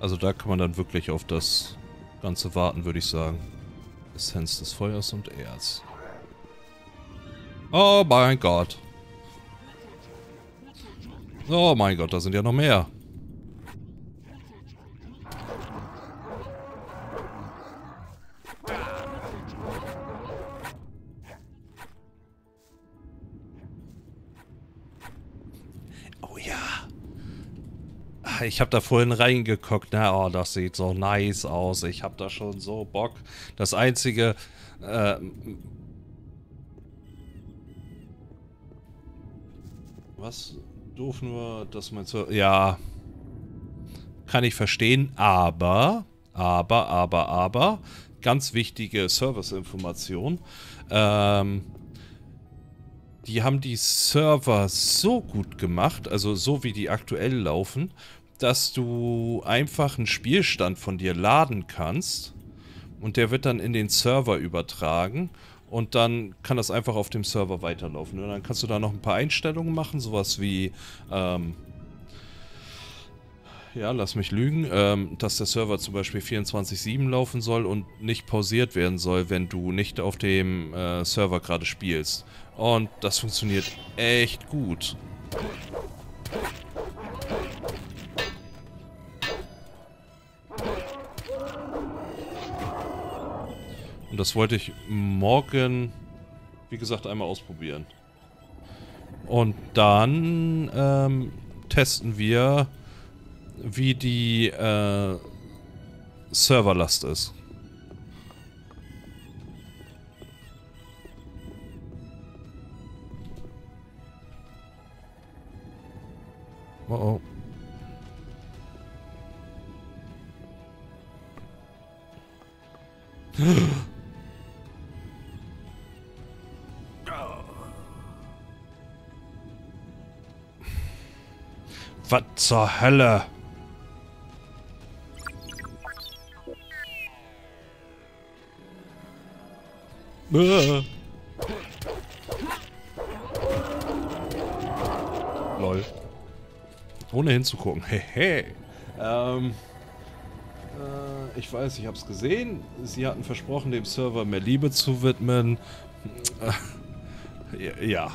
Also da kann man dann wirklich auf das Ganze warten, würde ich sagen. Essenz des Feuers und Erz. Oh mein Gott. Oh mein Gott, da sind ja noch mehr. Oh ja. Ich habe da vorhin reingeguckt, ne? Oh, das sieht so nice aus. Ich habe da schon so Bock. Das einzige, äh, was doof nur, dass man so, ja, kann ich verstehen, aber, aber, aber, aber, ganz wichtige Serviceinformation. Ähm, die haben die Server so gut gemacht, also so wie die aktuell laufen, dass du einfach einen Spielstand von dir laden kannst und der wird dann in den Server übertragen und dann kann das einfach auf dem Server weiterlaufen. Und dann kannst du da noch ein paar Einstellungen machen, sowas wie, ähm, ja, lass mich lügen, ähm, dass der Server zum Beispiel 24-7 laufen soll und nicht pausiert werden soll, wenn du nicht auf dem äh, Server gerade spielst. Und das funktioniert echt gut. Und das wollte ich morgen, wie gesagt, einmal ausprobieren. Und dann ähm, testen wir, wie die äh, Serverlast ist. Oh oh. Was zur Hölle? Äh. Lol. Ohne hinzugucken. Hehe. ähm. Äh, ich weiß, ich hab's gesehen. Sie hatten versprochen, dem Server mehr Liebe zu widmen. Äh, ja.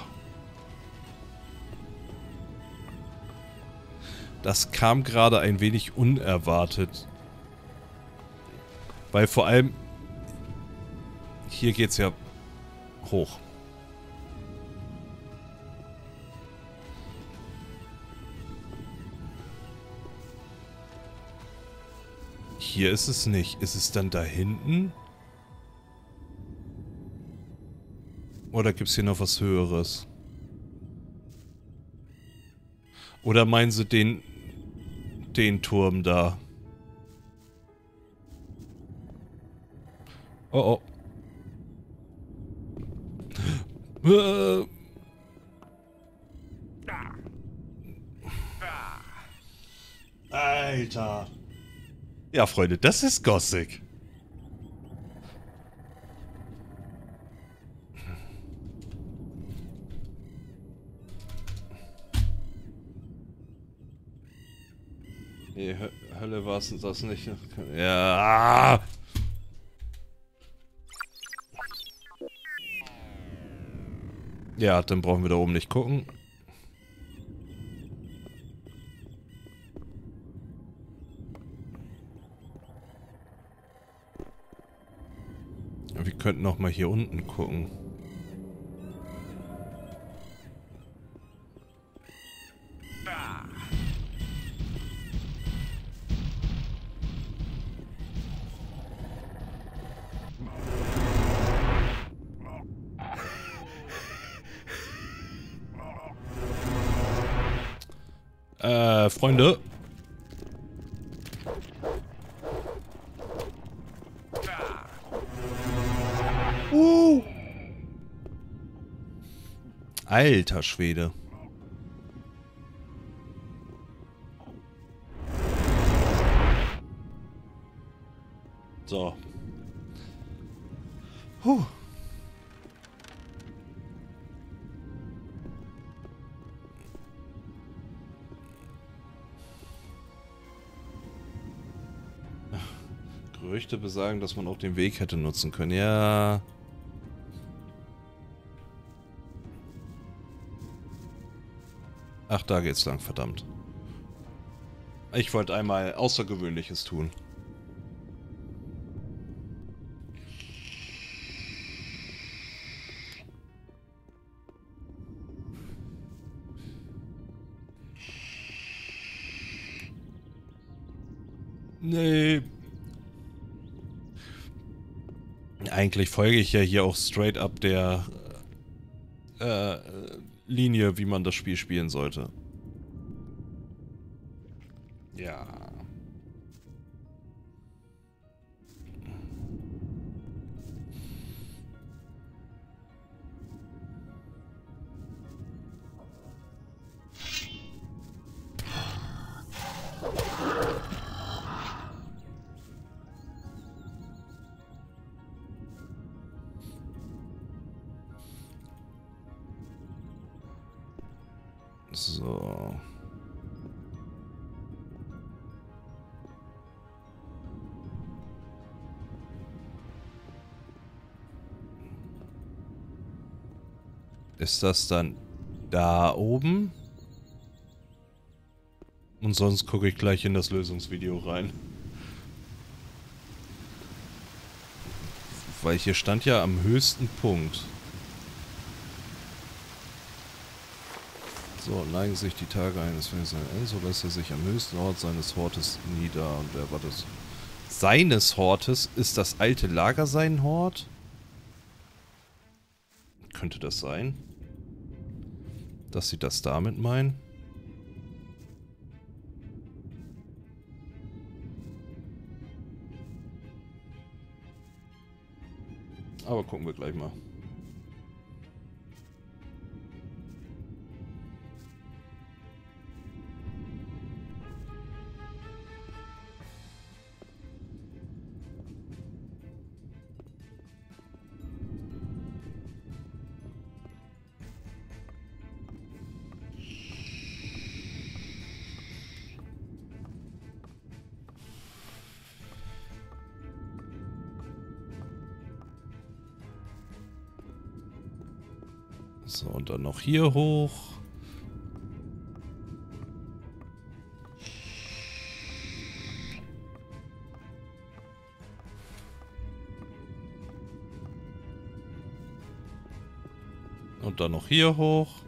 Das kam gerade ein wenig unerwartet. Weil vor allem hier geht's ja hoch. Hier ist es nicht. Ist es dann da hinten? Oder gibt es hier noch was Höheres? Oder meinen sie den... den Turm da? Oh oh. Äh. Alter. Ja, Freunde, das ist Gothic. Nee, Hölle war es das nicht. Ja. Ja, dann brauchen wir da oben nicht gucken. Wir könnten noch mal hier unten gucken. Äh, Freunde. Uh. Alter Schwede. So. Puh. Gerüchte besagen, dass man auch den Weg hätte nutzen können. Ja. Ach, da geht's lang, verdammt. Ich wollte einmal Außergewöhnliches tun. Nee. Eigentlich folge ich ja hier auch straight up der äh, Linie, wie man das Spiel spielen sollte. Ja. Ist das dann da oben? Und sonst gucke ich gleich in das Lösungsvideo rein. Weil hier stand ja am höchsten Punkt. So, neigen sich die Tage eines Fängers ein, so lässt er sich am höchsten Ort seines Hortes nieder. Und wer war das? Seines Hortes? Ist das alte Lager sein Hort? Könnte das sein? Dass sie das damit meinen? Aber gucken wir gleich mal. Hier hoch. Und dann noch hier hoch.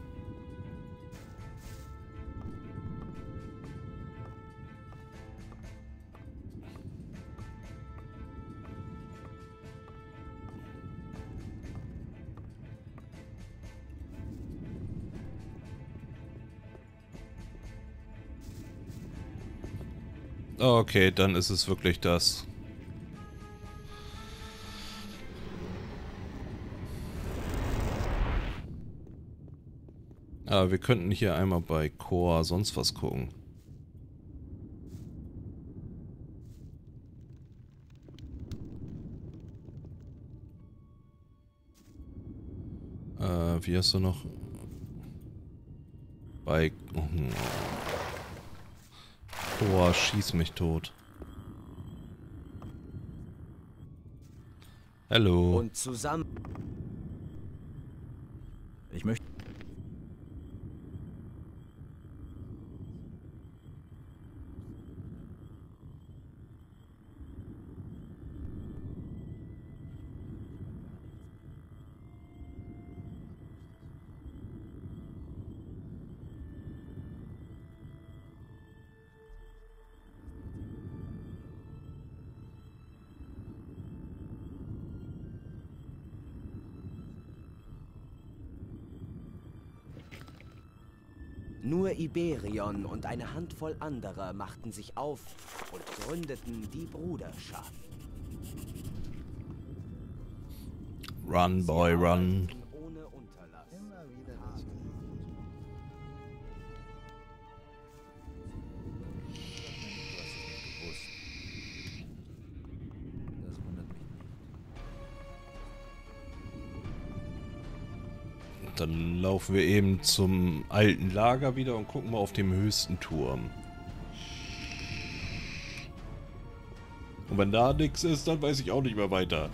Okay, dann ist es wirklich das. Aber wir könnten hier einmal bei Core sonst was gucken. Äh, wie hast du noch? Bei... Boah, schieß mich tot. Hallo. Und zusammen. Nur Iberion und eine Handvoll anderer machten sich auf und gründeten die Bruderschaft. Run, boy, run. Laufen wir eben zum alten Lager wieder und gucken mal auf dem höchsten Turm. Und wenn da nichts ist, dann weiß ich auch nicht mehr weiter.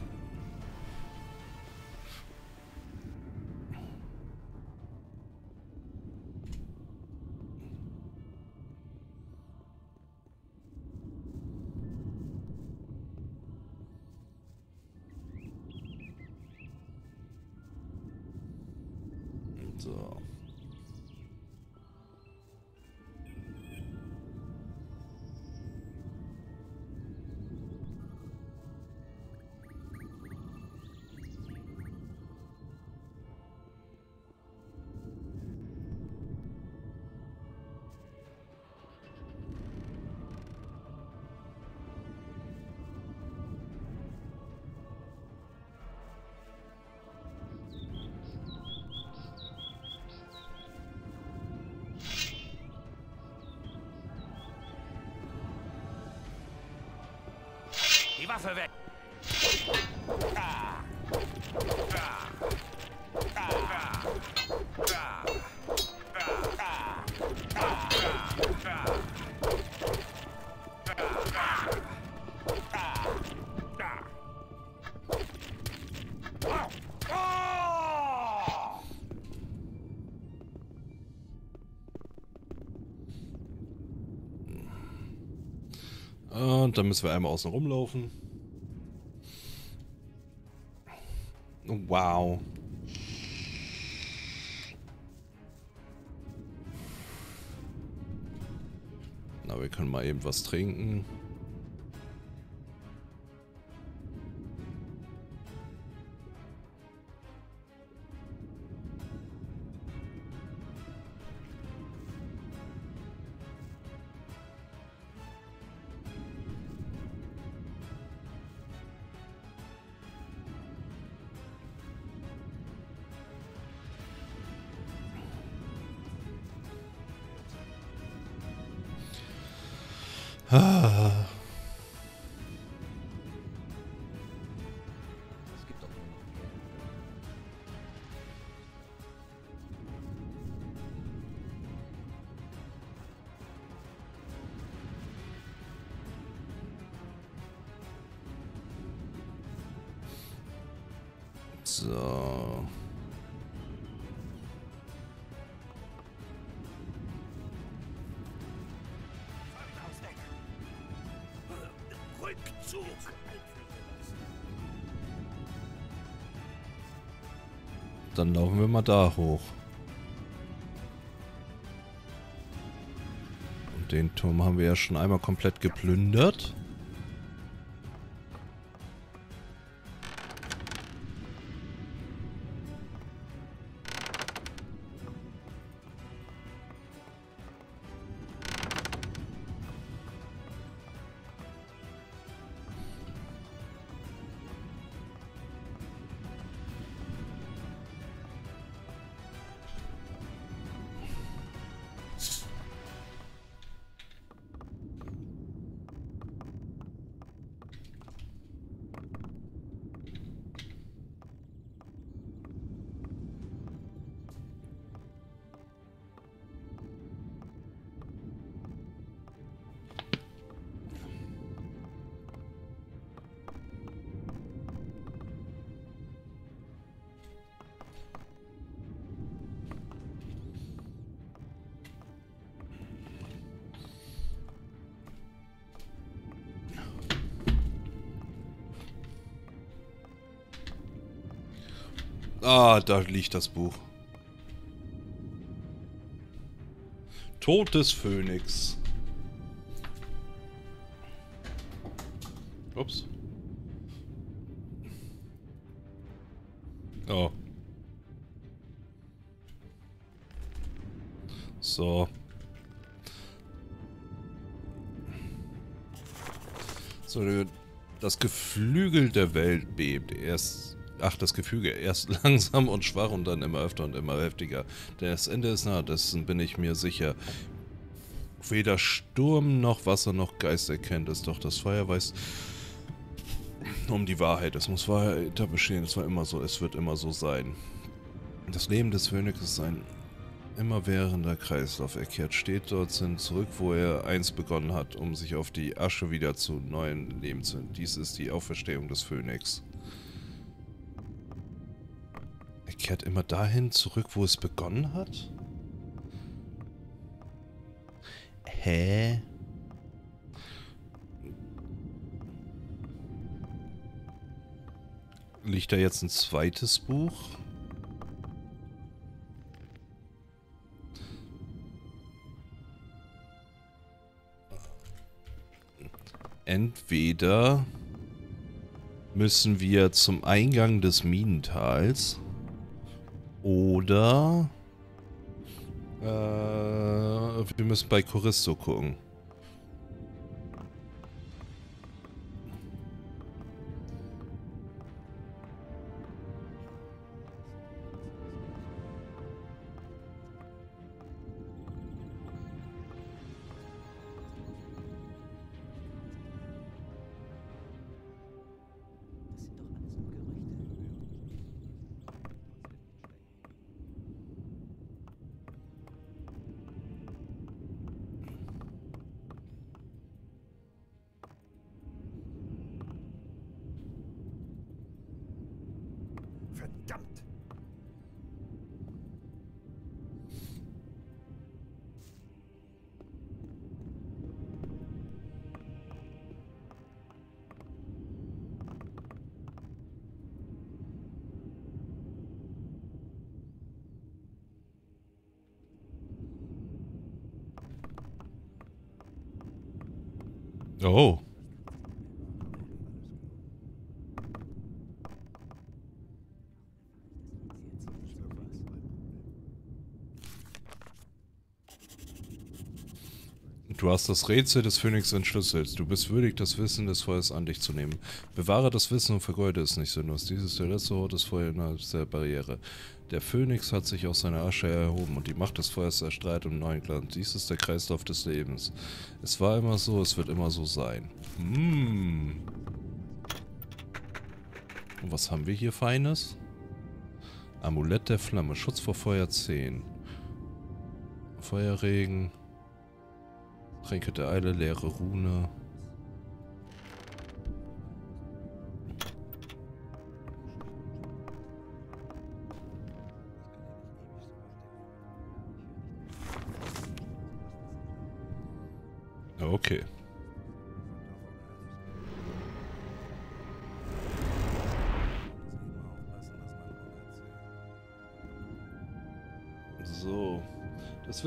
Und dann müssen wir einmal außen rumlaufen. Wow. Na, wir können mal eben was trinken. Laufen wir mal da hoch. Und den Turm haben wir ja schon einmal komplett geplündert. Da liegt das Buch. Tod des Phönix. Ups. Oh. So. So, das Geflügel der Welt bebt. Erst, ach, das Gefüge. Erst langsam und schwach und dann immer öfter und immer heftiger. Das Ende ist nah, dessen bin ich mir sicher. Weder Sturm noch Wasser noch Geist erkennt es, doch das Feuer weiß um die Wahrheit. Es muss weiter bestehen, es war immer so, es wird immer so sein. Das Leben des Phönix ist ein immerwährender Kreislauf. Er kehrt steht dorthin zurück, wo er einst begonnen hat, um sich auf die Asche wieder zu neuen Leben zu... Dies ist die Auferstehung des Phönix. Kehrt immer dahin zurück, wo es begonnen hat? Hä? Liegt da jetzt ein zweites Buch? Entweder müssen wir zum Eingang des Minentals oder äh, wir müssen bei Choristo gucken. Hast das Rätsel des Phönix entschlüsselt. Du bist würdig, das Wissen des Feuers an dich zu nehmen. Bewahre das Wissen und vergeude es nicht sinnlos. Dies ist der letzte Ort des Feuers innerhalb der Barriere. Der Phönix hat sich aus seiner Asche erhoben und die Macht des Feuers erstrahlt im neuen Glanz. Dies ist der Kreislauf des Lebens. Es war immer so, es wird immer so sein. Hm. Und was haben wir hier Feines? Amulett der Flamme, Schutz vor Feuer 10. Feuerregen. Tränke der Eile, leere Rune.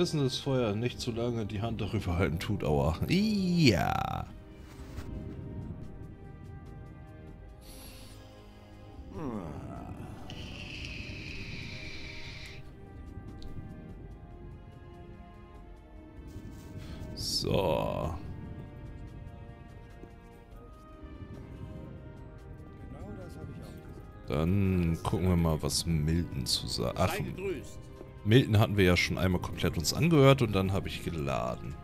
Das Wissen des Feuer nicht zu lange die Hand darüber halten tut, aua. Ja. So. Dann gucken wir mal, was Milton zu sagen. Ach, Milton hatten wir ja schon einmal komplett uns angehört und dann habe ich geladen.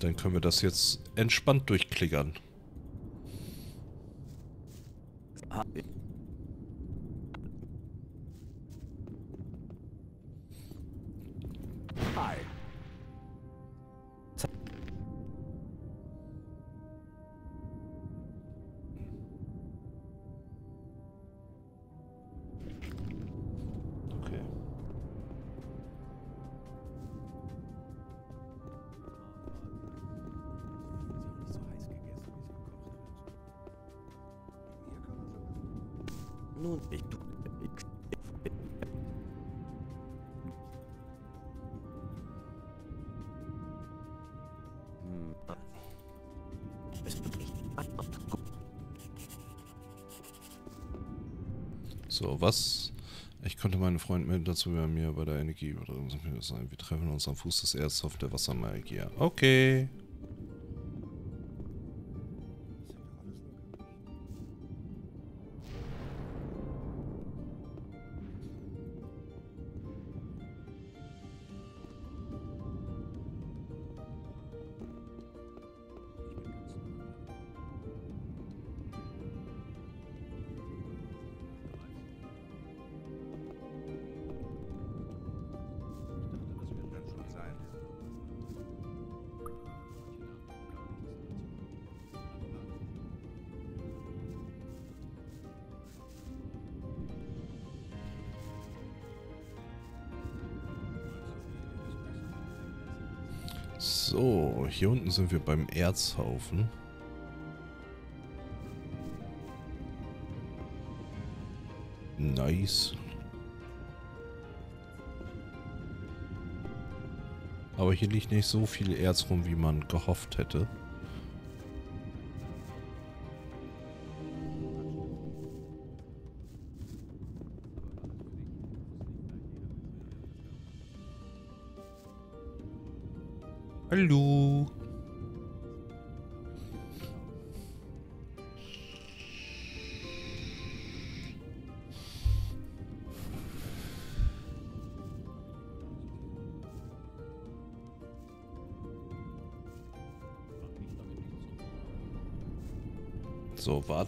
Dann können wir das jetzt entspannt durchklickern. Dazu bei mir bei der Energie. Wir treffen uns am Fuß des Erz auf der Wassermagie. Okay. Unten sind wir beim Erzhaufen. Nice. Aber hier liegt nicht so viel Erz rum, wie man gehofft hätte.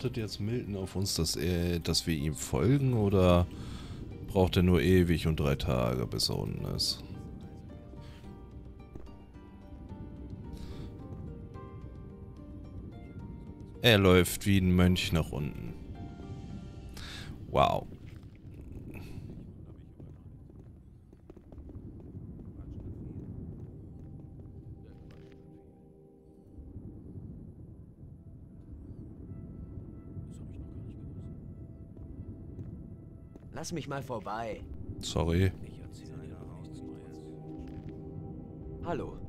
Wartet jetzt Milton auf uns, dass, er, dass wir ihm folgen oder braucht er nur ewig und drei Tage, bis er unten ist? Er läuft wie ein Mönch nach unten. Wow. Lass mich mal vorbei. Sorry. Hallo.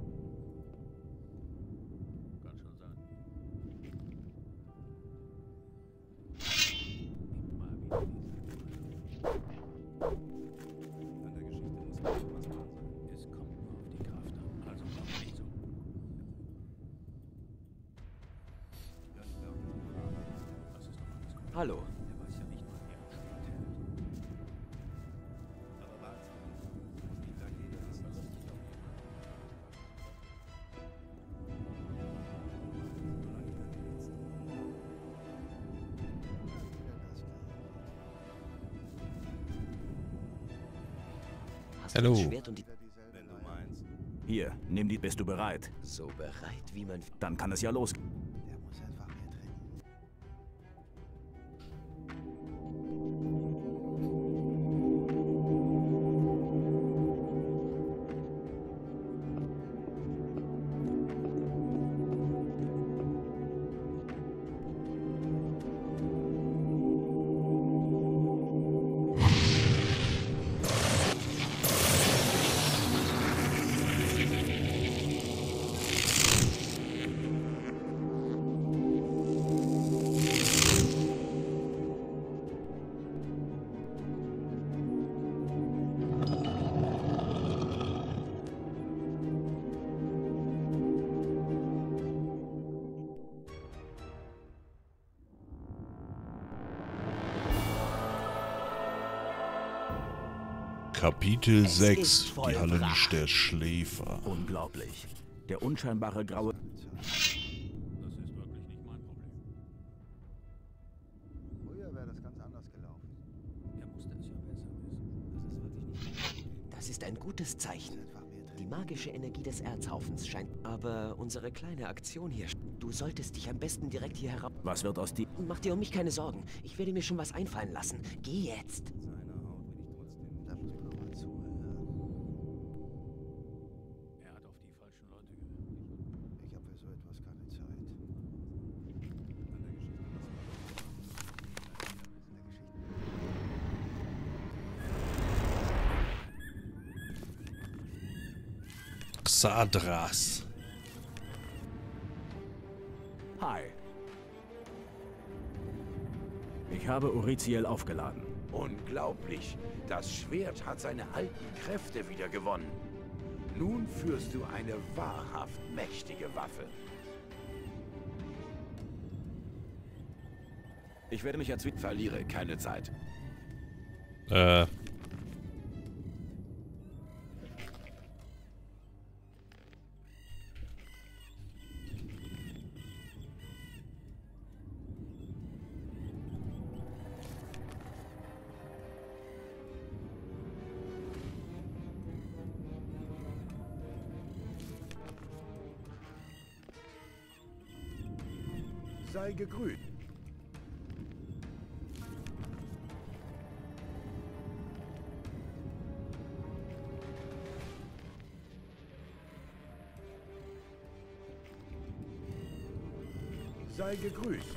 Hallo. Hier, nimm die. Bist du bereit? So bereit, wie man... Dann kann es ja losgehen. Kapitel Es 6, ist die vollbracht. Hallen der Schläfer. Unglaublich. Der unscheinbare graue... Früher wäre das ganz anders gelaufen. Er musste es ja besser wissen. Das ist wirklich nicht Das ist ein gutes Zeichen. Die magische Energie des Erzhaufens scheint... Aber unsere kleine Aktion hier... Du solltest dich am besten direkt hier heraus... Was wird aus die... Mach dir um mich keine Sorgen. Ich werde mir schon was einfallen lassen. Geh jetzt. Xadras. Hi. Ich habe Uriziel aufgeladen. Unglaublich. Das Schwert hat seine alten Kräfte wieder gewonnen. Nun führst du eine wahrhaft mächtige Waffe. Ich werde mich jetzt... Verliere keine Zeit. Äh. Sei gegrüßt. Sei gegrüßt.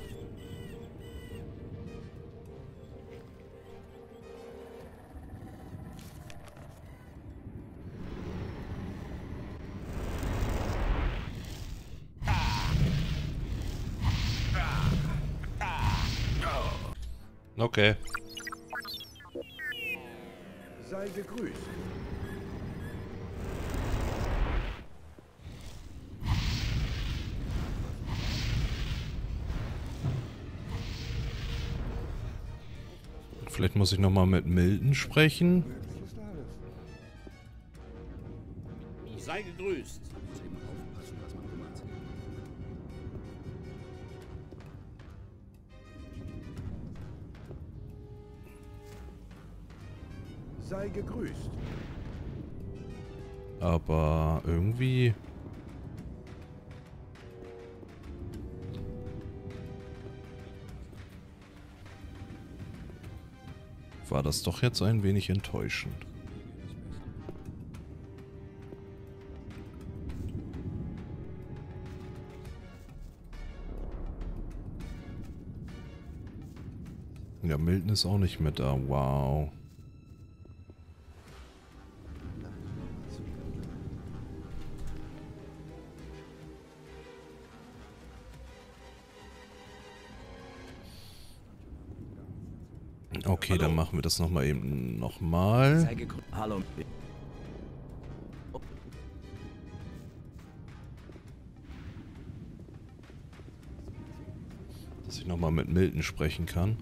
Okay. Sei gegrüßt. Vielleicht muss ich nochmal mit Milton sprechen. Sei gegrüßt. Gegrüßt. Aber irgendwie... War das doch jetzt ein wenig enttäuschend. Ja, Milton ist auch nicht mit da. Wow. Das nochmal eben nochmal. Hallo. Dass ich nochmal mit Milton sprechen kann.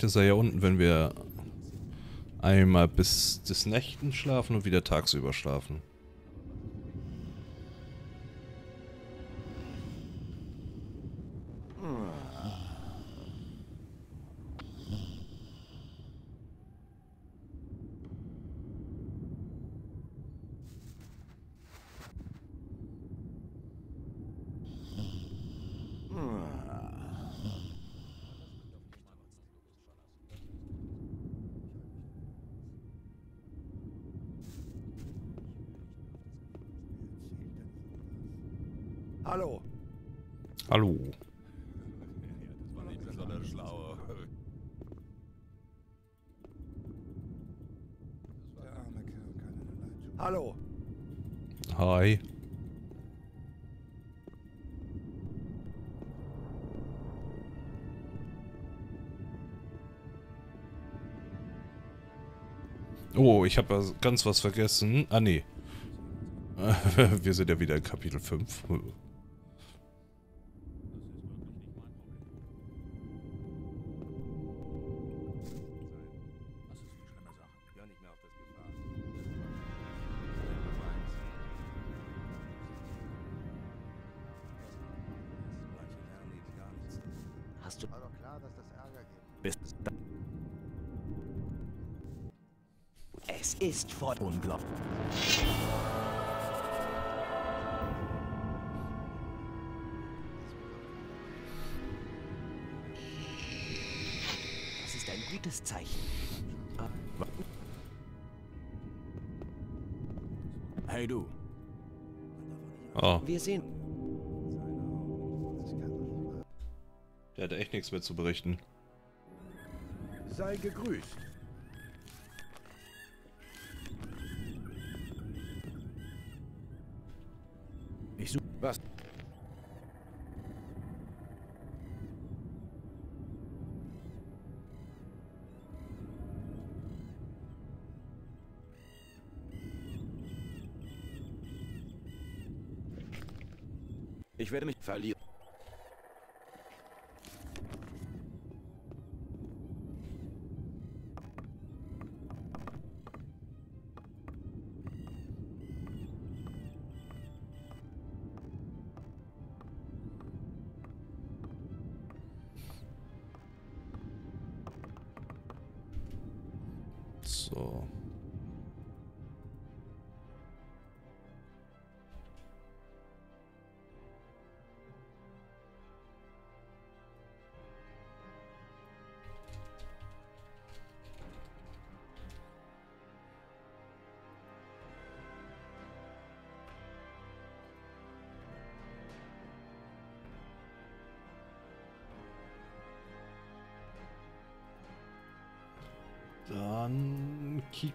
Vielleicht ist er ja unten, wenn wir einmal bis des Nächten schlafen und wieder tagsüber schlafen. Habe ganz was vergessen. Ah, nee. Wir sind ja wieder in Kapitel 5. der hat echt nichts mehr zu berichten. Sei gegrüßt. Ich suche. Was? Ich werde mich verlieren.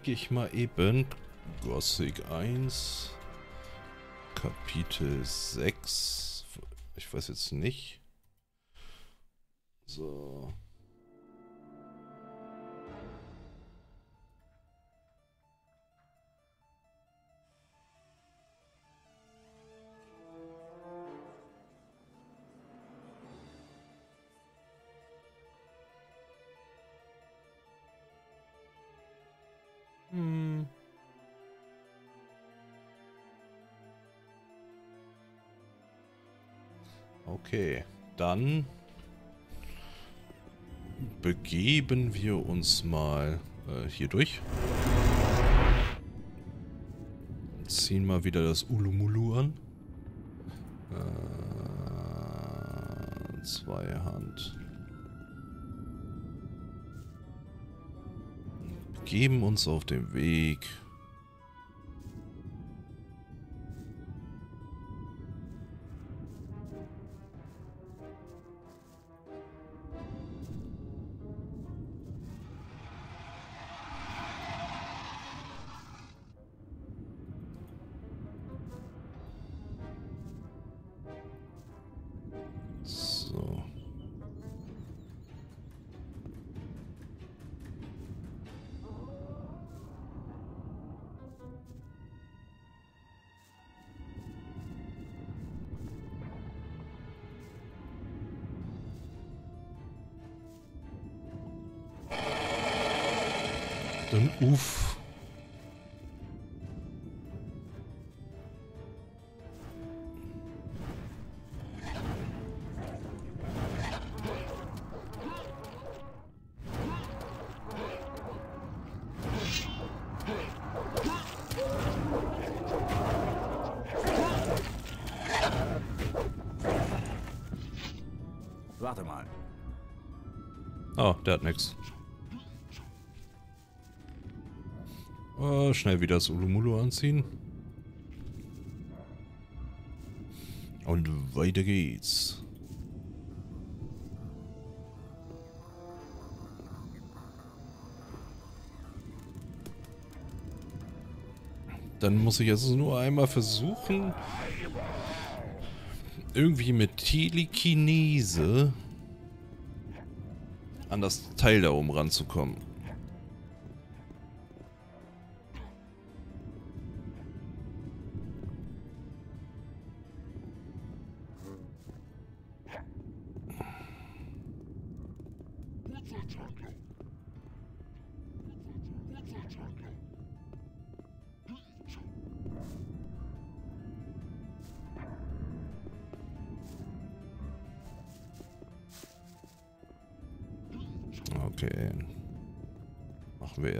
Kicke ich mal eben Gothic 1, Kapitel 6. Ich weiß jetzt nicht. Okay, dann begeben wir uns mal äh, hier durch. Ziehen mal wieder das Ulumulu an. Äh, Zweihand. Begeben uns auf den Weg. Der hat nix. Oh, schnell wieder das Ulumulu anziehen. Und weiter geht's. Dann muss ich jetzt nur einmal versuchen, irgendwie mit Telekinese an das Teil da oben ranzukommen.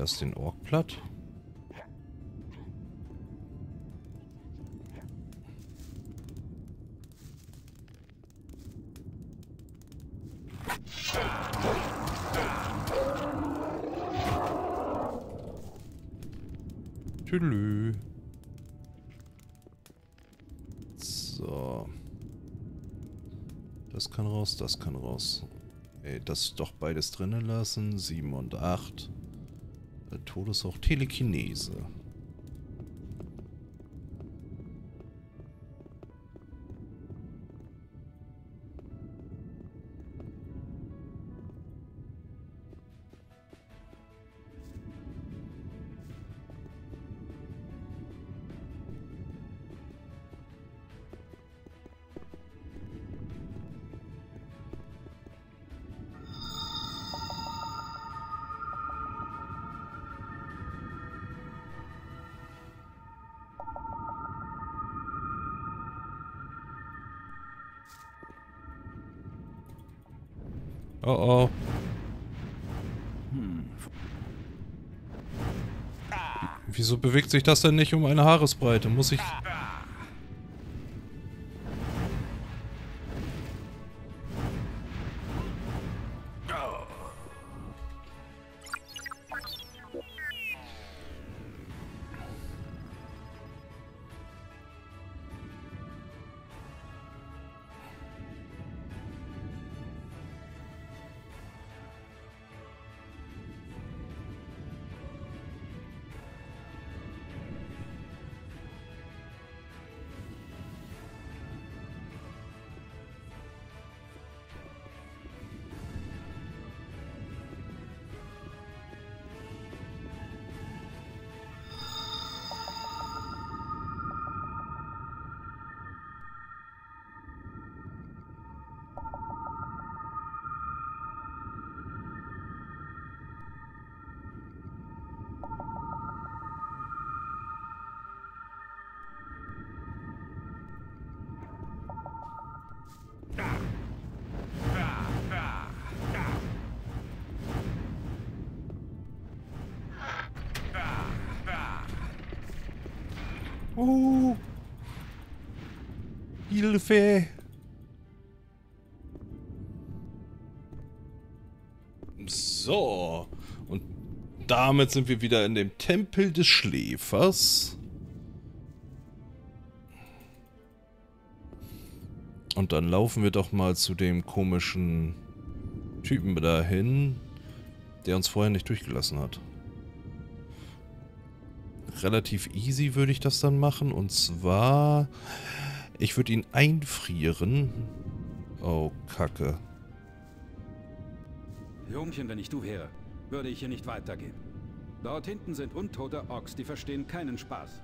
Erst den Ork platt. Tüdelü. So. Das kann raus, das kann raus. Ey, das doch beides drinnen lassen. 7 und 8. Ist auch Telekinese. Bewegt sich das denn nicht um eine Haaresbreite? Muss ich... Hilfe. So. Und damit sind wir wieder in dem Tempel des Schläfers. Und dann laufen wir doch mal zu dem komischen Typen dahin, der uns vorher nicht durchgelassen hat relativ easy würde ich das dann machen. Und zwar, ich würde ihn einfrieren. Oh, Kacke. Jungchen, wenn ich du wäre, würde ich hier nicht weitergehen. Dort hinten sind untote Orks, die verstehen keinen Spaß.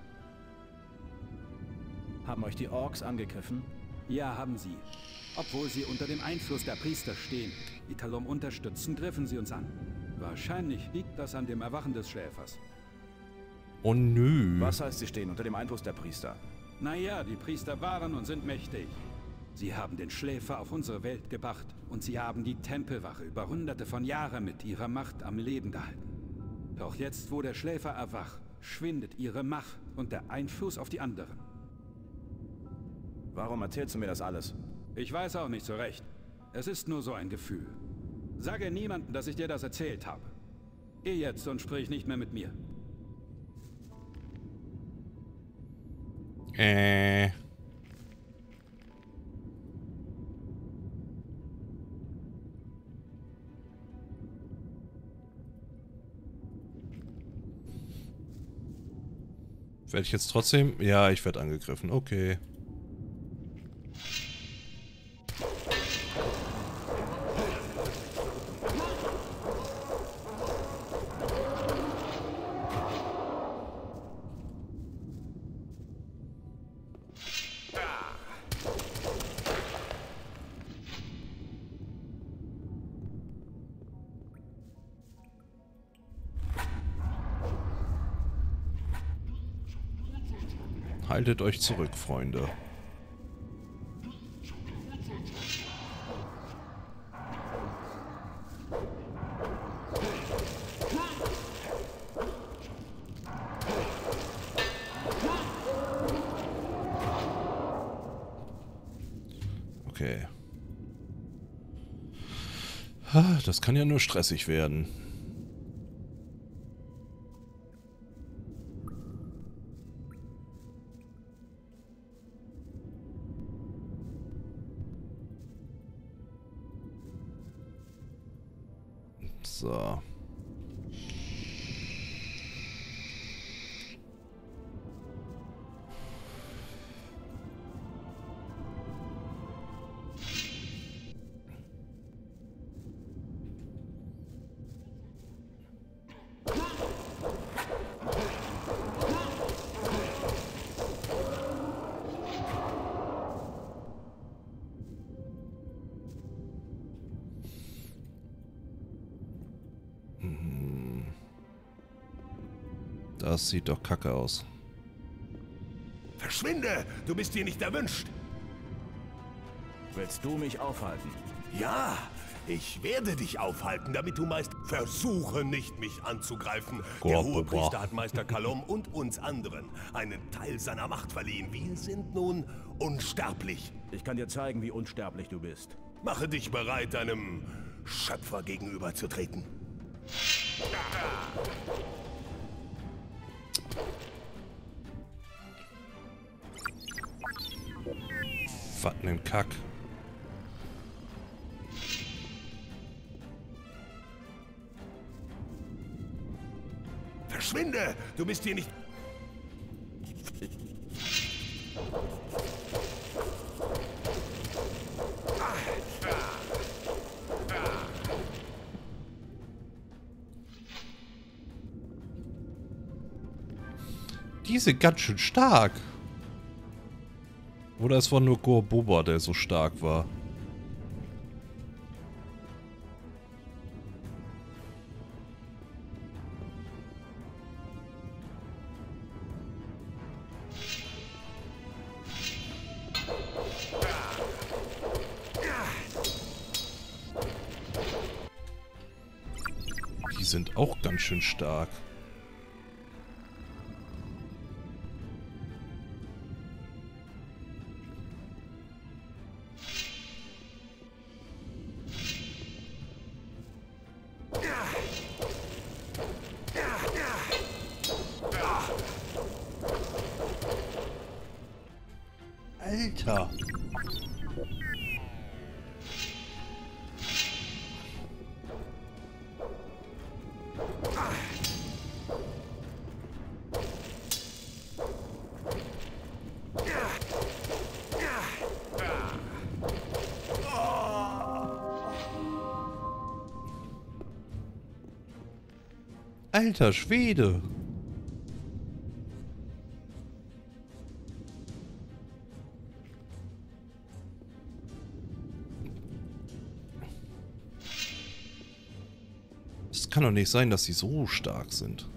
Haben euch die Orks angegriffen? Ja, haben sie. Obwohl sie unter dem Einfluss der Priester stehen, die Talum unterstützen, griffen sie uns an. Wahrscheinlich liegt das an dem Erwachen des Schläfers. Oh nö. Was heißt, sie stehen unter dem Einfluss der Priester? Naja, die Priester waren und sind mächtig. Sie haben den Schläfer auf unsere Welt gebracht und sie haben die Tempelwache über hunderte von Jahren mit ihrer Macht am Leben gehalten. Doch jetzt, wo der Schläfer erwacht, schwindet ihre Macht und der Einfluss auf die anderen. Warum erzählst du mir das alles? Ich weiß auch nicht so recht. Es ist nur so ein Gefühl. Sage niemandem, dass ich dir das erzählt habe. Geh jetzt und sprich nicht mehr mit mir. Äh. Werde ich jetzt trotzdem? Ja, ich werde angegriffen. Okay. Haltet euch zurück, Freunde. Okay. Ah, Das kann ja nur stressig werden. Sieht doch kacke aus. Verschwinde! Du bist hier nicht erwünscht! Willst du mich aufhalten? Ja, ich werde dich aufhalten, damit du meist versuche nicht, mich anzugreifen. Der Goa, hohe. Priester hat Meister Kalom und uns anderen einen Teil seiner Macht verliehen. Wir sind nun unsterblich. Ich kann dir zeigen, wie unsterblich du bist. Mache dich bereit, einem Schöpfer gegenüberzutreten. Was Kack. Verschwinde! Du bist hier nicht... Die sind ganz schön stark. Oder es war nur Gorboba, der so stark war. Die sind auch ganz schön stark. Alter Schwede. Das kann doch nicht sein, dass sie so stark sind.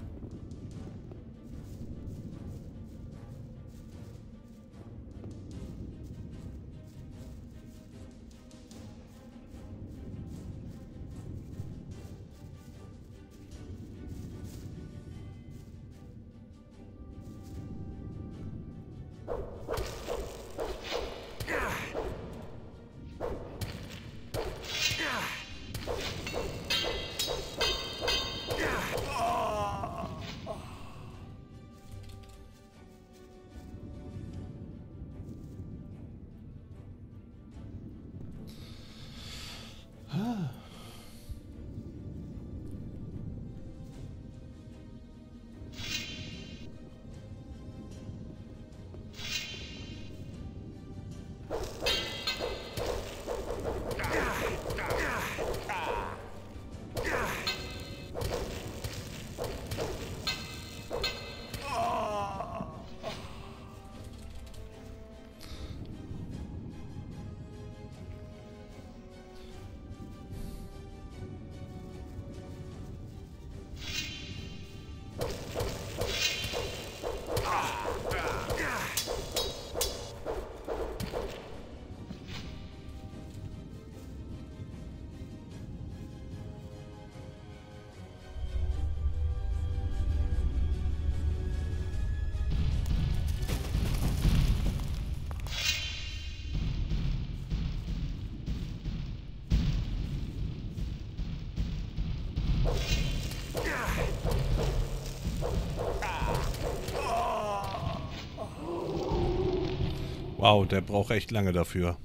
Wow, der braucht echt lange dafür.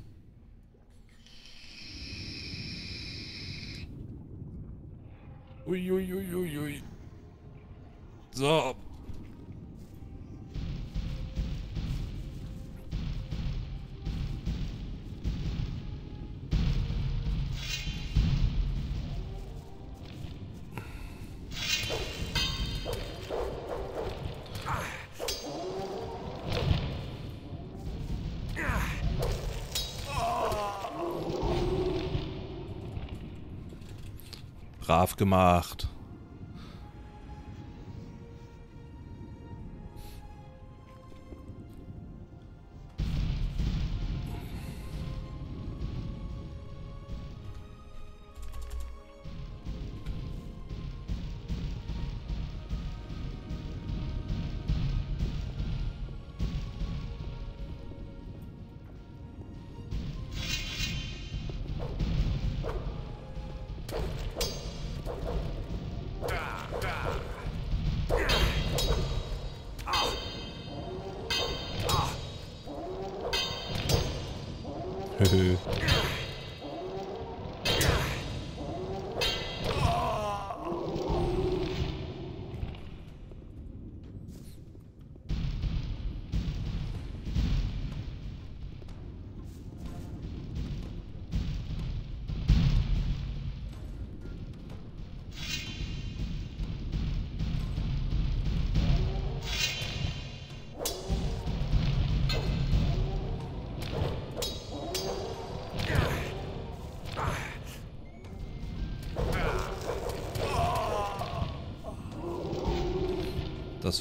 Uiuiuiui. Ui, ui. So. Gemacht.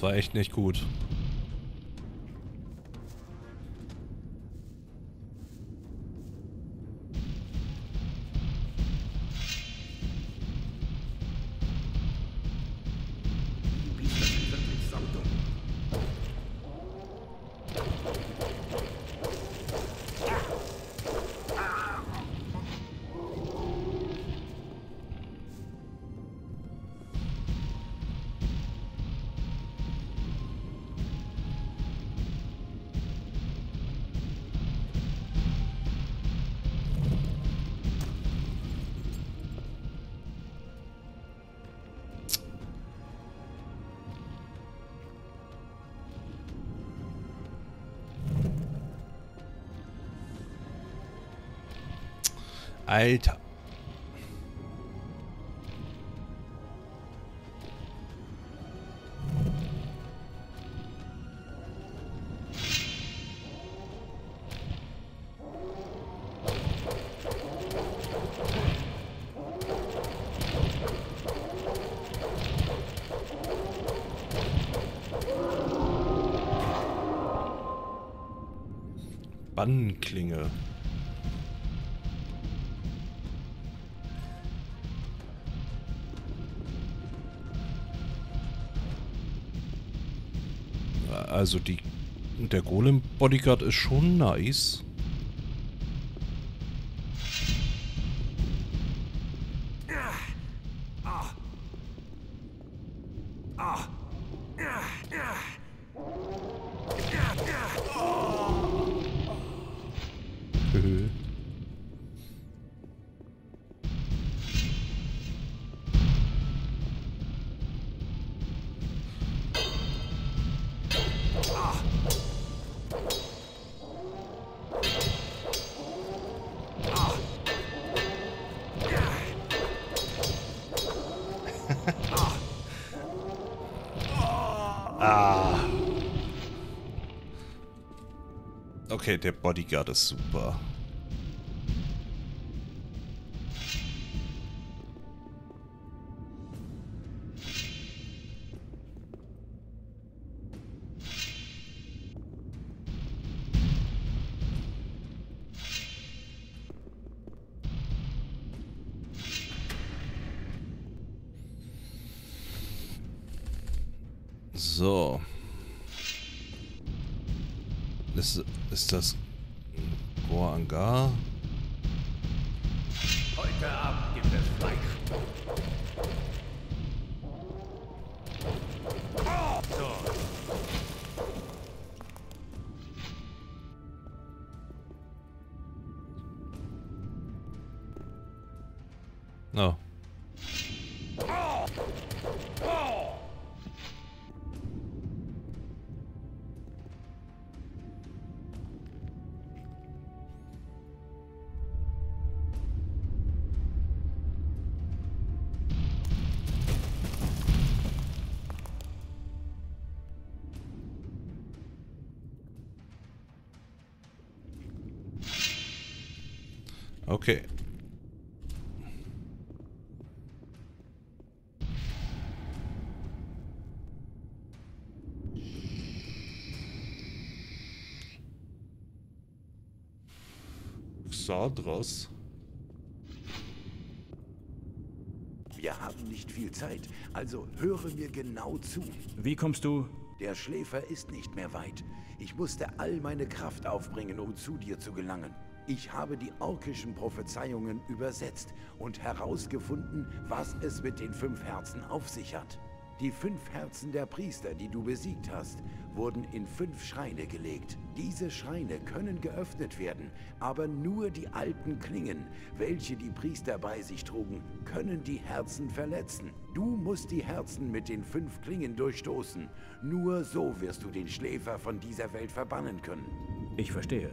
War echt nicht gut. Alter. Bannenklinge. Also die der Golem Bodyguard ist schon nice. Okay, der Bodyguard ist super. Xardras. Wir haben nicht viel Zeit, also höre mir genau zu. Wie kommst du? Der Schläfer ist nicht mehr weit. Ich musste all meine Kraft aufbringen, um zu dir zu gelangen. Ich habe die orkischen Prophezeiungen übersetzt und herausgefunden, was es mit den fünf Herzen auf sich hat. Die fünf Herzen der Priester, die du besiegt hast, wurden in fünf Schreine gelegt. Diese Schreine können geöffnet werden, aber nur die alten Klingen, welche die Priester bei sich trugen, können die Herzen verletzen. Du musst die Herzen mit den fünf Klingen durchstoßen. Nur so wirst du den Schläfer von dieser Welt verbannen können. Ich verstehe.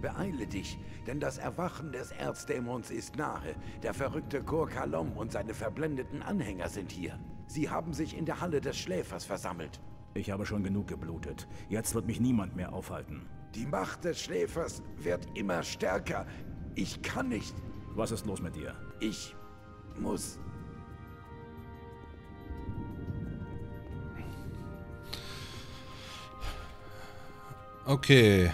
Beeile dich, denn das Erwachen des Erzdämons ist nahe. Der verrückte Kor Kalom und seine verblendeten Anhänger sind hier. Sie haben sich in der Halle des Schläfers versammelt. Ich habe schon genug geblutet. Jetzt wird mich niemand mehr aufhalten. Die Macht des Schläfers wird immer stärker. Ich kann nicht. Was ist los mit dir? Ich muss. Okay.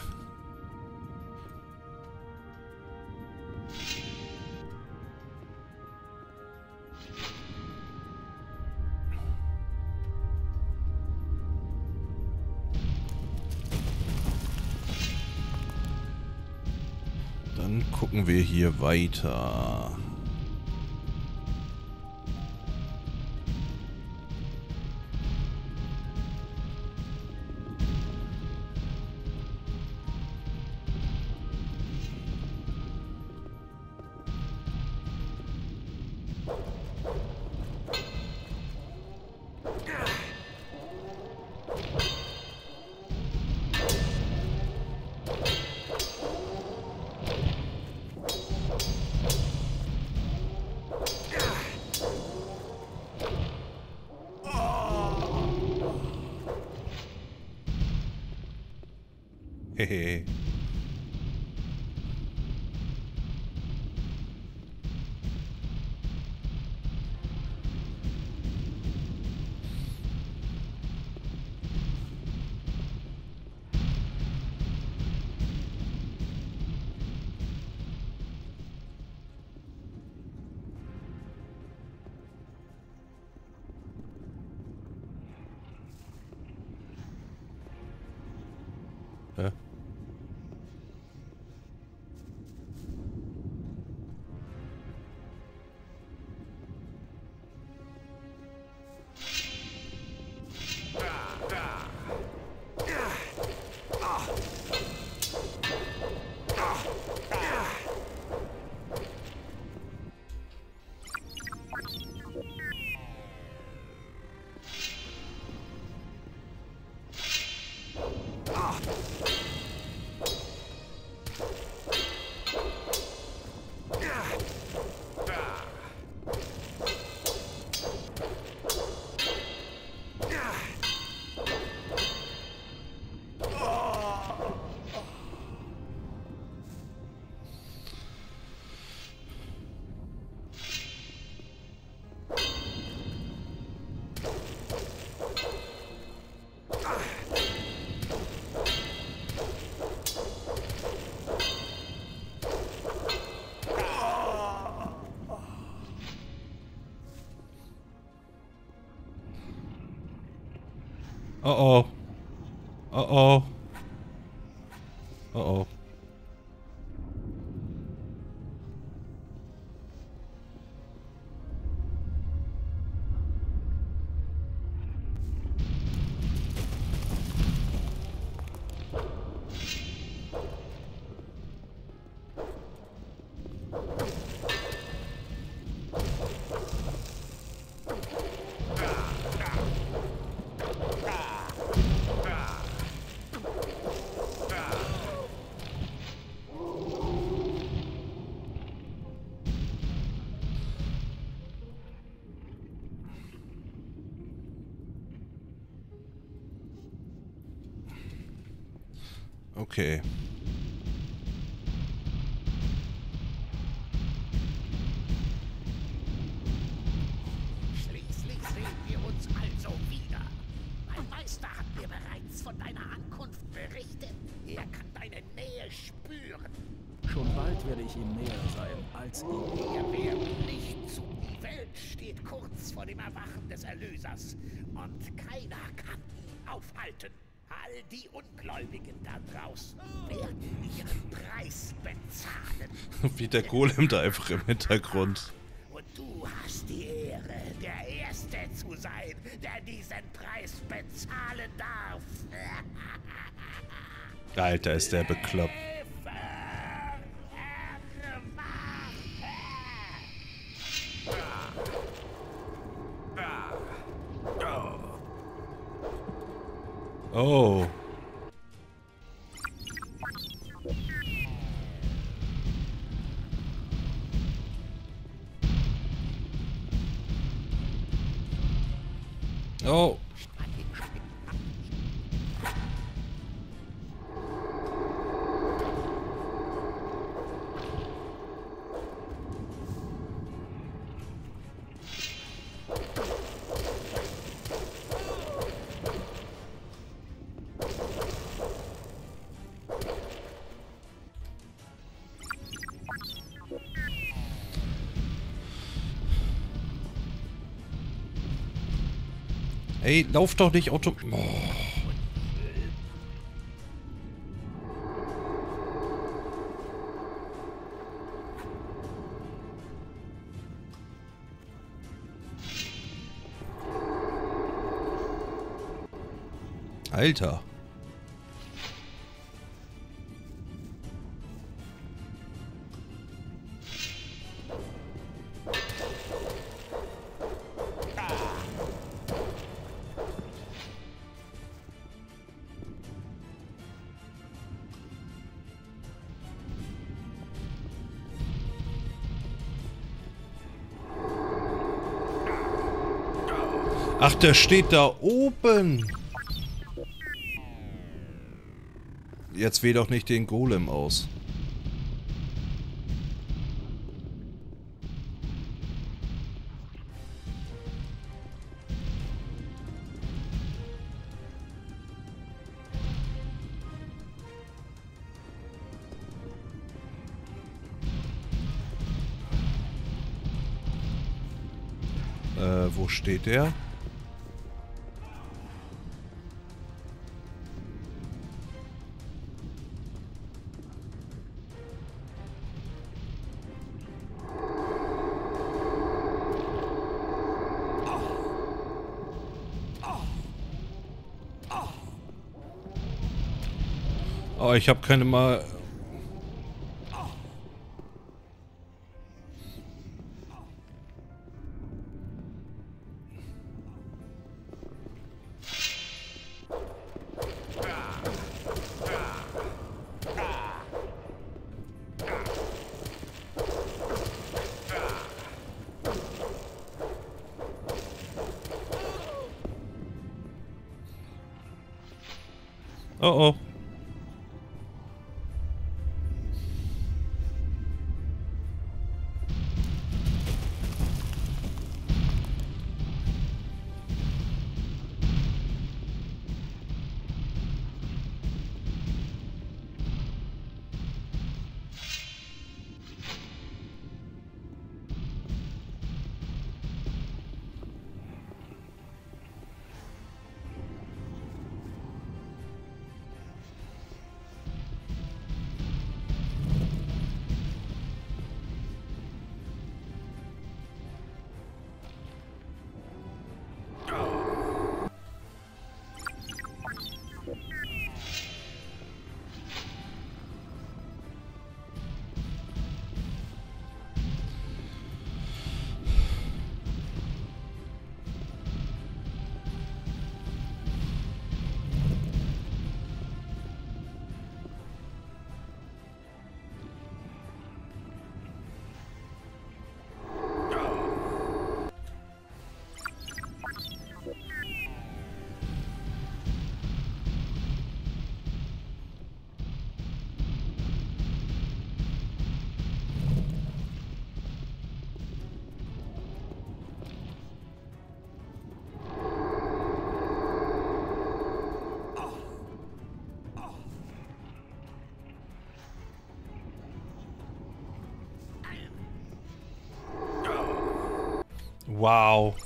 Hier weiter. Uh-oh. Uh-oh. Okay. Schließlich sehen wir uns also wieder. Mein Meister hat mir bereits von deiner Ankunft berichtet. Er kann deine Nähe spüren. Schon bald werde ich ihm näher sein als ihm. Wir werden nicht zu. Die Welt steht kurz vor dem Erwachen des Erlösers. Und keiner kann ihn aufhalten. All die Ungläubigen da draußen werden ihren Preis bezahlen. Wie der Golem da einfach im Hintergrund. Und du hast die Ehre, der Erste zu sein, der diesen Preis bezahlen darf. Alter, ist der bekloppt. Lauf doch nicht Auto... Oh. Alter. Der steht da oben. Jetzt wähl doch nicht den Golem aus. Äh, wo steht der? Boah, ich habe keine mal... Oh oh. Wow.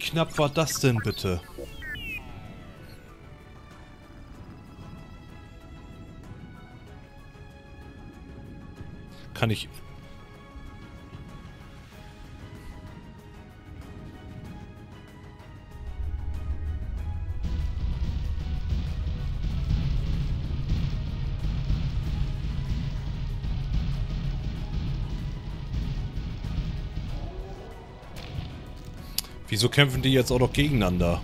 Knapp war das denn bitte? Kann ich... Wieso kämpfen die jetzt auch noch gegeneinander?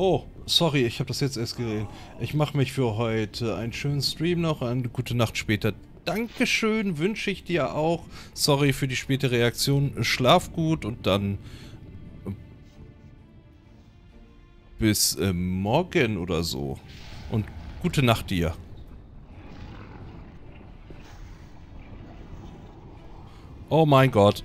Oh, sorry, ich habe das jetzt erst gesehen. Ich mache mich für heute einen schönen Stream noch, eine gute Nacht später. Dankeschön, wünsche ich dir auch. Sorry für die späte Reaktion. Schlaf gut und dann bis äh, morgen oder so. Und gute Nacht dir. Oh mein Gott.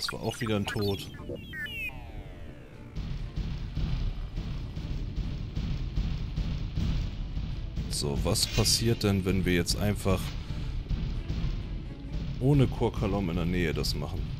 Das war auch wieder ein Tod. So, was passiert denn, wenn wir jetzt einfach ohne Chorkalom in der Nähe das machen?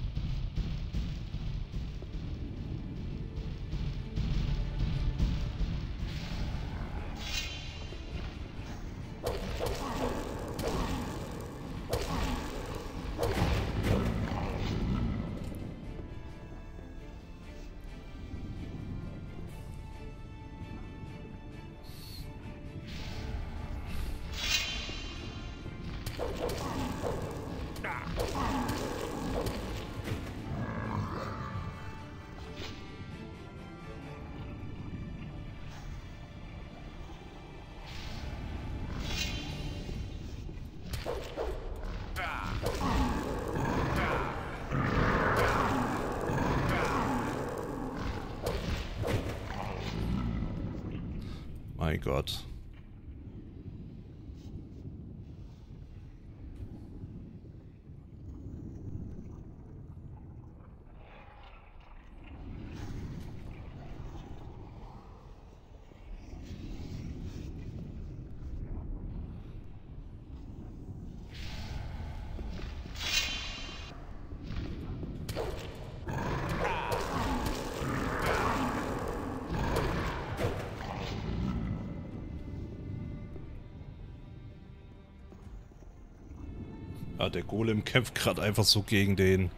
Der Golem kämpft gerade einfach so gegen den.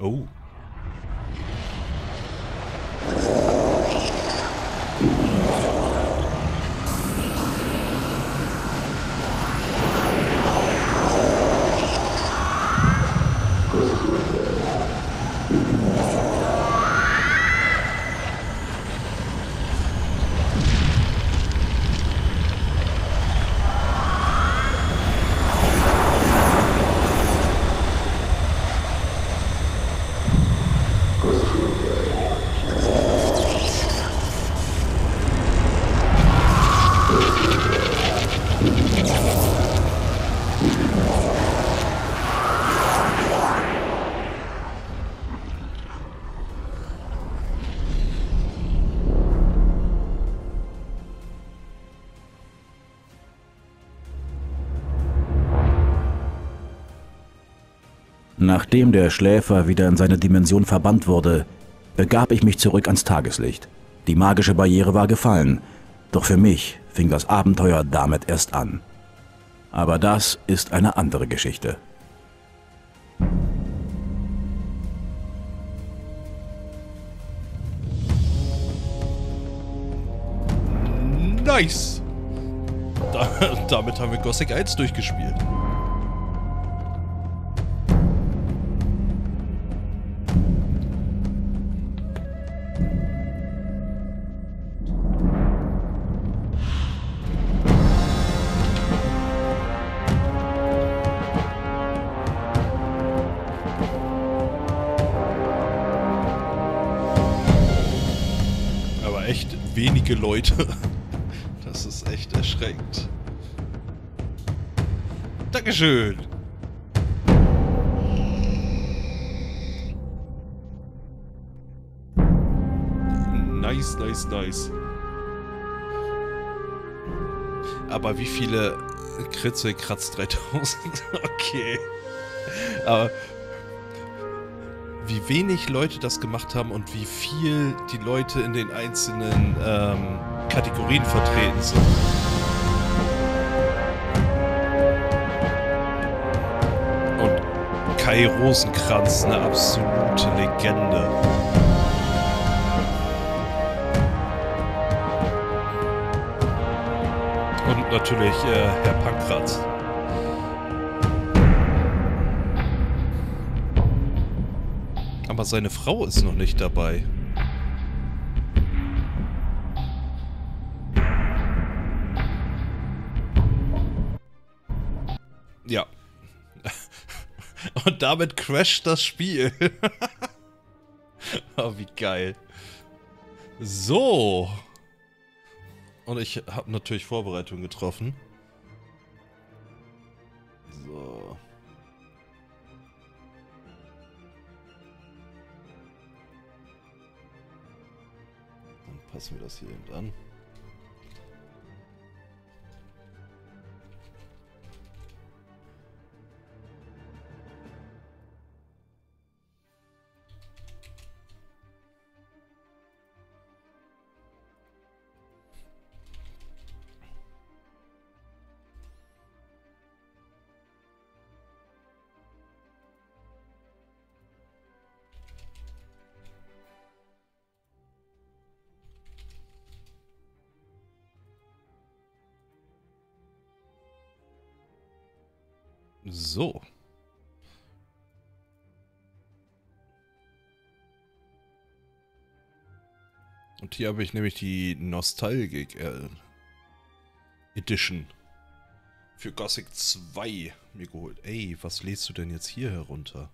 Oh. Nachdem der Schläfer wieder in seine Dimension verbannt wurde, begab ich mich zurück ans Tageslicht. Die magische Barriere war gefallen, doch für mich fing das Abenteuer damit erst an. Aber das ist eine andere Geschichte. Nice! Da, damit haben wir Gothic 1 durchgespielt. Dankeschön. Nice, nice, nice. Aber wie viele Kritze kratzt 3000? okay. Aber wie wenig Leute das gemacht haben und wie viel die Leute in den einzelnen ähm, Kategorien vertreten sind. Kai Rosenkranz, eine absolute Legende. Und natürlich äh, Herr Pankratz. Aber seine Frau ist noch nicht dabei. Damit crasht das Spiel. oh, wie geil. So. Und ich habe natürlich Vorbereitungen getroffen. So. Dann passen wir das hier eben an. So. Und hier habe ich nämlich die Nostalgic äh, Edition für Gothic 2 mir geholt. Ey, was lädst du denn jetzt hier herunter?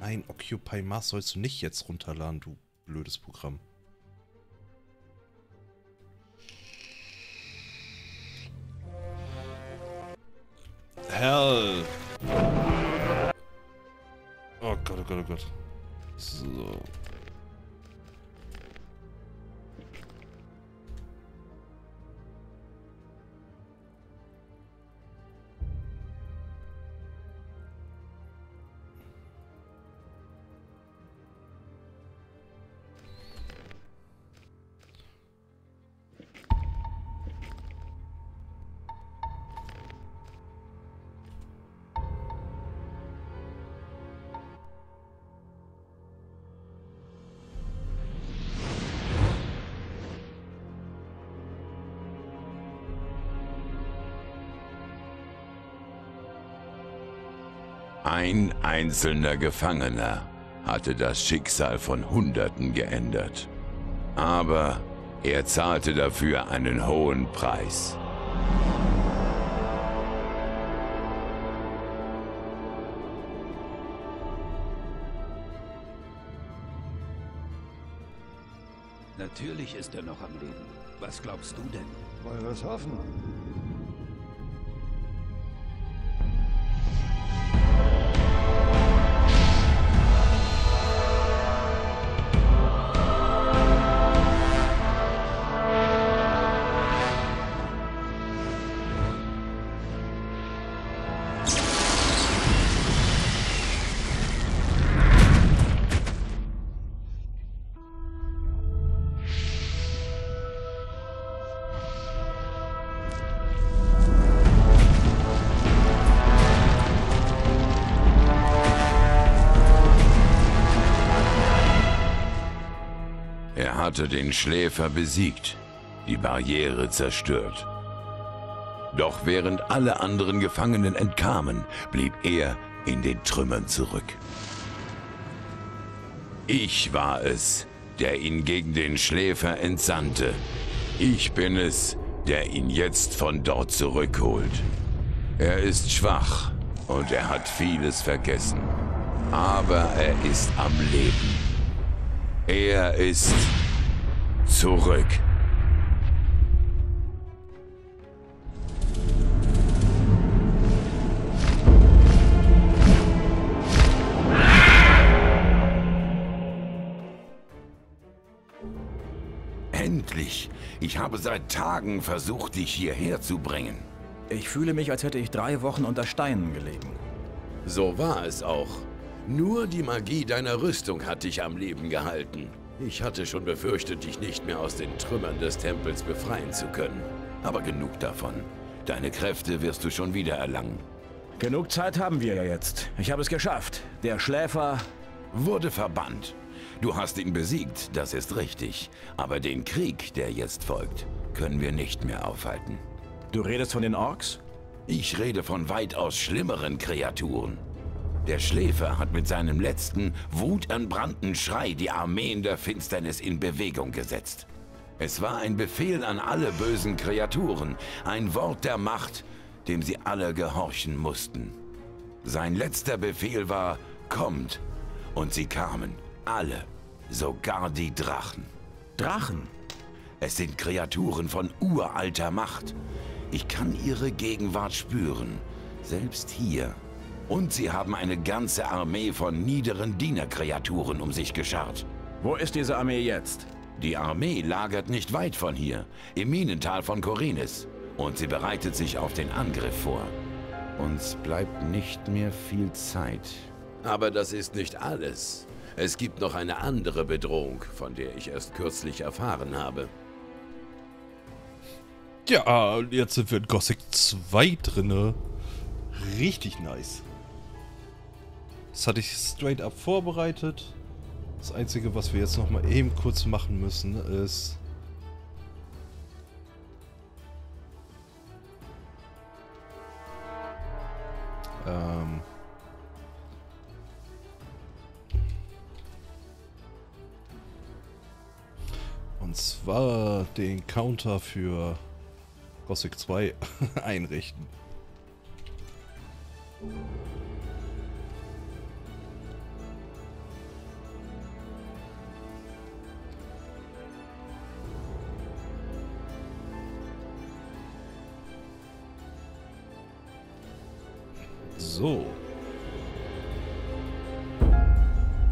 Nein, Occupy Mars sollst du nicht jetzt runterladen, du blödes Programm. Hell. Oh Gott, oh Gott, oh Gott. So. Einzelner Gefangener hatte das Schicksal von Hunderten geändert. Aber er zahlte dafür einen hohen Preis. Natürlich ist er noch am Leben. Was glaubst du denn? Wollen wir es hoffen? Hatte den Schläfer besiegt, die Barriere zerstört. Doch während alle anderen Gefangenen entkamen, blieb er in den Trümmern zurück. Ich war es, der ihn gegen den Schläfer entsandte. Ich bin es, der ihn jetzt von dort zurückholt. Er ist schwach und er hat vieles vergessen. Aber er ist am Leben. Er ist zurück. Endlich! Ich habe seit Tagen versucht, dich hierher zu bringen. Ich fühle mich, als hätte ich drei Wochen unter Steinen gelegen. So war es auch. Nur die Magie deiner Rüstung hat dich am Leben gehalten. Ich hatte schon befürchtet, dich nicht mehr aus den Trümmern des Tempels befreien zu können. Aber genug davon. Deine Kräfte wirst du schon wieder erlangen. Genug Zeit haben wir ja jetzt. Ich habe es geschafft. Der Schläfer... Wurde verbannt. Du hast ihn besiegt, das ist richtig. Aber den Krieg, der jetzt folgt, können wir nicht mehr aufhalten. Du redest von den Orks? Ich rede von weitaus schlimmeren Kreaturen. Der Schläfer hat mit seinem letzten, wutentbrannten Schrei die Armeen der Finsternis in Bewegung gesetzt. Es war ein Befehl an alle bösen Kreaturen, ein Wort der Macht, dem sie alle gehorchen mussten. Sein letzter Befehl war, kommt. Und sie kamen, alle, sogar die Drachen. Drachen? Es sind Kreaturen von uralter Macht. Ich kann ihre Gegenwart spüren, selbst hier. Und sie haben eine ganze Armee von niederen Dienerkreaturen um sich geschart. Wo ist diese Armee jetzt? Die Armee lagert nicht weit von hier, im Minental von Korinis. Und sie bereitet sich auf den Angriff vor. Uns bleibt nicht mehr viel Zeit. Aber das ist nicht alles. Es gibt noch eine andere Bedrohung, von der ich erst kürzlich erfahren habe. Ja, jetzt sind wir in Gothic 2 drinne. Richtig nice. Das hatte ich straight up vorbereitet. Das Einzige, was wir jetzt noch mal eben kurz machen müssen, ist... Ähm... Und zwar den Counter für Gothic 2 einrichten. So.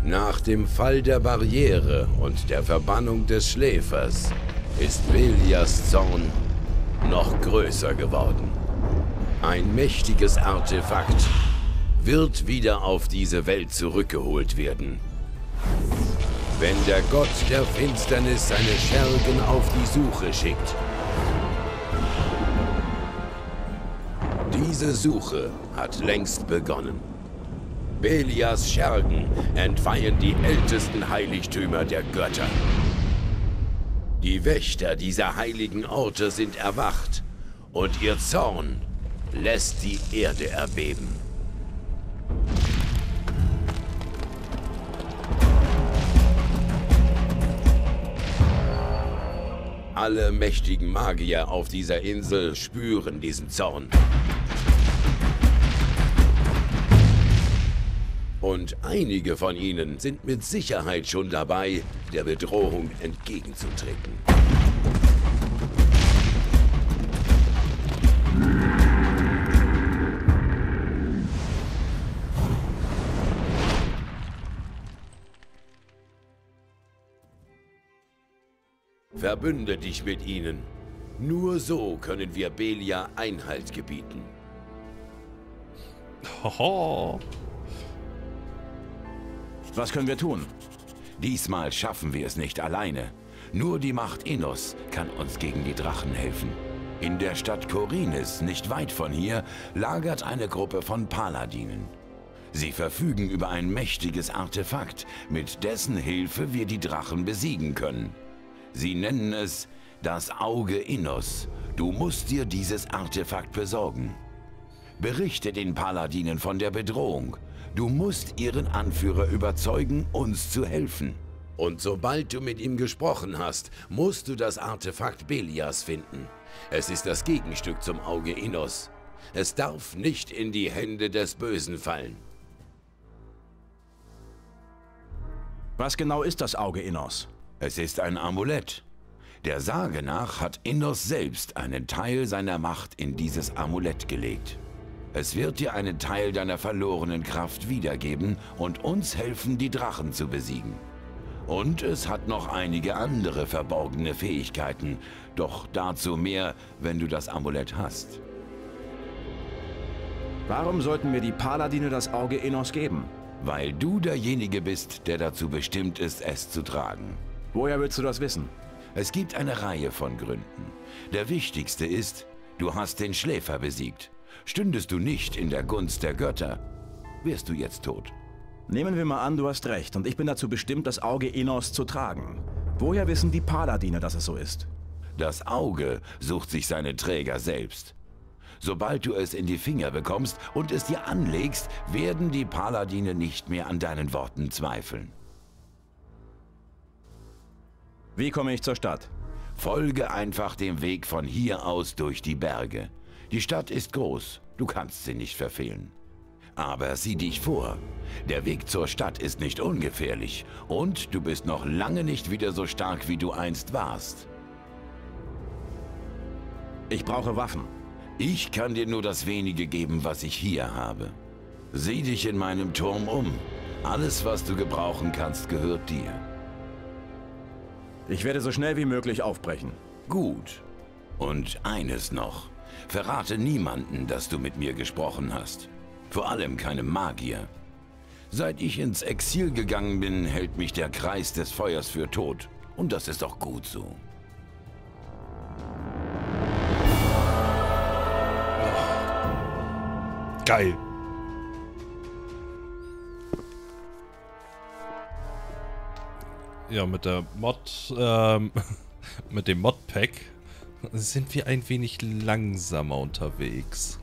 Nach dem Fall der Barriere und der Verbannung des Schläfers ist Belias Zorn noch größer geworden. Ein mächtiges Artefakt wird wieder auf diese Welt zurückgeholt werden. Wenn der Gott der Finsternis seine Schergen auf die Suche schickt. Diese Suche hat längst begonnen. Belias Schergen entweihen die ältesten Heiligtümer der Götter. Die Wächter dieser heiligen Orte sind erwacht und ihr Zorn lässt die Erde erbeben. Alle mächtigen Magier auf dieser Insel spüren diesen Zorn. Und einige von ihnen sind mit Sicherheit schon dabei, der Bedrohung entgegenzutreten. Verbünde dich mit ihnen. Nur so können wir Belia Einhalt gebieten. Hoho. Was können wir tun? Diesmal schaffen wir es nicht alleine. Nur die Macht Innos kann uns gegen die Drachen helfen. In der Stadt Korinis, nicht weit von hier, lagert eine Gruppe von Paladinen. Sie verfügen über ein mächtiges Artefakt, mit dessen Hilfe wir die Drachen besiegen können. Sie nennen es das Auge Innos. Du musst dir dieses Artefakt besorgen. Berichte den Paladinen von der Bedrohung. Du musst ihren Anführer überzeugen, uns zu helfen. Und sobald du mit ihm gesprochen hast, musst du das Artefakt Belias finden. Es ist das Gegenstück zum Auge Innos. Es darf nicht in die Hände des Bösen fallen. Was genau ist das Auge Innos? Es ist ein Amulett. Der Sage nach hat Innos selbst einen Teil seiner Macht in dieses Amulett gelegt. Es wird dir einen Teil deiner verlorenen Kraft wiedergeben und uns helfen, die Drachen zu besiegen. Und es hat noch einige andere verborgene Fähigkeiten, doch dazu mehr, wenn du das Amulett hast. Warum sollten mir die Paladine das Auge Innos geben? Weil du derjenige bist, der dazu bestimmt ist, es zu tragen. Woher willst du das wissen? Es gibt eine Reihe von Gründen. Der wichtigste ist, du hast den Schläfer besiegt. Stündest du nicht in der Gunst der Götter, wärst du jetzt tot. Nehmen wir mal an, du hast recht und ich bin dazu bestimmt, das Auge Enos zu tragen. Woher wissen die Paladine, dass es so ist? Das Auge sucht sich seine Träger selbst. Sobald du es in die Finger bekommst und es dir anlegst, werden die Paladine nicht mehr an deinen Worten zweifeln. Wie komme ich zur Stadt? Folge einfach dem Weg von hier aus durch die Berge. Die Stadt ist groß, du kannst sie nicht verfehlen. Aber sieh dich vor, der Weg zur Stadt ist nicht ungefährlich und du bist noch lange nicht wieder so stark, wie du einst warst. Ich brauche Waffen. Ich kann dir nur das wenige geben, was ich hier habe. Sieh dich in meinem Turm um. Alles, was du gebrauchen kannst, gehört dir. Ich werde so schnell wie möglich aufbrechen. Gut. Und eines noch. Verrate niemanden, dass du mit mir gesprochen hast. Vor allem keinem Magier. Seit ich ins Exil gegangen bin, hält mich der Kreis des Feuers für tot. Und das ist auch gut so. Geil. Ja, mit der Mod, ähm, mit dem Modpack sind wir ein wenig langsamer unterwegs.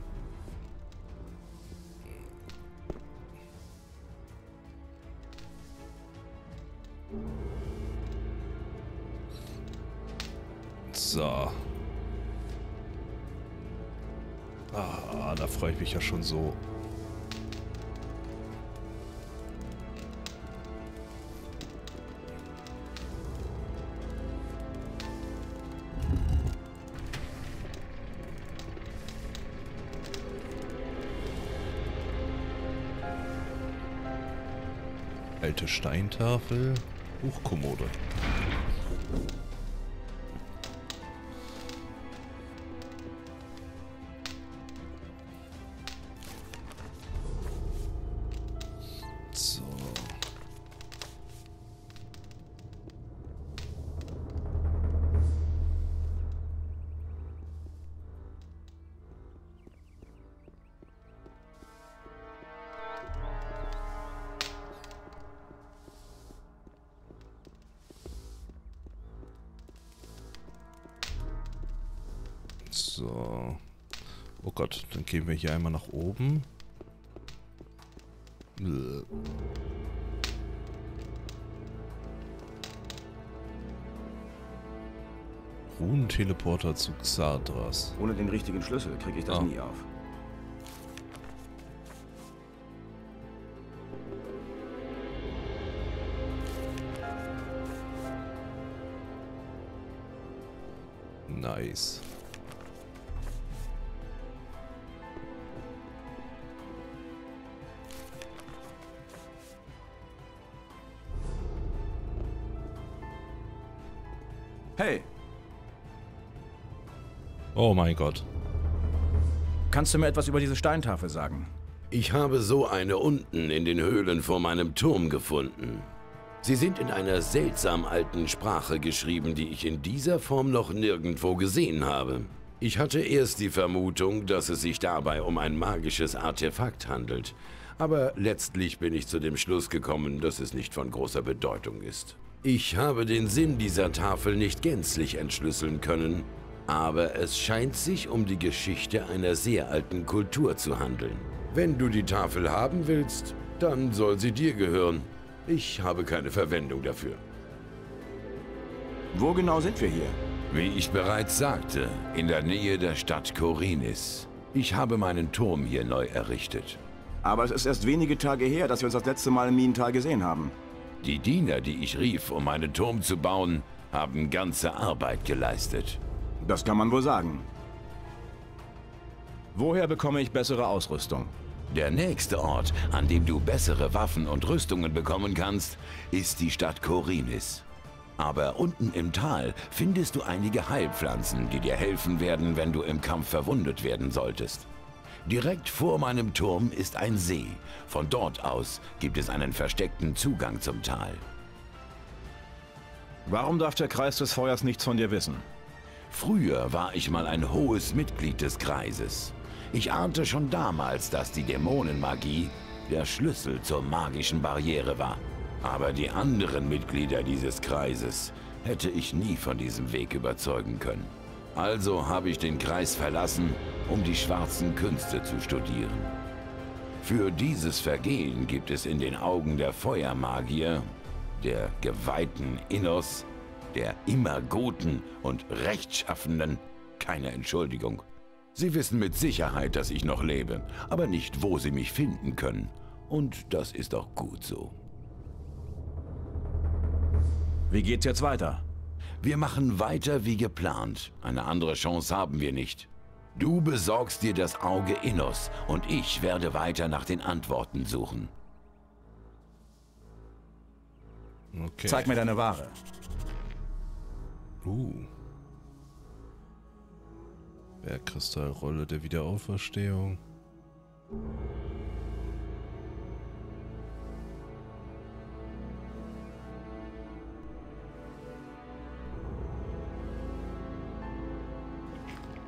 So. Ah, da freue ich mich ja schon so. Alte Steintafel, Buchkommode. Oh Gott, dann gehen wir hier einmal nach oben. Bäh. Runenteleporter zu Xardras. Ohne den richtigen Schlüssel kriege ich das Ah. nie auf. Nice. Oh mein Gott. kannst du mir etwas über diese Steintafel sagen? Ich habe so eine unten in den Höhlen vor meinem Turm gefunden. Sie sind in einer seltsam alten Sprache geschrieben, die ich in dieser Form noch nirgendwo gesehen habe. Ich hatte erst die Vermutung, dass es sich dabei um ein magisches Artefakt handelt. Aber letztlich bin ich zu dem Schluss gekommen, dass es nicht von großer Bedeutung ist. Ich habe den Sinn dieser Tafel nicht gänzlich entschlüsseln können, aber es scheint sich um die Geschichte einer sehr alten Kultur zu handeln. Wenn du die Tafel haben willst, dann soll sie dir gehören. Ich habe keine Verwendung dafür. Wo genau sind wir hier? Wie ich bereits sagte, in der Nähe der Stadt Korinis. Ich habe meinen Turm hier neu errichtet. Aber es ist erst wenige Tage her, dass wir uns das letzte Mal im Minental gesehen haben. Die Diener, die ich rief, um meinen Turm zu bauen, haben ganze Arbeit geleistet. Das kann man wohl sagen. Woher bekomme ich bessere Ausrüstung? Der nächste Ort, an dem du bessere Waffen und Rüstungen bekommen kannst, ist die Stadt Korinis. Aber unten im Tal findest du einige Heilpflanzen, die dir helfen werden, wenn du im Kampf verwundet werden solltest. Direkt vor meinem Turm ist ein See. Von dort aus gibt es einen versteckten Zugang zum Tal. Warum darf der Kreis des Feuers nichts von dir wissen? Früher war ich mal ein hohes Mitglied des Kreises. Ich ahnte schon damals, dass die Dämonenmagie der Schlüssel zur magischen Barriere war. Aber die anderen Mitglieder dieses Kreises hätte ich nie von diesem Weg überzeugen können. Also habe ich den Kreis verlassen, um die schwarzen Künste zu studieren. Für dieses Vergehen gibt es in den Augen der Feuermagier, der geweihten Innos, der immer Guten und Rechtschaffenden keine Entschuldigung. Sie wissen mit Sicherheit, dass ich noch lebe, aber nicht, wo sie mich finden können. Und das ist auch gut so. Wie geht's jetzt weiter? Wir machen weiter wie geplant. Eine andere Chance haben wir nicht. Du besorgst dir das Auge Innos und ich werde weiter nach den Antworten suchen. Okay. Zeig mir deine Ware. Uh. Bergkristallrolle der Wiederauferstehung.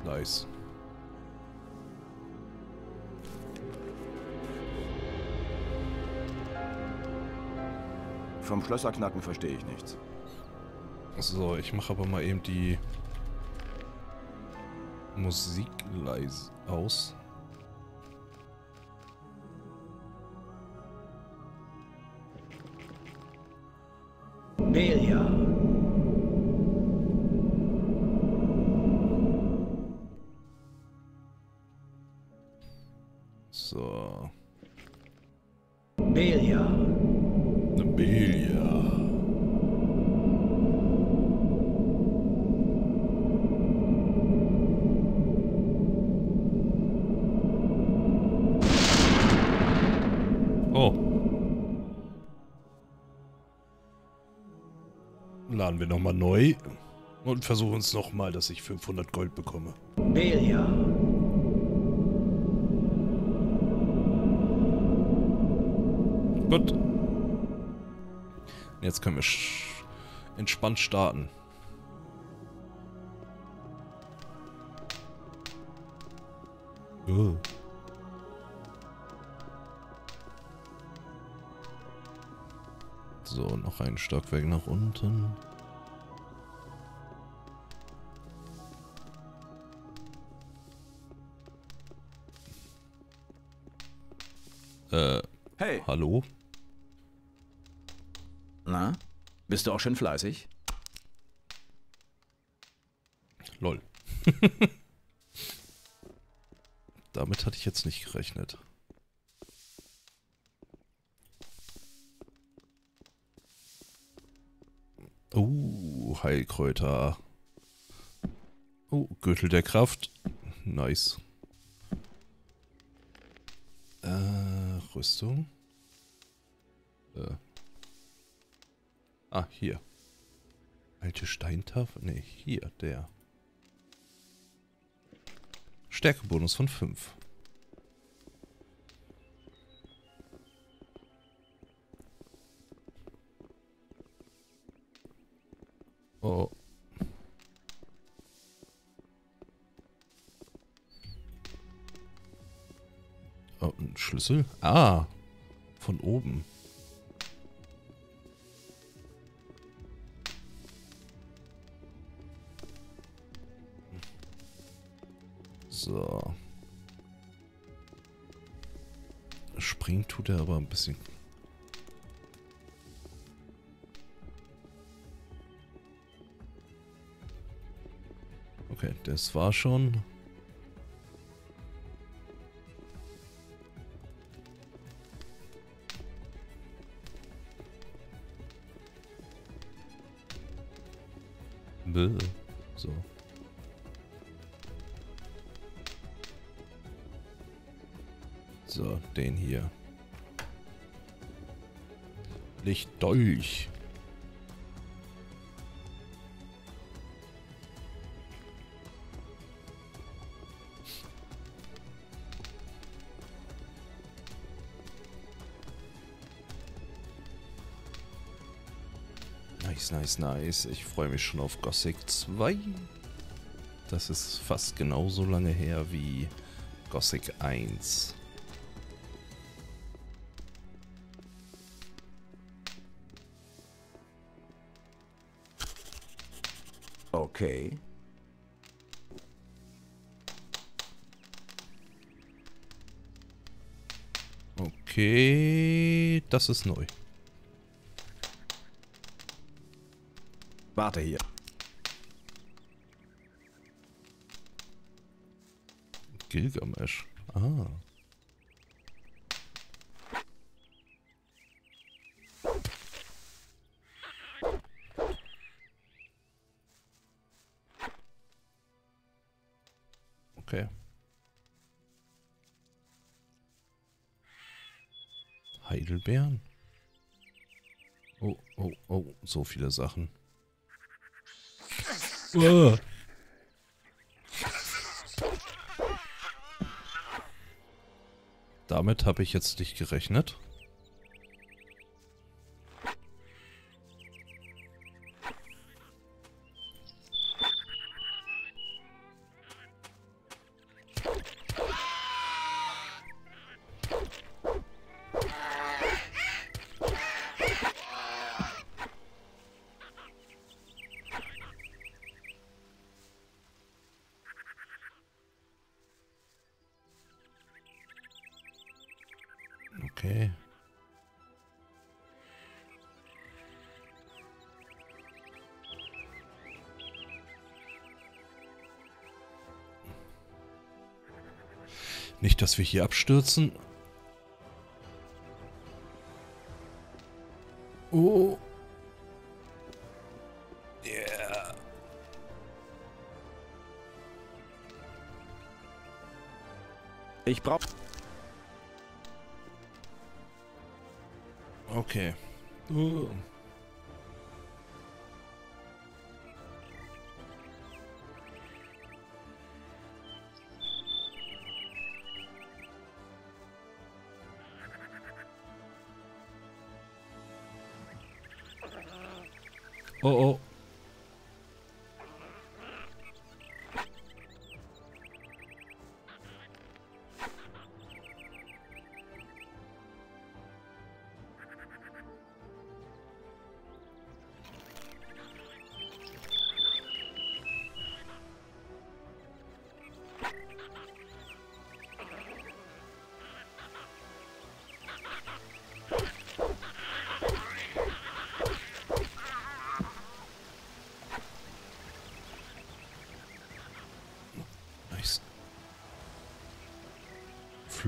Nice. Vom Schlösserknacken verstehe ich nichts. So, ich mache aber mal eben die Musik leise aus. Belia. So. Belia. Belia. Laden wir nochmal neu und versuchen es nochmal, dass ich 500 Gold bekomme. Belia. Gut. Jetzt können wir entspannt starten. Oh. So, noch ein Stockwerk nach unten. Äh, hey. Hallo? Na? Bist du auch schon fleißig? Lol. Damit hatte ich jetzt nicht gerechnet. Oh, Heilkräuter. Oh, Gürtel der Kraft. Nice. Rüstung. Äh. Ah, hier. Alte Steintafel? Ne, hier, der. Stärkebonus von 5. Schlüssel? Ah, von oben. So. Springen tut er aber ein bisschen. Okay, das war schon. Den hier. Lichtdolch. Nice, nice, nice. Ich freue mich schon auf Gothic 2. Das ist fast genauso lange her wie Gothic 1. Okay. Okay, das ist neu. Warte hier. Gilgamesh. Ah. So viele Sachen. Uah. Damit habe ich jetzt nicht gerechnet. Dass wir hier abstürzen.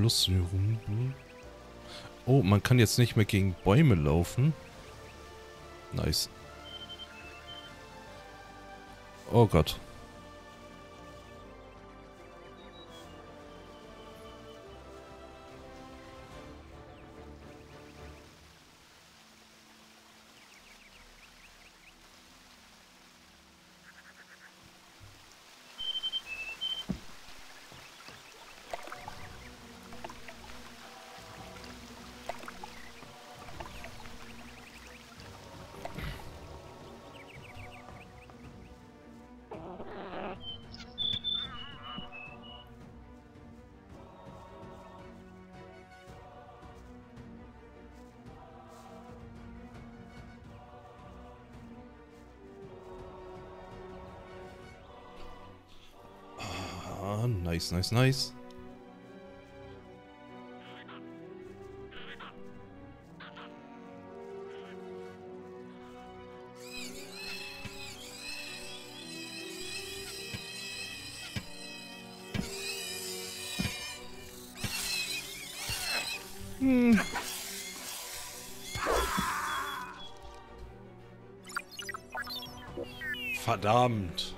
Fluss herum. Oh, man kann jetzt nicht mehr gegen Bäume laufen. Nice. Oh Gott. Nice, nice, nice. Hm. Verdammt.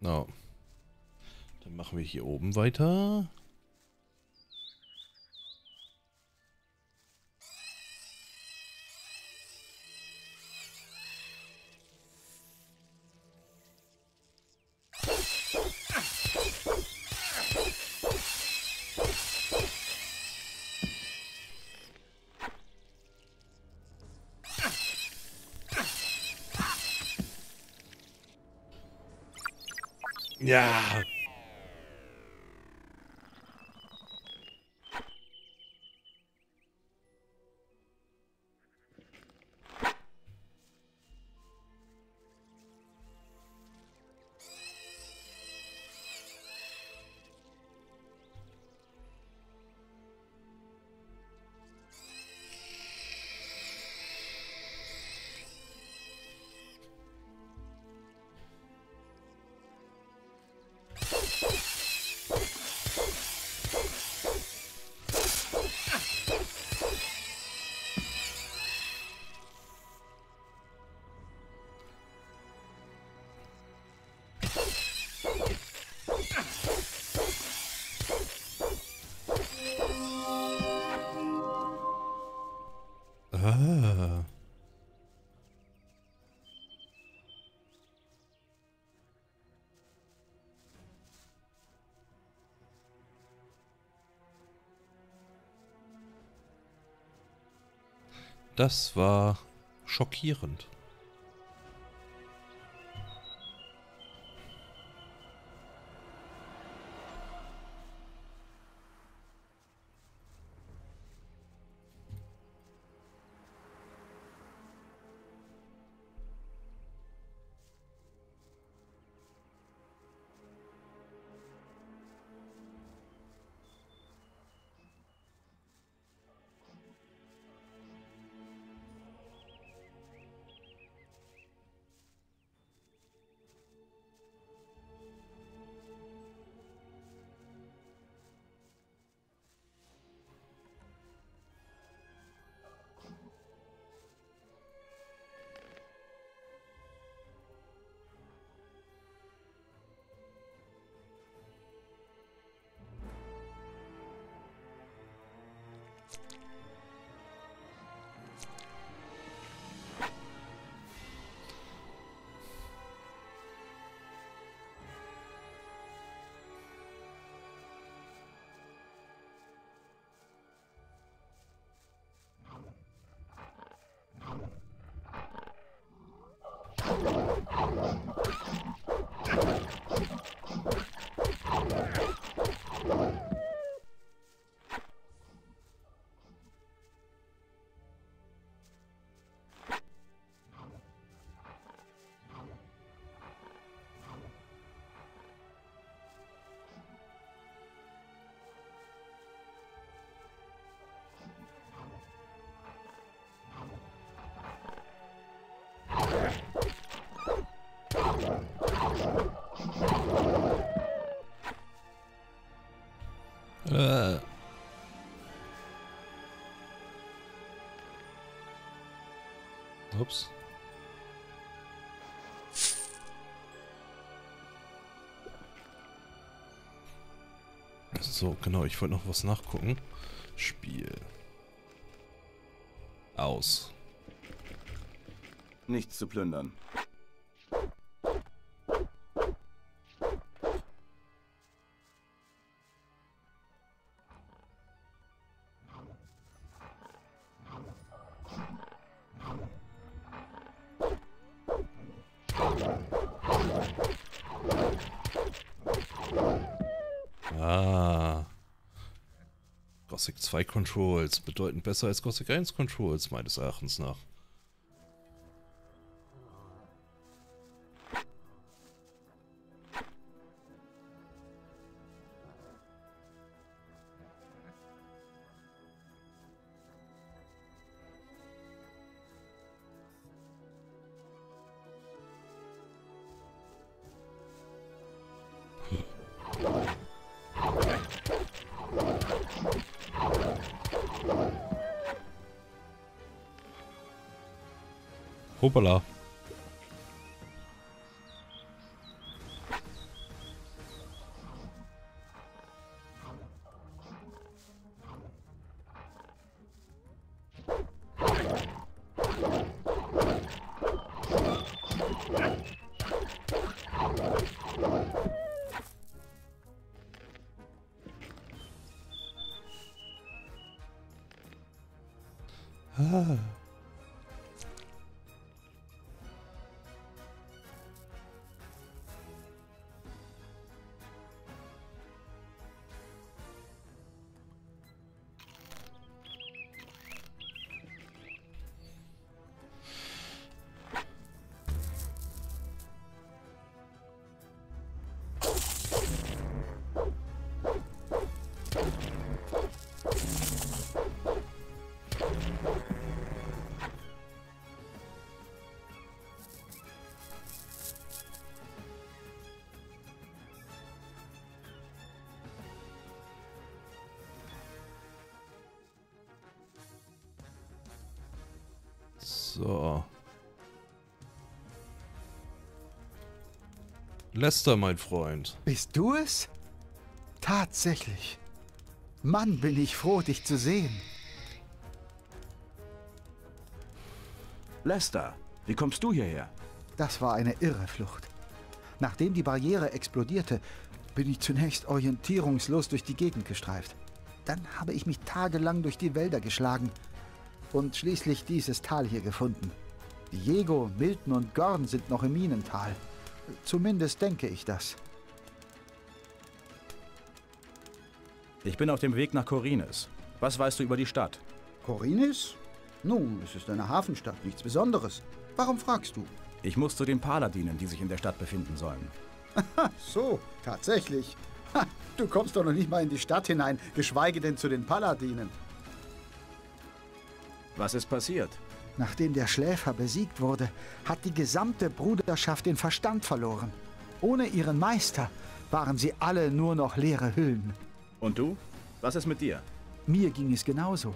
No. Dann machen wir hier oben weiter. Ja. Das war schockierend. Ups. So, genau, ich wollte noch was nachgucken. Spiel. Aus. Nichts zu plündern. Gothic 2 Controls bedeuten besser als Gothic 1 Controls, meines Erachtens nach. Hoppala. Lester, mein Freund. Bist du es? Tatsächlich. Mann, bin ich froh, dich zu sehen. Lester, wie kommst du hierher? Das war eine irre Flucht. Nachdem die Barriere explodierte, bin ich zunächst orientierungslos durch die Gegend gestreift. Dann habe ich mich tagelang durch die Wälder geschlagen und schließlich dieses Tal hier gefunden. Diego, Milton und Gorn sind noch im Minental. Zumindest denke ich das. Ich bin auf dem Weg nach Corines. Was weißt du über die Stadt? Corines? Nun, es ist eine Hafenstadt, nichts Besonderes. Warum fragst du? Ich muss zu den Paladinen, die sich in der Stadt befinden sollen. so, tatsächlich. Ha, du kommst doch noch nicht mal in die Stadt hinein, geschweige denn zu den Paladinen. Was ist passiert? Nachdem der Schläfer besiegt wurde, hat die gesamte Bruderschaft den Verstand verloren. Ohne ihren Meister waren sie alle nur noch leere Hüllen. Und du? Was ist mit dir? Mir ging es genauso.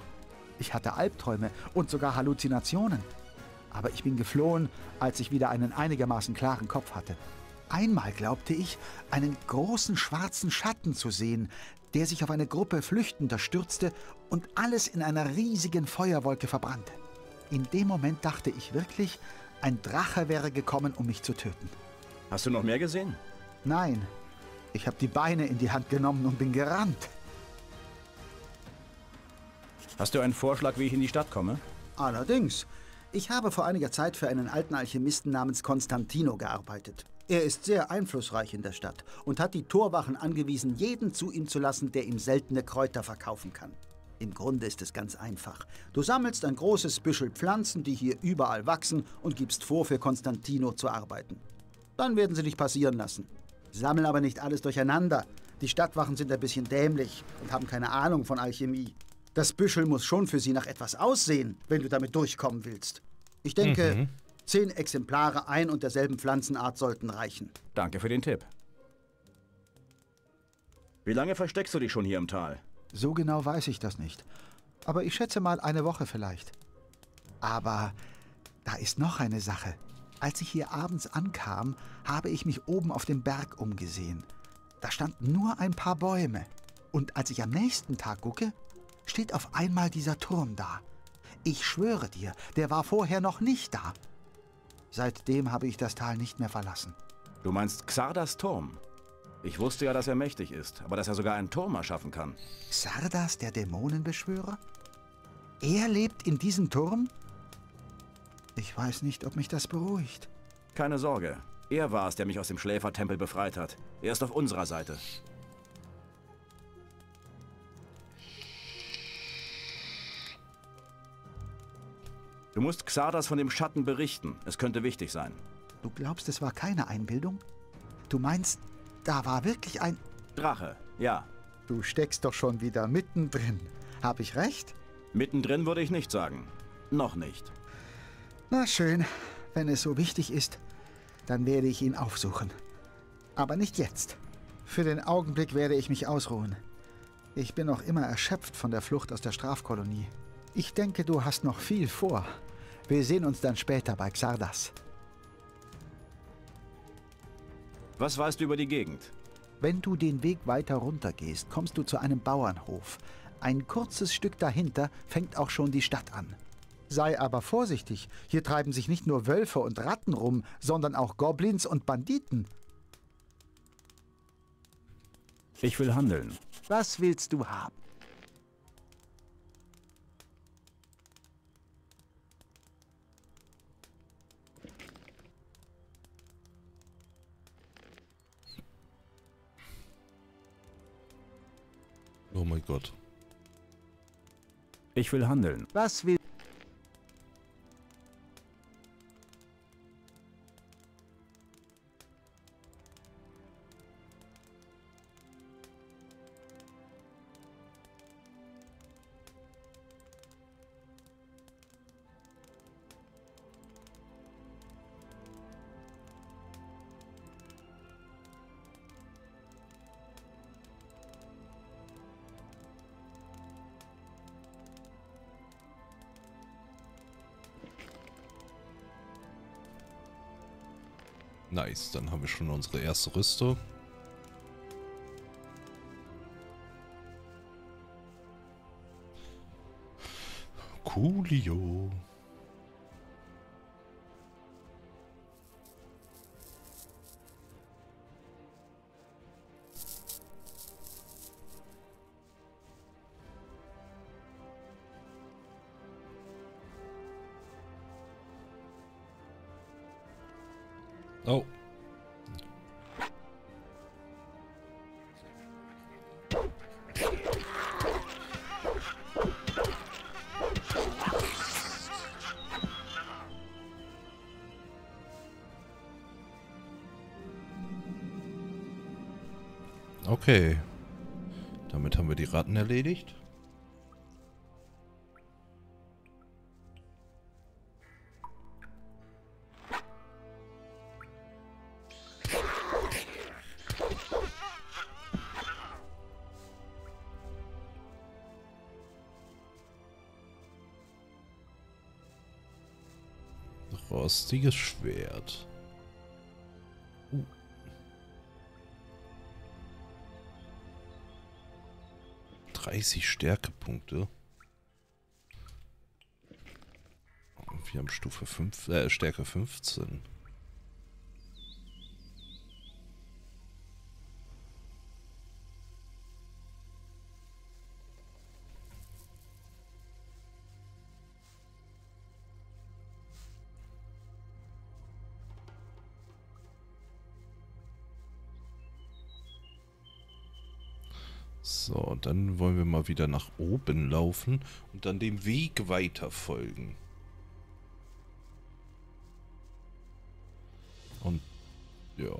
Ich hatte Albträume und sogar Halluzinationen. Aber ich bin geflohen, als ich wieder einen einigermaßen klaren Kopf hatte. Einmal glaubte ich, einen großen schwarzen Schatten zu sehen, der sich auf eine Gruppe Flüchtender stürzte und alles in einer riesigen Feuerwolke verbrannte. In dem Moment dachte ich wirklich, ein Drache wäre gekommen, um mich zu töten. Hast du noch mehr gesehen? Nein. Ich habe die Beine in die Hand genommen und bin gerannt. Hast du einen Vorschlag, wie ich in die Stadt komme? Allerdings. Ich habe vor einiger Zeit für einen alten Alchemisten namens Konstantino gearbeitet. Er ist sehr einflussreich in der Stadt und hat die Torwachen angewiesen, jeden zu ihm zu lassen, der ihm seltene Kräuter verkaufen kann. Im Grunde ist es ganz einfach. Du sammelst ein großes Büschel Pflanzen, die hier überall wachsen, und gibst vor, für Konstantino zu arbeiten. Dann werden sie dich passieren lassen. Sammel aber nicht alles durcheinander. Die Stadtwachen sind ein bisschen dämlich und haben keine Ahnung von Alchemie. Das Büschel muss schon für sie nach etwas aussehen, wenn du damit durchkommen willst. Ich denke, mhm. zehn Exemplare ein und derselben Pflanzenart sollten reichen. Danke für den Tipp. Wie lange versteckst du dich schon hier im Tal? So genau weiß ich das nicht. Aber ich schätze mal eine Woche vielleicht. Aber da ist noch eine Sache. Als ich hier abends ankam, habe ich mich oben auf dem Berg umgesehen. Da standen nur ein paar Bäume. Und als ich am nächsten Tag gucke, steht auf einmal dieser Turm da. Ich schwöre dir, der war vorher noch nicht da. Seitdem habe ich das Tal nicht mehr verlassen. Du meinst Xardas Turm? Ich wusste ja, dass er mächtig ist, aber dass er sogar einen Turm erschaffen kann. Xardas, der Dämonenbeschwörer? Er lebt in diesem Turm? Ich weiß nicht, ob mich das beruhigt. Keine Sorge. Er war es, der mich aus dem Schläfertempel befreit hat. Er ist auf unserer Seite. Du musst Xardas von dem Schatten berichten. Es könnte wichtig sein. Du glaubst, es war keine Einbildung? Du meinst, da war wirklich ein... Drache, ja. Du steckst doch schon wieder mittendrin. Hab ich recht? Mittendrin würde ich nicht sagen. Noch nicht. Na schön. Wenn es so wichtig ist, dann werde ich ihn aufsuchen. Aber nicht jetzt. Für den Augenblick werde ich mich ausruhen. Ich bin noch immer erschöpft von der Flucht aus der Strafkolonie. Ich denke, du hast noch viel vor. Wir sehen uns dann später bei Xardas. Was weißt du über die Gegend? Wenn du den Weg weiter runter gehst, kommst du zu einem Bauernhof. Ein kurzes Stück dahinter fängt auch schon die Stadt an. Sei aber vorsichtig, hier treiben sich nicht nur Wölfe und Ratten rum, sondern auch Goblins und Banditen. Ich will handeln. Was willst du haben? Oh mein Gott. Ich will handeln. Was will... Nice, dann haben wir schon unsere erste Rüste. Coolio. Rostiges Schwert. Uh. Dreißig Stärkepunkte. Wir haben Stufe 5, äh, Stärke 15. So, dann wollen wir mal wieder nach oben laufen und dann dem Weg weiter folgen. Und ja.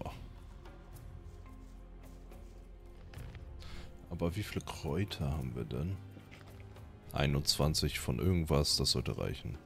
Aber wie viele Kräuter haben wir denn? 21 von irgendwas, das sollte reichen.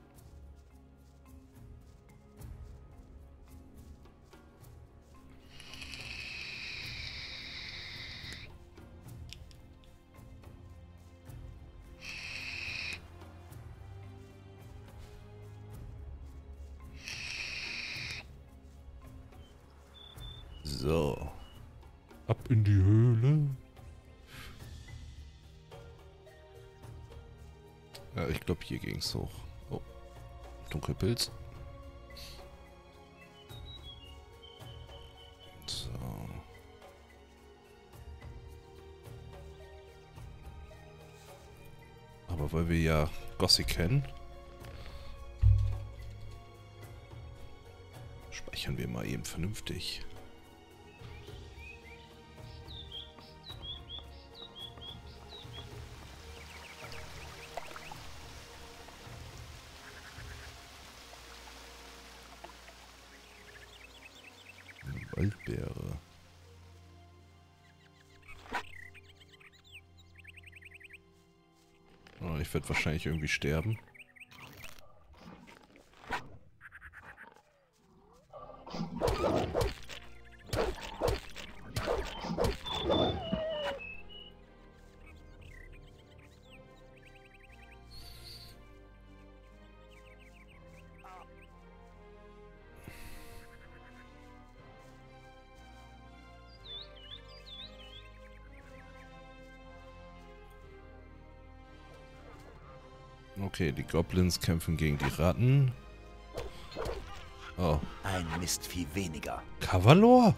Es hoch. Oh. Dunkelpilz. So. Aber weil wir ja Gossi kennen, speichern wir mal eben vernünftig. Wahrscheinlich irgendwie sterben. Goblins kämpfen gegen die Ratten. Oh. Ein Mistvieh weniger. Kavalor?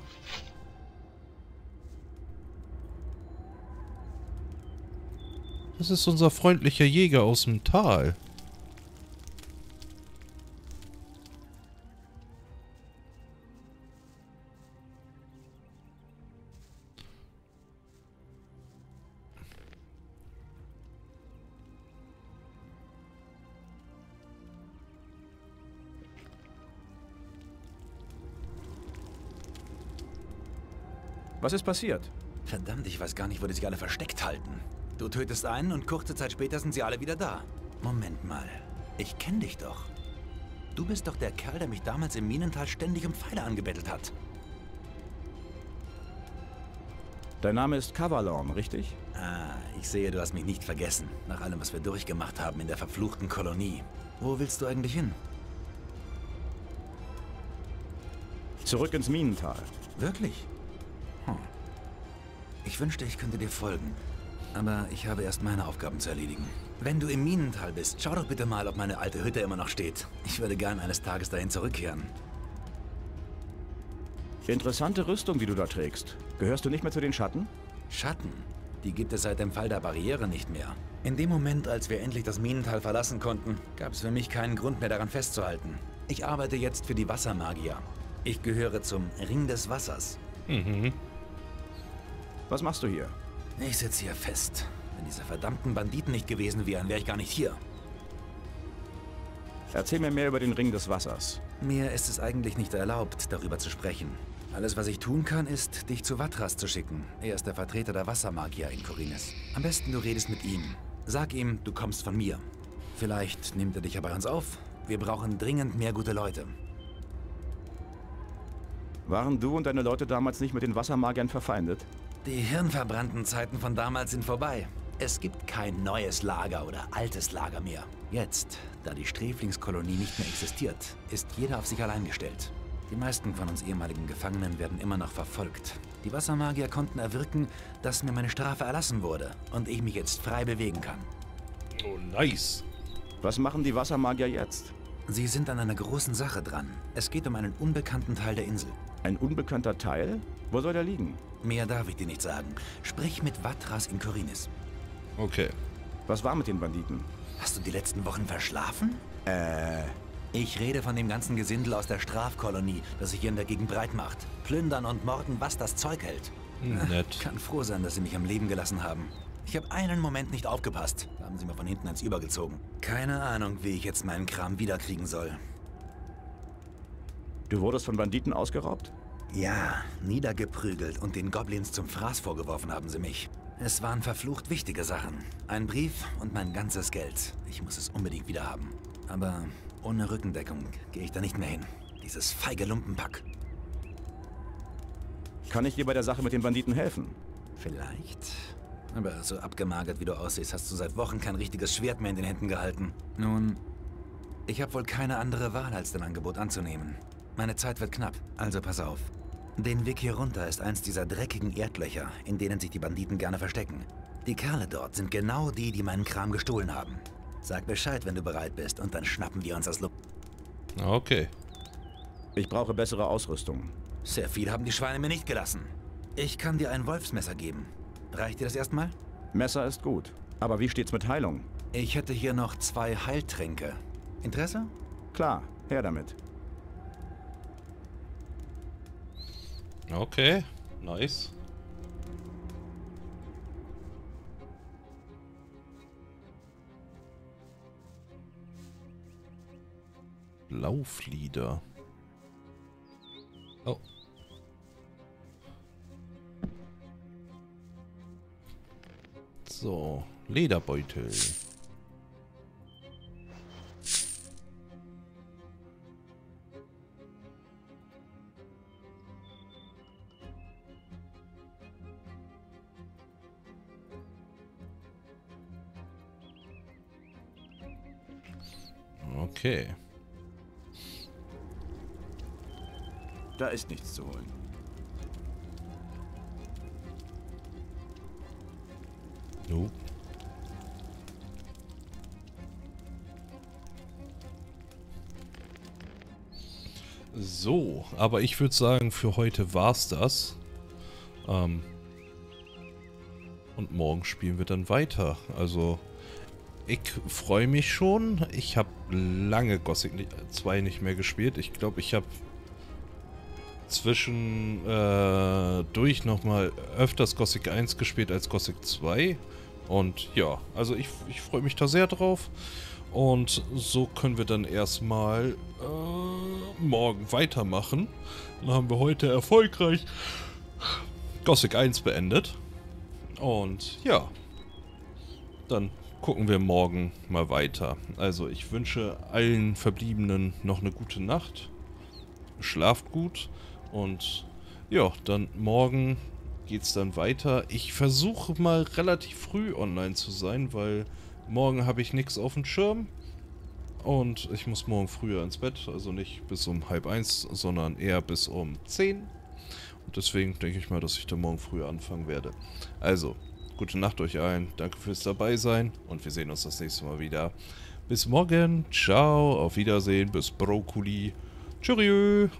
Das ist unser freundlicher Jäger aus dem Tal. Was ist passiert? Verdammt, ich weiß gar nicht, wo die sich alle versteckt halten. Du tötest einen und kurze Zeit später sind sie alle wieder da. Moment mal. Ich kenne dich doch. Du bist doch der Kerl, der mich damals im Minental ständig um Pfeile angebettelt hat. Dein Name ist Cavalorn, richtig? Ah, ich sehe, du hast mich nicht vergessen. Nach allem, was wir durchgemacht haben in der verfluchten Kolonie. Wo willst du eigentlich hin? Zurück ins Minental. Wirklich? Ich wünschte, ich könnte dir folgen. Aber ich habe erst meine Aufgaben zu erledigen. Wenn du im Minental bist, schau doch bitte mal, ob meine alte Hütte immer noch steht. Ich würde gern eines Tages dahin zurückkehren. Interessante Rüstung, die du da trägst. Gehörst du nicht mehr zu den Schatten? Schatten? Die gibt es seit dem Fall der Barriere nicht mehr. In dem Moment, als wir endlich das Minental verlassen konnten, gab es für mich keinen Grund mehr daran festzuhalten. Ich arbeite jetzt für die Wassermagier. Ich gehöre zum Ring des Wassers. Mhm. Was machst du hier? Ich sitze hier fest. Wenn diese verdammten Banditen nicht gewesen wären, wäre ich gar nicht hier. Erzähl mir mehr über den Ring des Wassers. Mir ist es eigentlich nicht erlaubt, darüber zu sprechen. Alles, was ich tun kann, ist, dich zu Vatras zu schicken. Er ist der Vertreter der Wassermagier in Korinis. Am besten du redest mit ihm. Sag ihm, du kommst von mir. Vielleicht nimmt er dich ja bei uns auf. Wir brauchen dringend mehr gute Leute. Waren du und deine Leute damals nicht mit den Wassermagiern verfeindet? Die hirnverbrannten Zeiten von damals sind vorbei. Es gibt kein neues Lager oder altes Lager mehr. Jetzt, da die Sträflingskolonie nicht mehr existiert, ist jeder auf sich allein gestellt. Die meisten von uns ehemaligen Gefangenen werden immer noch verfolgt. Die Wassermagier konnten erwirken, dass mir meine Strafe erlassen wurde und ich mich jetzt frei bewegen kann. Oh, nice. Was machen die Wassermagier jetzt? Sie sind an einer großen Sache dran. Es geht um einen unbekannten Teil der Insel. Ein unbekannter Teil? Wo soll der liegen? Mehr darf ich dir nicht sagen. Sprich mit Vatras in Korinis. Okay. Was war mit den Banditen? Hast du die letzten Wochen verschlafen? Äh... Ich rede von dem ganzen Gesindel aus der Strafkolonie, das sich hier in der Gegend breit macht. Plündern und morden, was das Zeug hält. Hm, nett. Kann froh sein, dass sie mich am Leben gelassen haben. Ich habe einen Moment nicht aufgepasst. Da haben sie mir von hinten ans Übergezogen. Keine Ahnung, wie ich jetzt meinen Kram wiederkriegen soll. Du wurdest von Banditen ausgeraubt? Ja, niedergeprügelt und den Goblins zum Fraß vorgeworfen haben sie mich. Es waren verflucht wichtige Sachen. Ein Brief und mein ganzes Geld. Ich muss es unbedingt wieder haben. Aber ohne Rückendeckung gehe ich da nicht mehr hin. Dieses feige Lumpenpack. Kann ich dir bei der Sache mit den Banditen helfen? Vielleicht. Aber so abgemagert wie du aussiehst, hast du seit Wochen kein richtiges Schwert mehr in den Händen gehalten. Nun, ich habe wohl keine andere Wahl, als dein Angebot anzunehmen. Meine Zeit wird knapp, also pass auf. Den Weg hier runter ist eins dieser dreckigen Erdlöcher, in denen sich die Banditen gerne verstecken. Die Kerle dort sind genau die, die meinen Kram gestohlen haben. Sag Bescheid, wenn du bereit bist, und dann schnappen wir uns das Lup. Okay. Ich brauche bessere Ausrüstung. Sehr viel haben die Schweine mir nicht gelassen. Ich kann dir ein Wolfsmesser geben. Reicht dir das erstmal? Messer ist gut. Aber wie steht's mit Heilung? Ich hätte hier noch zwei Heiltränke. Interesse? Klar, her damit. Okay, nice. Lauflieder. Oh. So, Lederbeutel. Okay. Da ist nichts zu holen. No. So, aber ich würde sagen, für heute war's das. Ähm und morgen spielen wir dann weiter. Also, ich freue mich schon. Ich habe lange Gothic 2 nicht mehr gespielt. Ich glaube, ich habe zwischen äh, nochmal öfters Gothic 1 gespielt als Gothic 2. Und ja, also ich, ich freue mich da sehr drauf. Und so können wir dann erstmal äh, morgen weitermachen. Dann haben wir heute erfolgreich Gothic 1 beendet. Und ja, dann gucken wir morgen mal weiter. Also ich wünsche allen Verbliebenen noch eine gute Nacht. Schlaft gut und ja, dann morgen geht's dann weiter. Ich versuche mal relativ früh online zu sein, weil morgen habe ich nichts auf dem Schirm. Und ich muss morgen früher ins Bett, also nicht bis um halb eins, sondern eher bis um zehn. Und deswegen denke ich mal, dass ich da morgen früher anfangen werde. Also, gute Nacht euch allen, danke fürs dabei sein und wir sehen uns das nächste Mal wieder. Bis morgen, ciao, auf Wiedersehen, bis Brokkoli, tschüss.